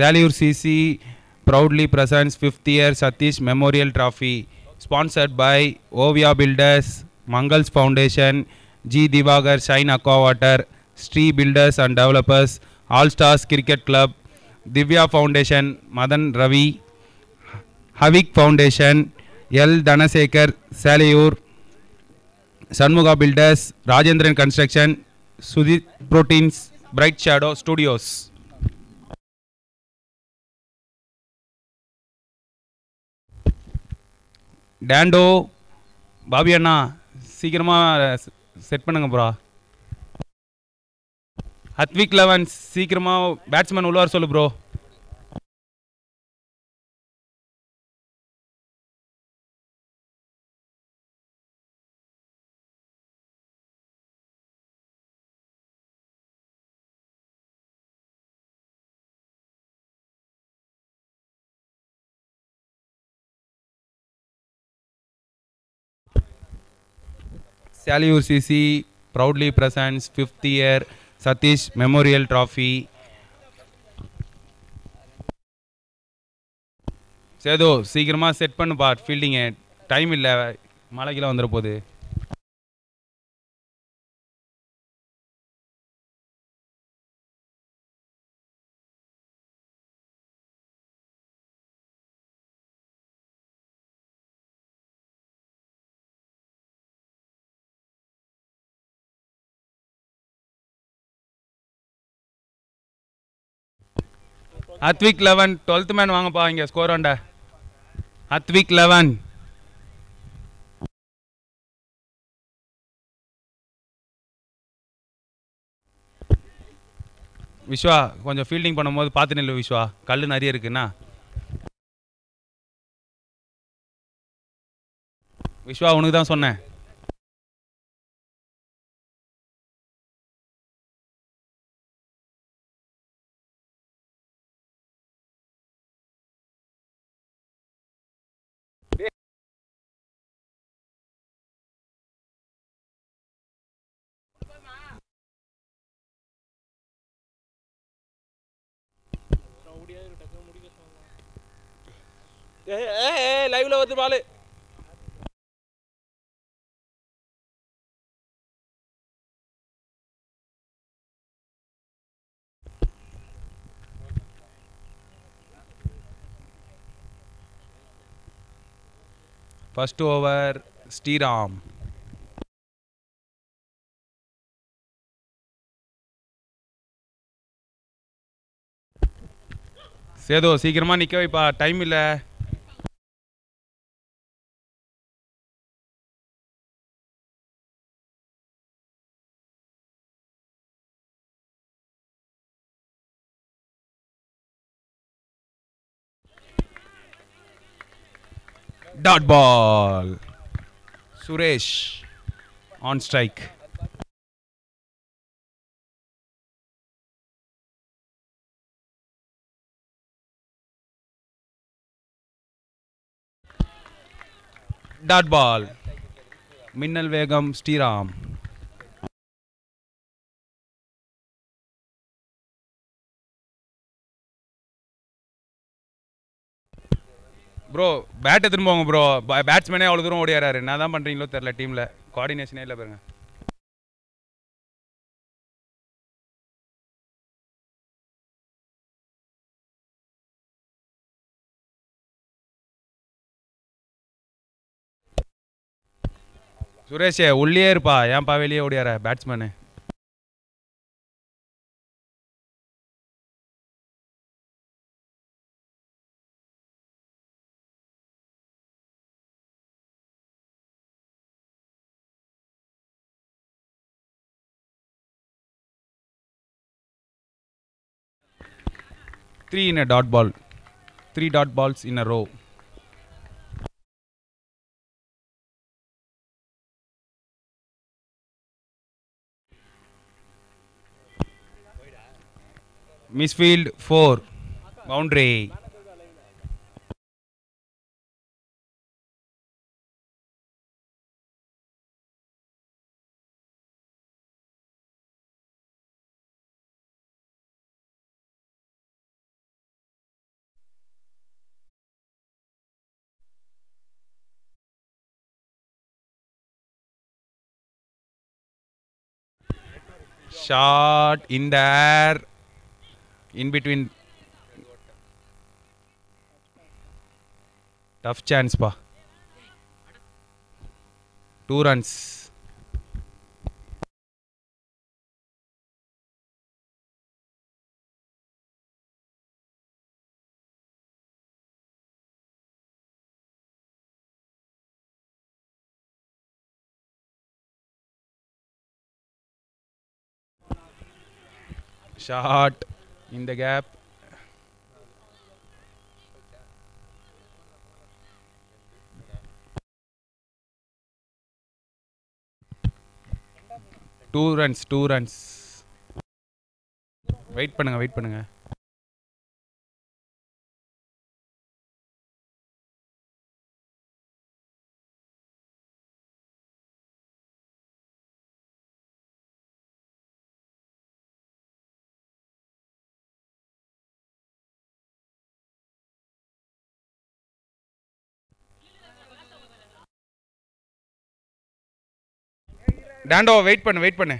Veliyur CC proudly presents fifth year Satish memorial trophy sponsored by Ovia Builders, Mangals Foundation, G. Divagar Shine Aquawater, Sri Builders and Developers, All Stars Cricket Club, Divya Foundation, Madan Ravi, Havik Foundation, L. Danasekar, Salayur, Sanmuga Builders, Rajendran Construction, Sudhit Proteins, Bright Shadow Studios. டேண்டோ Bobby அண்ணா சீக்கிரமாக set பண்ணுங்க ப்ரா Hathvik elevens சீக்கிரமாக batsman உள்ளவர் சொல்லு bro Saliyur CC proudly presents fifth year Satish memorial trophy சேதோ சீக்கிரமாக set பண்ணு பண்ணுப்பா ஃபீல்டிங்க டைம் இல்லை மழைக்கெல்லாம் வந்துட போகுது அத்விக் லெவன் டுவெல்த் மேன் வாங்கப்பா இங்கே ஸ்கோர் ஆண்டா அத்விக் லெவன் விஸ்வா கொஞ்சம் ஃபீல்டிங் பண்ணும்போது பார்த்து நில்லு விஸ்வா கல் நிறைய இருக்குண்ணா விஸ்வா உனக்கு தான் சொன்னேன் ஏ ஏ லைவ்ல வருது பாலு ஃபர்ஸ்ட் ஓவர் ஸ்ரீராம் சேதோ சீக்கிரமாக நிற்க வைப்பா டைம் இல்லை dot ball Suresh on strike dot ball மின்னல் வேகம் ஸ்ரீராம் ப்ரோ பேட்டை போங்க ப்ரோ பேட்ஸ்மேனே அவ்வளோ தூரம் ஓடியாராரு என்ன தான் பண்ணுறீங்களோ தெரில டீமில் கோஆர்டினேஷனே இல்லை பாருங்க சுரேஷே உள்ளே இருப்பா ஏன்ப்பா வெளியே ஓடியாரா பேட்ஸ்மேனு three in a dot ball, three dot balls in a row. Misfield 4, boundary. Shot in the air. In between. Tough chance, pa. Two runs. Short இந்த gap two runs two runs wait பண்ணுங்கள் wait பண்ணுங்கள் டேண்டோ wait பண்ணு wait பண்ணு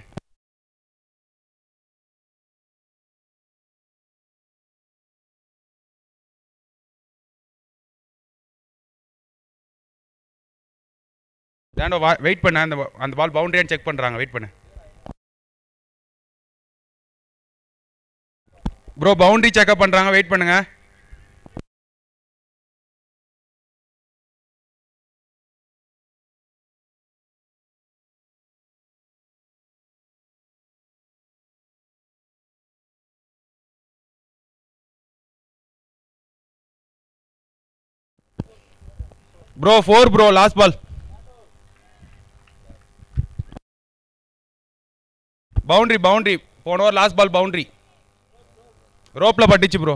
டேண்டோ wait பண்ண அந்த அந்த ball பவுண்டரியான்னு செக் பண்ணுறாங்க வெயிட் பண்ணு ப்ரோ பவுண்டரி செக்அப் பண்ணுறாங்க வெயிட் பண்ணுங்கள் bro four bro last ball boundary boundary போன ஓவர் லாஸ்ட் பால் பவுண்ட்ரி ரோப்பில் பட்டுச்சு ப்ரோ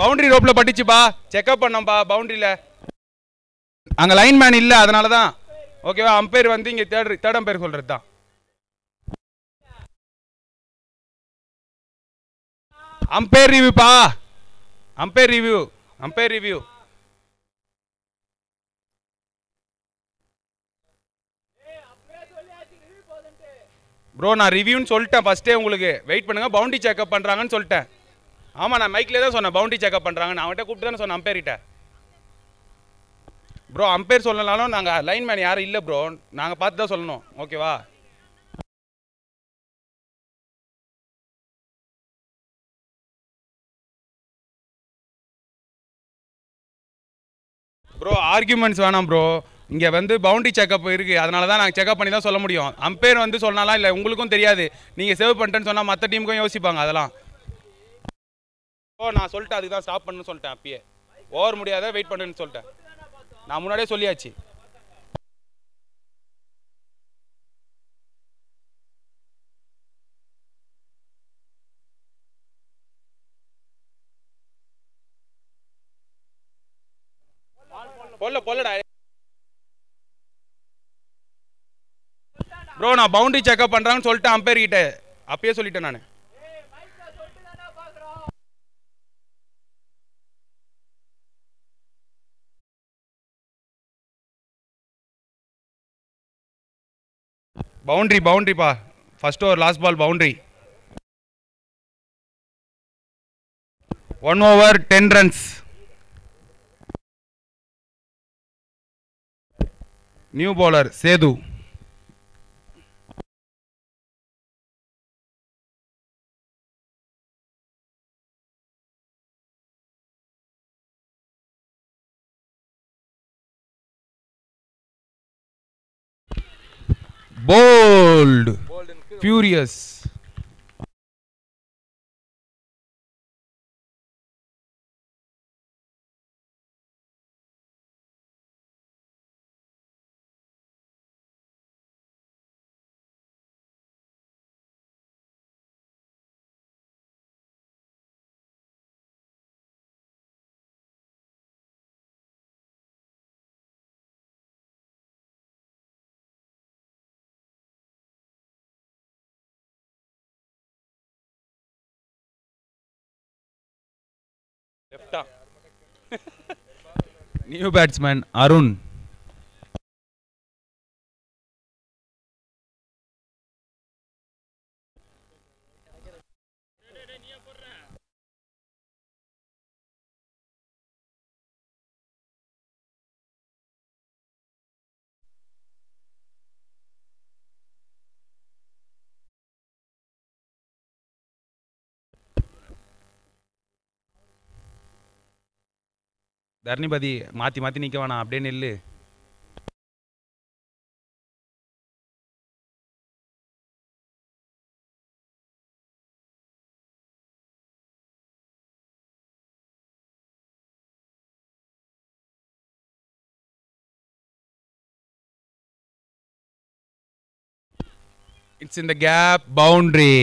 பவுண்ட்ரி ரோப்பில் பட்டுச்சுப்பா செக்அப் பண்ணோம்ப்பா பவுண்டரியில் அங்கே லைன்மேன் இல்லை அதனால தான் ஓகேவா அம்பையர் வந்து இங்கே தேர்ட் தேர்ட் அம்பையர் சொல்கிறது தான் umpire ரிவ்யூப்பா umpire review umpire review bro நான் ரிவ்யூன்னு சொல்லிட்டேன் ஃபஸ்ட்டே உங்களுக்கு வெயிட் பண்ணுங்கள் பவுண்டி செக்அப் பண்ணுறாங்கன்னு சொல்லிட்டேன் ஆமாம் நான் மைக்கில் தான் சொன்னேன் பவுண்டி செக்அப் பண்ணுறாங்கன்னு அவன்கிட்ட கூப்பிட்டு தானே சொன்னேன் அம்பேர்கிட்ட ப்ரோ அம்பேர் சொல்லனாலும் நாங்கள் லைன்மேன் யாரும் இல்லை ப்ரோ நாங்கள் பார்த்து தான் சொல்லணும் ஓகேவா ப்ரோ ஆர்கியூமெண்ட்ஸ் வேணாம் ப்ரோ இங்கே வந்து பவுண்டரி செக்அப் இருக்குது அதனால தான் நாங்கள் செக்அப் பண்ணி தான் சொல்ல முடியும் அம்பையர் வந்து சொன்னாலாம் இல்லை உங்களுக்கும் தெரியாது நீங்கள் சேவ் பண்ணிட்டேன்னு சொன்னால் மற்ற டீமுக்கும் யோசிப்பாங்க அதெல்லாம் ஓ நான் சொல்லிட்டேன் அதுக்கு தான் ஸ்டாப் பண்ணுன்னு சொல்லிட்டேன் அப்பயே ஓவர் முடியாத வெயிட் பண்ணுன்னு சொல்லிட்டேன் நான் முன்னாடியே சொல்லியாச்சு கொல்லடா ப்ரோ நான் பவுண்டரி செக்அப் பண்ணுறான்னு சொல்லிட்டு அம்பையர் கிட்ட அப்பயே சொல்லிட்டேன் நான் boundary பவுண்ட்ரிப்பா first over last ball boundary one over ten runs new bowler Sethu bold, bold furious ಲೆಫ್ಟಾ ನ್ಯೂ ಬ್ಯಾಟ್ಸ್ಮನ್ ಅರುಣ್ ಧರಣಿಪತಿ ಮಾತಿ ಮಾತಿ ನಿற்க வேணாம் அப்படியே நில்லு It's in the gap boundary.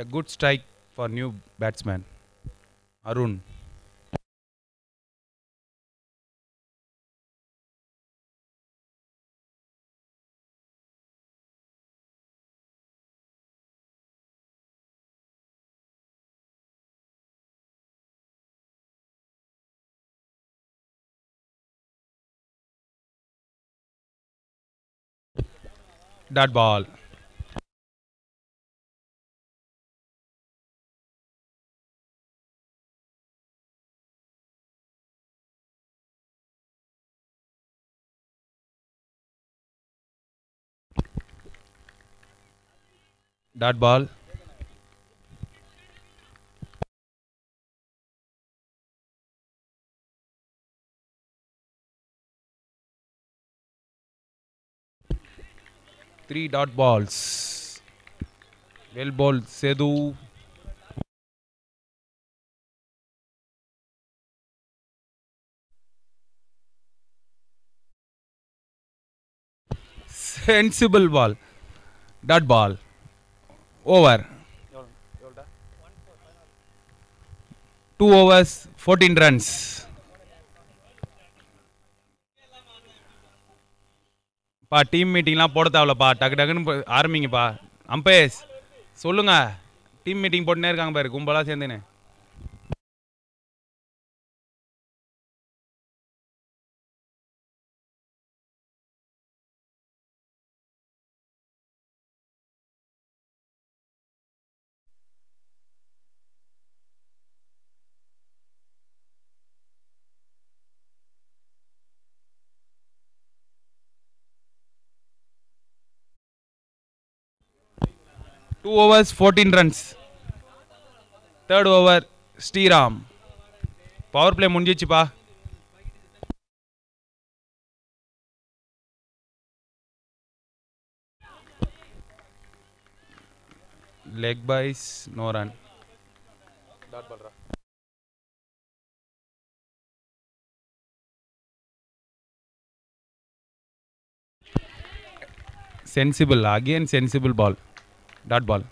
A good strike for new batsman. Arun. That ball. Dot ball. Three dot balls. Well ball, Sedu. Sensible ball. Dot ball. Over two overs fourteen runs பா team மீட்டிங்லாம் போட தேவலப்பா டக்கு டக்குன்னு ஆரம்பிங்கப்பா அம்பேஸ் சொல்லுங்கள் team meeting போட்டுனே இருக்காங்க பாரு கும்பலாக சேர்ந்துன்னு two overs fourteen run third over Sriram power play मुझीपा leg byes no run sensible again sensible ball dot ball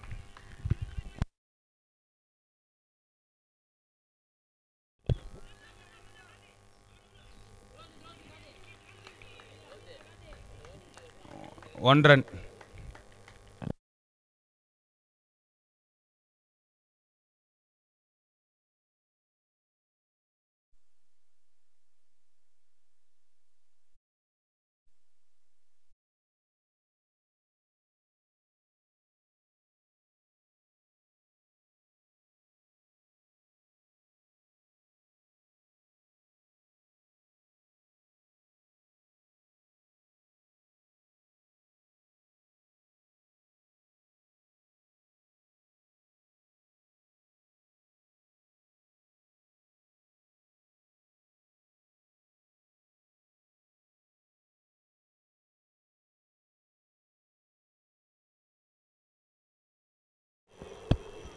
one run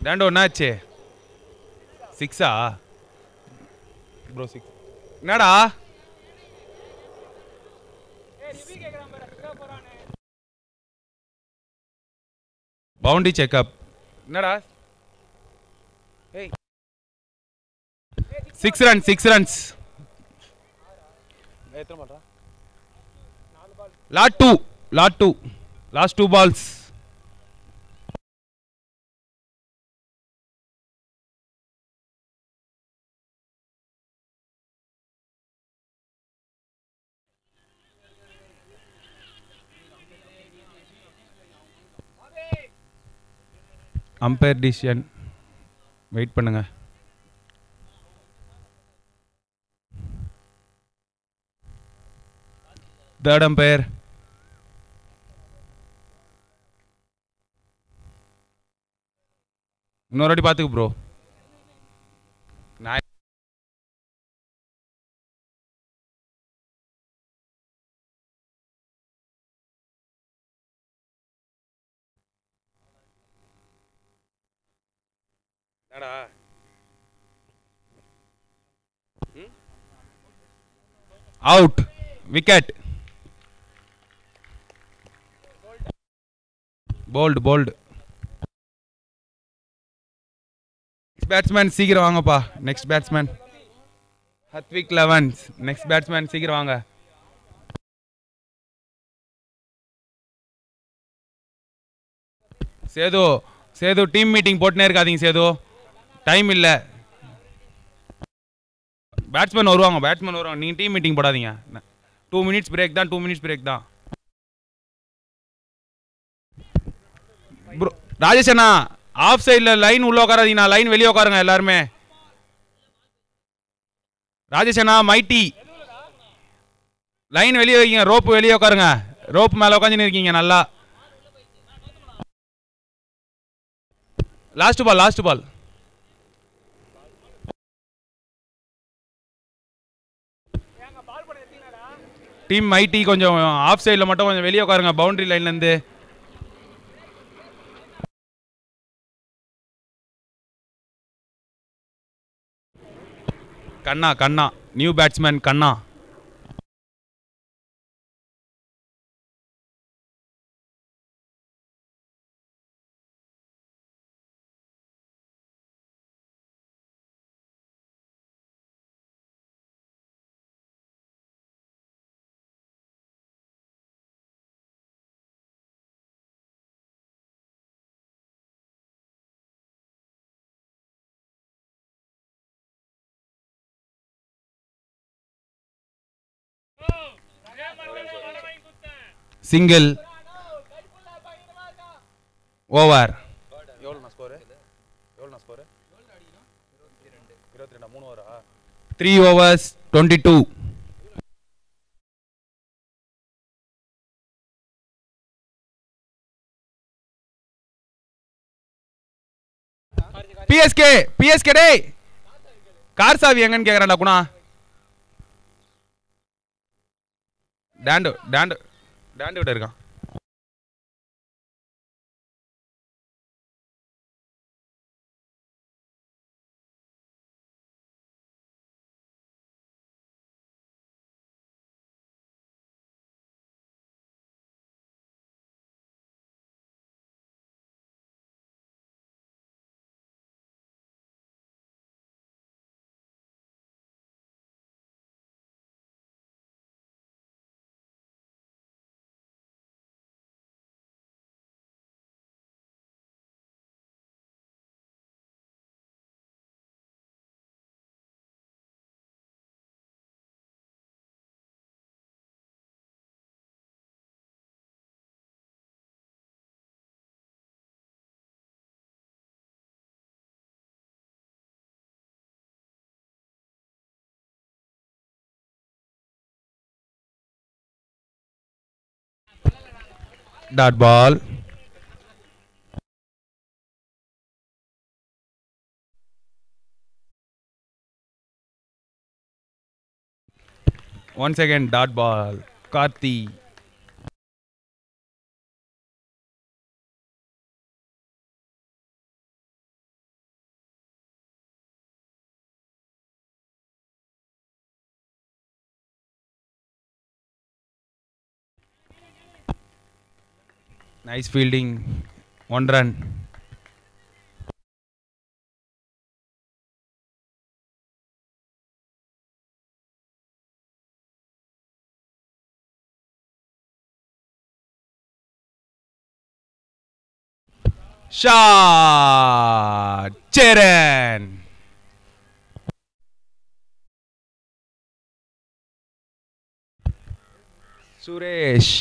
டாண்டோ என்னாச்சு சிக்ஸா ப்ரோ சிக்ஸ் என்னடா பவுண்டரி செக்அப் என்னடா six run six runs lot two lot two last two balls umpire decision wait பண்ணுங்கள் third umpire இன்னொரு வாட்டி பார்த்துக்கு bro रहा out wicket bowled bowled batsman Sikar वांगपा next batsman हत्विक elevens next batsman सीकर वांग सेदु सेदु टीम मीटिंग पोटने रखा दिंग सेदु டைம் இல்லை பேட்ஸ்மேன் வருவாங்க பேட்ஸ்மேன் வருவாங்க நீங்கள் டீம் மீட்டிங் போடாதீங்க டூ மினிட்ஸ் பிரேக் தான் டூ மினிட்ஸ் பிரேக் தான் ப்ரோ ராஜேஷ் அண்ணா ஆஃப் சைடில் லைன் உள்ளே உட்காராதீங்கண்ணா லைன் வெளியே உட்காருங்க எல்லாருமே ராஜேஷ் அண்ணா மைட்டி லைன் வெளியே வைக்கிங்க ரோப்பு வெளியே உட்காருங்க ரோப் மேலே உட்காந்துன்னு இருக்கீங்க நல்லா last ball last ball team ID கொஞ்சம் ஆஃப் சைடில் மட்டும் கொஞ்சம் வெளியே உட்காருங்க பவுண்ட்ரி லைன்லேருந்து கண்ணா கண்ணா நியூ பேட்ஸ்மேன் கண்ணா single over three overs twenty two BSK BSK டே கார் சாவி எங்கன்னு கேக்குறா குணா டேண்டு டேண்டு டாண்ட் கிட்ட இருக்கான் dot ball once again dot ball Karti. Nice fielding one run shot Cheran Suresh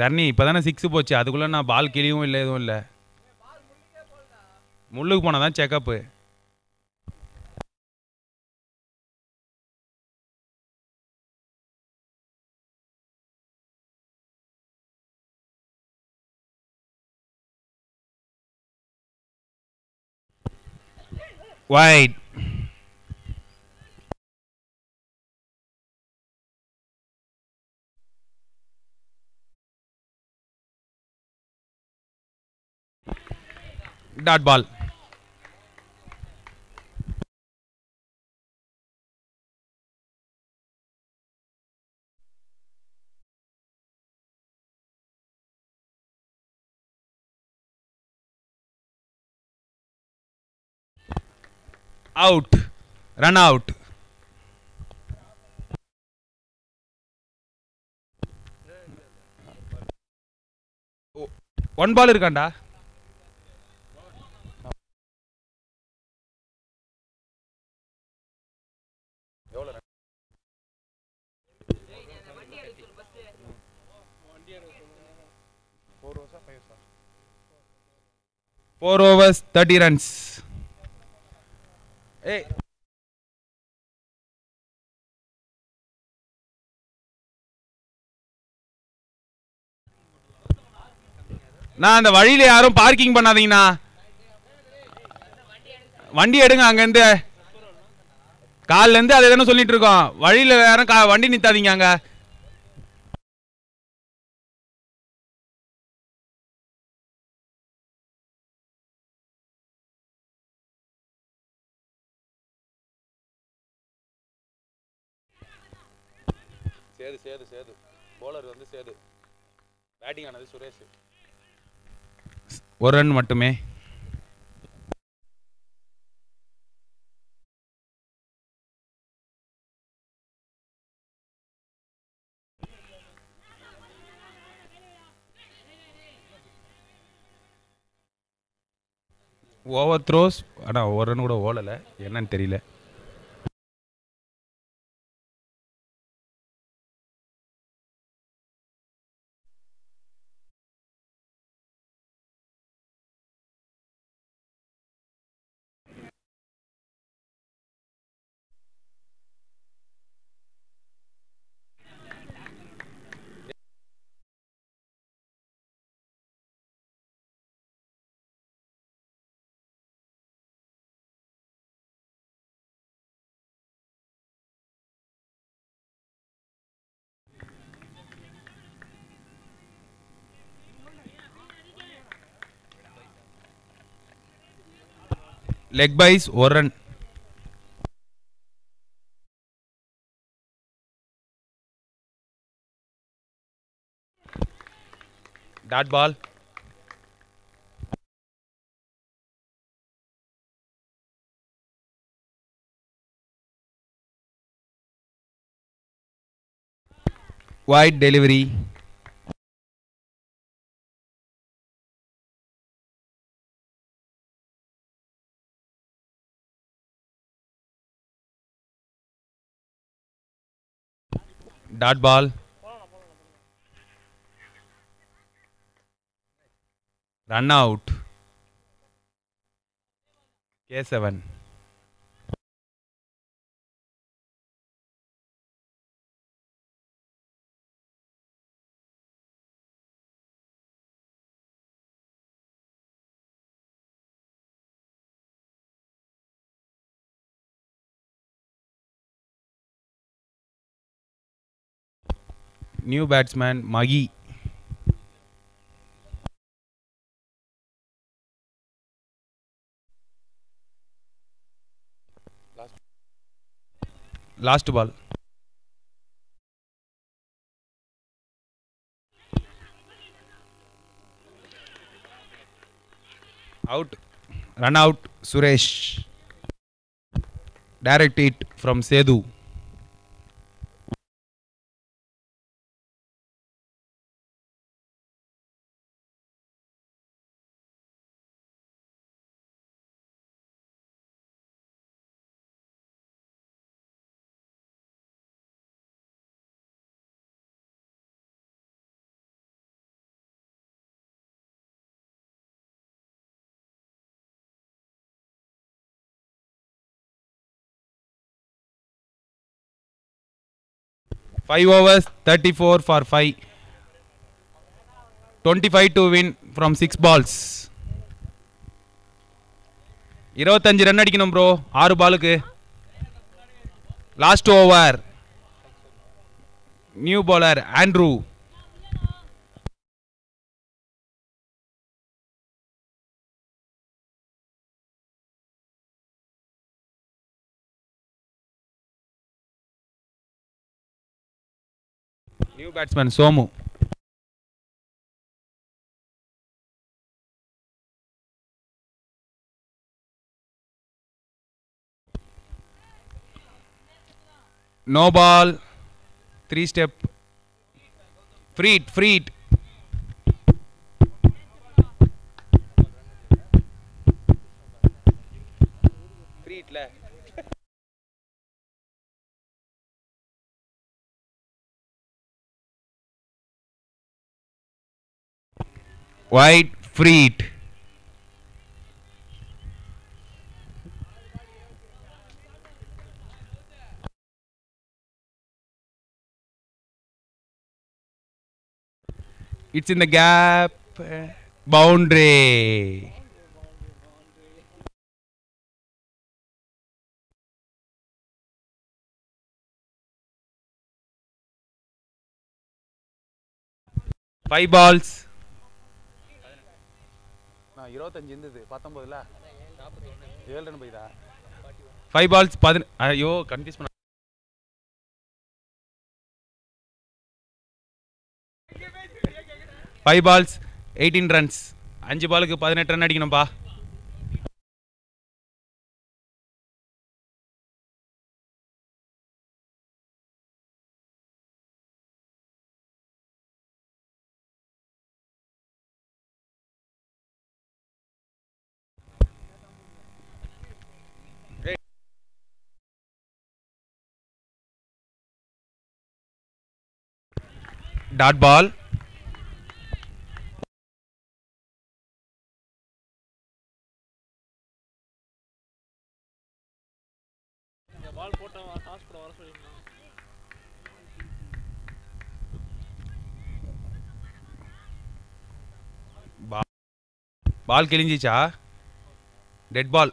Dharani இப்போ தானே சிக்ஸ் போச்சு அதுக்குள்ளே நான் பால் கிளியும் இல்லை எதுவும் இல்லை முள்ளுக்கு போனால் தான் checkup Wait. Dot ball out run out one ball இருக்காண்டா four overs thirty runs ஏ நான் அந்த வழியில் யாரும் பார்க்கிங் பண்ணாதீங்கண்ணா வண்டி எடுங்க அங்கேருந்து காலிலேருந்து அதை தானே சொல்லிட்டு இருக்கோம் வழியில் யாரும் வண்டி நிற்காதீங்க அங்கே சேது சேது சேது போலர் வந்து சேது பேட்டிங் ஆனது சுரேஷ் ஒரு ரன் மட்டுமே ஓவர் த்ரோஸ் ஆனால் ஒரு ரன் கூட ஓடலை என்னன்னு தெரியல leg buys or run That ball wide delivery dot ball run out Kesavan new batsman Mahi last ball out run out Suresh direct it from Sethu 5 overs 34 for 5 25 to win from 6 balls இருபத்தஞ்சு run அடிக்கணும் bro ஆறு பாலுக்கு last over new bowler Andrew new batsman Somu no ball three step free hit free hit ஃப்ரீட்ல white freed. It's in the gap boundary. Five balls. இருபத்தஞ்சு இருந்தது பத்தொம்போதுல ஏழு run போய்தா five balls பதின ஐயோ கன்ஃபியூஸ் பண்ண ஃபைவ் பால்ஸ் எயிட்டீன் ரன்ஸ் அஞ்சு பாலுக்கு பதினெட்டு ரன் அடிக்கணும்ப்பா డాట్ బాల్ బాల్ కిలించిచా డెడ్ బాల్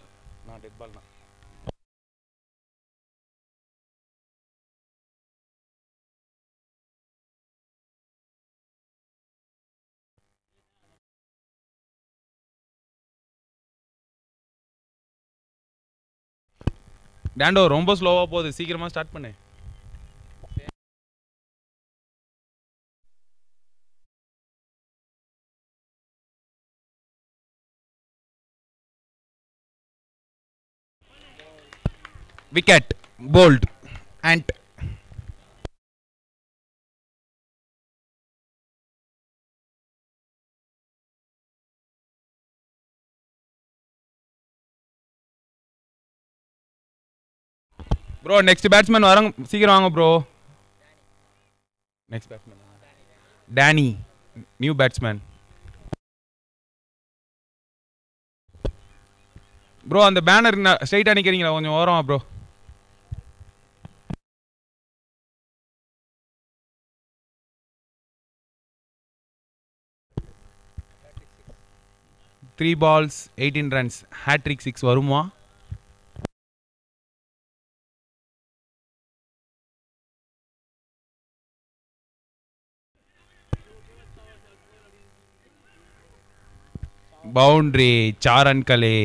டேண்டோ ரொம்ப ஸ்லோவாக போகுது சீக்கிரமாக ஸ்டார்ட் பண்ணு wicket bowled and bro next batsman வராங்க சீக்கிரம் வாங்க bro next batsman Danny new batsman bro அந்த பேனர் ஸ்ட்ரைட்டாக நிற்கிறீங்களா கொஞ்சம் ஓரமா bro three balls eighteen runs hattrick six வருமா boundary சாரன்கலே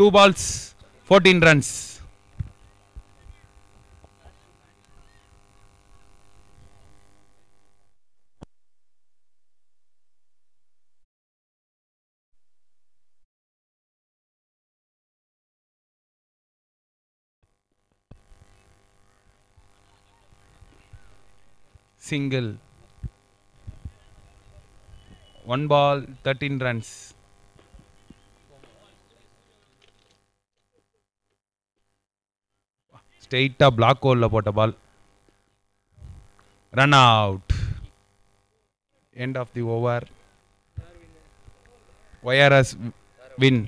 two balls fourteen runs single one ball 13 runs ஸ்ட்ரெயிட்டாக பிளாக் ஹோலில் போட்ட ball run out end of the over YRS win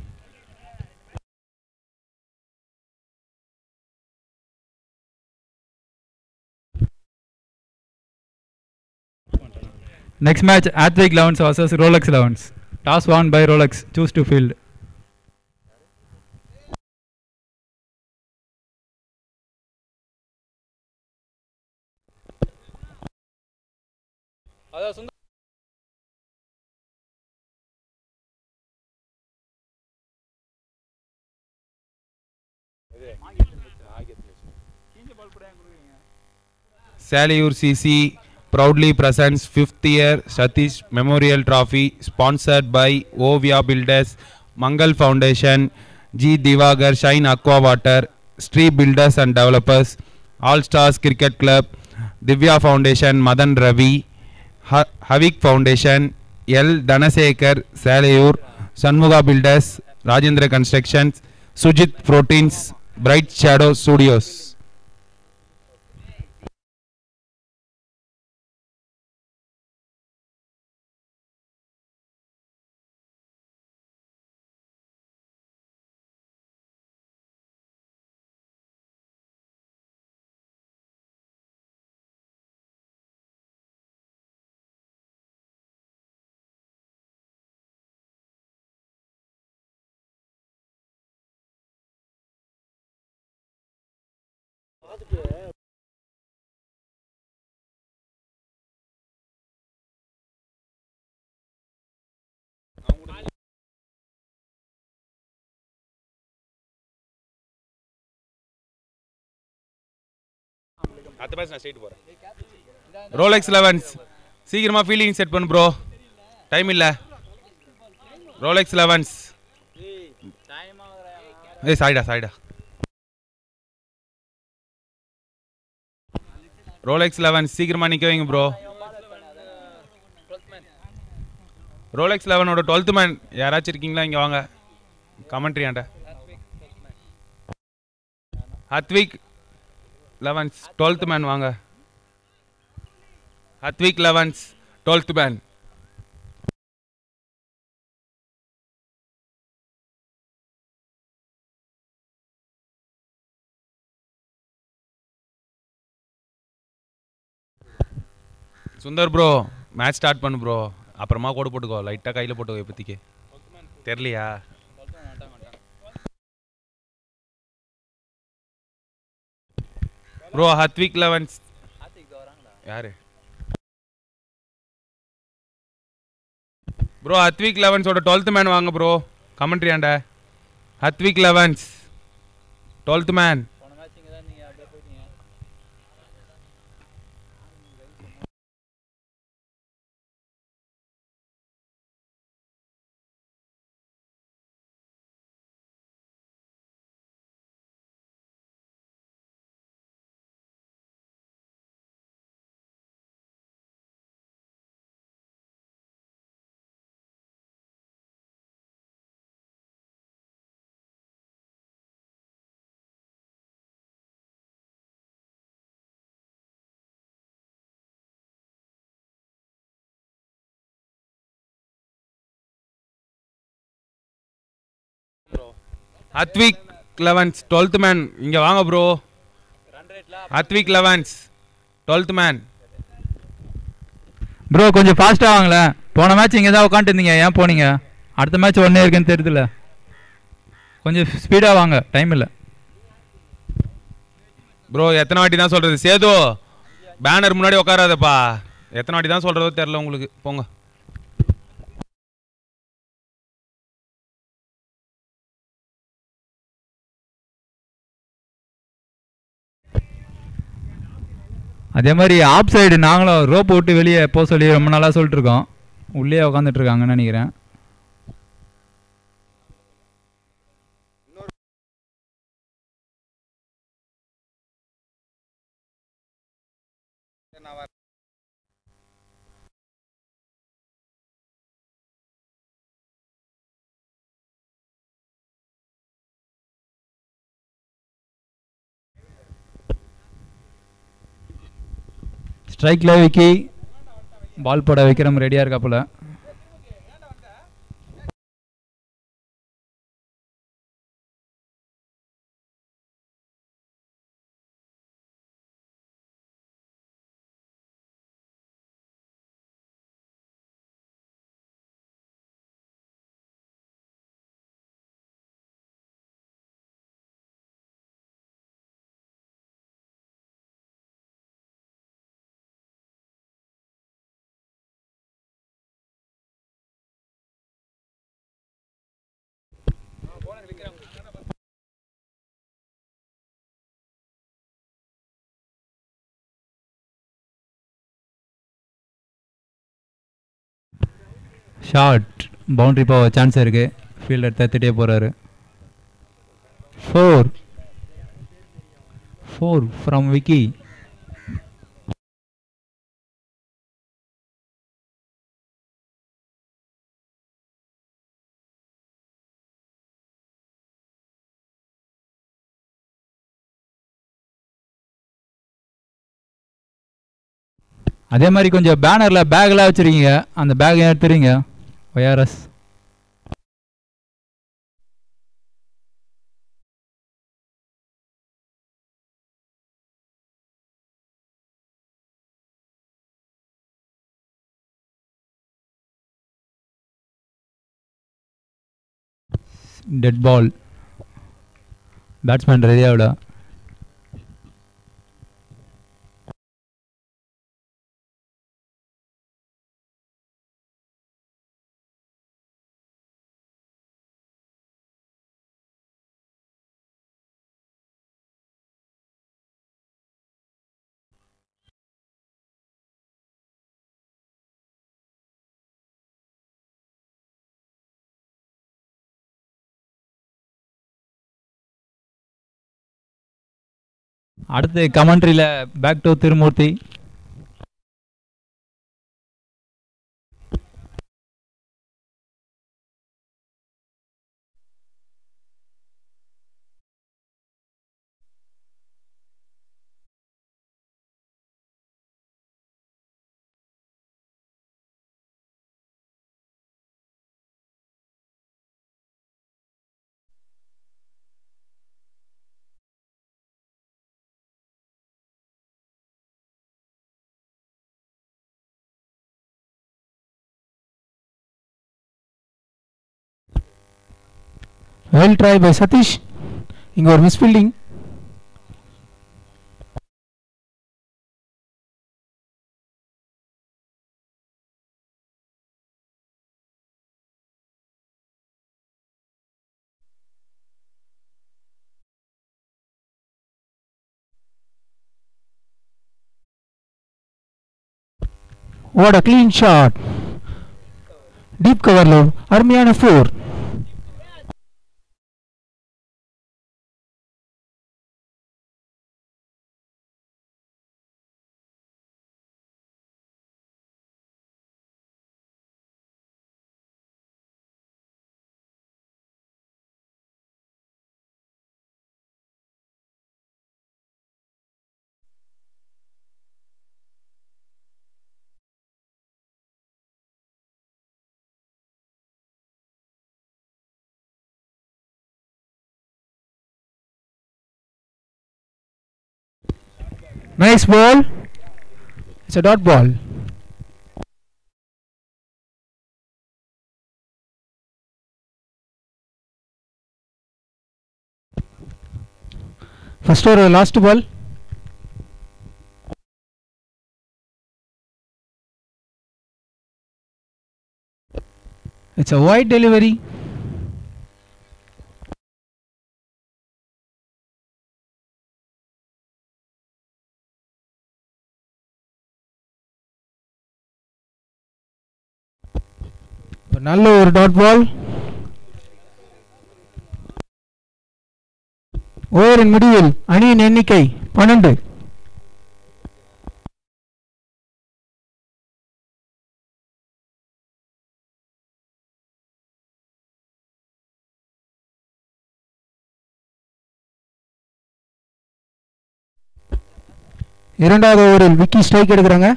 Next match, Athletic Lions versus Rolex Lions. Toss won by Rolex. Choose to field. Saliyur CC proudly presents 5th year Satish Memorial Trophy sponsored by Ovia Builders, Mangal Foundation, G. Divagar Shine Aqua Water, Street Builders and Developers, All Stars Cricket Club, Divya Foundation, Madan Ravi, ha Havik Foundation, L. Danasekar, Salayur, Sanmuga Builders, Rajendra Constructions, Sujit Proteins, Bright Shadow Studios. அடுத்த match நான் straight போகிறேன் Rolex elevens சீக்கிரமா fielding set பண்ணு bro time இல்ல Rolex elevens ஏய் சாய்டா சாய்டா Rolex eleven சீக்கிரமா நிக்க வைங்க ப்ரோ ரோலெக்ஸ் லெவனோட டுவெல்த் மேன் யாராச்சும் இருக்கீங்களா இங்கே வாங்க கமெண்ட்ரி ஆண்ட ஹத்விக் லெவன்ஸ் டுவெல்த் மேன் வாங்க Hathvik elevens twelfth man Sundar bro match start பண்ணு ப்ரோ அப்புறமா கூட போட்டுக்கோ லைட்டாக கையில் போட்டுக்கோ இப்போதைக்கு தெரியலையா ப்ரோ ஹத்விக் லெவன்ஸ் யாரு ப்ரோ ஹத்விக் லெவன்ஸோட டுவெல்த் மேன் வாங்க bro கமெண்ட்ரியாண்ட Hathvik elevens twelfth man Athvik elevens twelfth man இங்கே வாங்க bro Athvik elevens twelfth man bro கொஞ்சம் ஃபாஸ்ட்டாக வாங்களேன் போன மேட்ச் இங்கே தான் உட்காந்துருந்தீங்க ஏன் போனீங்க அடுத்த மேட்ச் ஒன்றே இருக்குன்னு தெரியல கொஞ்சம் ஸ்பீடாக வாங்க டைம் இல்லை ப்ரோ எத்தனை வாட்டி தான் சொல்கிறது சேது பேனர் முன்னாடி உட்காராதப்பா எத்தனை வாட்டி தான் சொல்கிறதோ தெரில உங்களுக்கு போங்க அதே மாதிரி ஆப் சைடு நாங்களும் ரோப் விட்டு வெளியே போக சொல்லி ரொம்ப நாளாக சொல்லிட்டுருக்கோம் உள்ளே உட்காந்துட்ருக்காங்கன்னு நினைக்கிறேன் ஸ்ட்ரைக்கில் விக்கி பால் போட வைக்கிறம் ரெடியாக இருக்காப்புல ஷார்ட் பவுண்ட்ரி போக சான்ஸ் இருக்குது ஃபீல்டர் தத்துட்டே போகிறாரு ஃபோர் ஃபோர் ஃப்ரம் விக்கி அதே மாதிரி கொஞ்சம் பேனரில் பேக்லாம் வச்சுருக்கீங்க அந்த பேக் எடுத்துறீங்க ويارس dead ball batsman ready அடுத்து கமெண்ட்ரியில் back to Thirumurthy well try by Satish இங்கே ஒரு miss fielding What a clean shot. Deep cover low. அருமையான four Nice ball. It's a dot ball. First over, last ball. It's a wide delivery. இப்போ நல்ல ஒரு dot பால் ஓவரின் முடிவில் அணியின் எண்ணிக்கை பன்னெண்டு இரண்டாவது ஓவரில் விக்கி ஸ்ட்ரைக் எடுக்கிறாங்க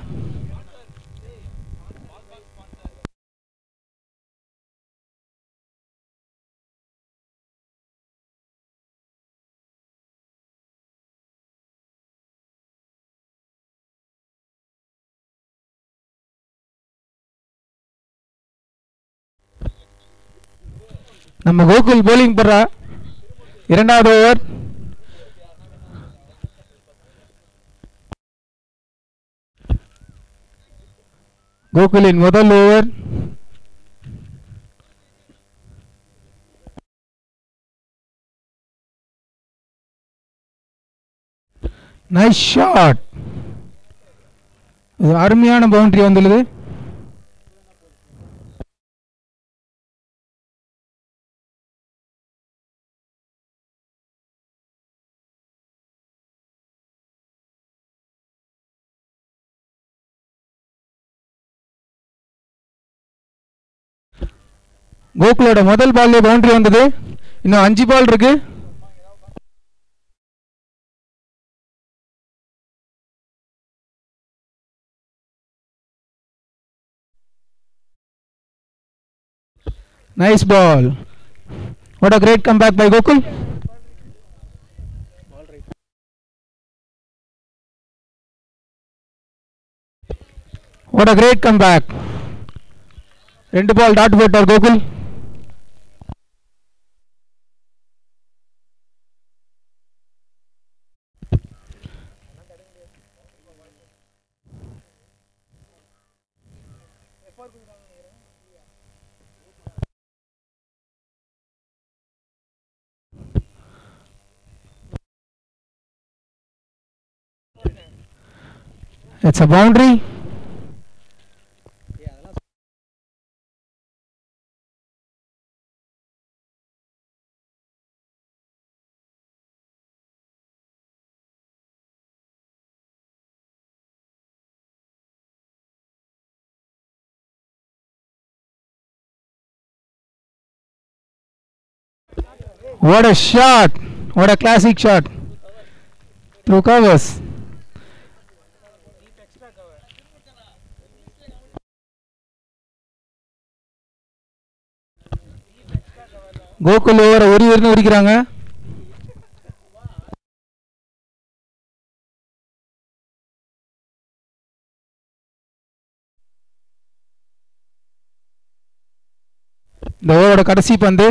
நம்ம கோகுல் போலிங் போடுறா இரண்டாவது ஓவர் கோகுலின் முதல் ஓவர் நைஸ் ஷாட் அருமையான பவுண்டரி வந்துள்ளது கோகுலோட முதல் பால்ல பவுண்டரி வந்தது இன்னும் அஞ்சு பால் இருக்கு nice ball what a great comeback by Gokul what a great comeback ரெண்டு பால் டாட் போட்டார் Gokul it's a boundary What a shot! What a classic shot! Through covers. Gokul ஓவர ஒரு வரி உரிக்கிறாங்க இந்த ஓவரோட கடைசி பந்து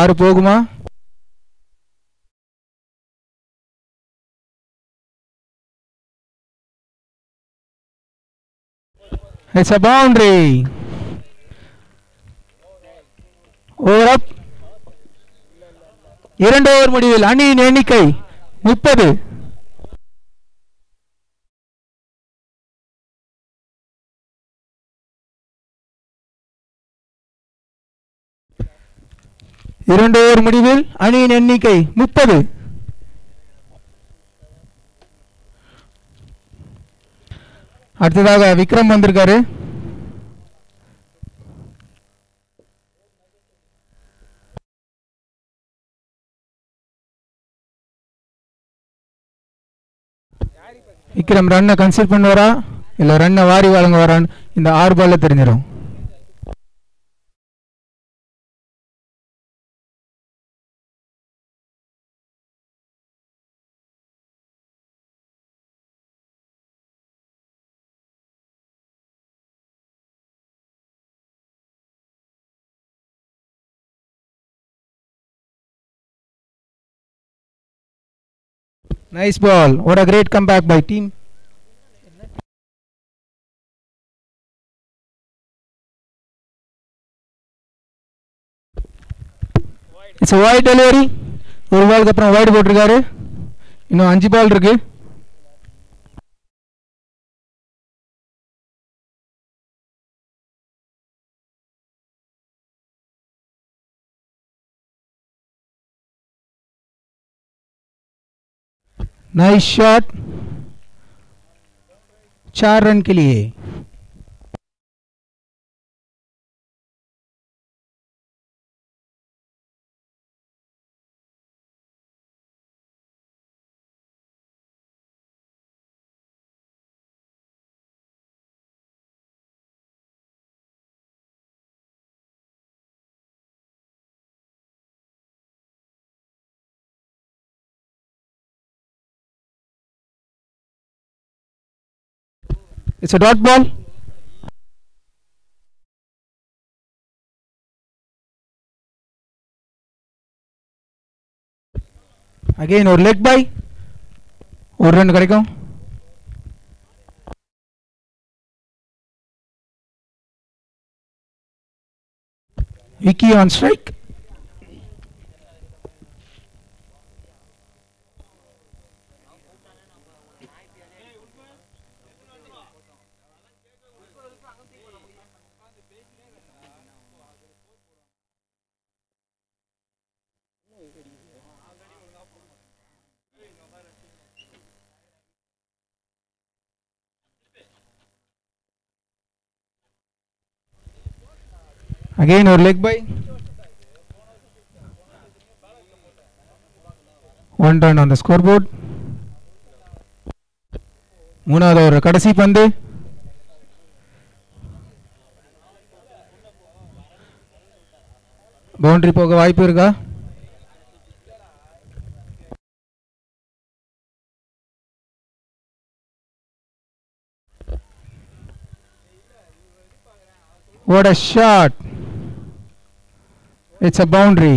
ஆறு போகுமா It's a boundary. Over இரண்டு ஓவர் முடிவில் அணியின் எண்ணிக்கை முப்பது இரண்டு ஓவர் முடிவில் அணியின் எண்ணிக்கை முப்பது அடுத்ததாக விக்ரம் வந்திருக்காரு விக்ரம் ரன்னை கன்சிடர் பண்ணுவாரா இல்லை ரன்னை வாரி வழங்க வரான்னு இந்த ஆறு பாலில் தெரிஞ்சிடும் Nice ball. What a great comeback by team. It's wide delivery ஒரு பாலுக்கு அப்புறம் வைட் போட்டிருக்காரு இன்னும் அஞ்சு பால் இருக்குது नाइस शॉट चार रन के लिए It's a dot ball. Again, or leg by. Or run करेगा. wiki on strike. அகைன் ஒரு leg bye one run on the scoreboard மூணாவது ஒரு கடைசி பந்து பவுண்டரி போக வாய்ப்பு இருக்கா What a shot! It's a boundary.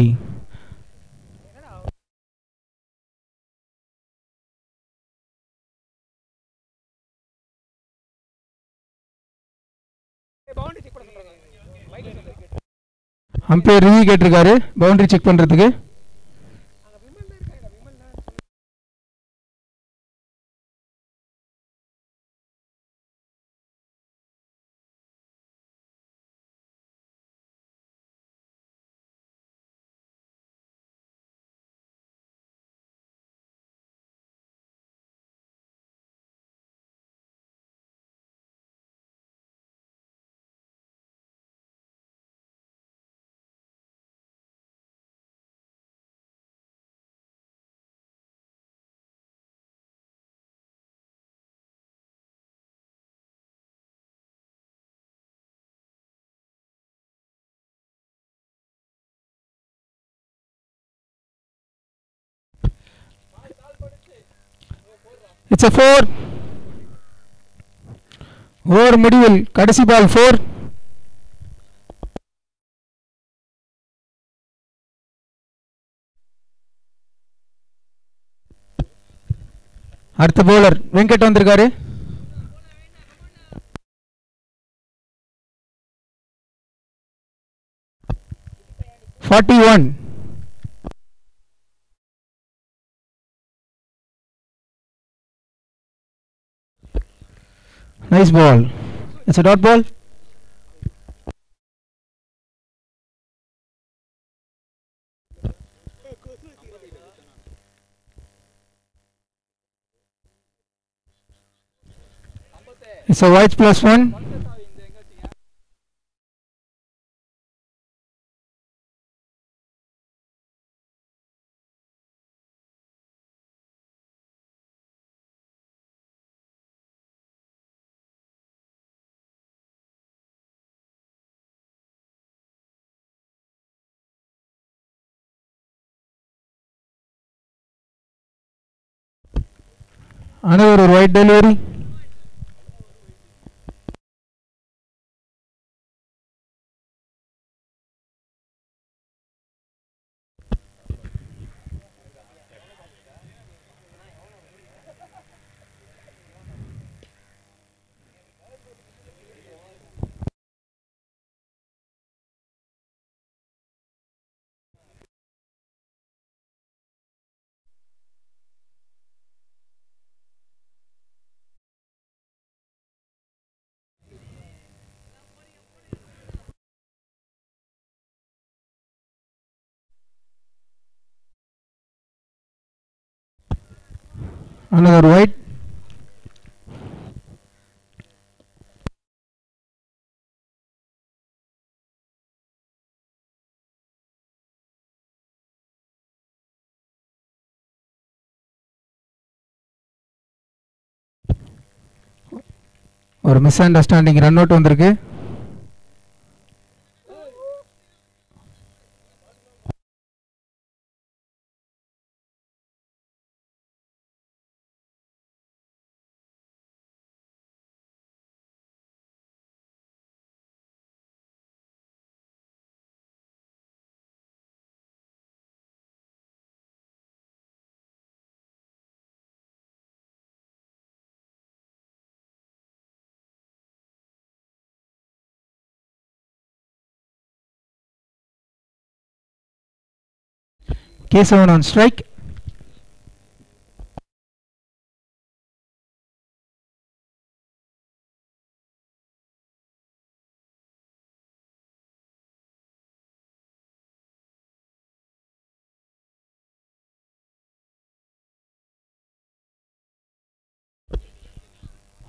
Umpire review கேட்டிருக்காரு பவுண்டரி செக் பண்ணுறதுக்கு இட்ஸ் அ ஃபோர் ஓவர் முடிவில் கடைசி பால் ஃபோர் அடுத்த போலர் வெங்கட் வந்திருக்காரு forty one Nice ball. It's a dot ball. It's a white plus one. another white delivery అనగా wide కొర్ misunderstanding run out వందర్కు கேசவனன் ஆன் ஸ்ட்ரைக்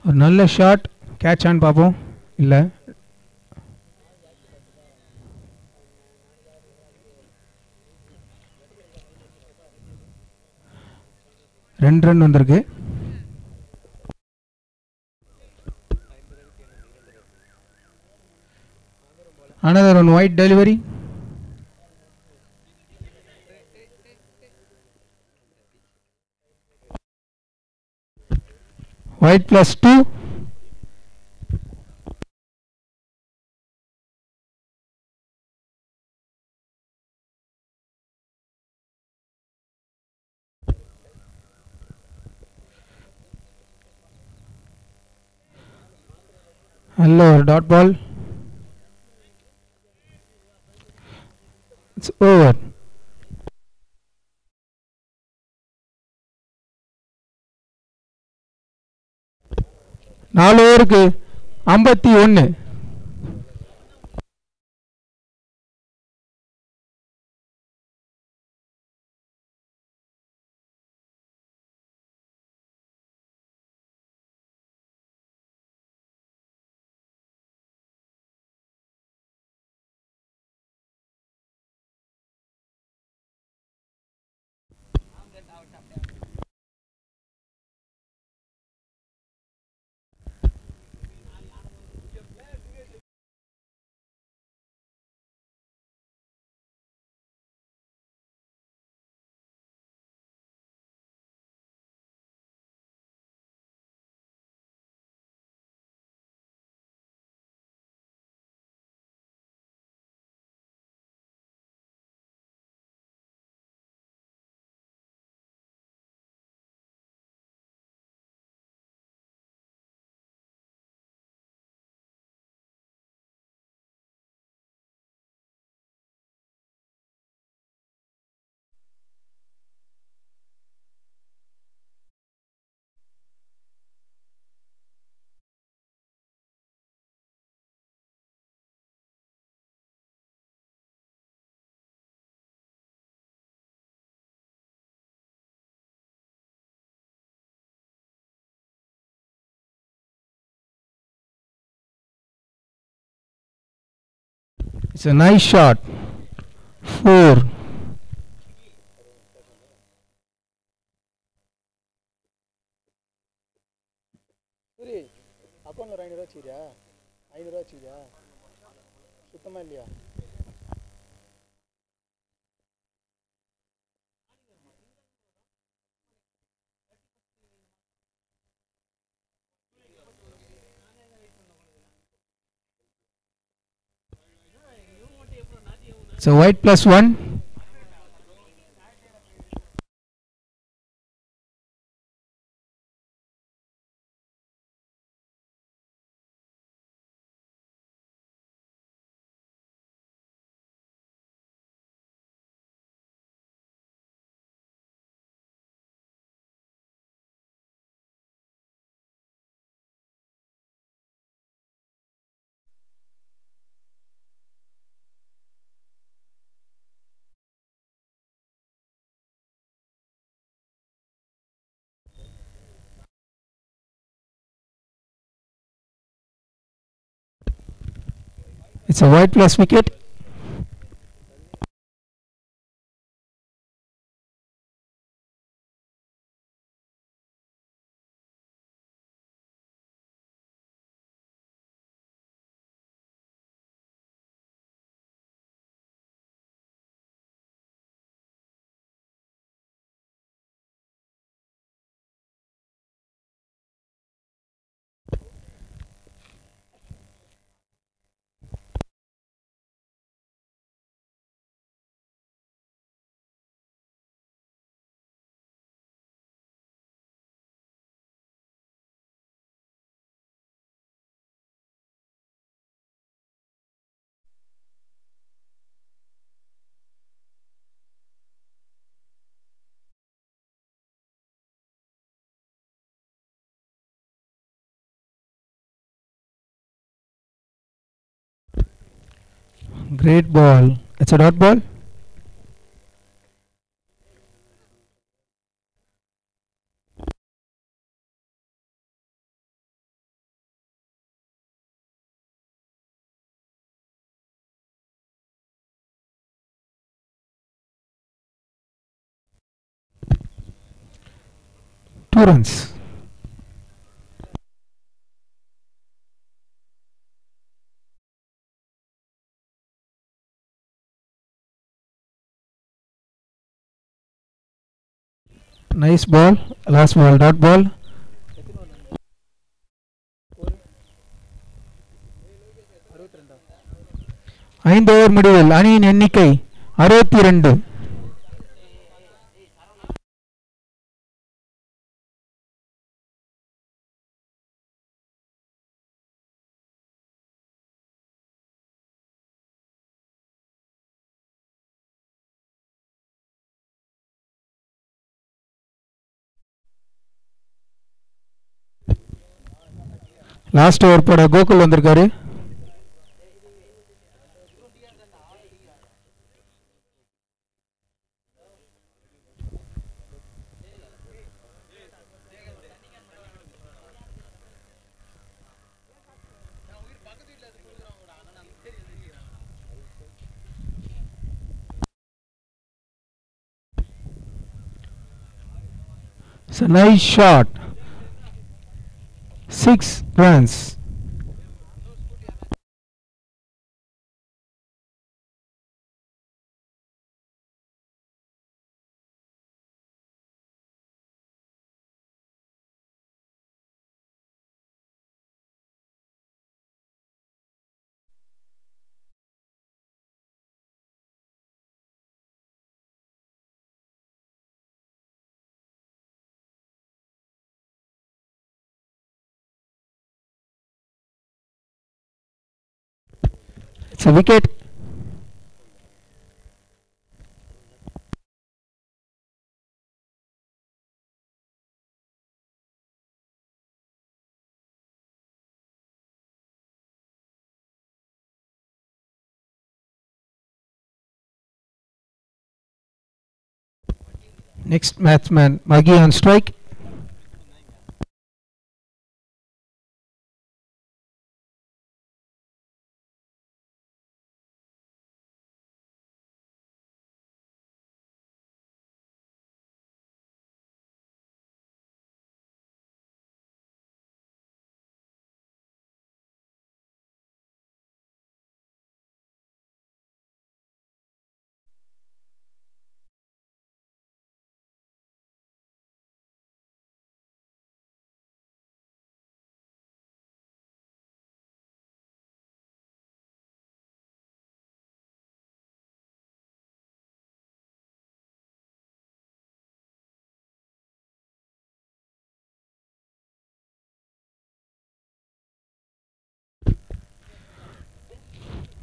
ஒரு நல்ல ஷாட் கேட்சான் பாப்போம் இல்ல ரெண்டு ரன் வந்திருக்கு another one wide delivery wide plus two hello dot ball it's over நாலு ஓவருக்கு ஐம்பத்தி ஒன்று It's a nice shot. Four. அக்கௌண்ட்ல ஒரு ஐநூறுவா வச்சுக்கிறியா ஐநூறுவா வச்சுக்கிறியா சுத்தமா இல்லையா So white plus 1 It's a white plus wicket Great ball. It's a dot ball. Two runs. Nice ball last ball dot ball ஐந்து ஓவர் முடிவில் அணியின் எண்ணிக்கை அறுபத்தி இரண்டு லாஸ்ட் ஓவர் போட கோகுல் வந்திருக்காரு It's a nice shot. six runs It's a wicket. Next batsman, Maggie on strike.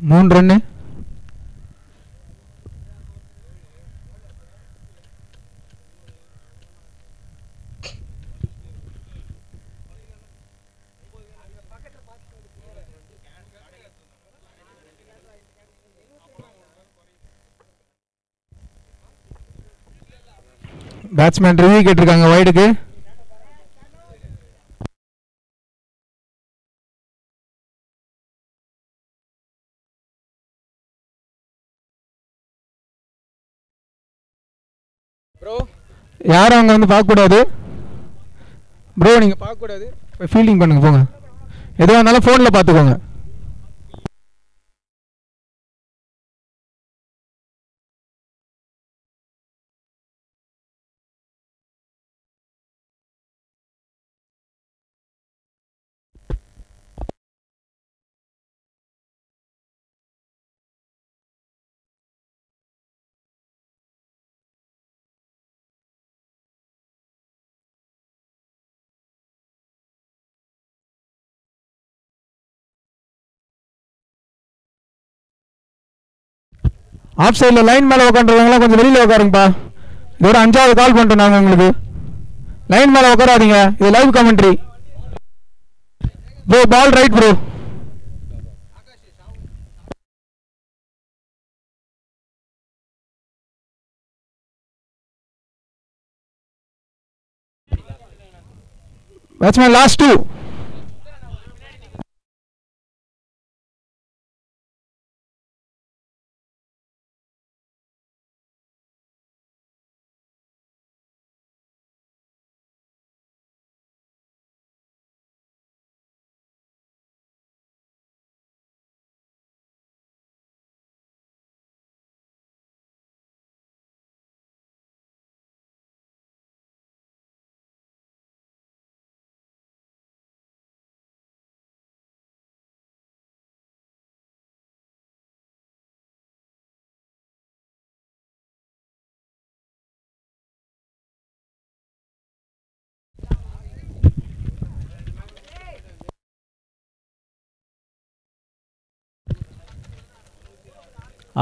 மூன்று batsman review கேட்டிருக்காங்க வைடுக்கு யாரும் அங்கே வந்து பார்க்கக்கூடாது ப்ரோ நீங்கள் பார்க்கக்கூடாது ஃபீல்டிங் பண்ணுங்கள் போங்க எதுவாக இருந்தாலும் ஃபோனில் பார்த்துக்கோங்க ஆஃப் சைடில் லைன் மேலே உட்காந்துருக்காங்களா கொஞ்சம் வெளியில் உட்காருங்கப்பா இது ஒரு அஞ்சாவது கால் பண்ணிட்டோம் நாங்கள் உங்களுக்கு லைன் மேலே உட்காராதீங்க இது live commentary bro ball right bro batsman last two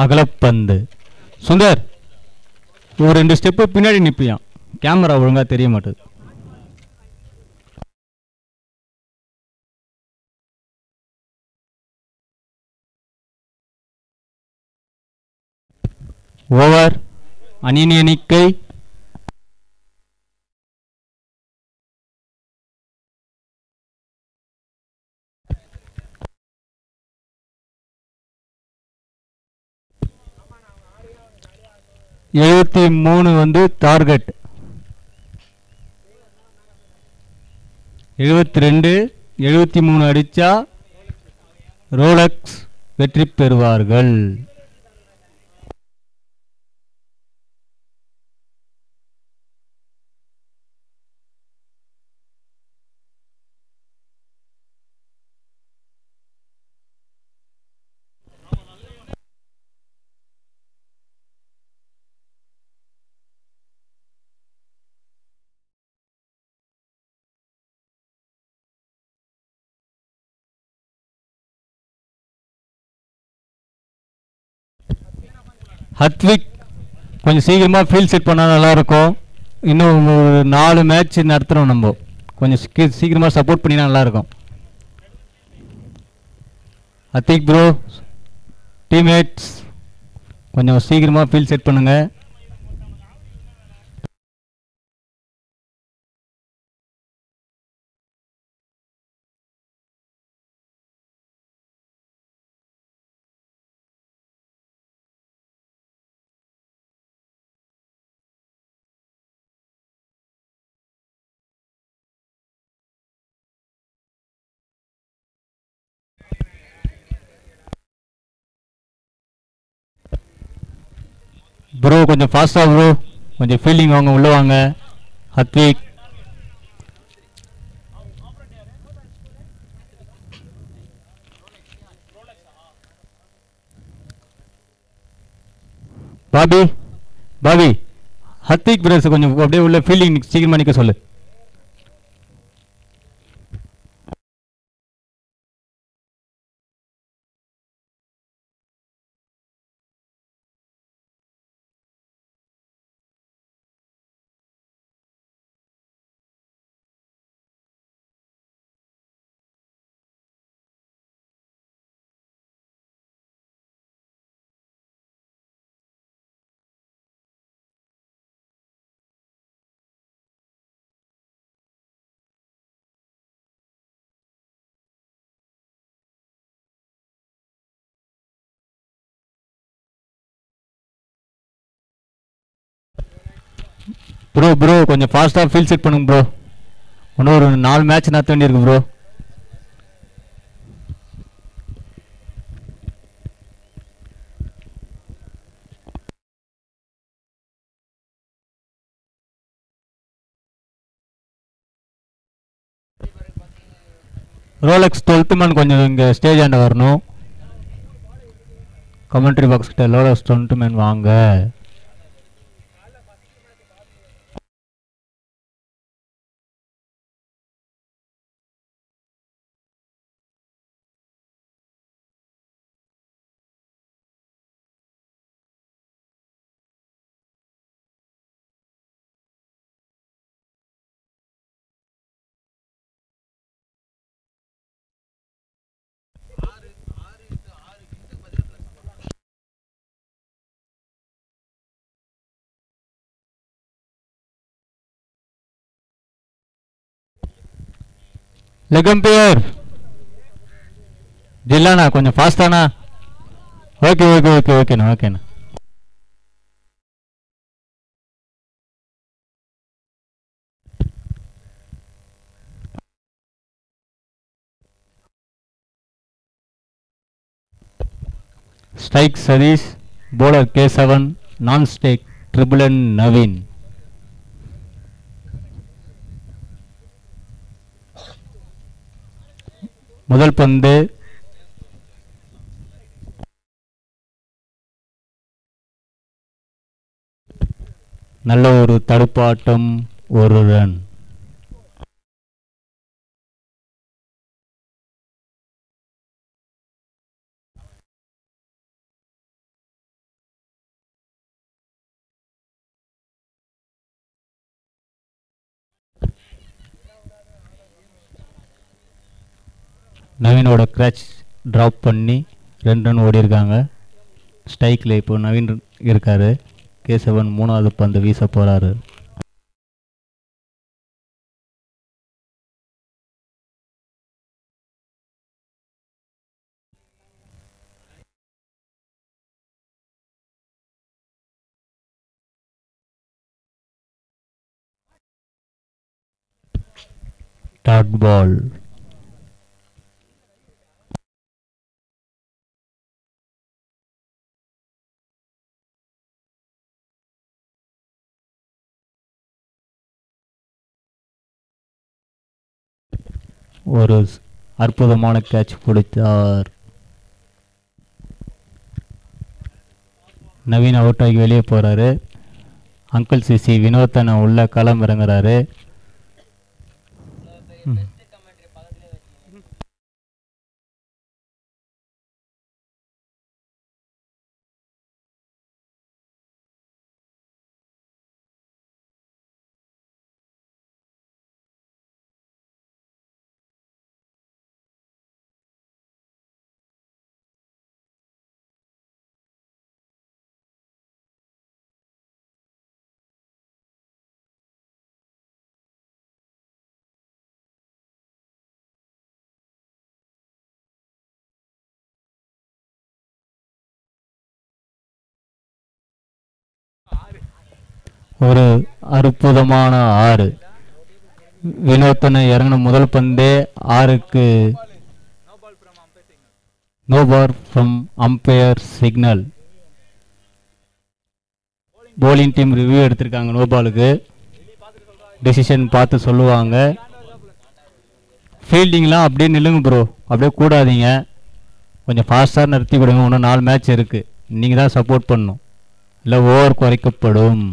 அகலப்பந்து Sundar ஒரு ரெண்டு ஸ்டெப்பு பின்னாடி நிற்பியாம் கேமரா ஒழுங்காக தெரிய மாட்டுது ஓவர் அணியின் எண்ணிக்கை எழுபத்தி மூணு வந்து டார்கெட் எழுபத்தி ரெண்டு எழுபத்தி மூணு அடித்தா ரோலக்ஸ் வெற்றி பெறுவார்கள் ஹத்விக் கொஞ்சம் சீக்கிரமாக ஃபீல்ட் செட் பண்ணால் நல்லாயிருக்கும் இன்னும் ஒரு நாலு மேட்ச் நடத்துகிறோம் நம்ம கொஞ்சம் சீக்கிரமாக சப்போர்ட் பண்ணினா நல்லாயிருக்கும் ஹத்விக் ப்ரோ டீம்மேட்ஸ் கொஞ்சம் சீக்கிரமாக ஃபீல்ட் செட் பண்ணுங்கள் ப்ரோ கொஞ்சம் ஃபாஸ்ட்டாக ப்ரோ கொஞ்சம் ஃபீல்டிங் வாங்க உள்ளே வாங்க Hathvik Bobby Bobby Hathvik brothers கொஞ்சம் அப்படியே உள்ள ஃபீல்டிங் சீக்கிரமாக நிற்க சொல்லு ப்ரோ ப்ரோ கொஞ்சம் ஃபாஸ்ட்டாக ஃபீல் செட் பண்ணுங்க ப்ரோ இன்னும் ஒரு நாலு மேட்ச் நடத்த வேண்டியிருக்கு ப்ரோ ரோலக்ஸ் டுவெல்த்து மேன் கொஞ்சம் இங்கே ஸ்டேஜ் ஆண்ட வரணும் கமெண்ட்ரி பாக்ஸ்கிட்ட ரோலக்ஸ் டுவெல்த்து மேன் வாங்க லெகம் பேர் ஜில்லாண்ணா கொஞ்சம் ஃபாஸ்டாண்ணா ஓகே ஓகே ஓகே ஓகேண்ணா ஓகேண்ணா स्ट्राइक सतीश बॉलर के सेवन नॉन स्टेक ट्रिपल एंड नवीन முதல் பந்து நல்ல ஒரு தடுப்பாட்டம் ஒரு ரன் நவீனோட கிராச் ட்ராப் பண்ணி ரெண்டு ரன் ஓடியிருக்காங்க ஸ்ட்ரைக்கில் இப்போ நவீன் இருக்கார் கேசவன் மூணாவது பந்து வீச போகிறாரு டாட் பால் ஒரு அற்புதமான கேட்ச் பிடித்தார் நவீன் அவுட் ஆகி வெளியே போகிறாரு அங்கிள் சிசி வினோத்தனை உள்ள களம் இறங்குறாரு ஒரு அற்புதமான ஆறு வினோத்தனை இறங்கின முதல் பந்தே ஆறுக்கு no ball from umpire signal bowling team review எடுத்திருக்காங்க நோபாலுக்கு டெசிஷன் பார்த்து சொல்லுவாங்க ஃபீல்டிங்லாம் அப்படியே நில்லுங்க ப்ரோ அப்படியே கூடாதீங்க கொஞ்சம் ஃபாஸ்ட்டாக நிறுத்தி கொடுங்க இன்னும் நாலு மேட்ச் இருக்குது நீங்கள் தான் சப்போர்ட் பண்ணும் இல்லை ஓவர் குறைக்கப்படும்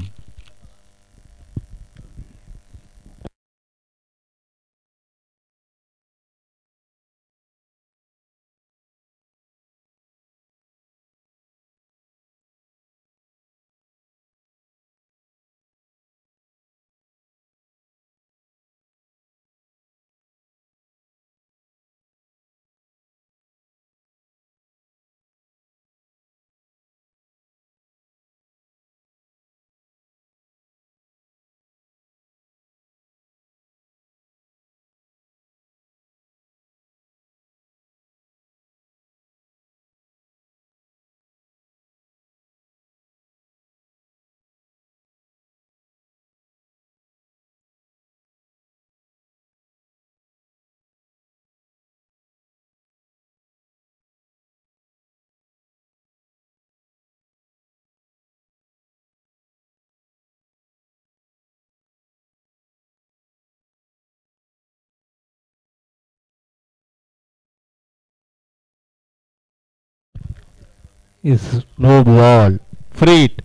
is no ball. Free it.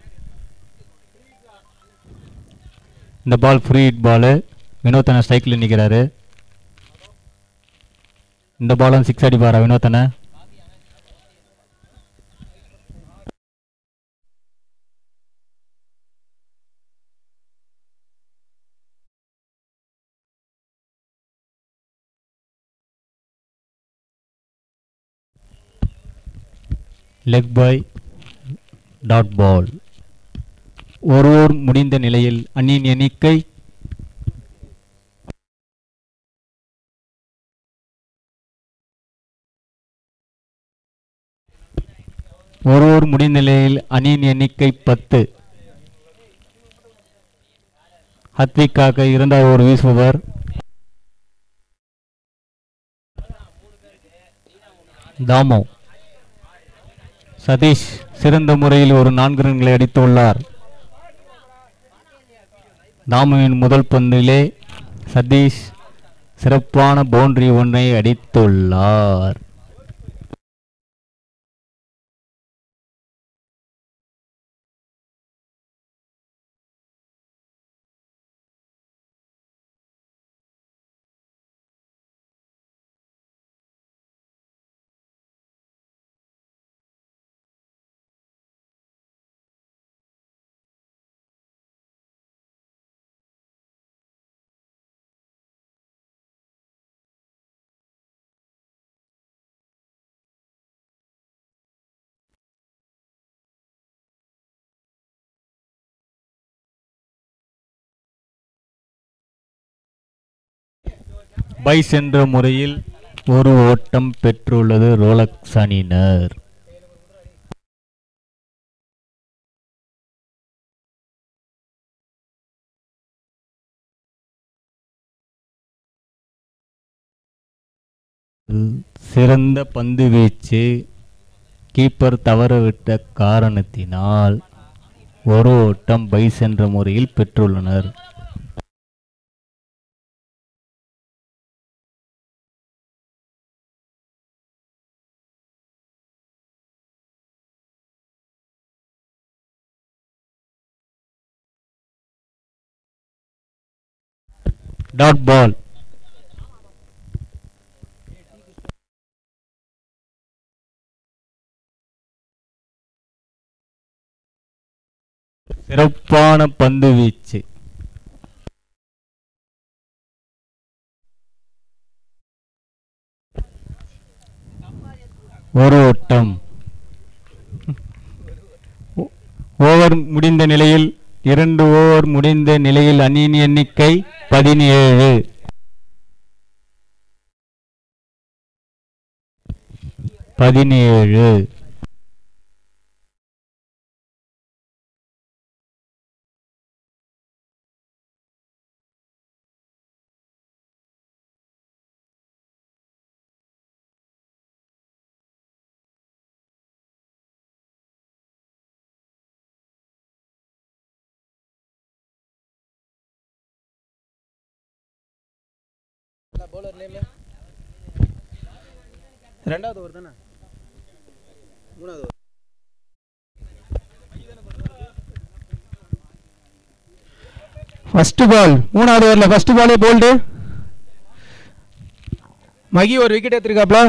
இந்த பால் ஃப்ரீ இட் பாலு வினோத்தனை ஸ்ட்ரைக்கில் நிற்கிறாரு இந்த பாலும் சிக்ஸ் அடிப்பாரா வினோத்தனை லெக் பாய் டாட் பால் ஒரு முடிந்த நிலையில் அணியின் எண்ணிக்கை ஒருவர் முடிந்த நிலையில் அணியின் எண்ணிக்கை பத்து ஹத்விக்காக இரண்டாவது ஒரு வீசுபவர் தாமோ சதீஷ் சிறந்த முறையில் ஒரு நான்கு ரன்களை அடித்துள்ளார் தாமுவின் முதல் பந்திலே சதீஷ் சிறப்பான பவுண்டரி ஒன்றை அடித்துள்ளார் பைஸ் என்ற முறையில் ஒரு ஓட்டம் பெற்றுள்ளது ரோலக்ஸ் அணியினர் சிறந்த பந்து வீச்சு கீப்பர் தவறவிட்ட காரணத்தினால் ஒரு ஓட்டம் பைஸ் என்ற முறையில் பெற்றுள்ளனர் டாட் பால் சிறப்பான பந்து வீச்சு ஒரு ஓட்டம் ஓவர் முடிந்த நிலையில் இரண்டு ஓவர் முடிந்த நிலையில் அணியின் எண்ணிக்கை பதினேழு பதினேழு ரெண்டாவது ஓவர் தானே மூணாவது ஓவர் ஃபர்ஸ்ட் பால் மூணாவது ஓவரில் ஃபர்ஸ்ட் பாலே போல்டு மகி ஒரு விக்கெட் எடுத்திருக்காப்ல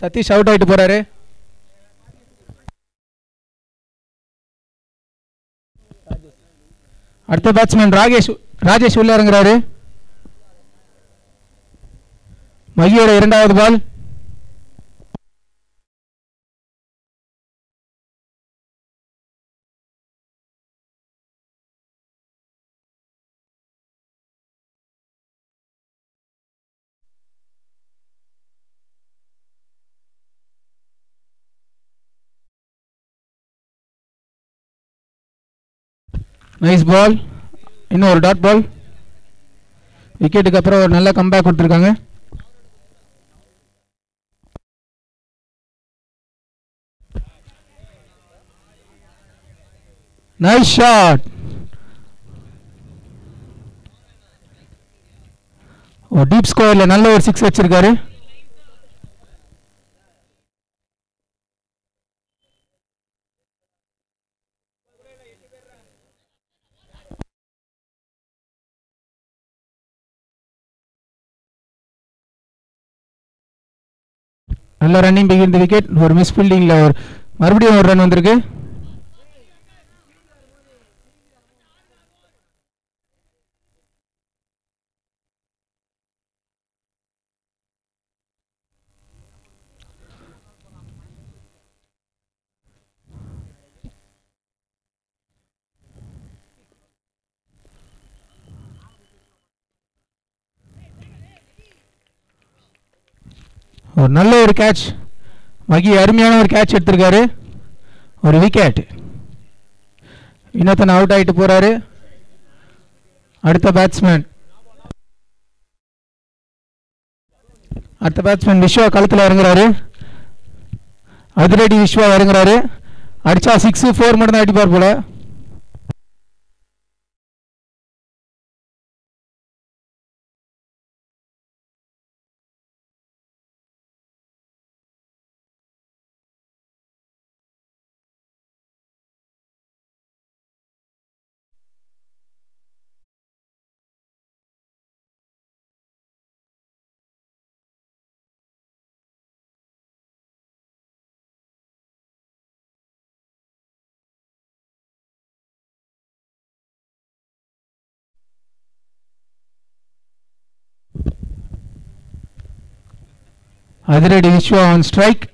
சதீஷ் அவுட் ஆகிட்டு போகிறாரு அடுத்த பேட்ஸ்மேன் ராகேஷ் ராஜேஷ் உள்ள இறங்குறாரு மகியோட இரண்டாவது பால் நைஸ் பால் இன்னும் ஒரு டாட் பால் விக்கெட்டுக்கு அப்புறம் ஒரு நல்ல கம்பேக் கொடுத்துருக்காங்க நைஸ் ஷாட் டீப் ஸ்கோரில் நல்ல ஒரு சிக்ஸ் வச்சுருக்காரு நல்ல ரன்னிங் பிகின் விக்கெட் ஒரு மிஸ் ஃபீல்டிங்கில் ஒரு மறுபடியும் ஒரு ரன் வந்திருக்கு ஒரு நல்ல ஒரு கேட்ச் மகி அருமையான ஒரு கேட்ச் எடுத்திருக்காரு ஒரு விக்கெட் இன்னொத்தன் அவுட் ஆகிட்டு போகிறாரு அடுத்த பேட்ஸ்மேன் அடுத்த பேட்ஸ்மேன் விஸ்வா களத்தில் இறங்குறாரு அதிரடி விஸ்வா இறங்குறாரு அடித்தா சிக்ஸு ஃபோர் மட்டும் தான் அடிப்பார் போல் Either it is on strike.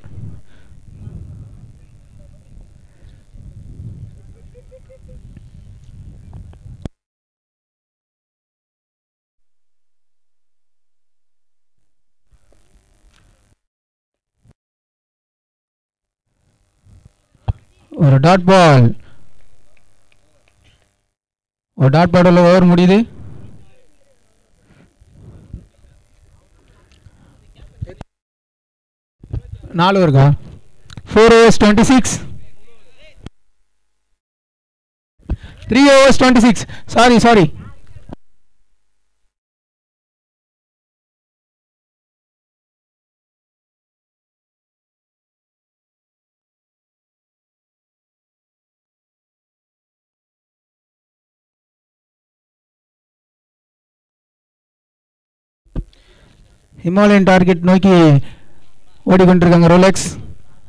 ஒரு டாட் பால் ஒரு டாட் பால் ஓவர் முடியுது four overs three six sorry sorry Himalayan target Noki ஓடிக்கொண்டிருக்காங்க ரோலெக்ஸ்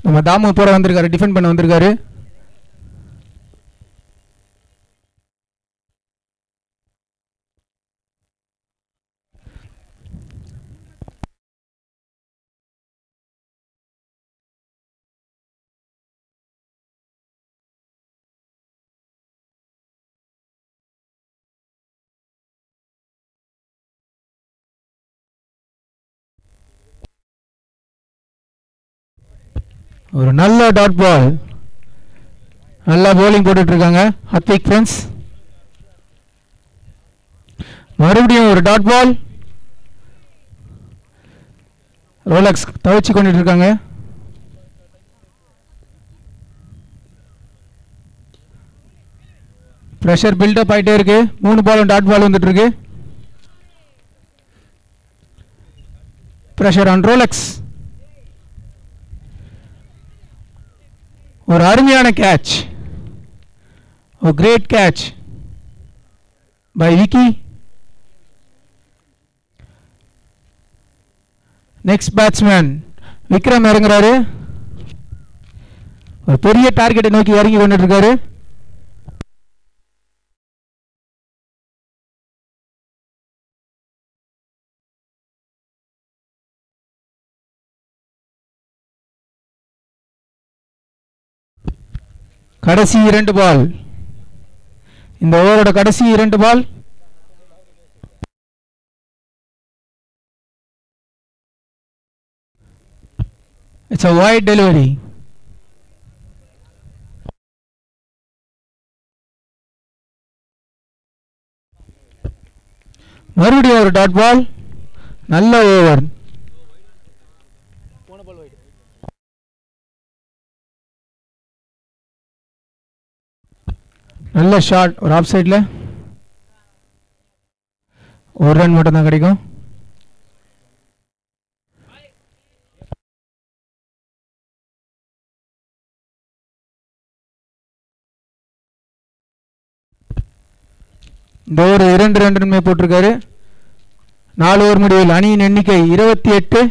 நம்ம தாமு போட வந்திருக்காரு டிஃபெண்ட் பண்ண வந்திருக்காரு ஒரு நல்ல டாட் பால் நல்லா போலிங் போட்டுட்ருக்காங்க ஹத்திக் ஃப்ரெண்ட்ஸ் மறுபடியும் ஒரு டாட் பால் ரோலக்ஸ் தவிச்சு கொண்டு இருக்காங்க ப்ரெஷர் பில்டப் ஆகிட்டே இருக்கு மூணு பாலும் டாட் பால் வந்துட்டு இருக்கு ப்ரெஷர் ஆன் ரோலக்ஸ் ஒரு அருமையான கேட்ச் ஒரு great catch by Vicky next batsman Vikram இறங்குறாரு ஒரு பெரிய டார்கெட்டை நோக்கி இறங்கி கொண்டுட்டு இருக்காரு கடைசி இரண்டு பால் இந்த ஓவரோட கடைசி இரண்டு ball it's a wide delivery மறுபடியும் ஒரு டாட் பால் நல்ல ஓவர் நல்ல ஷார்ட் ஒரு ஆஃப் சைடில் ஒரு ரன் மட்டும் தான் கிடைக்கும் இந்த ஒரு இரண்டு ரன் போட்டிருக்காரு நாலு ஓவர் முடிவில் அணியின் எண்ணிக்கை இருபத்தி எட்டு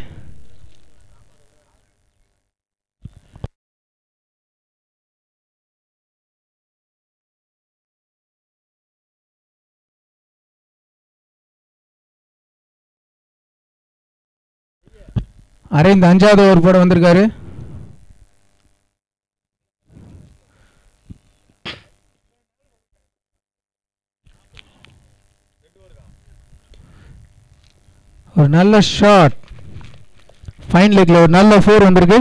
அரைந்து அஞ்சாவது ஓவர் போட வந்திருக்காரு ஒரு நல்ல ஷாட் ஃபைன் லெக்கில் ஒரு நல்ல ஃபோர் வந்திருக்கு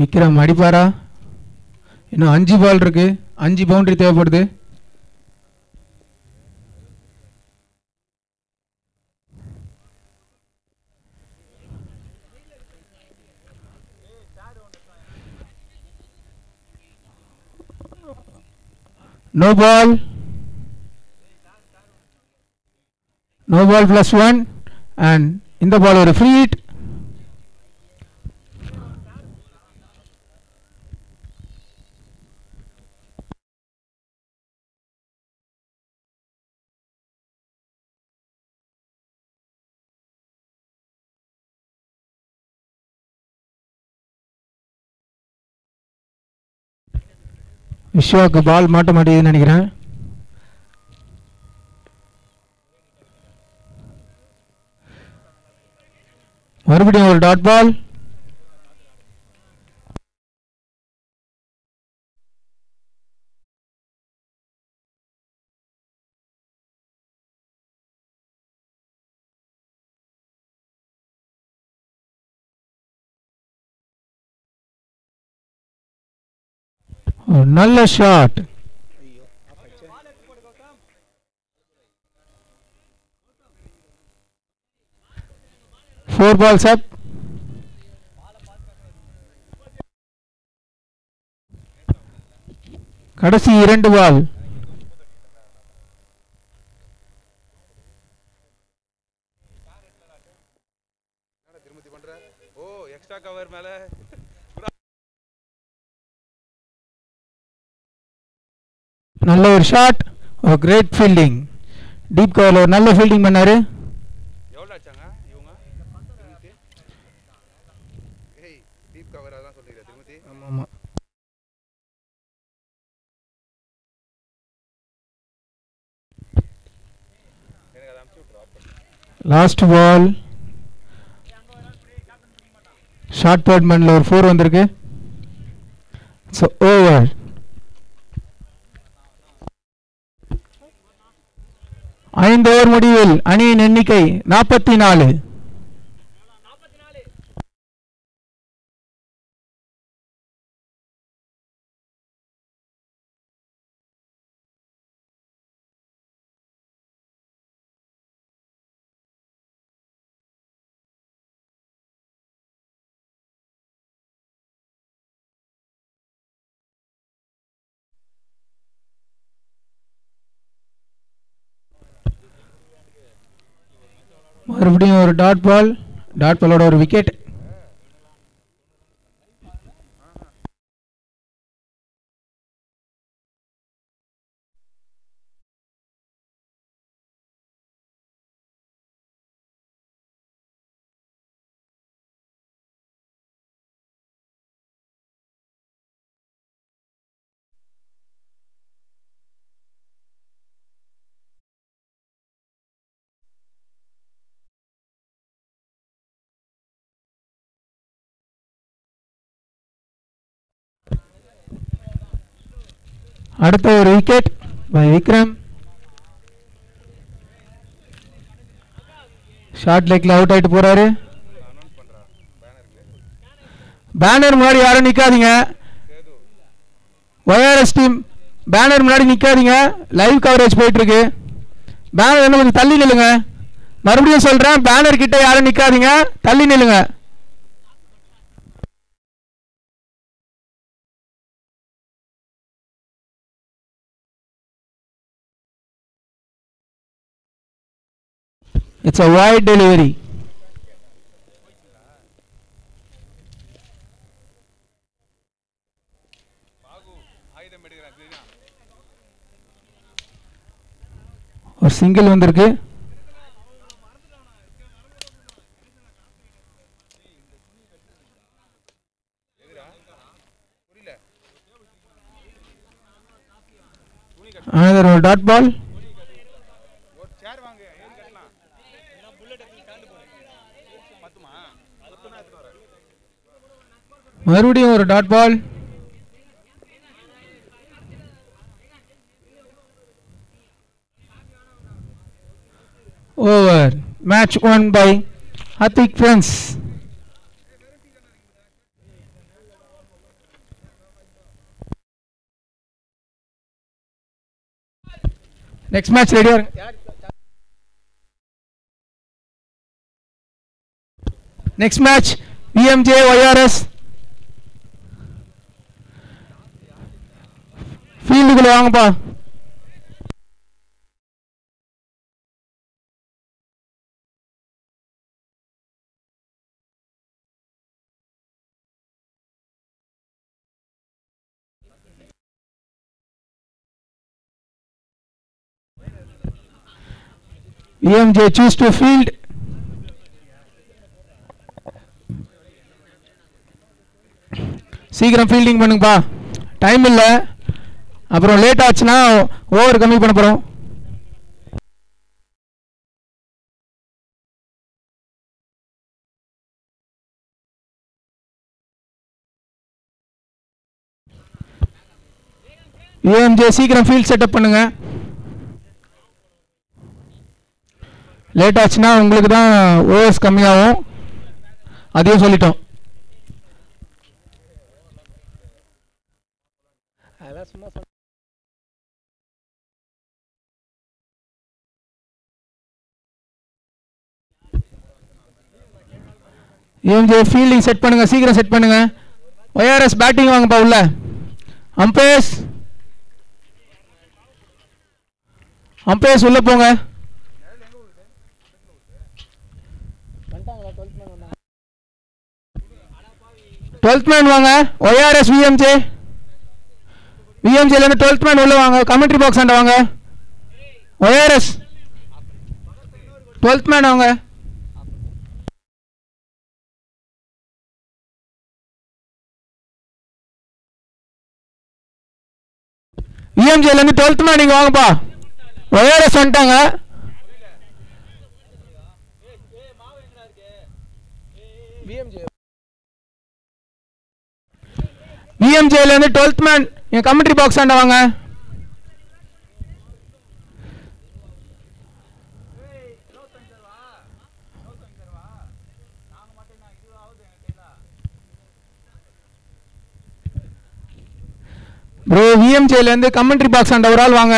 விக்ரம் அடிப்பாரா இன்னும் அஞ்சு பால் இருக்கு அஞ்சு பவுண்டரி தேவைப்படுது no ball no ball plus one and இந்த பால் ஒரு ஃப்ரீட் விஸ்வாவுக்கு பால் மாட்ட மாட்டேங்குதுன்னு நினைக்கிறேன் மறுபடியும் ஒரு டாட் பால் நல்ல ஷாட் ஃபோர் பால்ஸ் அப் கடைசி இரண்டு பால் எக்ஸ்ட்ரா கவர் மேலே நல்ல ஒரு ஷாட் ஒரு கிரேட் ஃபீல்டிங் டீப் கவரில் ஒரு நல்ல ஃபீல்டிங் பண்ணார் லாஸ்ட் பால் ஷார்ட் பேட்மெண்டில் ஒரு ஃபோர் வந்திருக்கு ஸோ ஓவர் ஐந்தோர் முடிவில் அணியின் எண்ணிக்கை நாற்பத்தி நாலு மறுபடியும் ஒரு டாட் பால் டாட் பாலோட ஒரு விக்கெட் அடுத்த ஒரு விக்கெட் பை விக்ரம் ஷார்ட் லெக்ல அவுட் ஆகிட்டு போறாரு பேனர் முன்னாடி யாரும் நிக்காதீங்க ஒயர்எஸ் டீம் பேனர் முன்னாடி நிற்காதீங்க லைவ் கவரேஜ் போயிட்டுருக்கு பேனர் இன்னும் கொஞ்சம் தள்ளி நில்லுங்க மறுபடியும் சொல்கிறேன் பேனர் கிட்ட யாரும் நிற்காதீங்க தள்ளி நில்லுங்க let's avoid delivery. ஒரு சிங்கிள் வந்திருக்கு another dot ball மறுபடியும் ஒரு dot ball over match one by Hathik friends next match ரெடியா நெக்ஸ்ட் மேட்ச் பிஎம்ஜே ஒய்ஆர்எஸ் ஃபீல்டுக்குள்ள வாங்கப்பா EMJ choose to field. சீக்கிரம் ஃபீல்டிங் பண்ணுங்கப்பா டைம் இல்லை அப்புறம் லேட் ஆச்சுன்னா ஓவர் கம்மி பண்ண போகிறோம் ஏஎம்ஜே சீக்கிரம் ஃபீல்ட் செட்டப் பண்ணுங்க லேட் ஆச்சுன்னா உங்களுக்கு தான் ஓஎஸ் கம்மியாகும் அதையும் சொல்லிட்டோம் இங்கே ஃபீல்டிங் செட் பண்ணுங்கள் சீக்கிரம் செட் பண்ணுங்கள் ஒய்ஆர்எஸ் பேட்டிங் வாங்கப்பா உள்ள அம்பேஸ் அம்பேஸ் உள்ளே போங்க டுவெல்த் மேன் வாங்க ஒய்ஆர்எஸ் விஎம்ஜே விஎம்ஜேலேருந்து டுவெல்த் மேன் உள்ளே வாங்க கமெண்ட்ரி பாக்ஸ் வாங்க ஒய்ஆர்எஸ் டுவெல்த் மேன் வாங்க E இஎம்ஜிலேருந்து டுவெல்த்துமா நீங்கள் வாங்கப்பா ஒயர்எஸ் வந்துட்டாங்க பிஎம்ஜேலேருந்து e டுவெல்த் மேன் என் கமெண்ட்ரி பாக்ஸ் ஆண்ட வாங்க ப்ரோ விஎம்ஜேலேருந்து கமெண்ட்ரி பாக்ஸ் அண்ட் ஒரு ஆள் வாங்க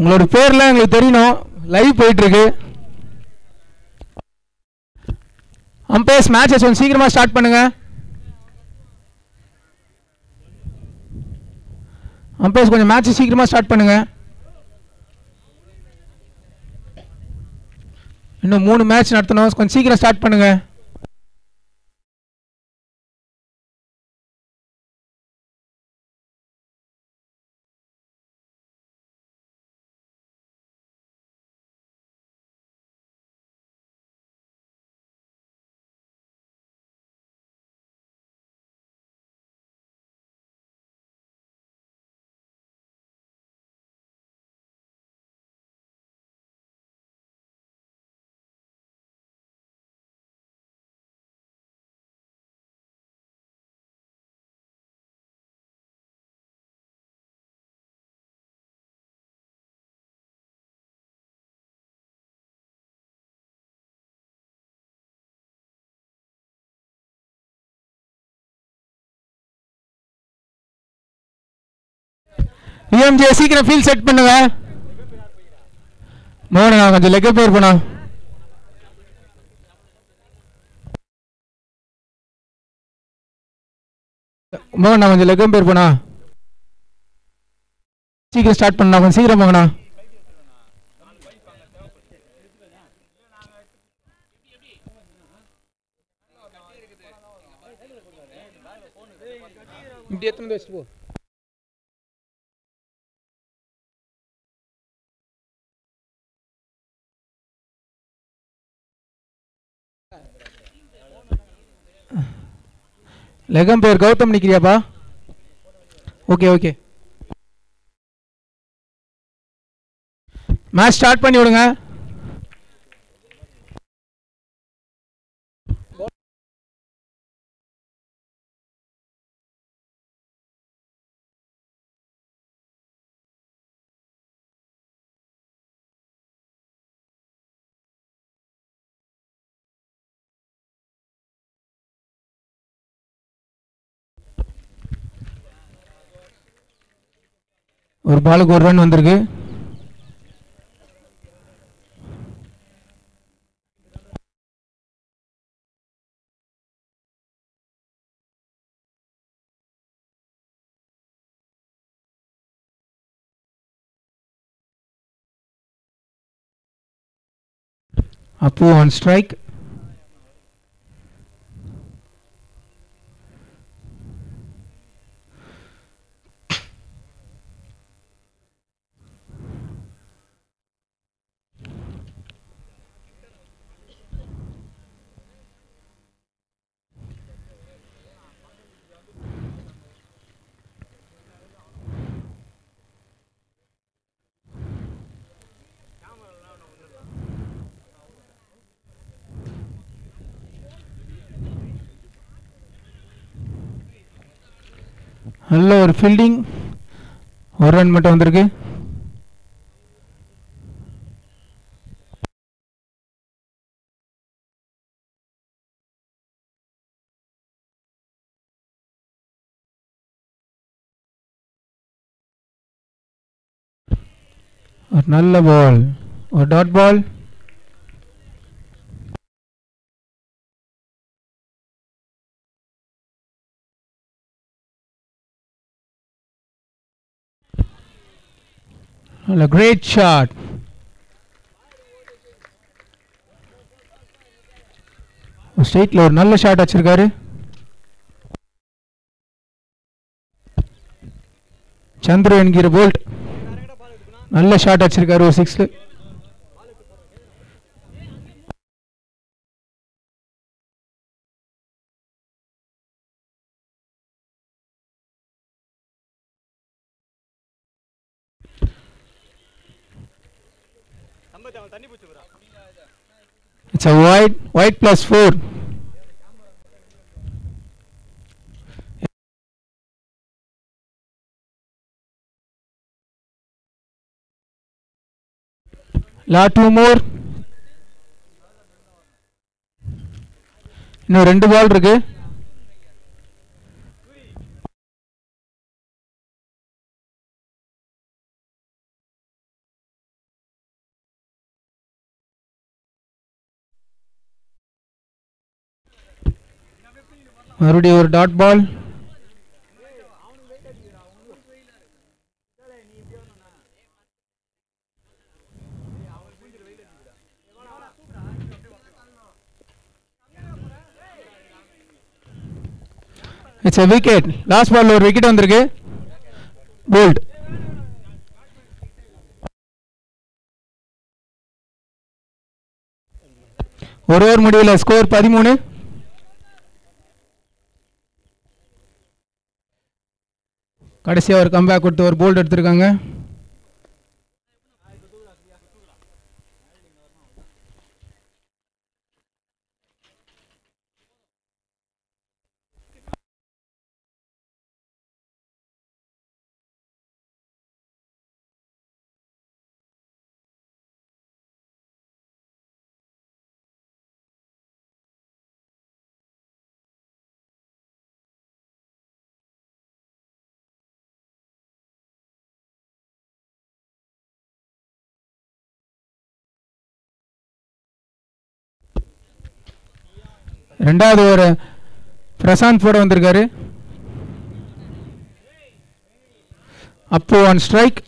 உங்களோட பேர்லாம் எங்களுக்கு தெரியணும் லைவ் போயிட்டுருக்கு அம்பையர்ஸ் மேட்சஸ் கொஞ்சம் சீக்கிரமாக ஸ்டார்ட் பண்ணுங்கள் அம்பையர்ஸ் கொஞ்சம் மேட்ச் சீக்கிரமாக ஸ்டார்ட் பண்ணுங்கள் இன்னும் மூணு மேட்ச் நடத்தணும் கொஞ்சம் சீக்கிரம் ஸ்டார்ட் பண்ணுங்கள் டிஎம்ஜே சீக்கிரம் ஃபீல் செட் பண்ணுங்க மோகனா கொஞ்சம் லெக் பேர் போனா மோகனா கொஞ்சம் லெக் பேர் போனா சீக்கிரம் ஸ்டார்ட் பண்ணா கொஞ்சம் சீக்கிரம் போங்கண்ணா இப்படி எத்தனை வயசு போ லெகம் பேர் கௌதம் நிக்கிறியாப்பா ஓகே ஓகே மேட்ச் ஸ்டார்ட் பண்ணி விடுங்க और बाल को run one Appu on strike நல்லர் fielding ஒரு ரன் மட்டும் வந்திருக்கு ஒரு நல்ல বল ஒரு dot ball And a great shot. ஸ்ட்ரெயிட்டில் ஒரு நல்ல ஷாட் வச்சிருக்காரு சந்திர என்கிற போல்ட் நல்ல ஷாட் வச்சுருக்காரு ஒரு சிக்ஸில் ச ホワイト8 + 4 லா 2 மோர் இன்னும் 2 பால் இருக்கு மறுபடியும் ஒரு dot ball it's a wicket last பால்ல ஒரு விக்கெட் வந்திருக்கு போல்ட் ஒரு ஓவர் முடிவில் ஸ்கோர் பதிமூணு கடைசியாக ஒரு கம்பேக் கொடுத்து ஒரு போல்டு எடுத்திருக்காங்க ரெண்டாவது ஒரு பிரசாந்த் போட வந்திருக்காரு அப்போ ஒன் ஸ்ட்ரைக்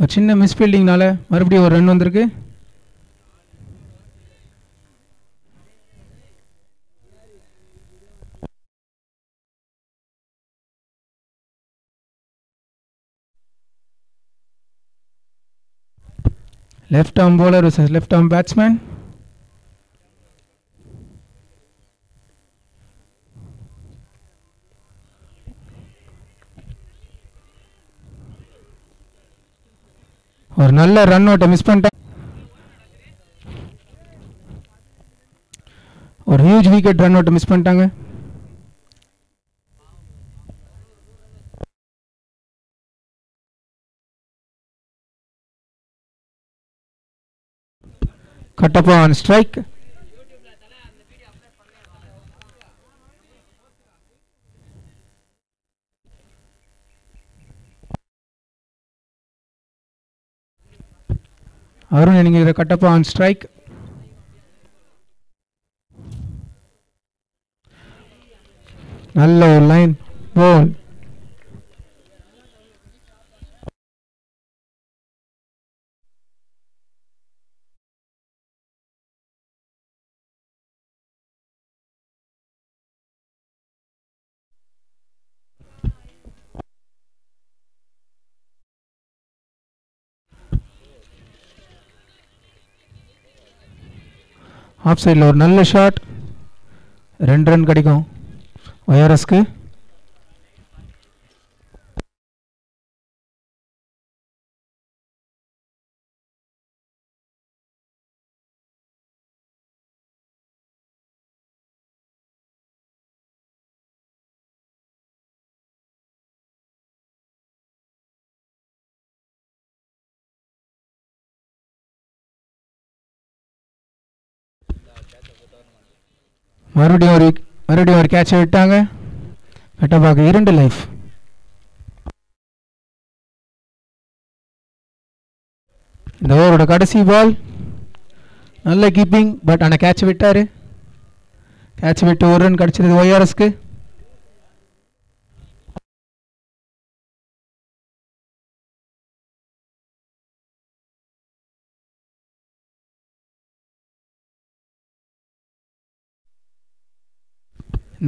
ஒரு சின்ன மிஸ்பீல்டிங்னால மறுபடியும் ஒரு ரன் வந்திருக்கு left arm bowler left arm batsman और நல்ல ரன்னவுட் மிஸ் பண்ணிட்டான் और ह्यूज विकेट ரன்னவுட் மிஸ் பண்ணிட்டாங்க கட்டபன் స్ట్రైక్ அருண் நீங்கள் இதை கட்டப்பா ஆன் ஸ்ட்ரைக் நல்ல ஒரு லைன் போல் आफ सैडल और नल शाट மறுபடியும் ஒரு மறுபடியும் ஒரு கேட்சை விட்டாங்க பார்க்க இரண்டு லைஃப் இந்த ஓவரோட கடைசி பால் நல்ல கீப்பிங் பட் ஆனால் கேட்ச் விட்டார் கேட்ச் விட்டு ஒரு ரன் கிடச்சிருது ஒய்ஆர்எஸ்க்கு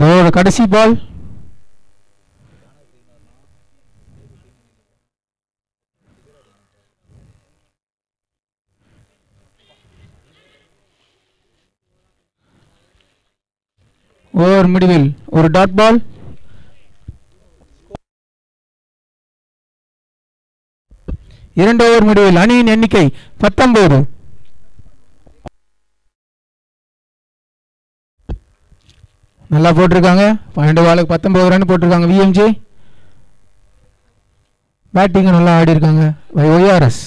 இந்த கடைசி பால் ஓவர் முடிவில் ஒரு டாட் பால் இரண்டு ஓவர் முடிவில் அணியின் எண்ணிக்கை பத்தொன்பது நல்லா போட்டிருக்காங்க பன்னெண்டு பாலுக்கு பத்தொம்பது ரன் போட்டிருக்காங்க விஎம்ஜி பேட்டிங்கும் நல்லா ஆடி இருக்காங்க ஓஆர்எஸ் ஒய்ஆர்எஸ்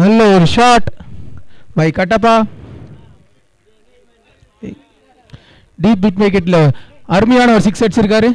நல்ல ஒரு shot by Kattappa deep bit விக்கெட்டில் அருமையான ஒரு சிக்ஸ் அடிச்சிருக்காரு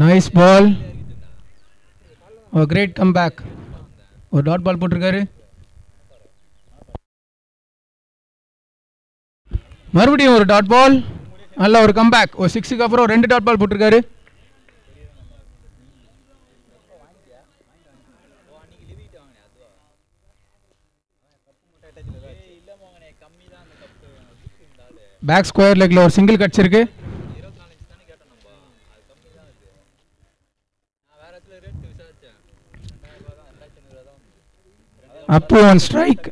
nice ball oh great come back ஒரு டாட் பால் போட்டிருக்காரு மறுபடியும் ஒரு டாட் பால் நல்ல ஒரு oh, கம்பேக் ஒரு சிக்ஸுக்கு அப்புறம் ரெண்டு டாட் பால் போட்டிருக்காரு பேக் ஸ்கொயர் லெக்கில் ஒரு சிங்கிள் கட்ஸ் இருக்குது ಅಪ್ಪು ಆನ್ ಸ್ಟ್ರೈಕ್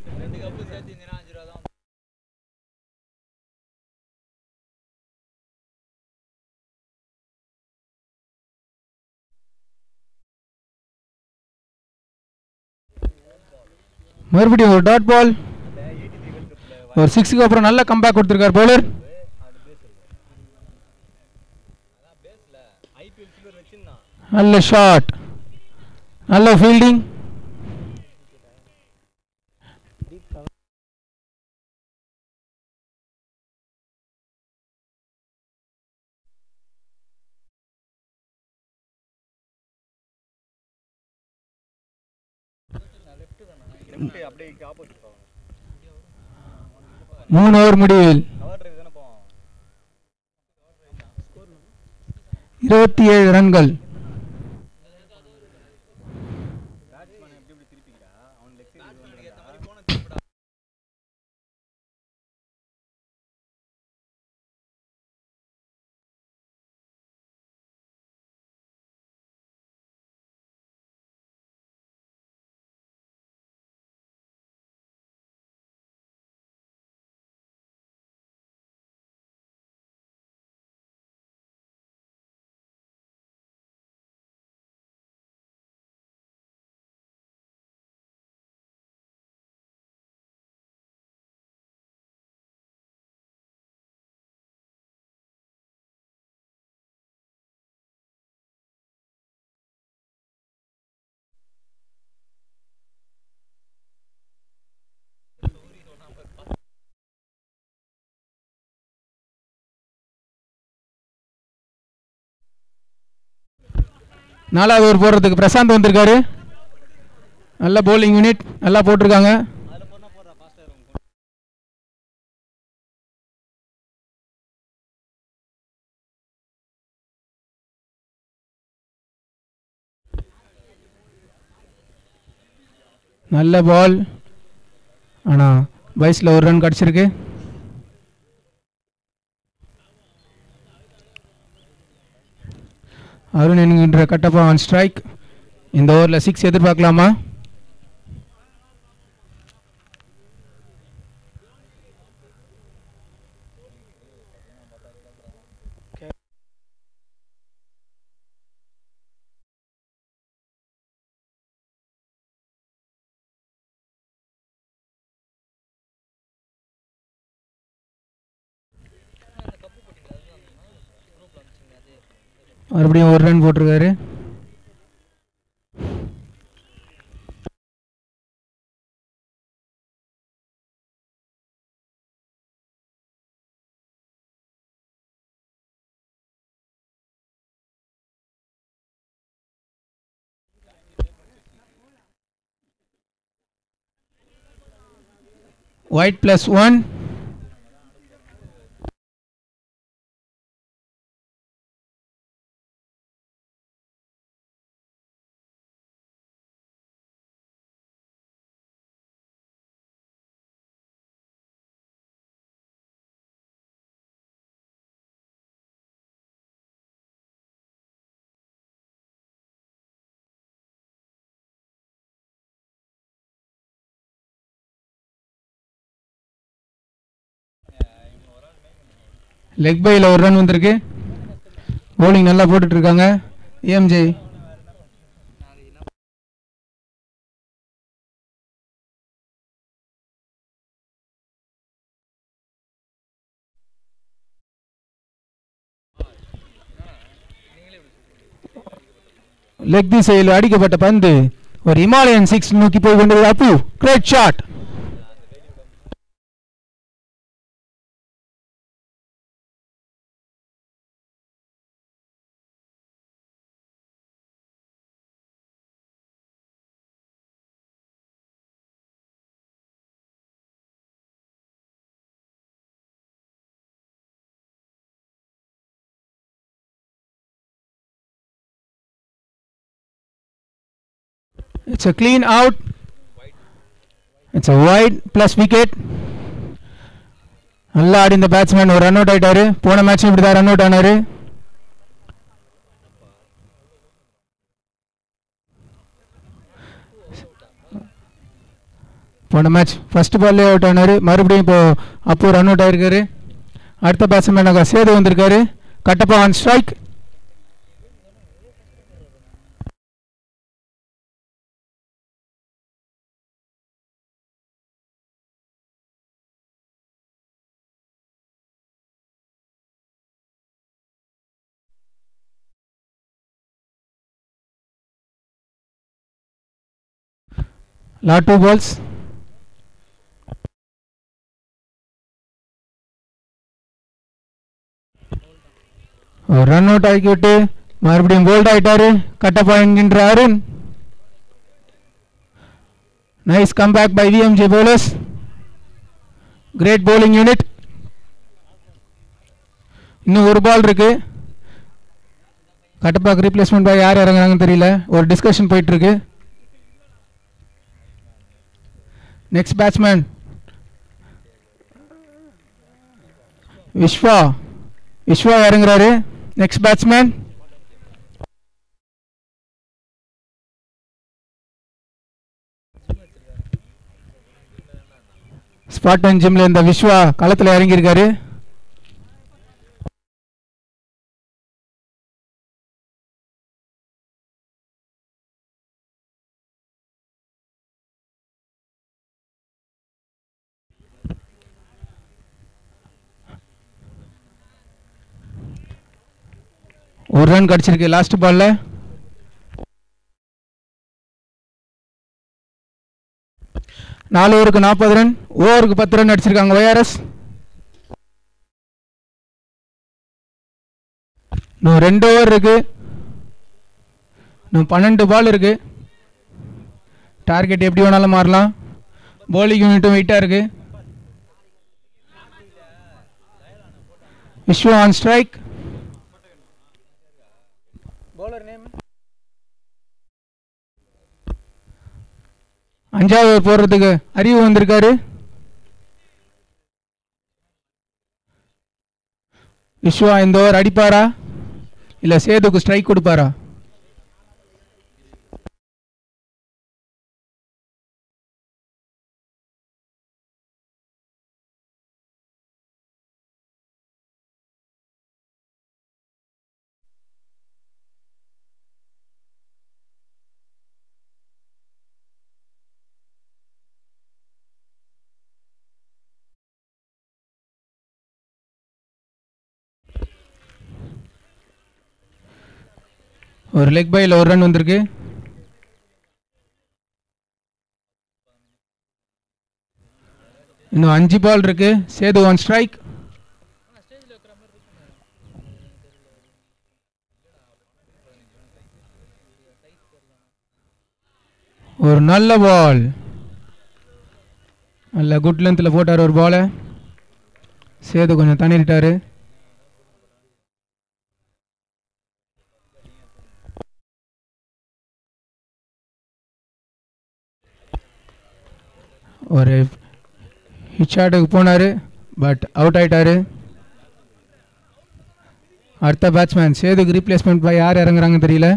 மறுபடியும் ஒரு டாட் பால் ஒரு சிக்ஸுக்கு அப்புறம் நல்ல கம்பேக் கொடுத்துருக்கார் பவுலர் நல்ல ஷாட் நல்ல ஃபீல்டிங் மூணு ஓவர் முடிவில் இருபத்தி ஏழு ரன்கள் நாலாவது ஓவர் போடுறதுக்கு பிரசாந்த் வந்திருக்காரு நல்ல போலிங் யூனிட் நல்லா போட்டிருக்காங்க நல்ல பால் ஆனால் வயசில் ஒரு ரன் கிடச்சிருக்கு அருண் என்கின்ற கட்டப்பா ஆன் ஸ்ட்ரைக் இந்த ஓவரில் சிக்ஸ் எதிர்பார்க்கலாமா மறுபடியும் ஒரு ரன் போட்டிருக்காரு ஒயிட் பிளஸ் ஒன் லெக் பையில் ஒரு ரன் வந்திருக்கு போலிங் நல்லா போட்டுட்ருக்காங்க ஏஎம்ஜே லெக் திசையில் அடிக்கப்பட்ட பந்து ஒரு இமாலயன் சிக்ஸ் நோக்கி போய் கொண்டது Appu great shot So clean out. It's a wide plus wicket. நல்லா ஆடி இந்த பேட்ஸ்மேன் ஒரு ரன் அவுட் ஆயிட்டாரு போன மேட்சும் இப்படி தான் ரன் அவுட் ஆனாரு போன மேட்ச் ஃபர்ஸ்ட் பால்லே அவுட் ஆனாரு மறுபடியும் இப்போ அப்போ ரன் அவுட் ஆயிருக்காரு அடுத்த பேட்ஸ்மேனாக சேது வந்திருக்காரு கட்டப்பா ஆன் ஸ்ட்ரைக் லா டூ பால்ஸ் ரன் அவுட் ஆக்கிவிட்டு மறுபடியும் போல்ட் ஆயிட்டாரு கட்டப்பா என்கின்ற Arun nice comeback by VMJ bowlers great bowling unit இன்னும் ஒரு பால் இருக்கு கட்டப்பாக்கு ரீப்ளேஸ்மெண்ட் பாய் யார் இறங்குறாங்கன்னு தெரியல ஒரு டிஸ்கஷன் போயிட்டுருக்கு நெக்ஸ்ட் பேட்ஸ்மேன் விஸ்வா விஸ்வா இறங்குறாரு நெக்ஸ்ட் பேட்ஸ்மேன் ஸ்பாட் அண்ட் ஜிம்ல இந்த விஸ்வா களத்தில் இறங்கியிருக்காரு ஒரு ரன் கிடச்சிருக்கு லாஸ்ட் பாலில் நாலு ஓவருக்கு நாற்பது ரன் ஓவருக்கு பத்து ரன் அடிச்சிருக்காங்க ஒய்ஆர்எஸ் இன்னும் ரெண்டு ஓவர் இருக்குது இன்னும் பன்னெண்டு பால் இருக்குது டார்கெட் எப்படி வேணாலும் மாறலாம் போலிங் யூனிட்டும் வெயிட்டாக இருக்கு விஸ்வ ஆன் ஸ்ட்ரைக் அஞ்சாவது போடுறதுக்கு அறிவு வந்திருக்காரு விஸ்வா இந்த ஓவர் அடிப்பாரா இல்லை சேதுக்கு ஸ்ட்ரைக் கொடுப்பாரா ஒரு லெக் பையில் ஒரு ரன் வந்திருக்கு இன்னும் அஞ்சு பால் இருக்கு சேது ஒன் ஸ்ட்ரைக் ஒரு நல்ல பால் நல்ல குட் லென்த்தில் போட்டார் ஒரு பாலை சேது கொஞ்சம் தண்ணிட்டாரு ஒரு ஹிச்சாட்டுக்கு ஷாட்டுக்கு போனார் பட் அவுட் ஆகிட்டார் அடுத்த பேட்ஸ்மேன் சேதுக்கு ரீப்ளேஸ்மெண்ட் பாய் யார் இறங்குறாங்கன்னு தெரியல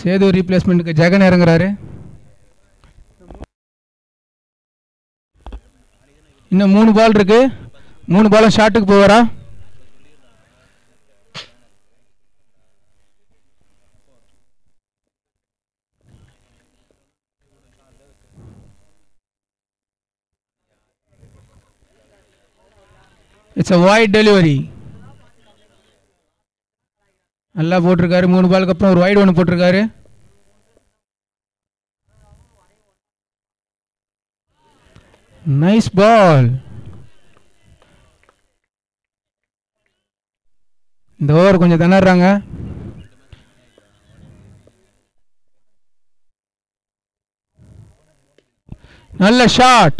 சேது ரீப்ளேஸ்மெண்ட்டுக்கு ஜெகன் இறங்குறாரு இன்னும் மூணு பால் இருக்கு மூணு பாலும் ஷார்ட்டுக்கு போவாரா இட்ஸ் அ டெலிவரி நல்லா போட்டிருக்காரு மூணு பாலுக்கு அப்புறம் ஒரு ஒயிட் ஒன்று போட்டிருக்காரு நைஸ் பால் இந்த ஓவர் கொஞ்சம் திணறாங்க நல்ல ஷாட்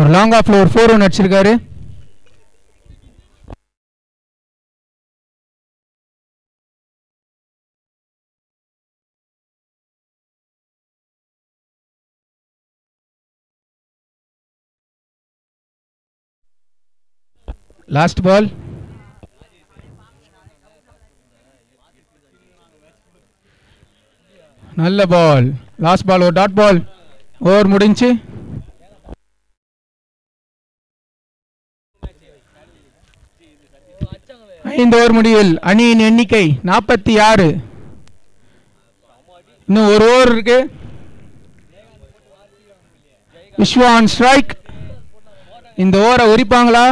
और लांग ऑफ फ्लोर फोर ओन अच्छी कार्य लास्ट बॉल नल्ला बॉल लास्ट बॉल और डॉट बॉल ओवर मुड़ी இந்த ஓவர் முடிவில் அணியின் எண்ணிக்கை நாற்பத்தி ஆறு இன்னும் ஒரு ஓவர் இருக்கு விஸ்வான் ஸ்ட்ரைக் இந்த ஓரை உரிப்பாங்களா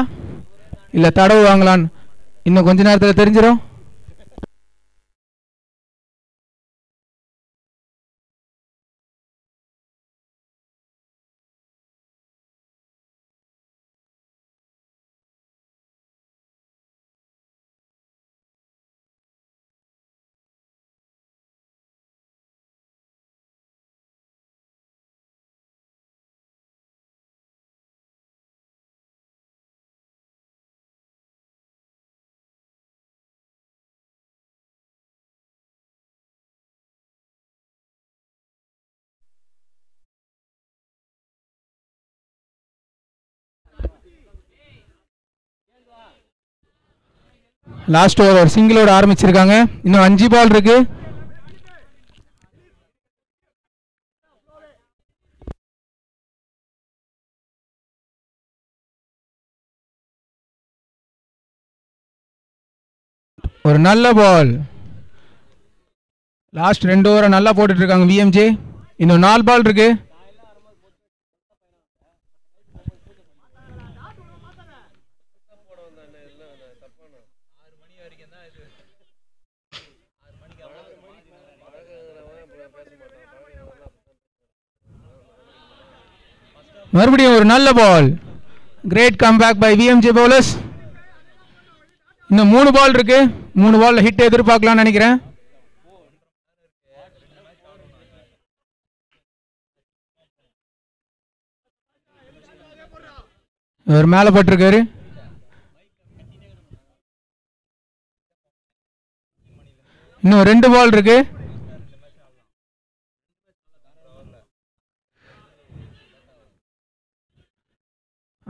இல்லை தடவுவாங்களான்னு இன்னும் கொஞ்ச நேரத்தில் தெரிஞ்சிடும் லாஸ்ட் ஓவர் சிங்கிளோட ஆரம்பிச்சிருக்காங்க இன்னும் அஞ்சு பால் இருக்கு ஒரு நல்ல பால் லாஸ்ட் ரெண்டு ஓவரை நல்லா போட்டுட்டு இருக்காங்க விஎம்ஜே இன்னும் நாலு பால் இருக்குது மறுபடியும் ஒரு நல்ல ball great comeback by VMG bowlers இன்னும் மூணு பால் இருக்கு மூணு பால்ல ஹிட் எதிர்பார்க்கலாம்னு நினைக்கிறேன் இவர் மேல பட்டிருக்காரு இன்னும் ரெண்டு பால் இருக்கு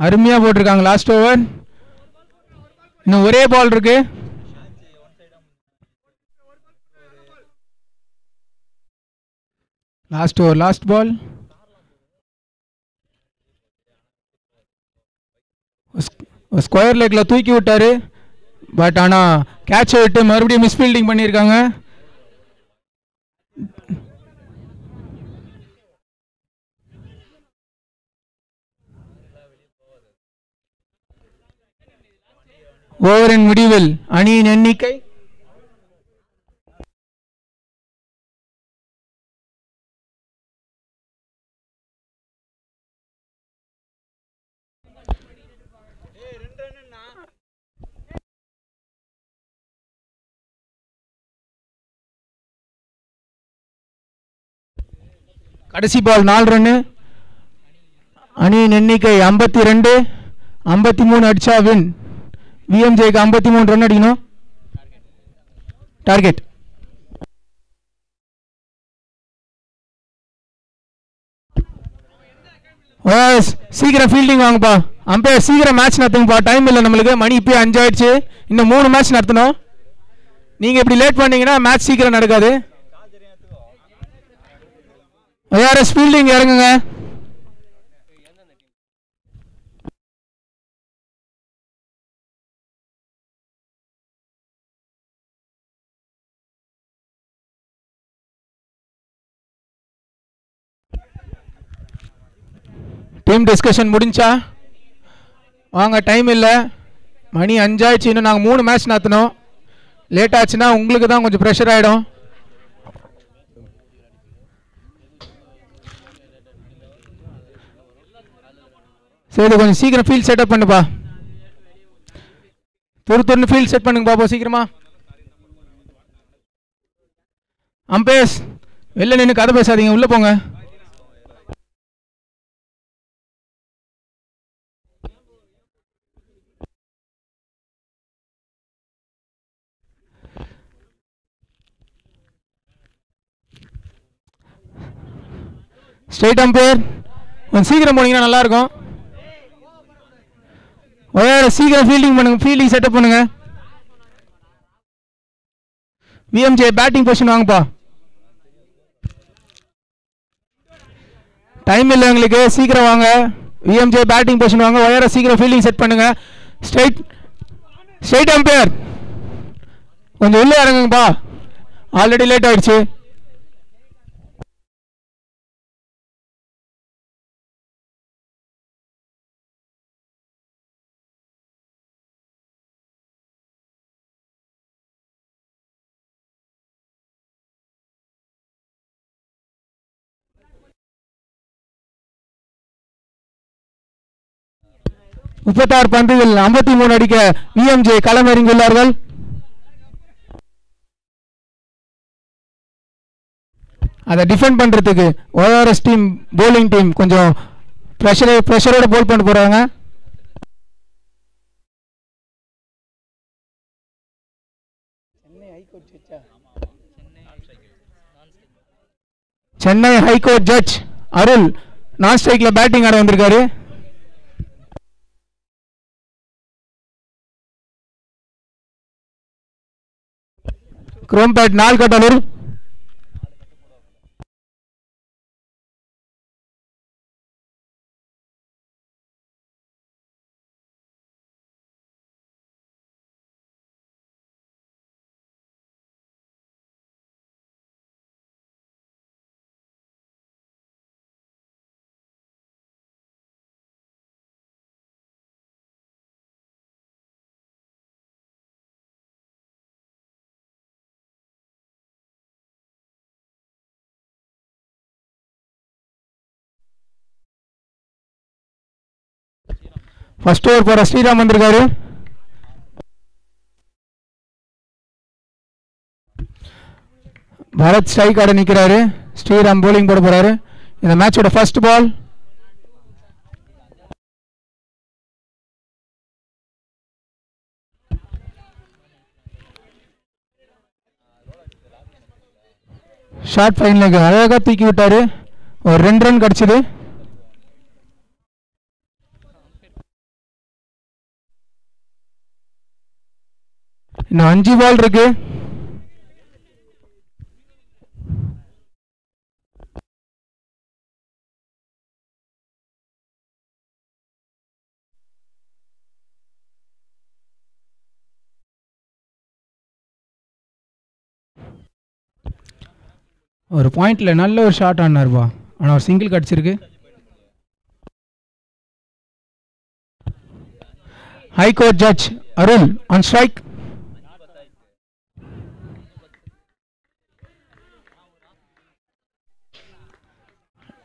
அர்மியா போட்டுருकाங்க லாஸ்ட் ஓவர் நவரே பால் இருக்கு last over last ball square லெக்ல தூக்கி விட்டாரு பட் ஆனா கேட்ச் ஐட்ட மறுபடியும் மிஸ்பீல்டிங் பண்ணிருக்காங்க ஓவரின் முடிவில் அணியின் எண்ணிக்கை கடைசி பால் நாலு ரன்னு அணியின் எண்ணிக்கை ஐம்பத்தி ரெண்டு ஐம்பத்தி மூணு அடிச்சா வின் விஎம்ஜேக்கு ஐம்பத்தி மூணு ரன் அடிக்கணும் டார்கெட் சீக்கிரம் ஃபீல்டிங் வாங்கப்பா அம்பையர் சீக்கிரம் மேட்ச் நடத்துங்கப்பா டைம் இல்லை நம்மளுக்கு மணி இப்போயே அஞ்சு ஆயிடுச்சு இன்னும் மூணு மேட்ச் நடத்தணும் நீங்கள் இப்படி லேட் பண்ணீங்கன்னா மேட்ச் சீக்கிரம் நடக்காது ஏஆர்எஸ் ஃபீல்டிங் இறங்குங்க டீம் டிஸ்கஷன் முடிஞ்சா வாங்க டைம் இல்லை மணி அஞ்சாயிடுச்சு இன்னும் நாங்கள் மூணு மேட்ச் நடத்தினோம் லேட் ஆச்சுன்னா உங்களுக்கு தான் கொஞ்சம் ப்ரெஷர் ஆகிடும் சரி கொஞ்சம் சீக்கிரம் ஃபீல்ட் செட்டப் பண்ணுப்பா துரு துருன்னு ஃபீல்ட் செட் பண்ணுங்க பாப்போம் சீக்கிரமா அம்பேஸ் வெளில நின்று கதை பேசாதீங்க உள்ளே போங்க ஸ்ட்ரைட் அம்பையர் கொஞ்சம் சீக்கிரம் போனீங்கன்னா நல்லாயிருக்கும் ஒயரை சீக்கிரம் ஃபீல்டிங் பண்ணுங்கள் ஃபீல்டிங் செட்டப் பண்ணுங்கள் விஎம்ஜே பேட்டிங் பொசிஷன் வாங்கப்பா டைம் இல்லை எங்களுக்கு சீக்கிரம் வாங்க விஎம்ஜே பேட்டிங் பொசிஷன் வாங்க ஒயரை சீக்கிரம் ஃபீல்டிங் செட் பண்ணுங்கள் ஸ்ட்ரைட் ஸ்ட்ரைட் அம்பையர் கொஞ்சம் உள்ளே இறங்குங்கப்பா ஆல்ரெடி லேட் ஆகிடுச்சு முப்பத்தாறு பந்துகள் ஐம்பத்தி மூணு அடிக்க விஎம்ஜே களமறிந்துள்ளார்கள் அதை டிஃபெண்ட் பண்ணுறதுக்கு ஓஆர்எஸ் டீம் போலிங் டீம் கொஞ்சம் ப்ரெஷர் ப்ரெஷரோட போல் பண்ண போகிறாங்க சென்னை ஹைகோர்ட் ஜட்ஜ் அருள் நான் ஸ்ட்ரைக்கில் பேட்டிங் ஆட வந்திருக்காரு குரோம்பேட் நாள் கட்டலூர் ஃபஸ்ட் ஓவர் போகிற ஸ்ரீராம் வந்திருக்காரு பரத் ஸ்ட்ரைக் ஆட நிற்கிறாரு ஸ்ரீராம் போலிங் போட போகிறாரு இந்த மேட்சோட ஃபர்ஸ்ட் பால் ஷார்ட் ஃபைனலுக்கு அழகாக தூக்கி விட்டார் ஒரு ரெண்டு ரன் கிடச்சிது இன்னੰਜி பால் இருக்கு ஒரு பாயிண்ட்ல நல்ல ஒரு ஷாட் பண்ணாருபா انا ஒரு சிங்கிள் கடிச்சிருக்கு ஹை コート जज Arun on strike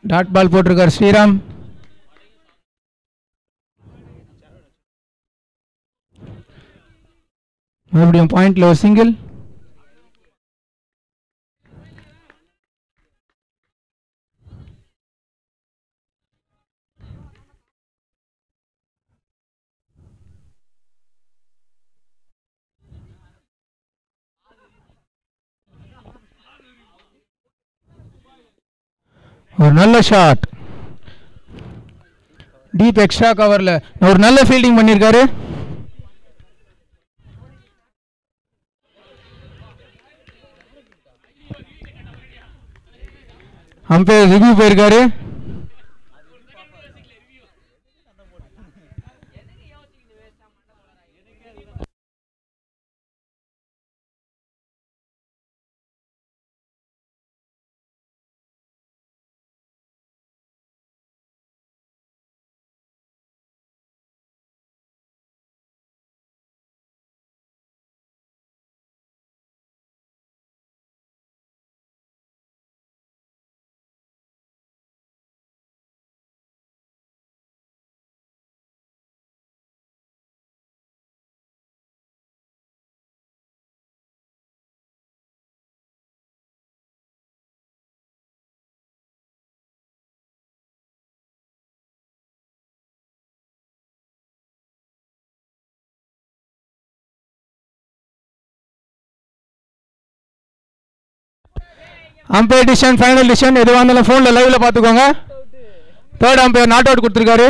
dot ball போட்டிருக்கார் ஸ்ரீராம் மறுபடியும் பாயிண்ட்ல ஒரு சிங்கிள் ஒரு நல்ல ஷாட் டீப் எக்ஸ்ட்ரா கவரில் ஒரு நல்ல ஃபீல்டிங் பண்ணியிருக்காரு அம்பையர் ரிவ்யூ போயிருக்காரு அம்பையர் டிசிஷன் ஃபைனல் டிசிஷன் எதுவாக இருந்தாலும் ஃபோனில் லைவில் பார்த்துக்கோங்க தேர்ட் அம்பையர் நாட் அவுட் கொடுத்துருக்காரு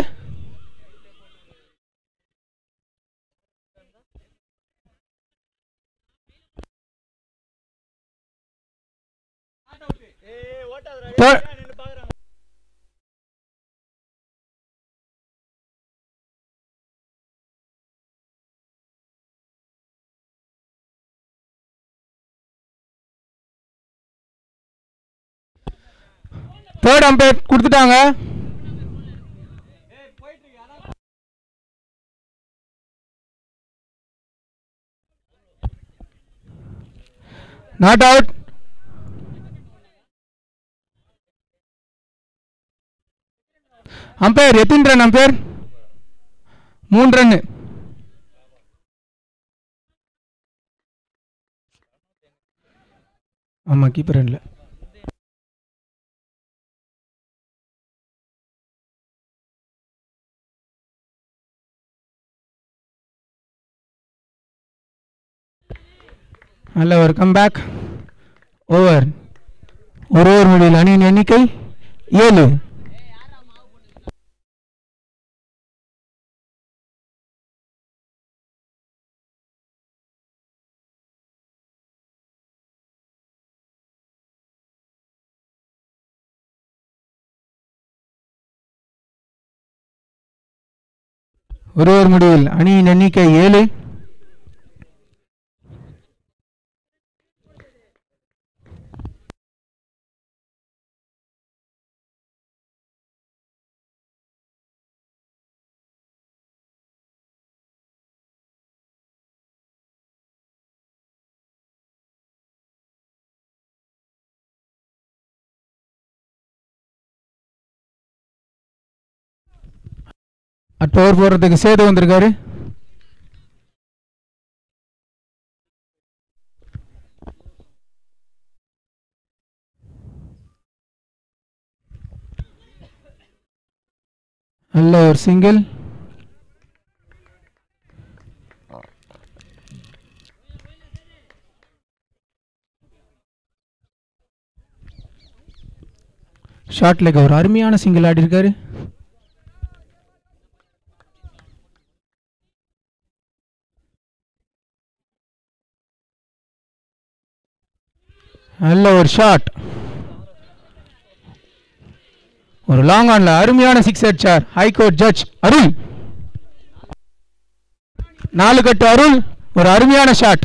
தேர்ட் தேர்ட் அம்பேர் கொடுத்துட்டாங்க நாட் அவுட் அம்பையர் எத்தனை ரன் அம்பையர் மூணு ரன் ஆமாம் கீப்பர் ரன்னில் நல்ல ஒரு பேக் ஓவர் ஒரு ஓவர் முடிவில் அணியின் எண்ணிக்கை ஏழு ஒரு ஓவர் முடிவில் அணியின் எண்ணிக்கை ஏழு டோர் போடுறதுக்கு சேது வந்திருக்காரு நல்ல ஒரு சிங்கிள் ஷார்ட் லெக் ஒரு அருமையான சிங்கிள் ஆடி இருக்காரு நல்ல ஒரு ஷாட் ஒரு லாங் ஆன்ல அருமையான சிக்ஸ் அடிச்சார் ஹைகோர்ட் ஜட்ஜ் அருள் நாலு கட்டு அருள் ஒரு அருமையான ஷாட்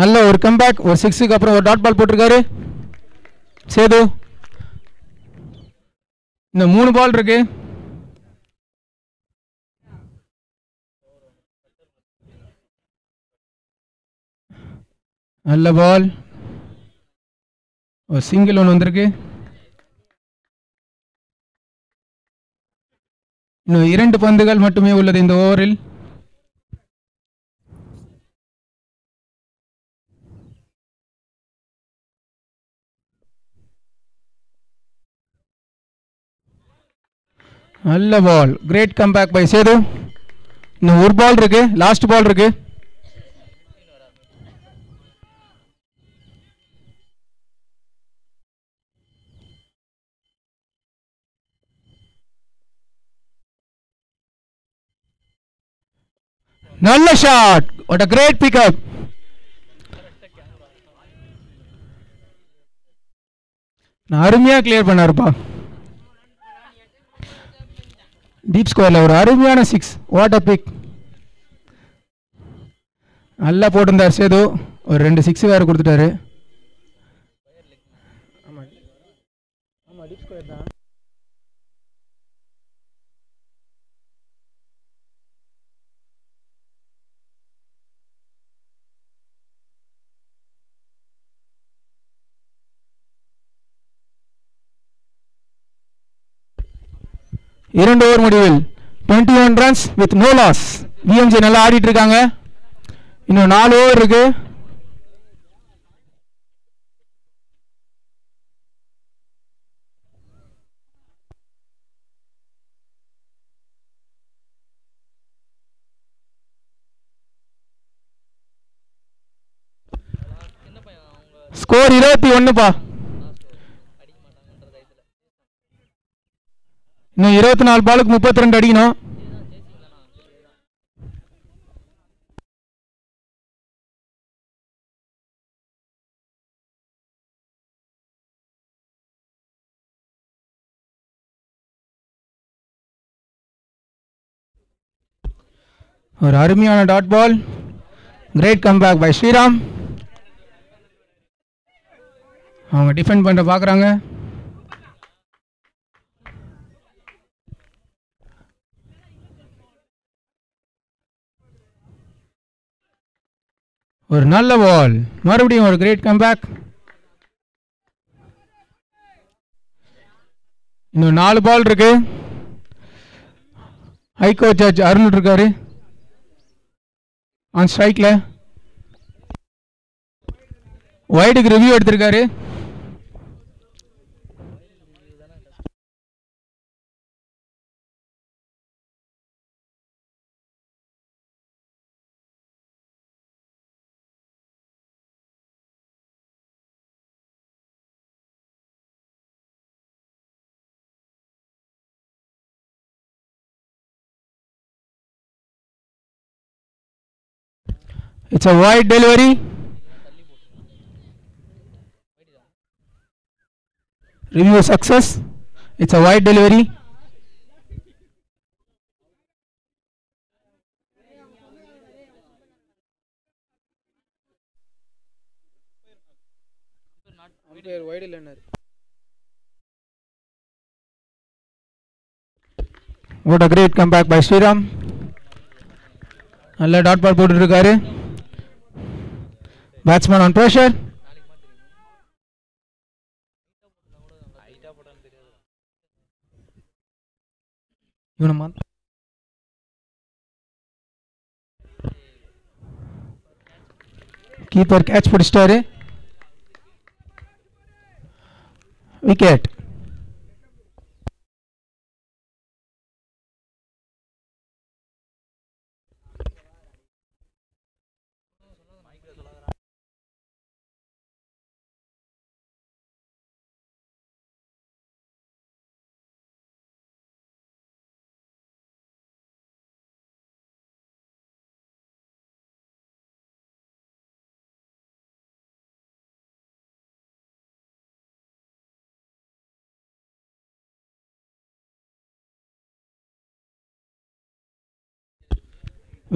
நல்ல ஒரு கம்பேக் ஒரு சிக்ஸுக்கு அப்புறம் ஒரு டாட் பால் போட்டிருக்காரு சேது இந்த மூணு பால் இருக்கு நல்ல பால் ஒரு சிங்கிள் ஒன்று வந்திருக்கு இன்னும் இரண்டு பந்துகள் மட்டுமே உள்ளது இந்த ஓவரில் நல்ல ball great comeback by Sethu இன்னும் ஒரு பால் இருக்கு லாஸ்ட் பால் இருக்கு நல்ல shot what a great pickup நான் அருமையா கிளியர் பண்ணாருப்பா டீப் ஸ்கோரில் ஒரு அருமையான சிக்ஸ் வாட்டர் பிக் நல்லா போட்டிருந்தார் சேது ஒரு ரெண்டு சிக்ஸ் வேறு கொடுத்துட்டாரு இரண்டு ஓவர் முடிவில் twenty one runs with no loss VMG நல்லா ஆடிட்டு இருக்காங்க இன்னும் நாலு ஓவர் இருக்கு ஸ்கோர் இருபத்தி ஒன்றுப்பா இன்னும் இருபத்தி நாலு பாலுக்கு முப்பத்தி ரெண்டு அடிக்கணும் ஒரு அருமையான dot ball great comeback by Sriram அவங்க டிஃபெண்ட் பண்ணுற பார்க்குறாங்க ஒரு நல்ல பால் மறுபடியும் ஒரு கிரேட் பேக் இன்னும் நாலு பால் இருக்கு ஹைகோ ஜட்ஜ் அருண் இருக்காரு ஆன் ஸ்ட்ரைக்ல ஒயிடுக்கு ரிவ்யூ எடுத்திருக்காரு it's a wide delivery review success it's a wide delivery what a great comeback by Sriram dot ball ball போட்டுருக்காரு பேட்ஸ்மேன் ஆன் பிரஷர் இவனை கீப்பர் கேட்ச் பிடிச்சிட்டாரு விக்கெட்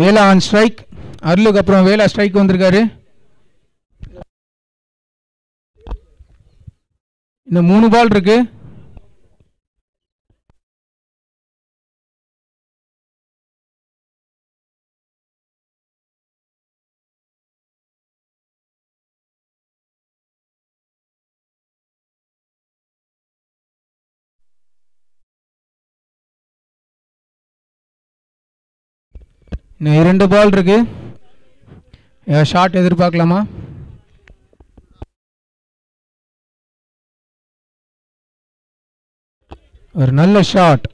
வேலா ஆன் ஸ்ட்ரைக் அருளுக்கு அப்புறம் வேலா strike வந்திருக்காரு இந்த மூணு பால் இருக்குது இன்னும் இரண்டு பால் இருக்கு ஷார்ட் எதிர்பார்க்கலாமா ஒரு நல்ல ஷாட்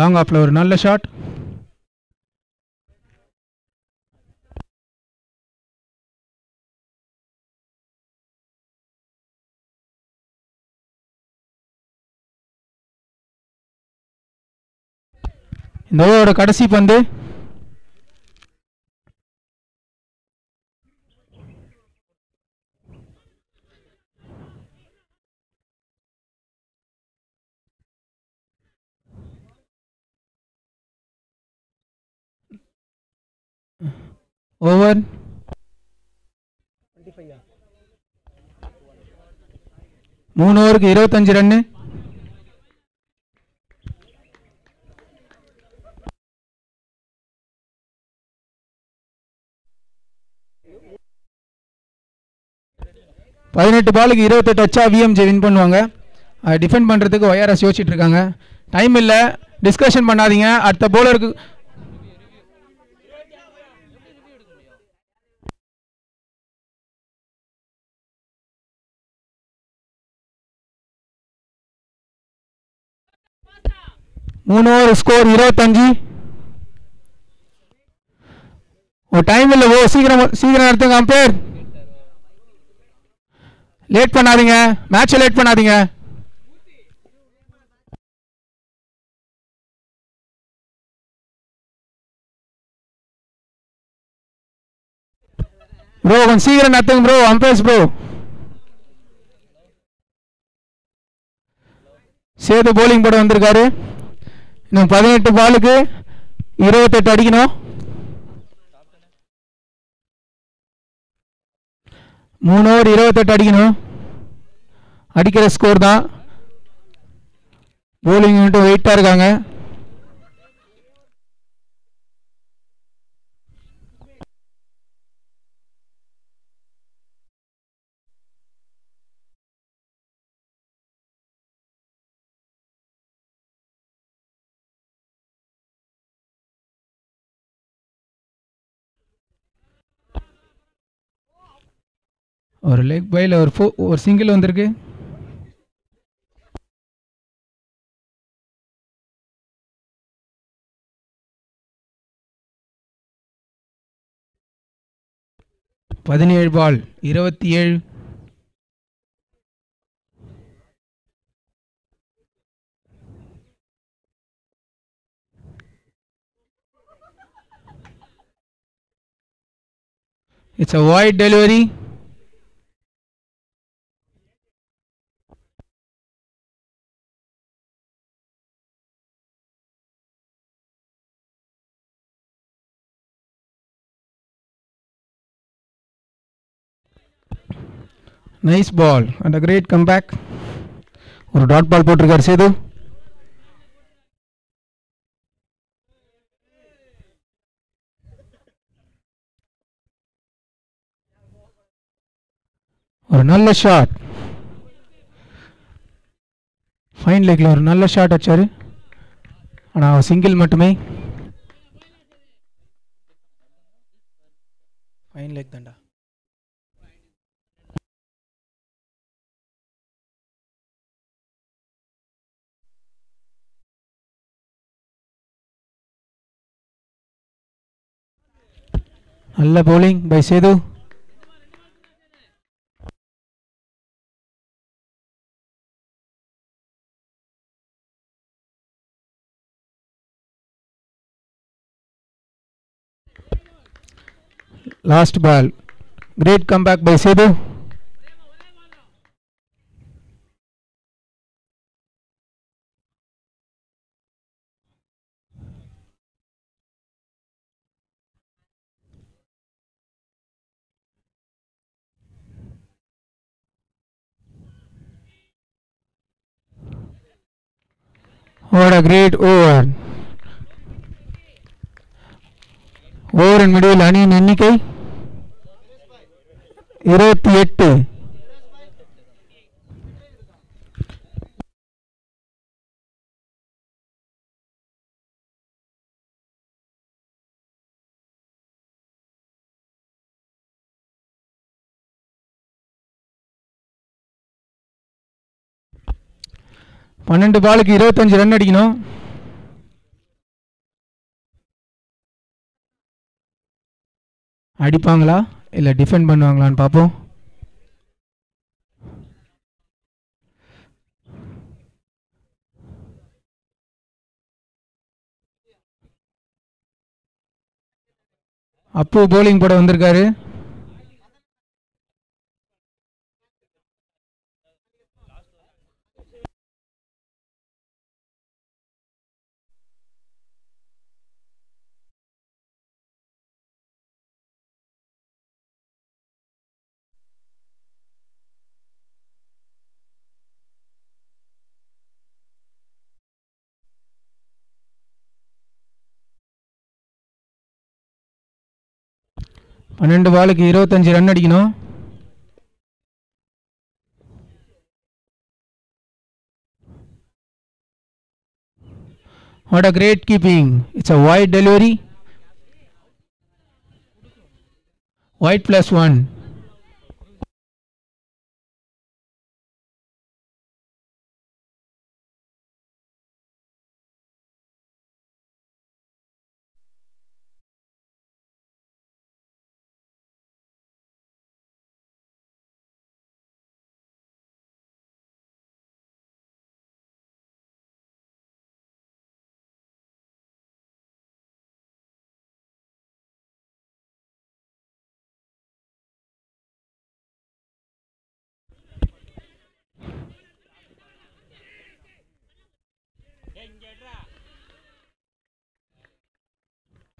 லாங் ஆஃப்ல ஒரு நல்ல ஷாட் இந்த ஓவரோட கடைசி பந்து ஓவர் மூணு ஓவருக்கு இருபத்தஞ்சு ரன்னு பதினெட்டு பாலுக்கு இருபத்தெட்டு அச்சா விஎம்ஜி வின் பண்ணுவாங்க டிஃபெண்ட் பண்ணுறதுக்கு ஒயர்எஸ் யோசிச்சுட்டு இருக்காங்க டைம் இல்லை டிஸ்கஷன் பண்ணாதீங்க அடுத்த போலருக்கு மூணு ஓவர் ஸ்கோர் இருபத்தஞ்சு ஓ டைம் இல்லை ஓ சீக்கிரம் சீக்கிரம் எடுத்துங்க அம்பேர் லேட் பண்ணாதீங்க மேட்சை லேட் பண்ணாதீங்க ப்ரோ கொஞ்சம் சீக்கிரம் நடத்துங்க bro umpires bro Sethu bowling போட வந்திருக்காரு நீங்க பதினெட்டு பாலுக்கு இருபத்தெட்டு அடிக்கணும் மூணு ஓவர் இருபத்தெட்டு அடிக்கணும் அடிக்கிற ஸ்கோர் தான் போலிங் மட்டும் வெயிட்டாக இருக்காங்க ஒரு லெக் பைல ஒரு ஃபோ ஒரு சிங்கிள் வந்திருக்கு பதினேழு பால் இருபத்தி ஏழு It's a wide delivery. Nice ball and a great comeback ஒரு டாட் பால் போட்டிருக்காரு சேது ஒரு நல்ல ஷாட் ஃபைன் லெக்கில் ஒரு நல்ல ஷாட் அடிச்சார் ஆனால் சிங்கிள் மட்டுமே ஃபைன் லெக் தாண்டா நல்ல bowling by Sedu last ball great comeback by Sedu What a great over. ஓவரின் முடிவில் அணியின் எண்ணிக்கை இருபத்தி எட்டு பன்னெண்டு பாலுக்கு இருபத்தஞ்சு ரன் அடிக்கணும் அடிப்பாங்களா இல்லை டிஃபெண்ட் பண்ணுவாங்களான்னு பார்ப்போம் அப்போ போலிங் போட வந்திருக்காரு பன்னெண்டு பாலுக்கு இருபத்தஞ்சு ரன் அடிக்கணும் What a great keeping. It's a wide delivery. White plus one.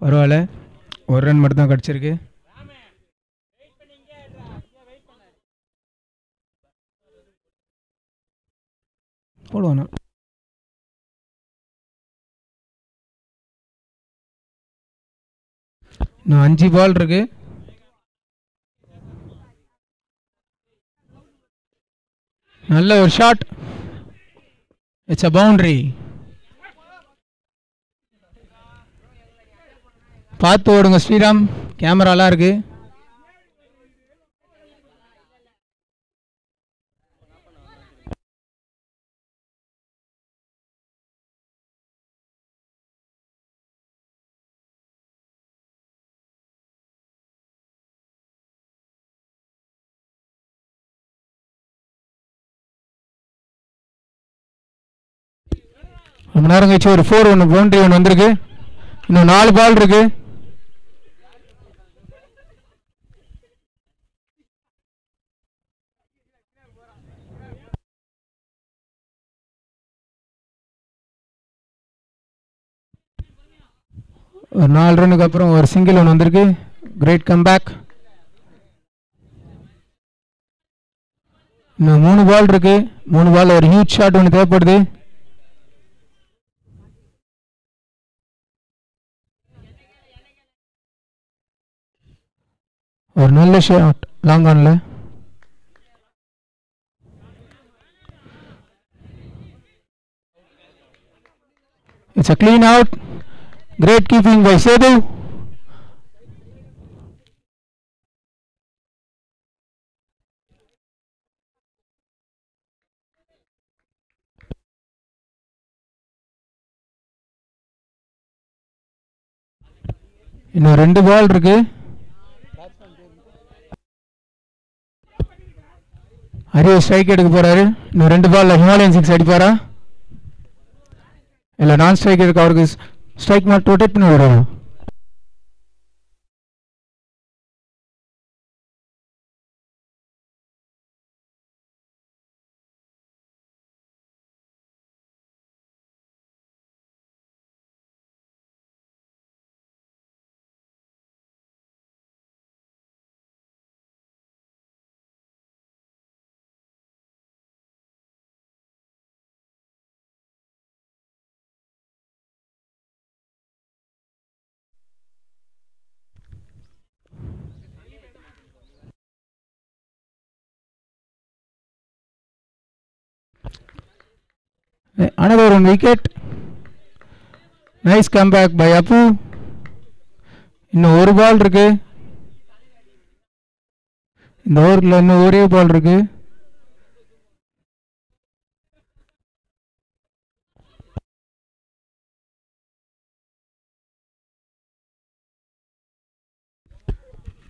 பரவாயில்ல ஒரு ரன் மட்டும் தான் கிடச்சிருக்கு போடுவானா இன்னும் அஞ்சு பால் இருக்கு நல்ல ஒரு ஷாட் இட்ஸ் அ பவுண்ட்ரி பார்த்து ஓடுங்க ஸ்ரீராம் கேமராலாம் இருக்குது ரொம்ப நேரம் கழிச்சு ஒரு ஃபோர் ஒன்று பவுண்ட்ரி ஒன்று வந்திருக்கு இன்னும் நாலு பால் இருக்குது ஒரு நாலு ரன்னுக்கு அப்புறம் ஒரு சிங்கிள் ஒன்று வந்திருக்கு கிரேட் கம்பேக் இன்னும் மூணு பால் இருக்கு மூணு பால் ஒரு ஹியூச் ஷாட் ஒன்று தேவைப்படுது ஒரு நல்ல ஷாட் லாங் ஆன்ல it's a clean out great keeping by Sethu இன்னும் ரெண்டு பால் இருக்கு அரிய ஸ்ட்ரைக் எடுக்க போறாரு இன்னும் ரெண்டு பால்ல ஹிமாலயன் சிக்ஸ் அடிப்பாரா இல்ல நான் ஸ்ட்ரைக் எடுக்க அவருக்கு ஸ்ட்ரைக் மார்க் ரொட்டேட் பண்ணி விடுவோம் another one wicket nice comeback by apu இன்னும் ஒரு பால் இருக்கு இந்த ஓவரில் இன்னும் ஒரே பால் இருக்கு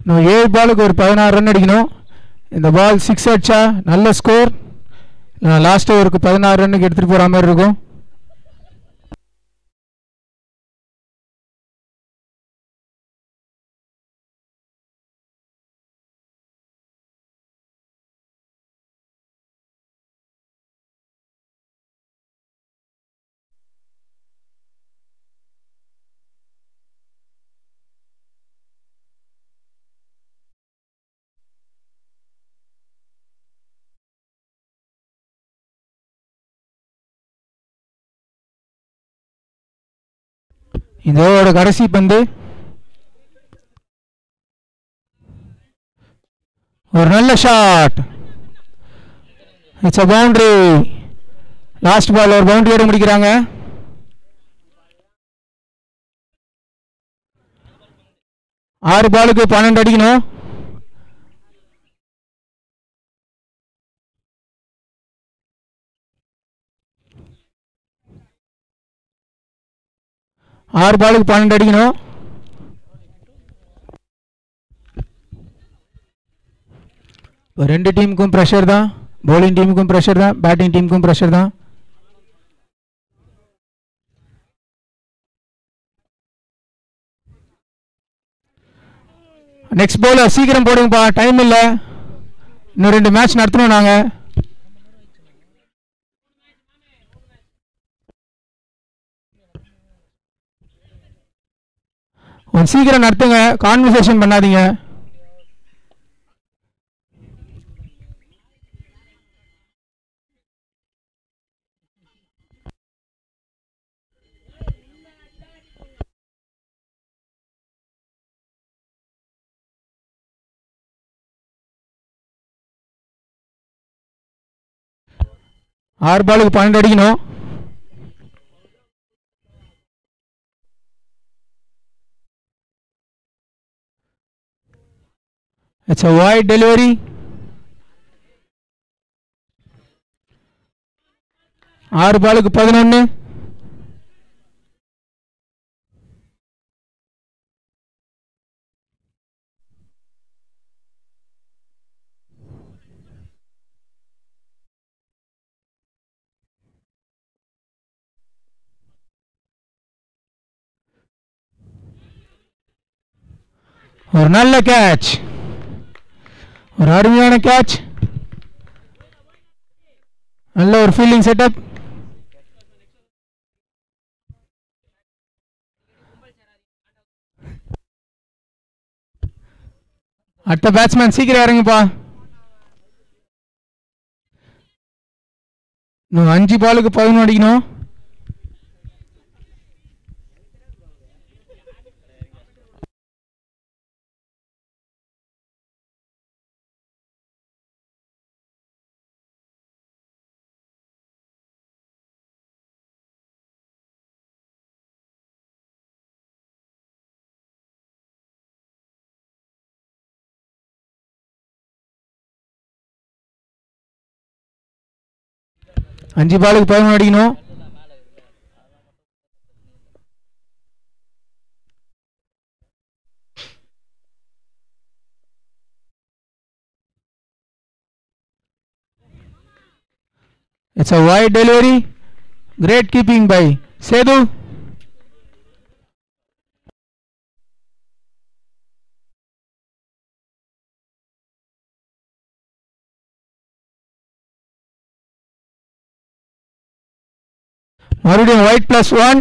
இன்னும் ஏழு பாலுக்கு ஒரு பதினாறு ரன் அடிக்கணும் இந்த பால் சிக்ஸ் அடிச்சா நல்ல ஸ்கோர் லாஸ்ட்டு ஒரு பதினாறு ரன்னுக்கு எடுத்துகிட்டு போகிற மாதிரி இருக்கும் இந்த ஓவரோட கடைசி பந்து ஒரு நல்ல shot it's a boundary last ball ஒரு பவுண்டரியோடு முடிக்கிறாங்க ஆறு பாலுக்கு பன்னெண்டு அடிக்கணும் ஆறு பாலுக்கு பன்னெண்டு அடிக்கணும் இப்போ ரெண்டு டீமுக்கும் ப்ரெஷர் தான் பவுலிங் டீமுக்கும் ப்ரெஷர் தான் பேட்டிங் டீமுக்கும் ப்ரெஷர் தான் நெக்ஸ்ட் பவுலர் சீக்கிரம் போடுங்கப்பா டைம் இல்லை இன்னும் ரெண்டு மேட்ச் நடத்தணும் நாங்கள் கொஞ்சம் சீக்கிரம் நடத்துங்க கான்வர்சேஷன் பண்ணாதீங்க ஆறு பாலுக்கு பன்னெண்டு அடிக்கணும் अच्छा वाई डिलीवरी ஆறு பாலுக்கு பதினொன்று ஒரு நல்ல கேட்ச் ஒரு அருமையான கேட்ச் நல்ல ஒரு ஃபீல்டிங் செட்டப் அடுத்த பேட்ஸ்மேன் சீக்கிரம் இறங்குப்பா இன்னும் அஞ்சு பாலுக்கு பதினொன்று அடிக்கணும் அஞ்சு பாலுக்கு பதினொன்று அடிக்கணும் It's a wide delivery. Great keeping by Sedu. Wide plus one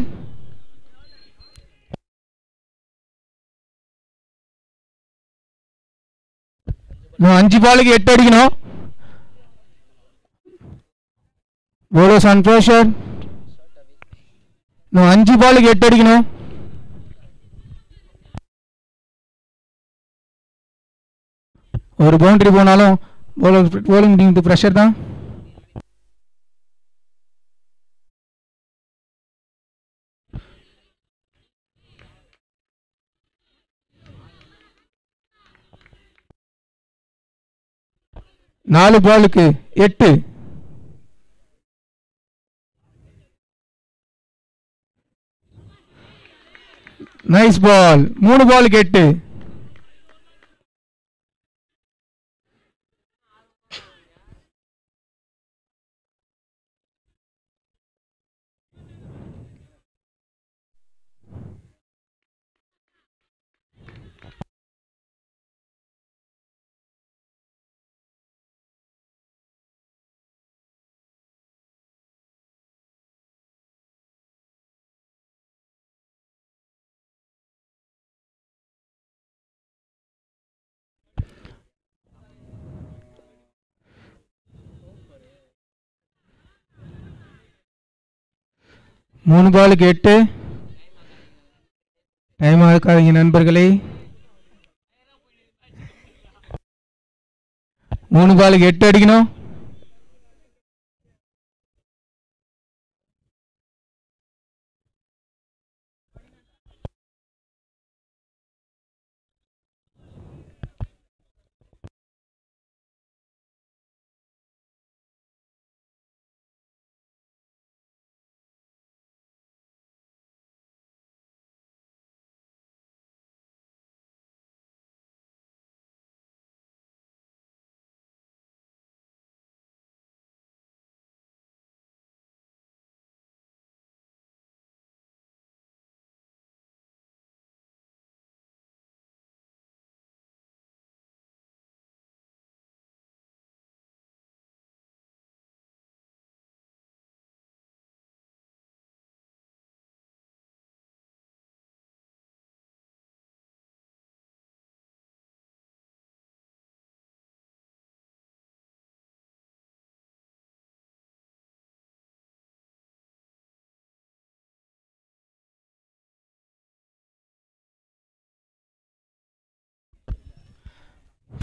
నువ్వు అంచు పాలకి ఎట్టు అడిగినావు బోడో సంతోషం నువ్వు అంచు పాలకి ఎట్టు అడిగినావు ஒரு பவுண்டரி போனாலும் போலிங் ప్రెషర్ தான் நாலு பாலுக்கு எட்டு நைஸ் பால் மூணு பாலுக்கு எட்டு மூணு பாலுக்கு எட்டு டைம் ஆகாதீங்க நண்பர்களே மூணு பாலுக்கு எட்டு அடிக்கணும்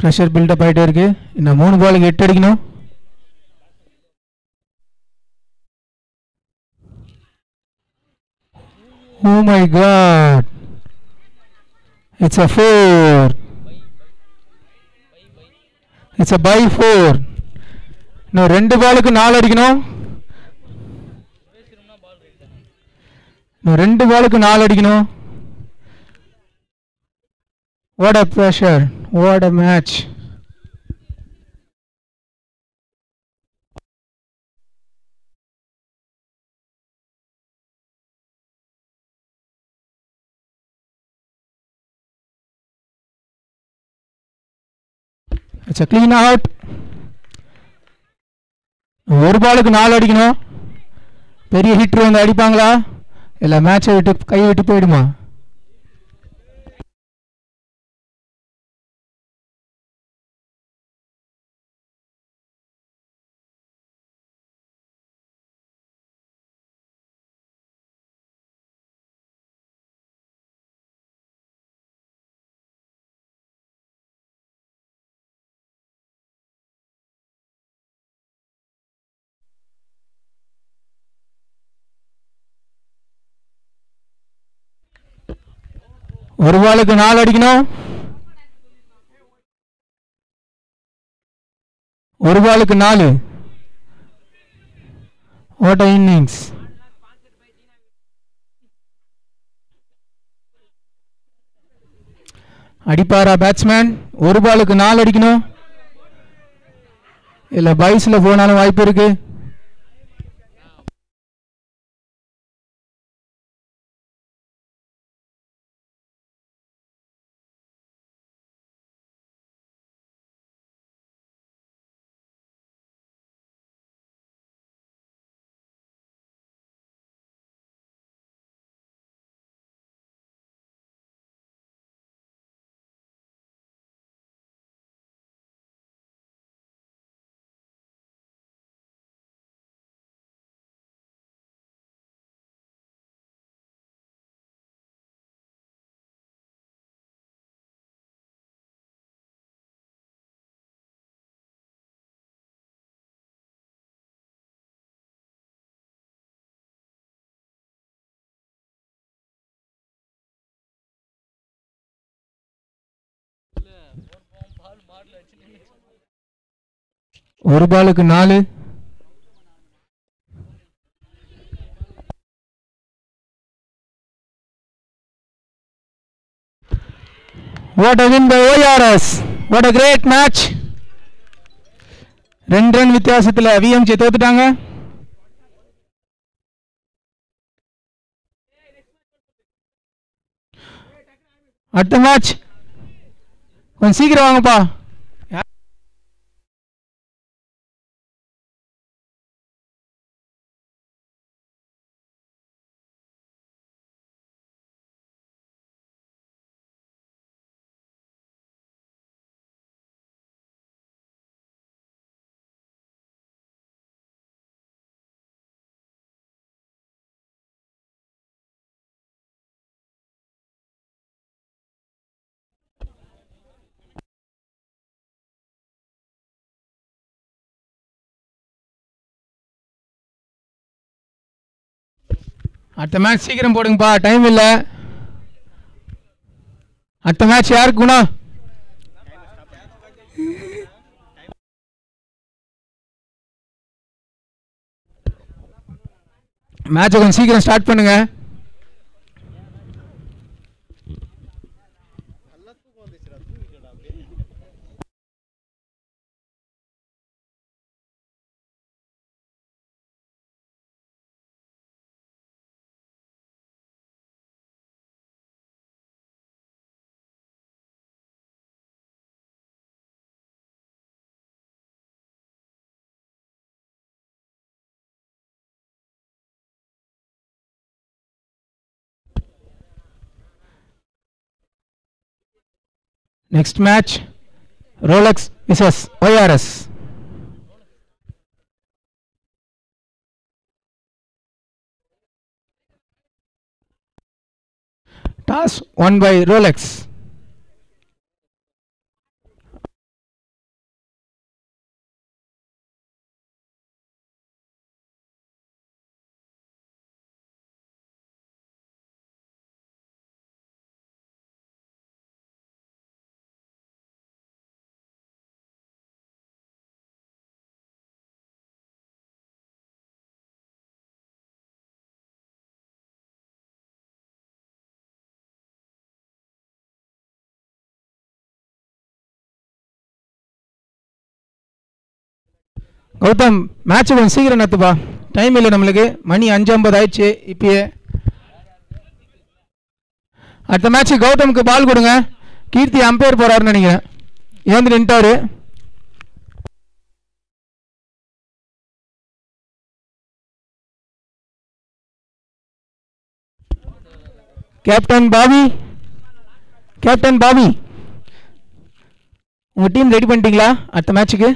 ப்ரெஷர் பில்டப் ஆகிட்டே இருக்குது இன்னும் மூணு பாலுக்கு எட்டு அடிக்கணும் ஓ my God it's a four it's a bye four இன்னும் ரெண்டு பாலுக்கு நாலு அடிக்கணும் இன்னும் ரெண்டு பாலுக்கு நாலு அடிக்கணும் What a pressure. What a match. It's a clean out. ஒரு பாலுக்கு நாலு அடிக்கணும் பெரிய ஹிட்ரு வந்து அடிப்பாங்களா இல்லை மேட்சை விட்டு கை விட்டு போயிடுமா ஒரு பாலுக்கு நாலு அடிக்கணும் ஒரு பாலுக்கு நாலு ஓட்ட இன்னிங்ஸ் அடிப்பாரா பேட்ஸ்மேன் ஒரு பாலுக்கு நாலு அடிக்கணும் இல்லை பைஸில் போனாலும் வாய்ப்பு இருக்குது ஒரு பாலுக்கு நாலு what a win by ORS what a great match ரெண்டு ரன் வித்தியாசத்தில் விஎம்ஜி தோத்துட்டாங்க அடுத்த மேட்ச் கொஞ்சம் சீக்கிரம் வாங்கப்பா அடுத்த மேட்ச் சீக்கிரம் போடுங்கப்பா டைம் இல்லை அடுத்த மேட்ச் யாருக்குண்ணா குணா மேட்சை கொஞ்சம் சீக்கிரம் ஸ்டார்ட் பண்ணுங்கள் Next match Rolex vs IRS. Task won by Rolex. Gautham match கொஞ்சம் சீக்கிரம் நடத்துப்பா டைம் இல்லை நம்மளுக்கு மணி அஞ்சு ஐம்பது ஆயிடுச்சு இப்பயே அடுத்த மேட்ச்சு கௌதமுக்கு பால் கொடுங்க கீர்த்தி அம்பையர் போகிறாருன்னு நினைக்கிறேன் ஏந்து நின்ட்டாரு கேப்டன் பாபி கேப்டன் பாபி உங்கள் டீம் ரெடி பண்ணிட்டீங்களா அடுத்த மேட்ச்சுக்கு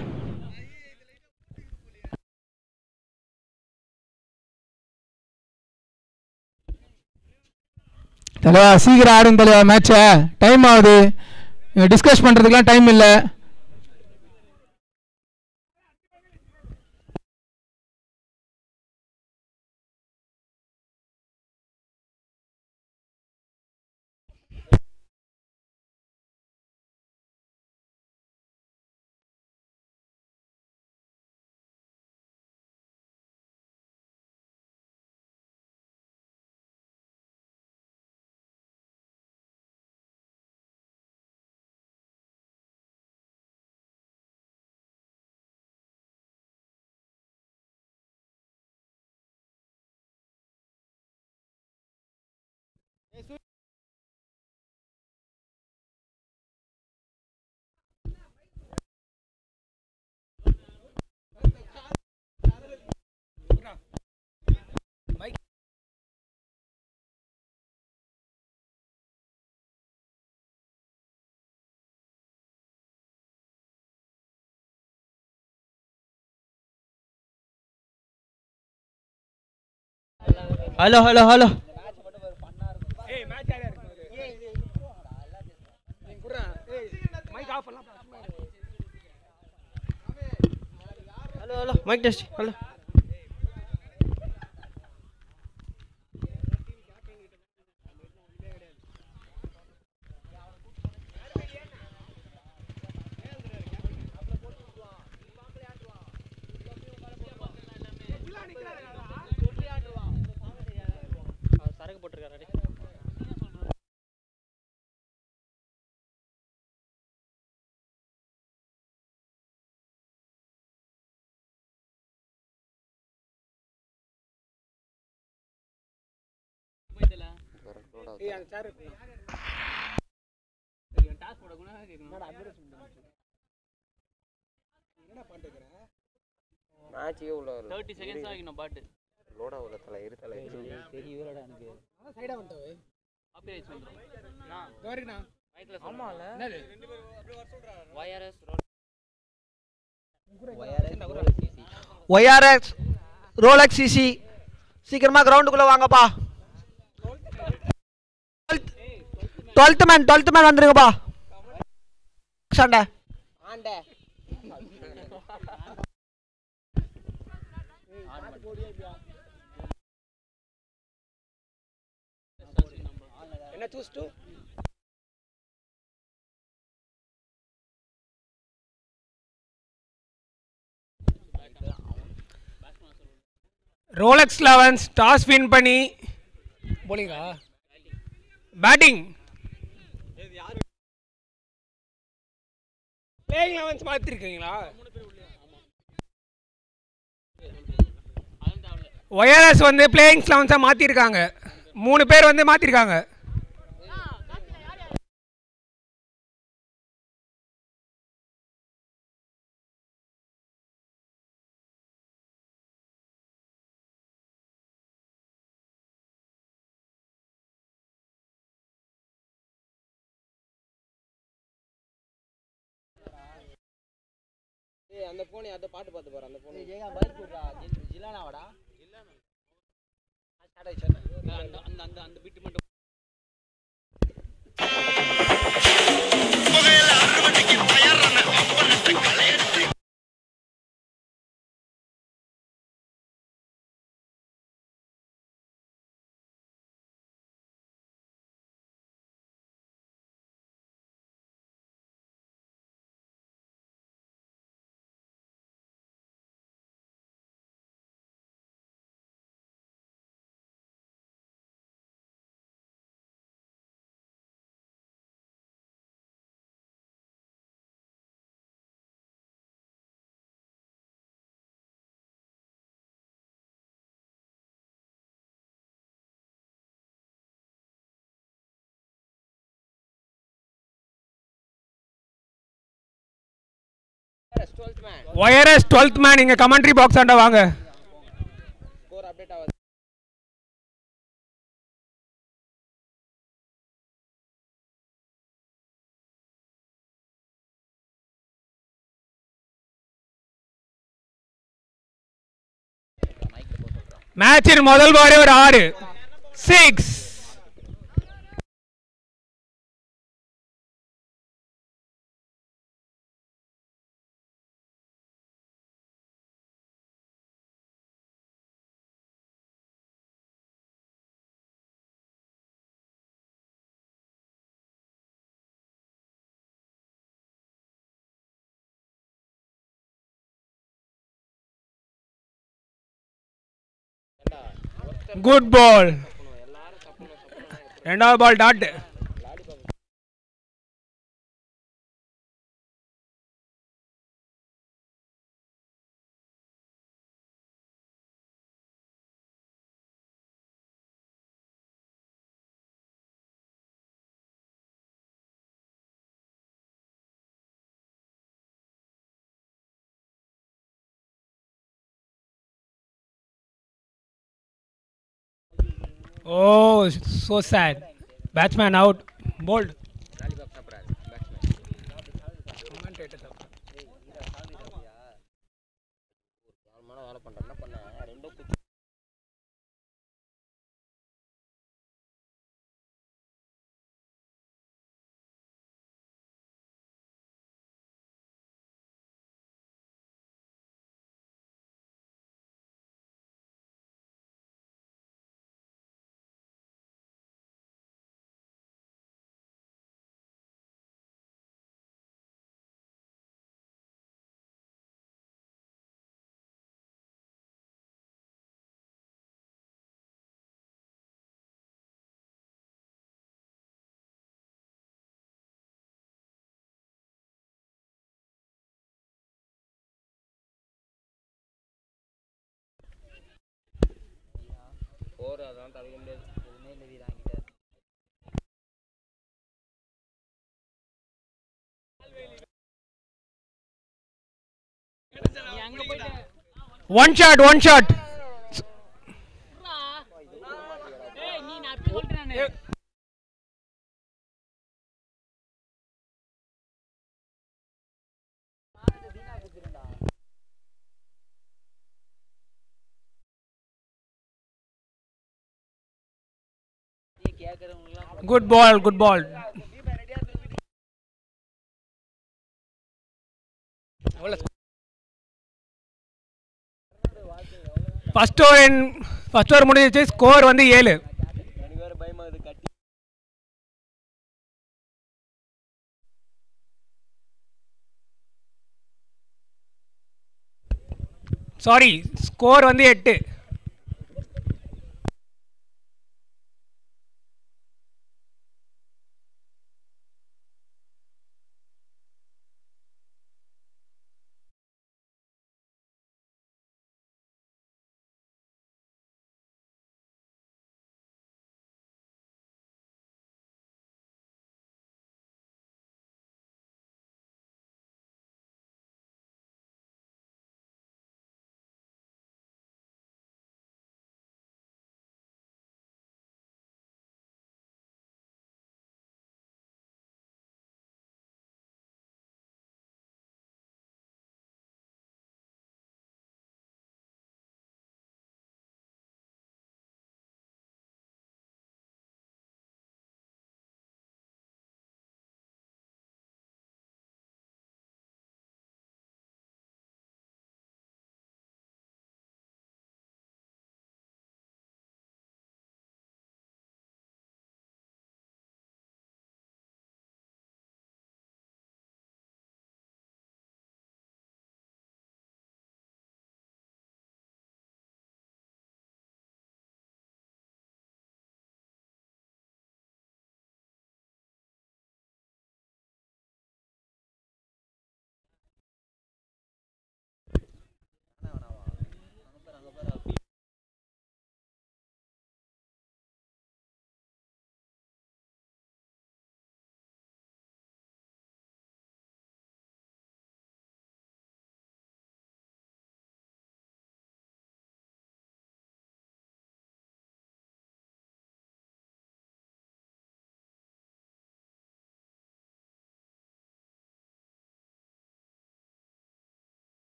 தலைவா சீக்கிரம் ஆடுங்க தலைவா மேட்சை டைம் ஆகுது டிஸ்கஸ் பண்ணுறதுக்கெலாம் டைம் இல்லை hello hello hello hello hello mic test hello போட்டிருக்காரு ஏய் அந்த சார் இருக்கு இவன் டாஸ் போடக்குனா என்னடா பண்ணிட்டு மேட்ச் உள்ள 30 செகண்ட்ஸ் ஆகினோம் பாட்டு லோடா ஒய்ஆர்எக்ஸ் சிசி சீக்கிரமா கிரவுண்டுக்குள்ள வாங்கப்பா டுவெல்த் மேன் டுவெல்த் மேன் வந்துருங்கப்பா ஆண்டே ஆண்டே Can I Rolex elevens toss win பண்ணி போலிங்கா பேட்டிங் பிளேயிங் லெவன்ஸ் மாற்றிருக்கீங்களா ஒயர்எஸ் வந்து பிளேயிங் லெவன்ஸாக மாற்றிருக்காங்க மூணு பேர் வந்து மாற்றிருக்காங்க டேய் அந்த போன் அந்த பாட்டு பார்த்து போற அந்த போன் ஜெயா பைக் விடுறா ஜிலானாவாடா ஜிலானா அந்த அந்த அந்த பிட்டு மட்டும் ஒயர்எஸ் டுவெல்த் மேன் இங்கே கமெண்ட்ரி பாக்ஸ் ஆண்ட வாங்க மேட்சின் முதல் பாரி ஒரு ஆறு சிக்ஸ் குட் பால் ரெண்டாவது ball dot Oh, so sad. Batsman out. Bold. அதெல்லாம் தவிர முடியாது எதுவுமே இல்லை வீராங்கிட்ட ஒன் ஷாட் ஒன் ஷாட் நீ நான் good ball good ball first over first over முடிஞ்சிச்சு ஸ்கோர் வந்து ஏழு சாரி ஸ்கோர் வந்து எட்டு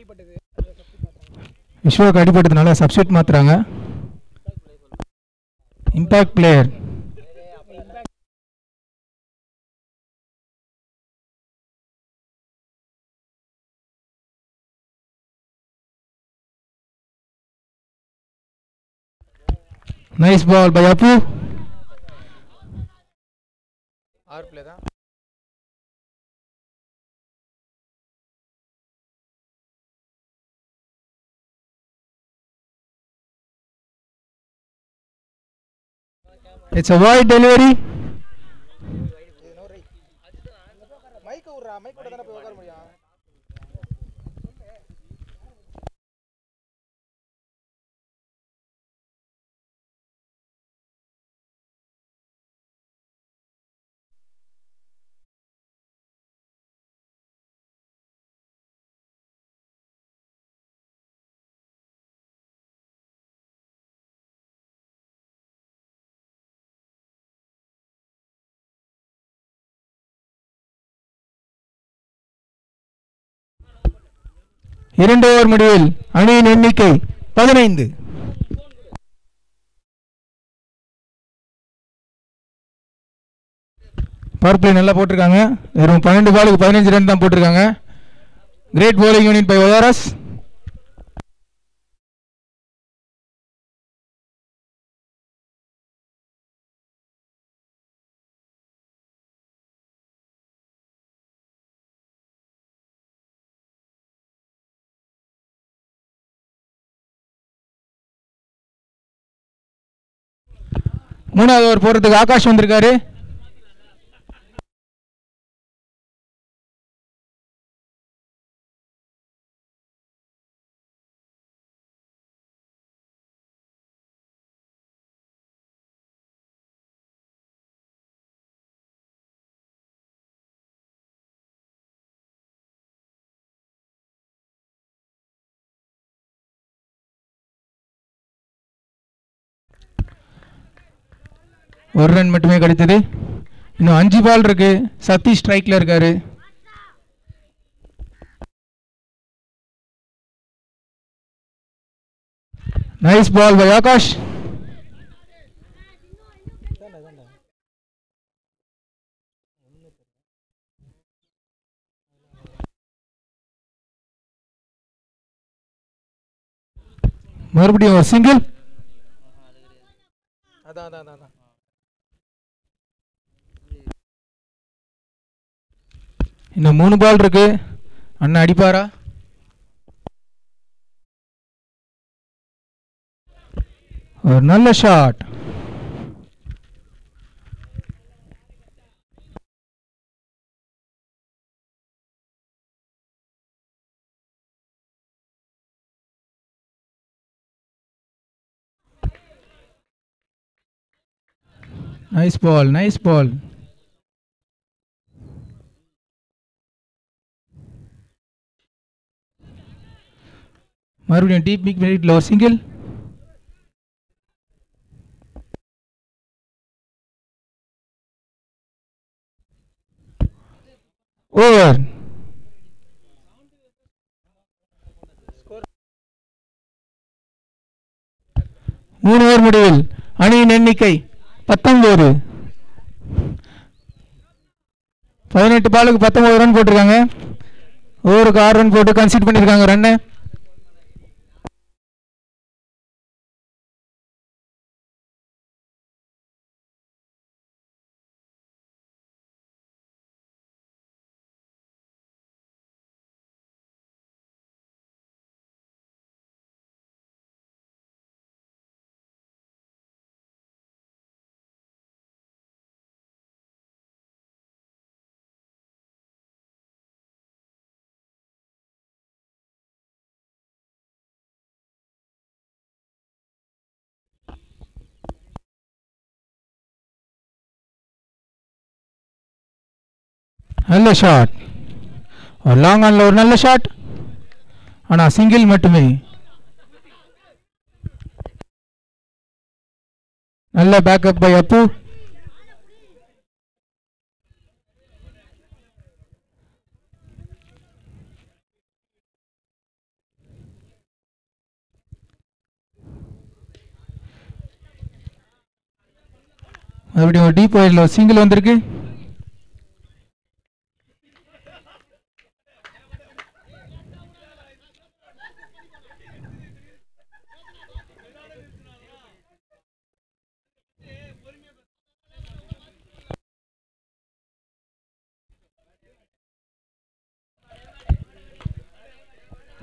அடிபட்டது விஸ்வாவுக்கு அடிபட்டதுனால சப்ஸ்டியூட் மாத்துறாங்க impact player nice ball by Appu ஆறு பிளே தான் it's a wide delivery mic उड़ रहा माइक उड़ता ना पे वगर இரண்டு ஓவர் முடிவில் அணியின் எண்ணிக்கை பதினைந்து பர்பிளே நல்லா போட்டிருக்காங்க வெறும் பன்னெண்டு பாலுக்கு பதினஞ்சு ரன் தான் போட்டிருக்காங்க great bowling unit by ORS மூணாவது ஓவர் போடுறதுக்கு ஆகாஷ் வந்திருக்காரு ஒரு ரன் மட்டுமே கிடைத்தது இன்னும் அஞ்சு பால் இருக்கு சதீஷ் ஸ்ட்ரைக்ல இருக்காரு நைஸ் பால் பை ஆகாஷ் மறுபடியும் ஒரு சிங்கிள் அதான் அதான் அதான் இந்த மூணு பால் இருக்கு அண்ணன் அடிப்பாரா ஒரு நல்ல shot nice ball nice ball மறுபடியும் டீப் பிக் மினிட்ல ஒரு சிங்கிள் ஓவர் மூணு ஓவர் முடிவில் அணியின் எண்ணிக்கை பத்தொன்பது பதினெட்டு பாலுக்கு பத்தொன்பது ரன் போட்டிருக்காங்க ஓவருக்கு ஆறு ரன் போட்டு கன்சிட் பண்ணியிருக்காங்க ரன்னு நல்ல ஷாட் லாங் ஆனில் ஒரு நல்ல ஷாட் ஆனால் சிங்கிள் மட்டுமே நல்ல பேக்கப் பை அப்பு மறுபடியும் ஒரு டீப் ஒரு சிங்கிள் வந்திருக்கு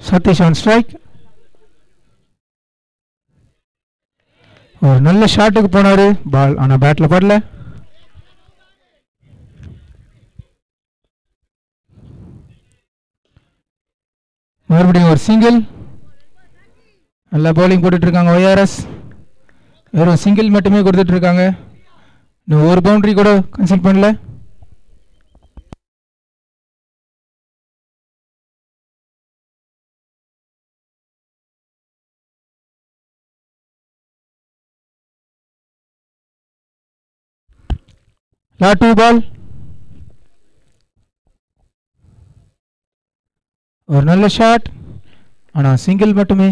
சதீஷ் ஆன் ஸ்ட்ரைக் ஒரு நல்ல ஷாட்டுக்கு போனாரு பால் ஆனால் பேட்டில் படல மறுபடியும் ஒரு சிங்கிள் நல்லா பவுலிங் இருக்காங்க ஒய்ஆர்எஸ் வெறும் சிங்கிள் மட்டுமே கொடுத்துட்ருக்காங்க இன்னும் ஒரு பவுண்டரி கூட கன்சல்ட் பண்ணல லா டூ பால் ஒரு நல்ல ஷாட் ஆனால் சிங்கிள் மட்டுமே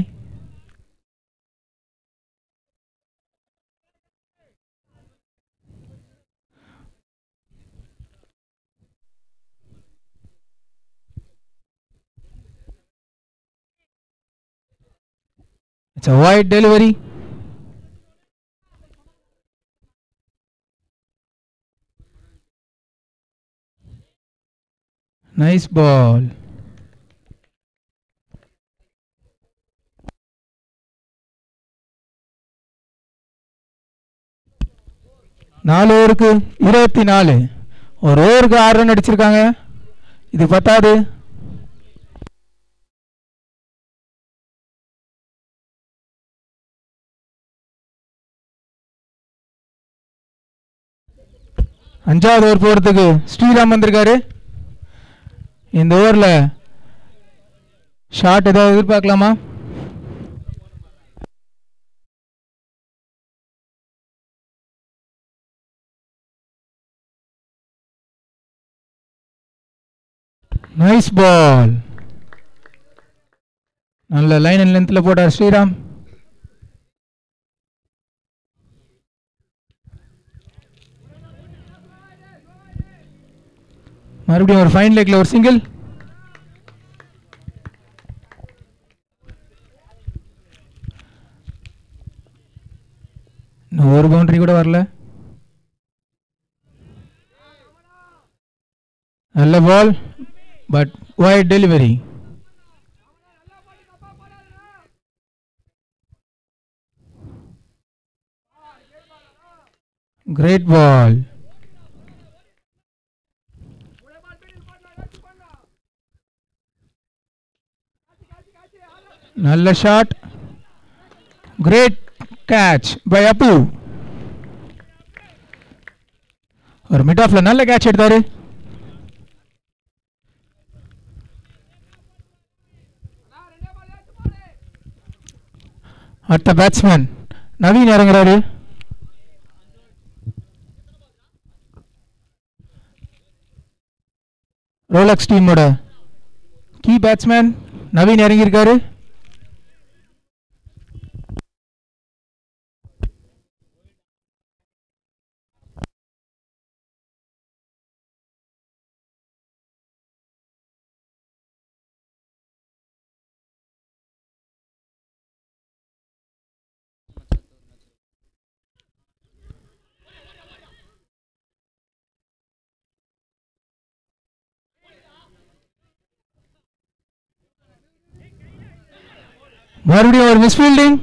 It's a wide delivery. Nice ball நாலு ஓவருக்கு இருபத்தி நாலு ஒரு ஓவருக்கு ஆறு ரன் அடிச்சிருக்காங்க இது பத்தாது அஞ்சாவது ஓவர் போகிறதுக்கு ஸ்ரீராம் வந்திருக்காரு இந்த ஓவரில் ஷார்ட் ஏதாவது எதிர்பார்க்கலாமா நைஸ் பால் நல்ல லைன் அண்ட் லென்த்தில் போட்டார் ஸ்ரீராம் மறுபடியும் ஒரு ஃபைன் லெக்கில் ஒரு சிங்கிள் ஒரு பவுண்டரி கூட வரல நல்ல ball but wide delivery great ball நல்ல ஷாட் கிரேட் கேட்ச் பை அபுர்ர் மிடில் ஆஃப்ல நல்ல கேட்ச் எடுத்தாரு அண்ணா ரெண்டே பால் ஏத்தி போ れ ஆட்ட பேட்ஸ்மேன் நவீன் இறங்கறாரு ரோலெக்ஸ் டீமோட கீ பேட்ஸ்மேன் நவீன் இறங்கிருக்காரு மறுபடியும் ஒரு மிஸ்ஃபீல்டிங்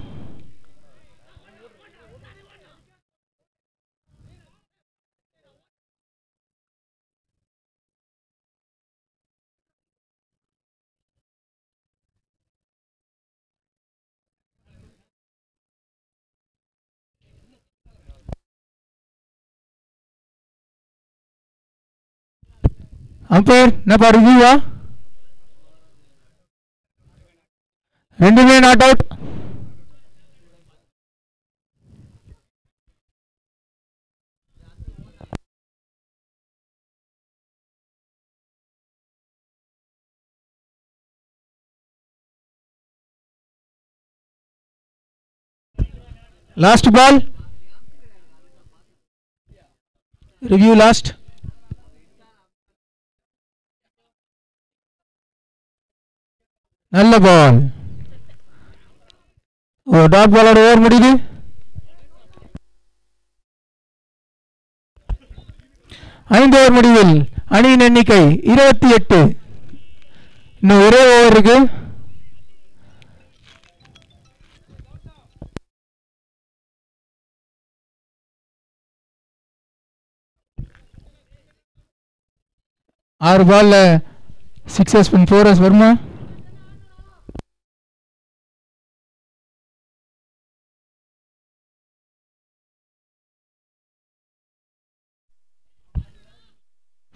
அம்பையர் என்னப்பா ரிவ்யூவா you not out. Last ball. Review last. நல்ல பால் டாட் பாலோட ஓவர் முடியுது ஐந்து ஓவர் முடிவில் அணியின் எண்ணிக்கை இருபத்தி எட்டு இன்னும் ஒரே ஓவர் இருக்கு ஆறு பால்ல சிக்ஸ் ஹஸ்பண்ட் ஃபோர் எஸ் வருமா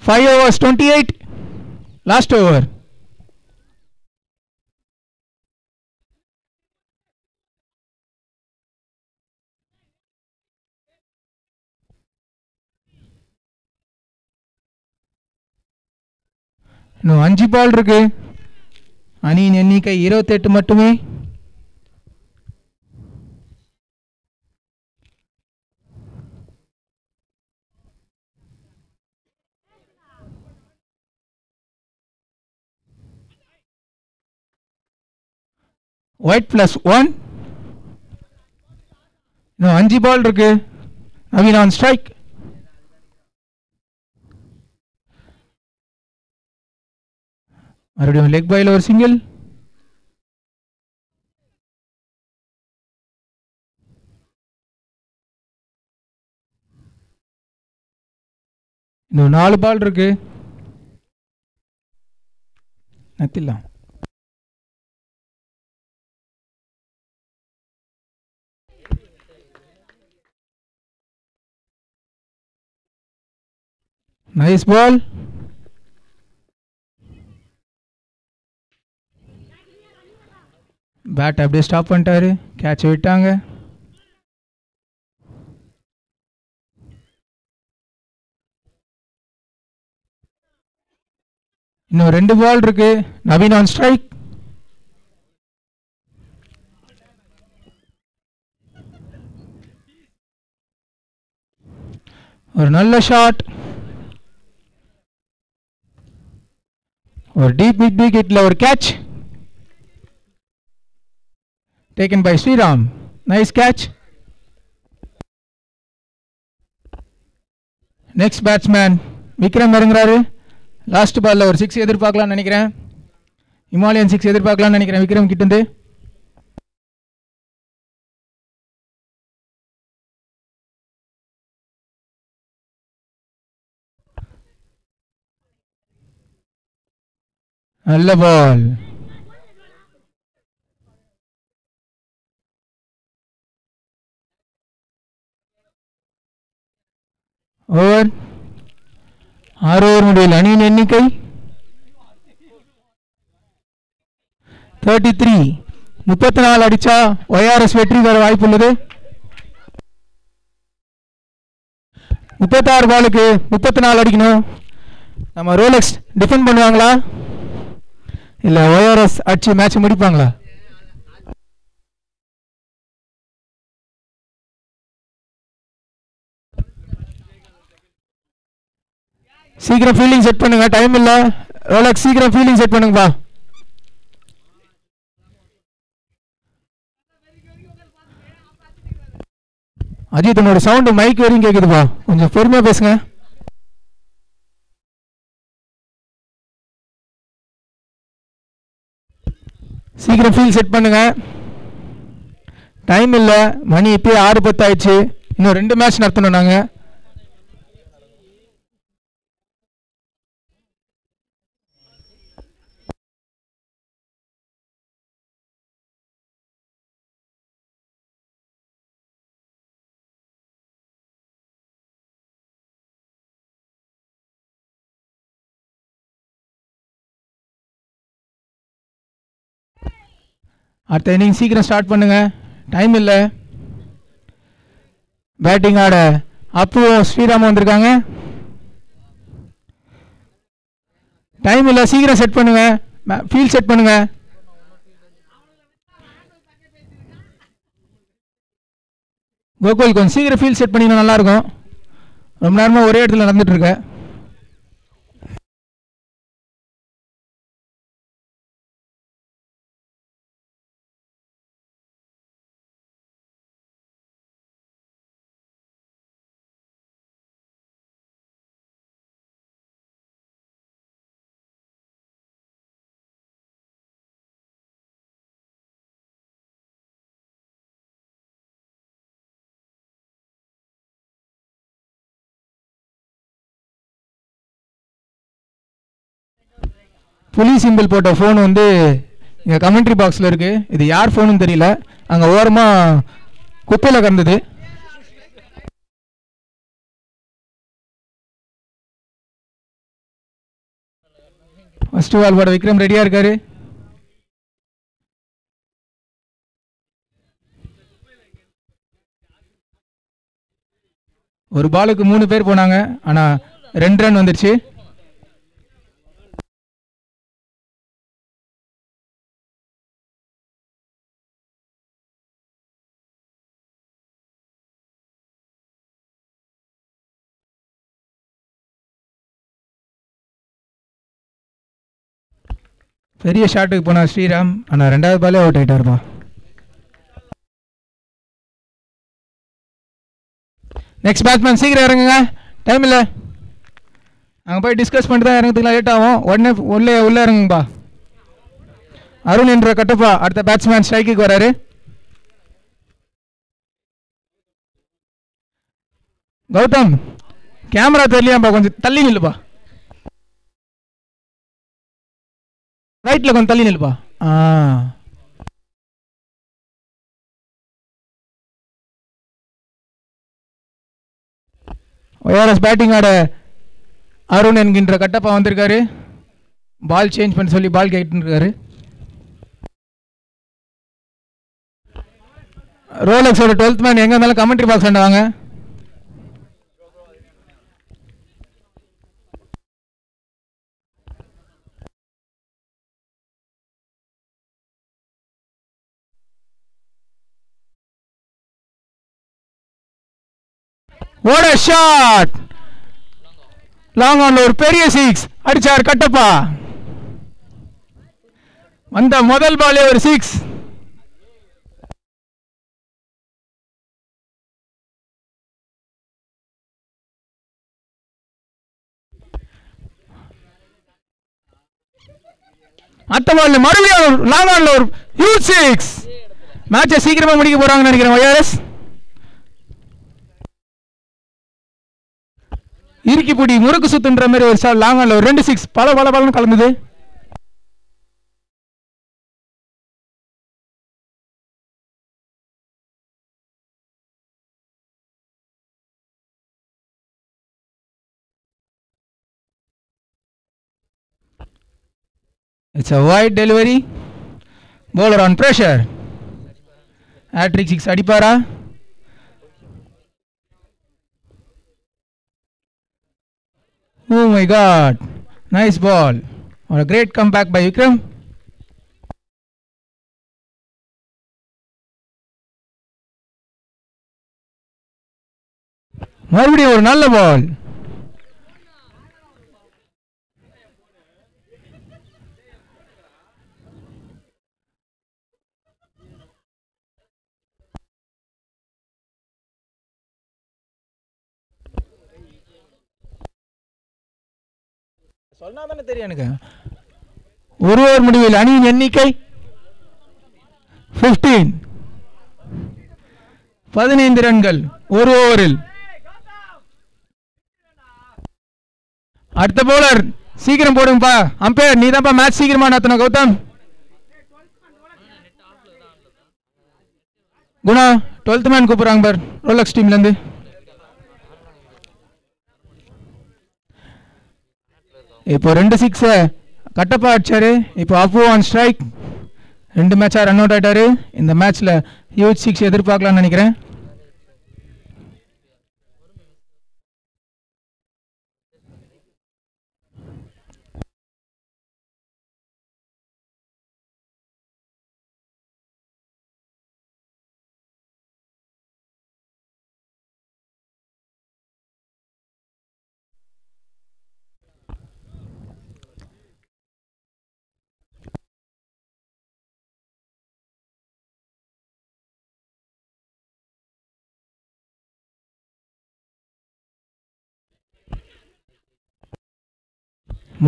five 5 twenty eight last over இன்னும் அஞ்சு பால் இருக்கு அணியின் எண்ணிக்கை இருபத்தெட்டு மட்டுமே ஒயிட் ப்ளஸ் ஒன் இன்னும் அஞ்சு பால் இருக்கு நவீன் ஆன் ஸ்ட்ரைக் மறுபடியும் லெக் பாயில் ஒரு சிங்கிள் இன்னும் நாலு பால் இருக்கு நத்தில்லாம் நைஸ் பால் பேட் அப்படியே ஸ்டாப் பண்ணிட்டாரு கேட்ச் விட்டாங்க இன்னும் ரெண்டு பால் இருக்கு নবীন ஆன் ஸ்ட்ரைக் ஒரு நல்ல ஷாட் ஒரு டீப் மிட் விக்கெட்டில் ஒரு catch taken by Sriram nice catch next batsman Vikram இறங்குறாரு last பாலில் ஒரு சிக்ஸ் எதிர்பார்க்கலாம்னு நினைக்கிறேன் ஹிமாலயன் சிக்ஸ் எதிர்பார்க்கலாம்னு நினைக்கிறேன் விக்ரம் கிட்டேருந்து நல்ல பால் ஓவர் ஆறு ஓவர் முடியல அணியின் எண்ணிக்கை தேர்ட்டி த்ரீ முப்பத்தி நாலு அடிச்சா ஒய்ஆர்எஸ் வெற்றி பெற வாய்ப்பு உள்ளது முப்பத்தாறு பாலுக்கு முப்பத்தி நாலு அடிக்கணும் நம்ம ரோலக்ஸ் டிஃபெண்ட் பண்ணுவாங்களா இல்லை ஓஆர்எஸ் அடிச்சு மேட்ச் முடிப்பாங்களா சீக்கிரம் ஃபீல்டிங் செட் பண்ணுங்க டைம் இல்லை ரோலக் சீக்கிரம் ஃபீல்டிங் செட் பண்ணுங்கப்பா அஜித் உன்னோட சவுண்டு மைக் வரையும் கேட்குதுப்பா கொஞ்சம் பொறுமையாக பேசுங்க சீக்கிரம் ஃபீல் செட் பண்ணுங்கள் டைம் இல்லை மணி இப்போயே ஆறு பத்து ஆயிடுச்சு இன்னும் ரெண்டு மேட்ச் நடத்தணும் நாங்கள் அடுத்த இன்னிங் சீக்கிரம் ஸ்டார்ட் பண்ணுங்கள் டைம் இல்லை பேட்டிங் ஆட அப்பு ஸ்ரீராம் வந்திருக்காங்க டைம் இல்லை சீக்கிரம் செட் பண்ணுங்கள் ஃபீல் செட் பண்ணுங்கள் கோகுல் கொஞ்சம் சீக்கிரம் ஃபீல் செட் பண்ணிங்கன்னா நல்லாயிருக்கும் ரொம்ப நேரமாக ஒரே இடத்துல நடந்துகிட்ருக்கேன் புலி சிம்பிள் போட்ட ஃபோன் வந்து இங்கே கமெண்ட்ரி பாக்ஸில் இருக்குது இது யார் ஃபோனும் தெரியல அங்கே ஓரமாக குப்பையில் கிடந்தது ஃபஸ்ட்டு ஆல் போட விக்ரம் ரெடியாக இருக்காரு ஒரு பாலுக்கு மூணு பேர் போனாங்க ஆனால் ரெண்டு ரன் வந்துடுச்சு பெரிய ஷாட்டுக்கு போனால் ஸ்ரீராம் ஆனால் ரெண்டாவது பாலே அவுட் ஆகிட்டார் நெக்ஸ்ட் பேட்ஸ்மேன் சீக்கிரம் இறங்குங்க டைம் இல்லை அங்கே போய் டிஸ்கஸ் பண்ணிட்டு தான் இறங்குதுங்களா லேட் ஆகும் உடனே உள்ளே உள்ளே இறங்குங்கப்பா அருண் என்ற கட்டப்பா அடுத்த பேட்ஸ்மேன் ஸ்ட்ரைக்குக்கு வராரு கௌதம் கேமரா தெரியலையாப்பா கொஞ்சம் தள்ளி நில்லுப்பா ரைட்டில் கொஞ்சம் தள்ளி நெல்பா ஆ ஓஆர்எஸ் பேட்டிங் ஆட அருண் என்கின்ற கட்டப்பா வந்திருக்காரு பால் சேஞ்ச் பண்ண சொல்லி பால் கேட்டுருக்காரு ரோலக்ஸோட டுவெல்த் மேன் எங்கே இருந்தாலும் கமெண்ட்ரி பாக்ஸ் வாங்க ஓட ஷாட் லாங் ஆன்ல ஒரு பெரிய சிக்ஸ் அடிச்சார் கட்டப்பா வந்த முதல் பாலே ஒரு சிக்ஸ் அடுத்த பால் மறுபடியும் லாங் ஆன்ல ஒரு ஹியூஜ் சிக்ஸ் மேட்சை சீக்கிரமா முடிக்க போறாங்கன்னு நினைக்கிறேன் ஒய்ஆர்எஸ் இறுக்கி பிடி முறுக்கு சுத்துன்ற மாதிரி ஒரு ஷாட் லாங் ஆனில் ஒரு ரெண்டு சிக்ஸ் பல பல பலன்னு கலந்தது It's a wide delivery. Bowler on pressure. Hat trick six. Adipara. Oh my god. Nice ball. What a great comeback by Vikram. மறுபடியும் ஒரு நல்ல பால் சொன்னா தெரியும் எனக்கு ஒரு ஓவர் முடிவில் அணியின் எண்ணிக்கை பிப்டீன் பதினைந்து ரன்கள் ஒரு ஓவரில் அடுத்த போலர் சீக்கிரம் போடுங்கப்பா அம்பையர் நீ தான்ப்பா மேட்ச் சீக்கிரமா நடத்தணும் கௌதம் குணா டுவெல்த் மேன் கூப்பிட்றாங்க பார் ரோலக்ஸ் டீம்லேருந்து இப்போ ரெண்டு சிக்ஸை கட்டப்பா அடிச்சாரு இப்போ அப்பு ஆன் ஸ்ட்ரைக் ரெண்டு மேட்சாக ரன் அவுட் ஆயிட்டாரு இந்த மேட்ச்சில் ஹியூஜ் சிக்ஸ் எதிர்பார்க்கலாம்னு நினைக்கிறேன்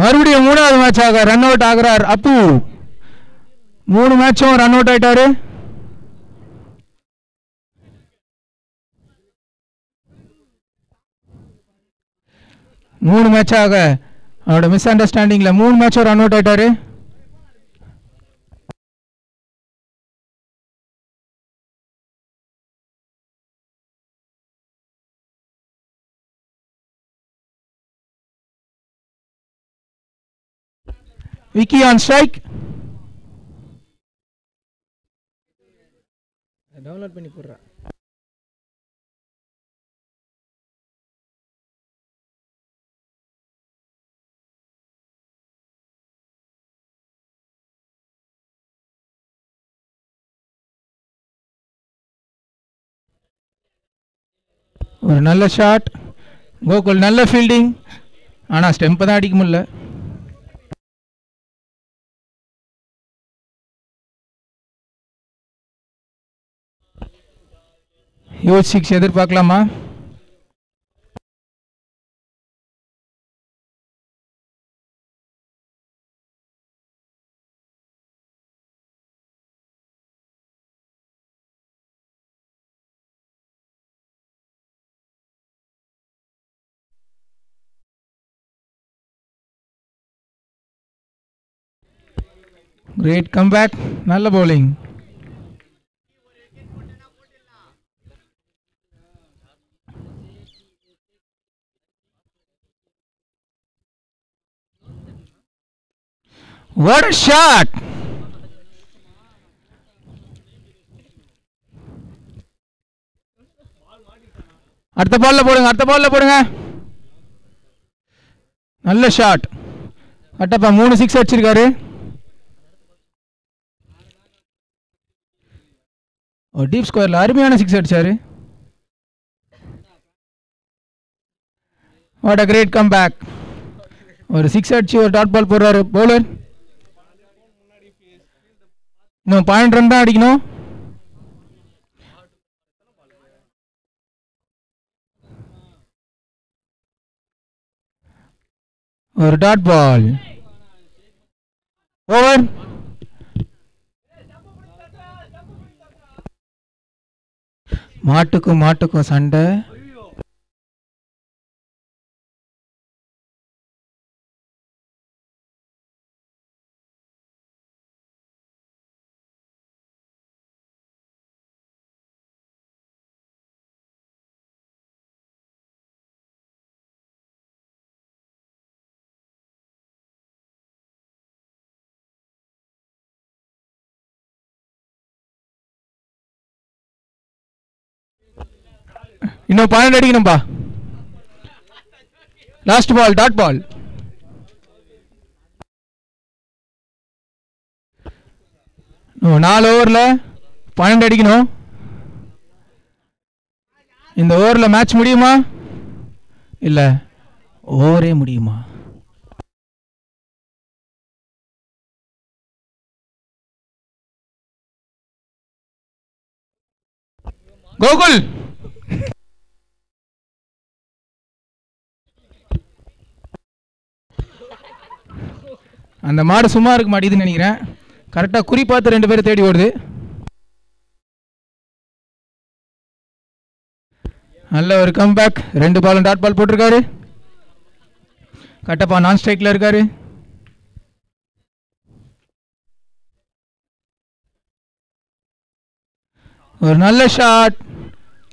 மறுபடியும் மூணாவது மேட்சாக ரன் அவுட் ஆகிறார் அப்பு மூணு மேட்சும் ரன் அவுட் ஆயிட்டாரு மூணு மேட்சாக அவரோட மிஸ் அண்டர்ஸ்டாண்டிங்கில் மூணு மேட்சும் ரன் அவுட் ஆயிட்டாரு Vicky on strike. டவுன்லோட் பண்ணி போடுறேன் ஒரு நல்ல ஷாட் கோகுல் நல்ல ஃபீல்டிங் ஆனால் ஸ்டெம்பை தான் அடிக்க முடியல யோசிச்சு எதிர் பார்க்கலாமா great comeback nalla bowling What a shot! அடுத்த பால்ல போடுங்க அடுத்த பால்ல போடுங்க நல்ல ஷாட் அட்டப்பா மூணு சிக்ஸ் அடிச்சிருக்காரு ஓ டீப் ஸ்கொயரில் அருமையான சிக்ஸ் அடிச்சாரு what a great come back ஒரு சிக்ஸ் அடிச்சு ஒரு டாட் பால் போடுறாரு பவுலர் இன்னும் பாயிண்ட் தான் அடிக்கணும் ஒரு டாட் பால் ஓவர் மாட்டுக்கும் மாட்டுக்கும் சண்டை இன்னும் பன்னெண்டு அடிக்கணும்பா லாஸ்ட் பால் டாட் பால் நாலு ஓவரில் பன்னெண்டு அடிக்கணும் இந்த ஓவரில் மேட்ச் முடியுமா இல்லை ஓவரே முடியுமா கோகுல் அந்த மாடு சும்மா இருக்க மாட்டேங்குதுன்னு நினைக்கிறேன் கரெக்டாக குறி பார்த்து ரெண்டு பேரும் தேடி ஓடுது நல்ல ஒரு கம் பேக் ரெண்டு பாலும் டாட் பால் போட்டிருக்காரு கட்டப்பா நான் ஸ்ட்ரைக்கில் இருக்காரு ஒரு நல்ல ஷாட்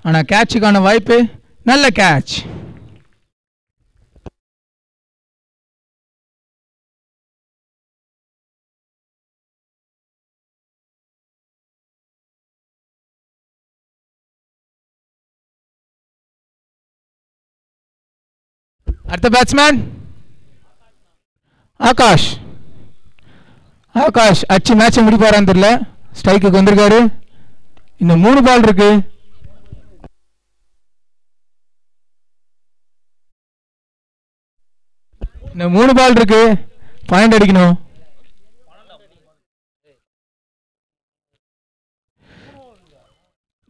ஆனால் கேட்சுக்கான வாய்ப்பு நல்ல கேட்ச் அடுத்த பேட்ஸ்மேன் ஆகாஷ் ஆகாஷ் அச்சு மேட்சை முடிப்பாரான்னு தெரியல ஸ்ட்ரைக்குக்கு வந்திருக்காரு இன்னும் மூணு பால் இருக்கு இன்னும் மூணு பால் இருக்கு பாயிண்ட் அடிக்கணும்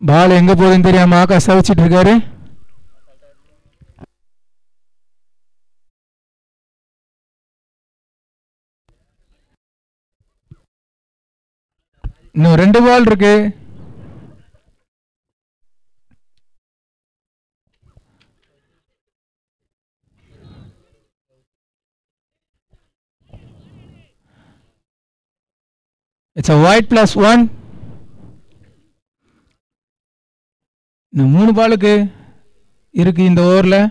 பால் எங்க போகுதுன்னு தெரியாம ஆகாஷ் சவிச்சிட்டு இருக்காரு இன்னும் ரெண்டு பால் இருக்கு it's a wide plus one இன்னும் மூணு பாலுக்கு இருக்கு இந்த ஓவரில்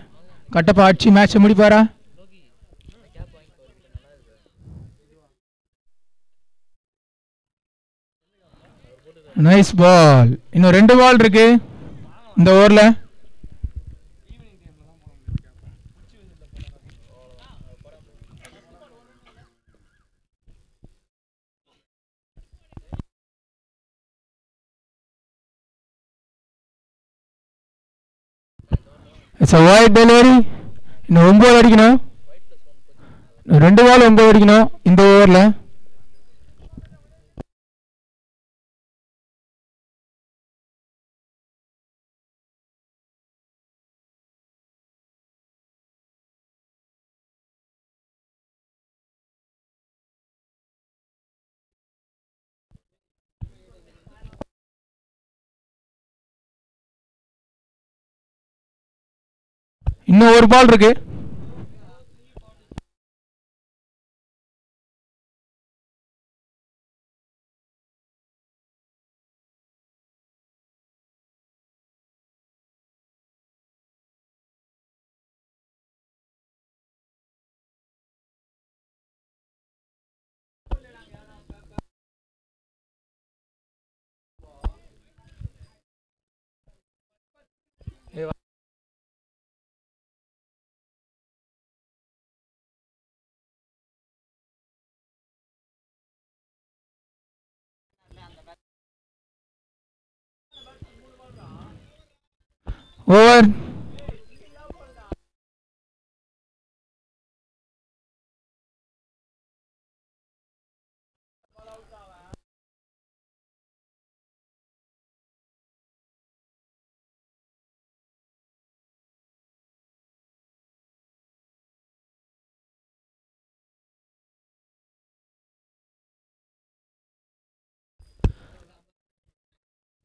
கட்டப்பா அடிச்சு மேட்சை முடிப்பாரா நைஸ் பால் இன்னும் ரெண்டு பால் இருக்கு இந்த ஓவரில் இட்ஸ் டெலிவரி இன்னும் ஒம்பது அடிக்கணும் ரெண்டு பால் ஒன்பது அடிக்கணும் இந்த ஓவரில் இன்னும் ஒரு பால் இருக்கு ஓவர்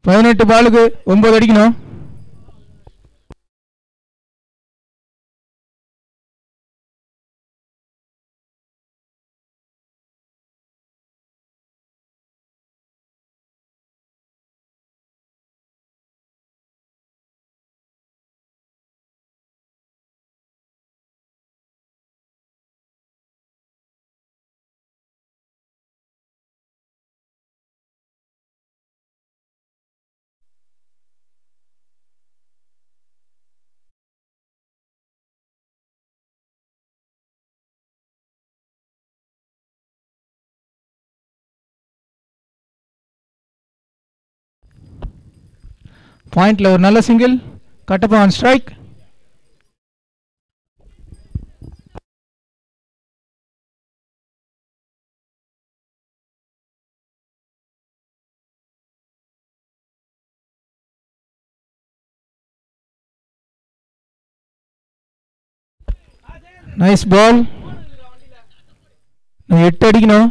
பதினெட்டு பாலுக்கு ஒன்பது அடிக்கணும் பாயிண்டில் ஒரு நல்ல single Kattappa on strike nice ball எட்டு அடிக்கணும்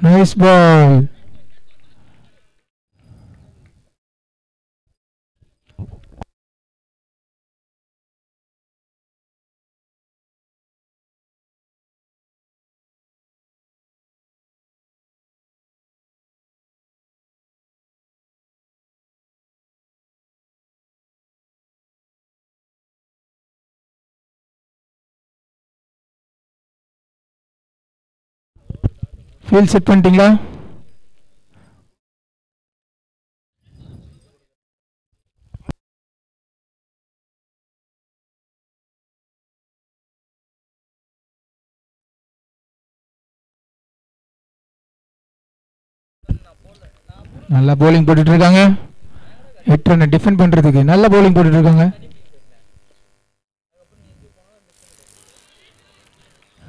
Nice ball. ஃபீல் செட் பண்ணிட்டீங்களா நல்லா போலிங் போட்டுட்டு இருக்காங்க எட்டு ரன்னை டிஃபெண்ட் பண்ணுறதுக்கு நல்ல போலிங் போட்டுட்டு இருக்காங்க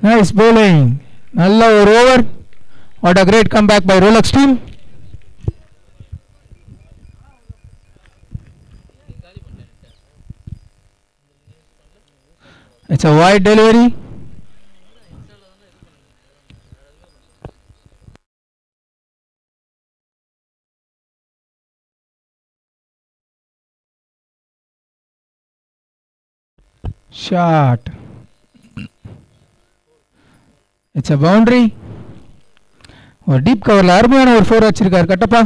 நைஸ் போலிங் நல்ல ஒரு over What a great comeback by Rolex team. It's a wide delivery. Shot. It's a boundary. ஒரு டீப் கவரில் அருமையான ஒரு ஃபோர் வச்சிருக்காரு கட்டப்பா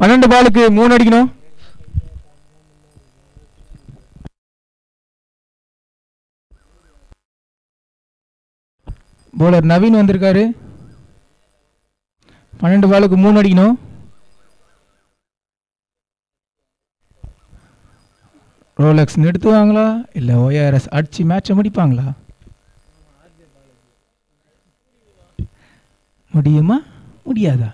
பன்னெண்டு பாலுக்கு மூணு அடிக்கணும் போலர் நவீன் வந்திருக்காரு பன்னெண்டு பாலுக்கு மூணு அடிக்கணும் ரோலக்ஸ் நிறுத்துவாங்களா இல்லை ஓஆர்எஸ் அடிச்சு மேட்சை முடிப்பாங்களா முடியுமா முடியாதா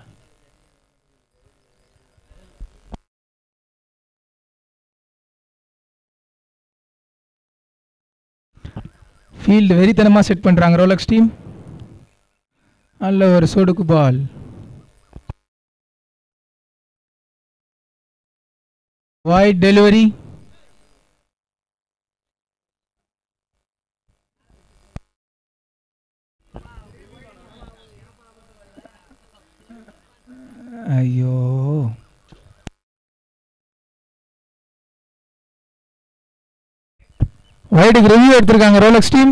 ஃபீல்டு வெறித்தனமாக செட் பண்ணுறாங்க ரோலக்ஸ் டீம் நல்ல ஒரு சொடுக்கு பால் வாய்ட் டெலிவரி ஐயோ வைடுக்கு ரிவ்யூ எடுத்திருக்காங்க Rolex team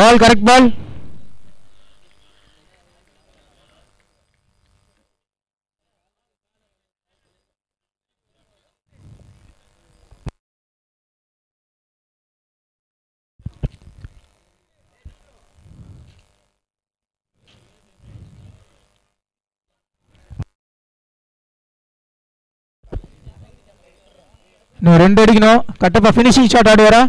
ball correct ball నువ్వు రెండు అడిగినావు కట్టప్ప ఫినిషింగ్ షాట్ ఆడేవరా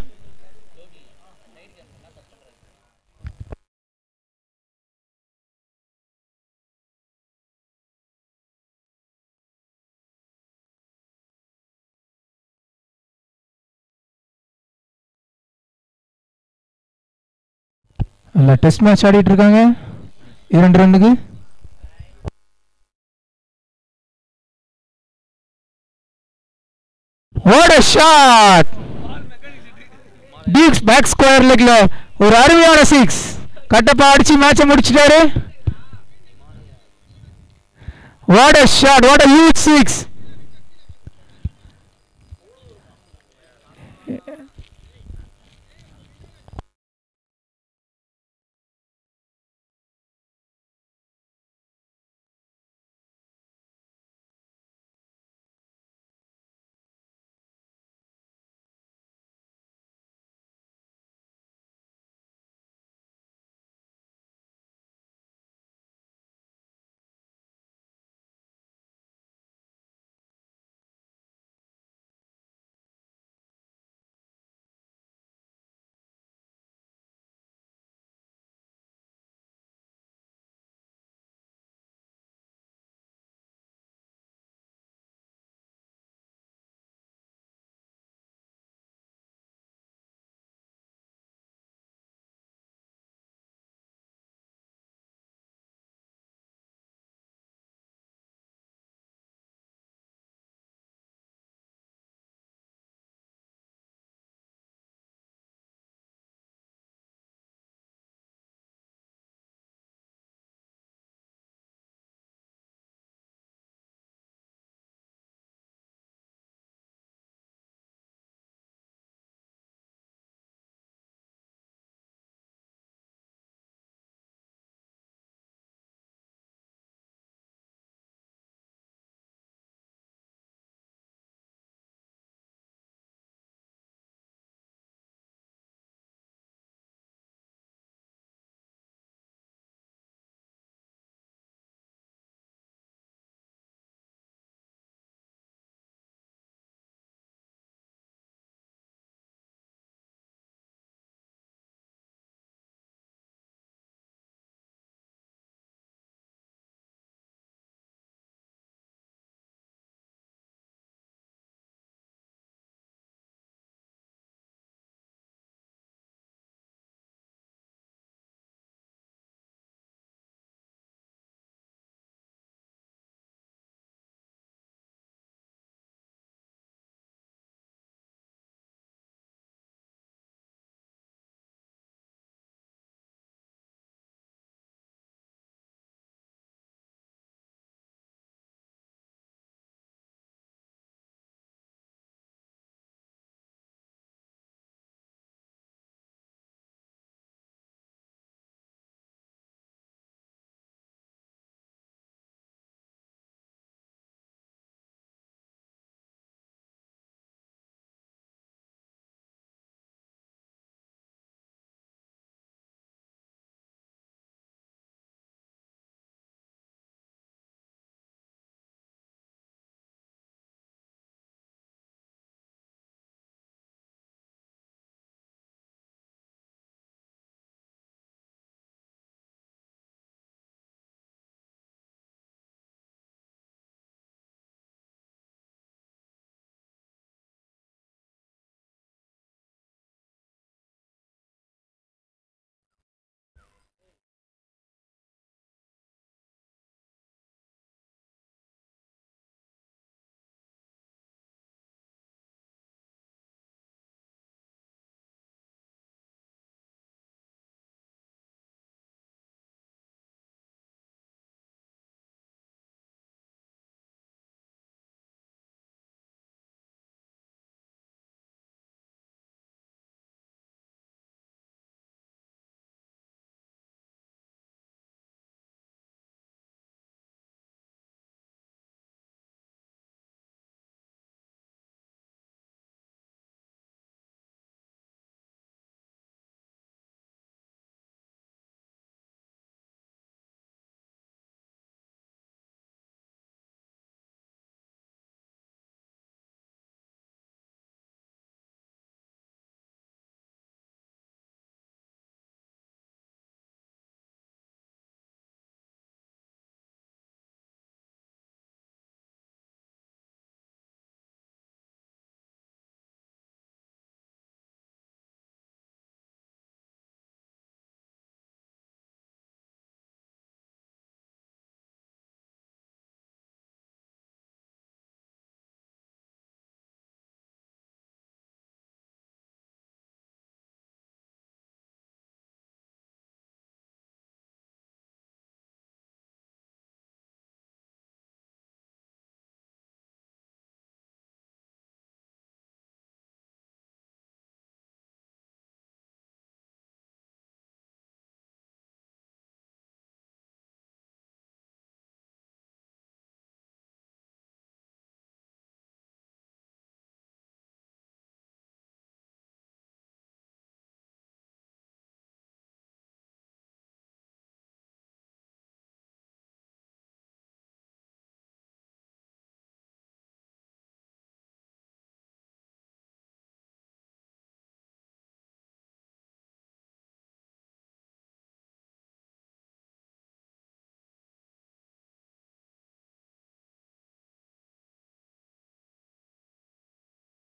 இல்லை டெஸ்ட் மேட்ச் ஆடிட்டு இருக்காங்க இரண்டு ரெண்டுக்கு ஓட ஷாட் டீக்ஸ் பேக் ஸ்கொயர் லெக்ல ஒரு அருமையான சிக்ஸ் கட்டப்பா அடிச்சு மேட்சை முடிச்சிட்டாரு ஓட ஷாட் ஓட ஹியூஜ் சிக்ஸ்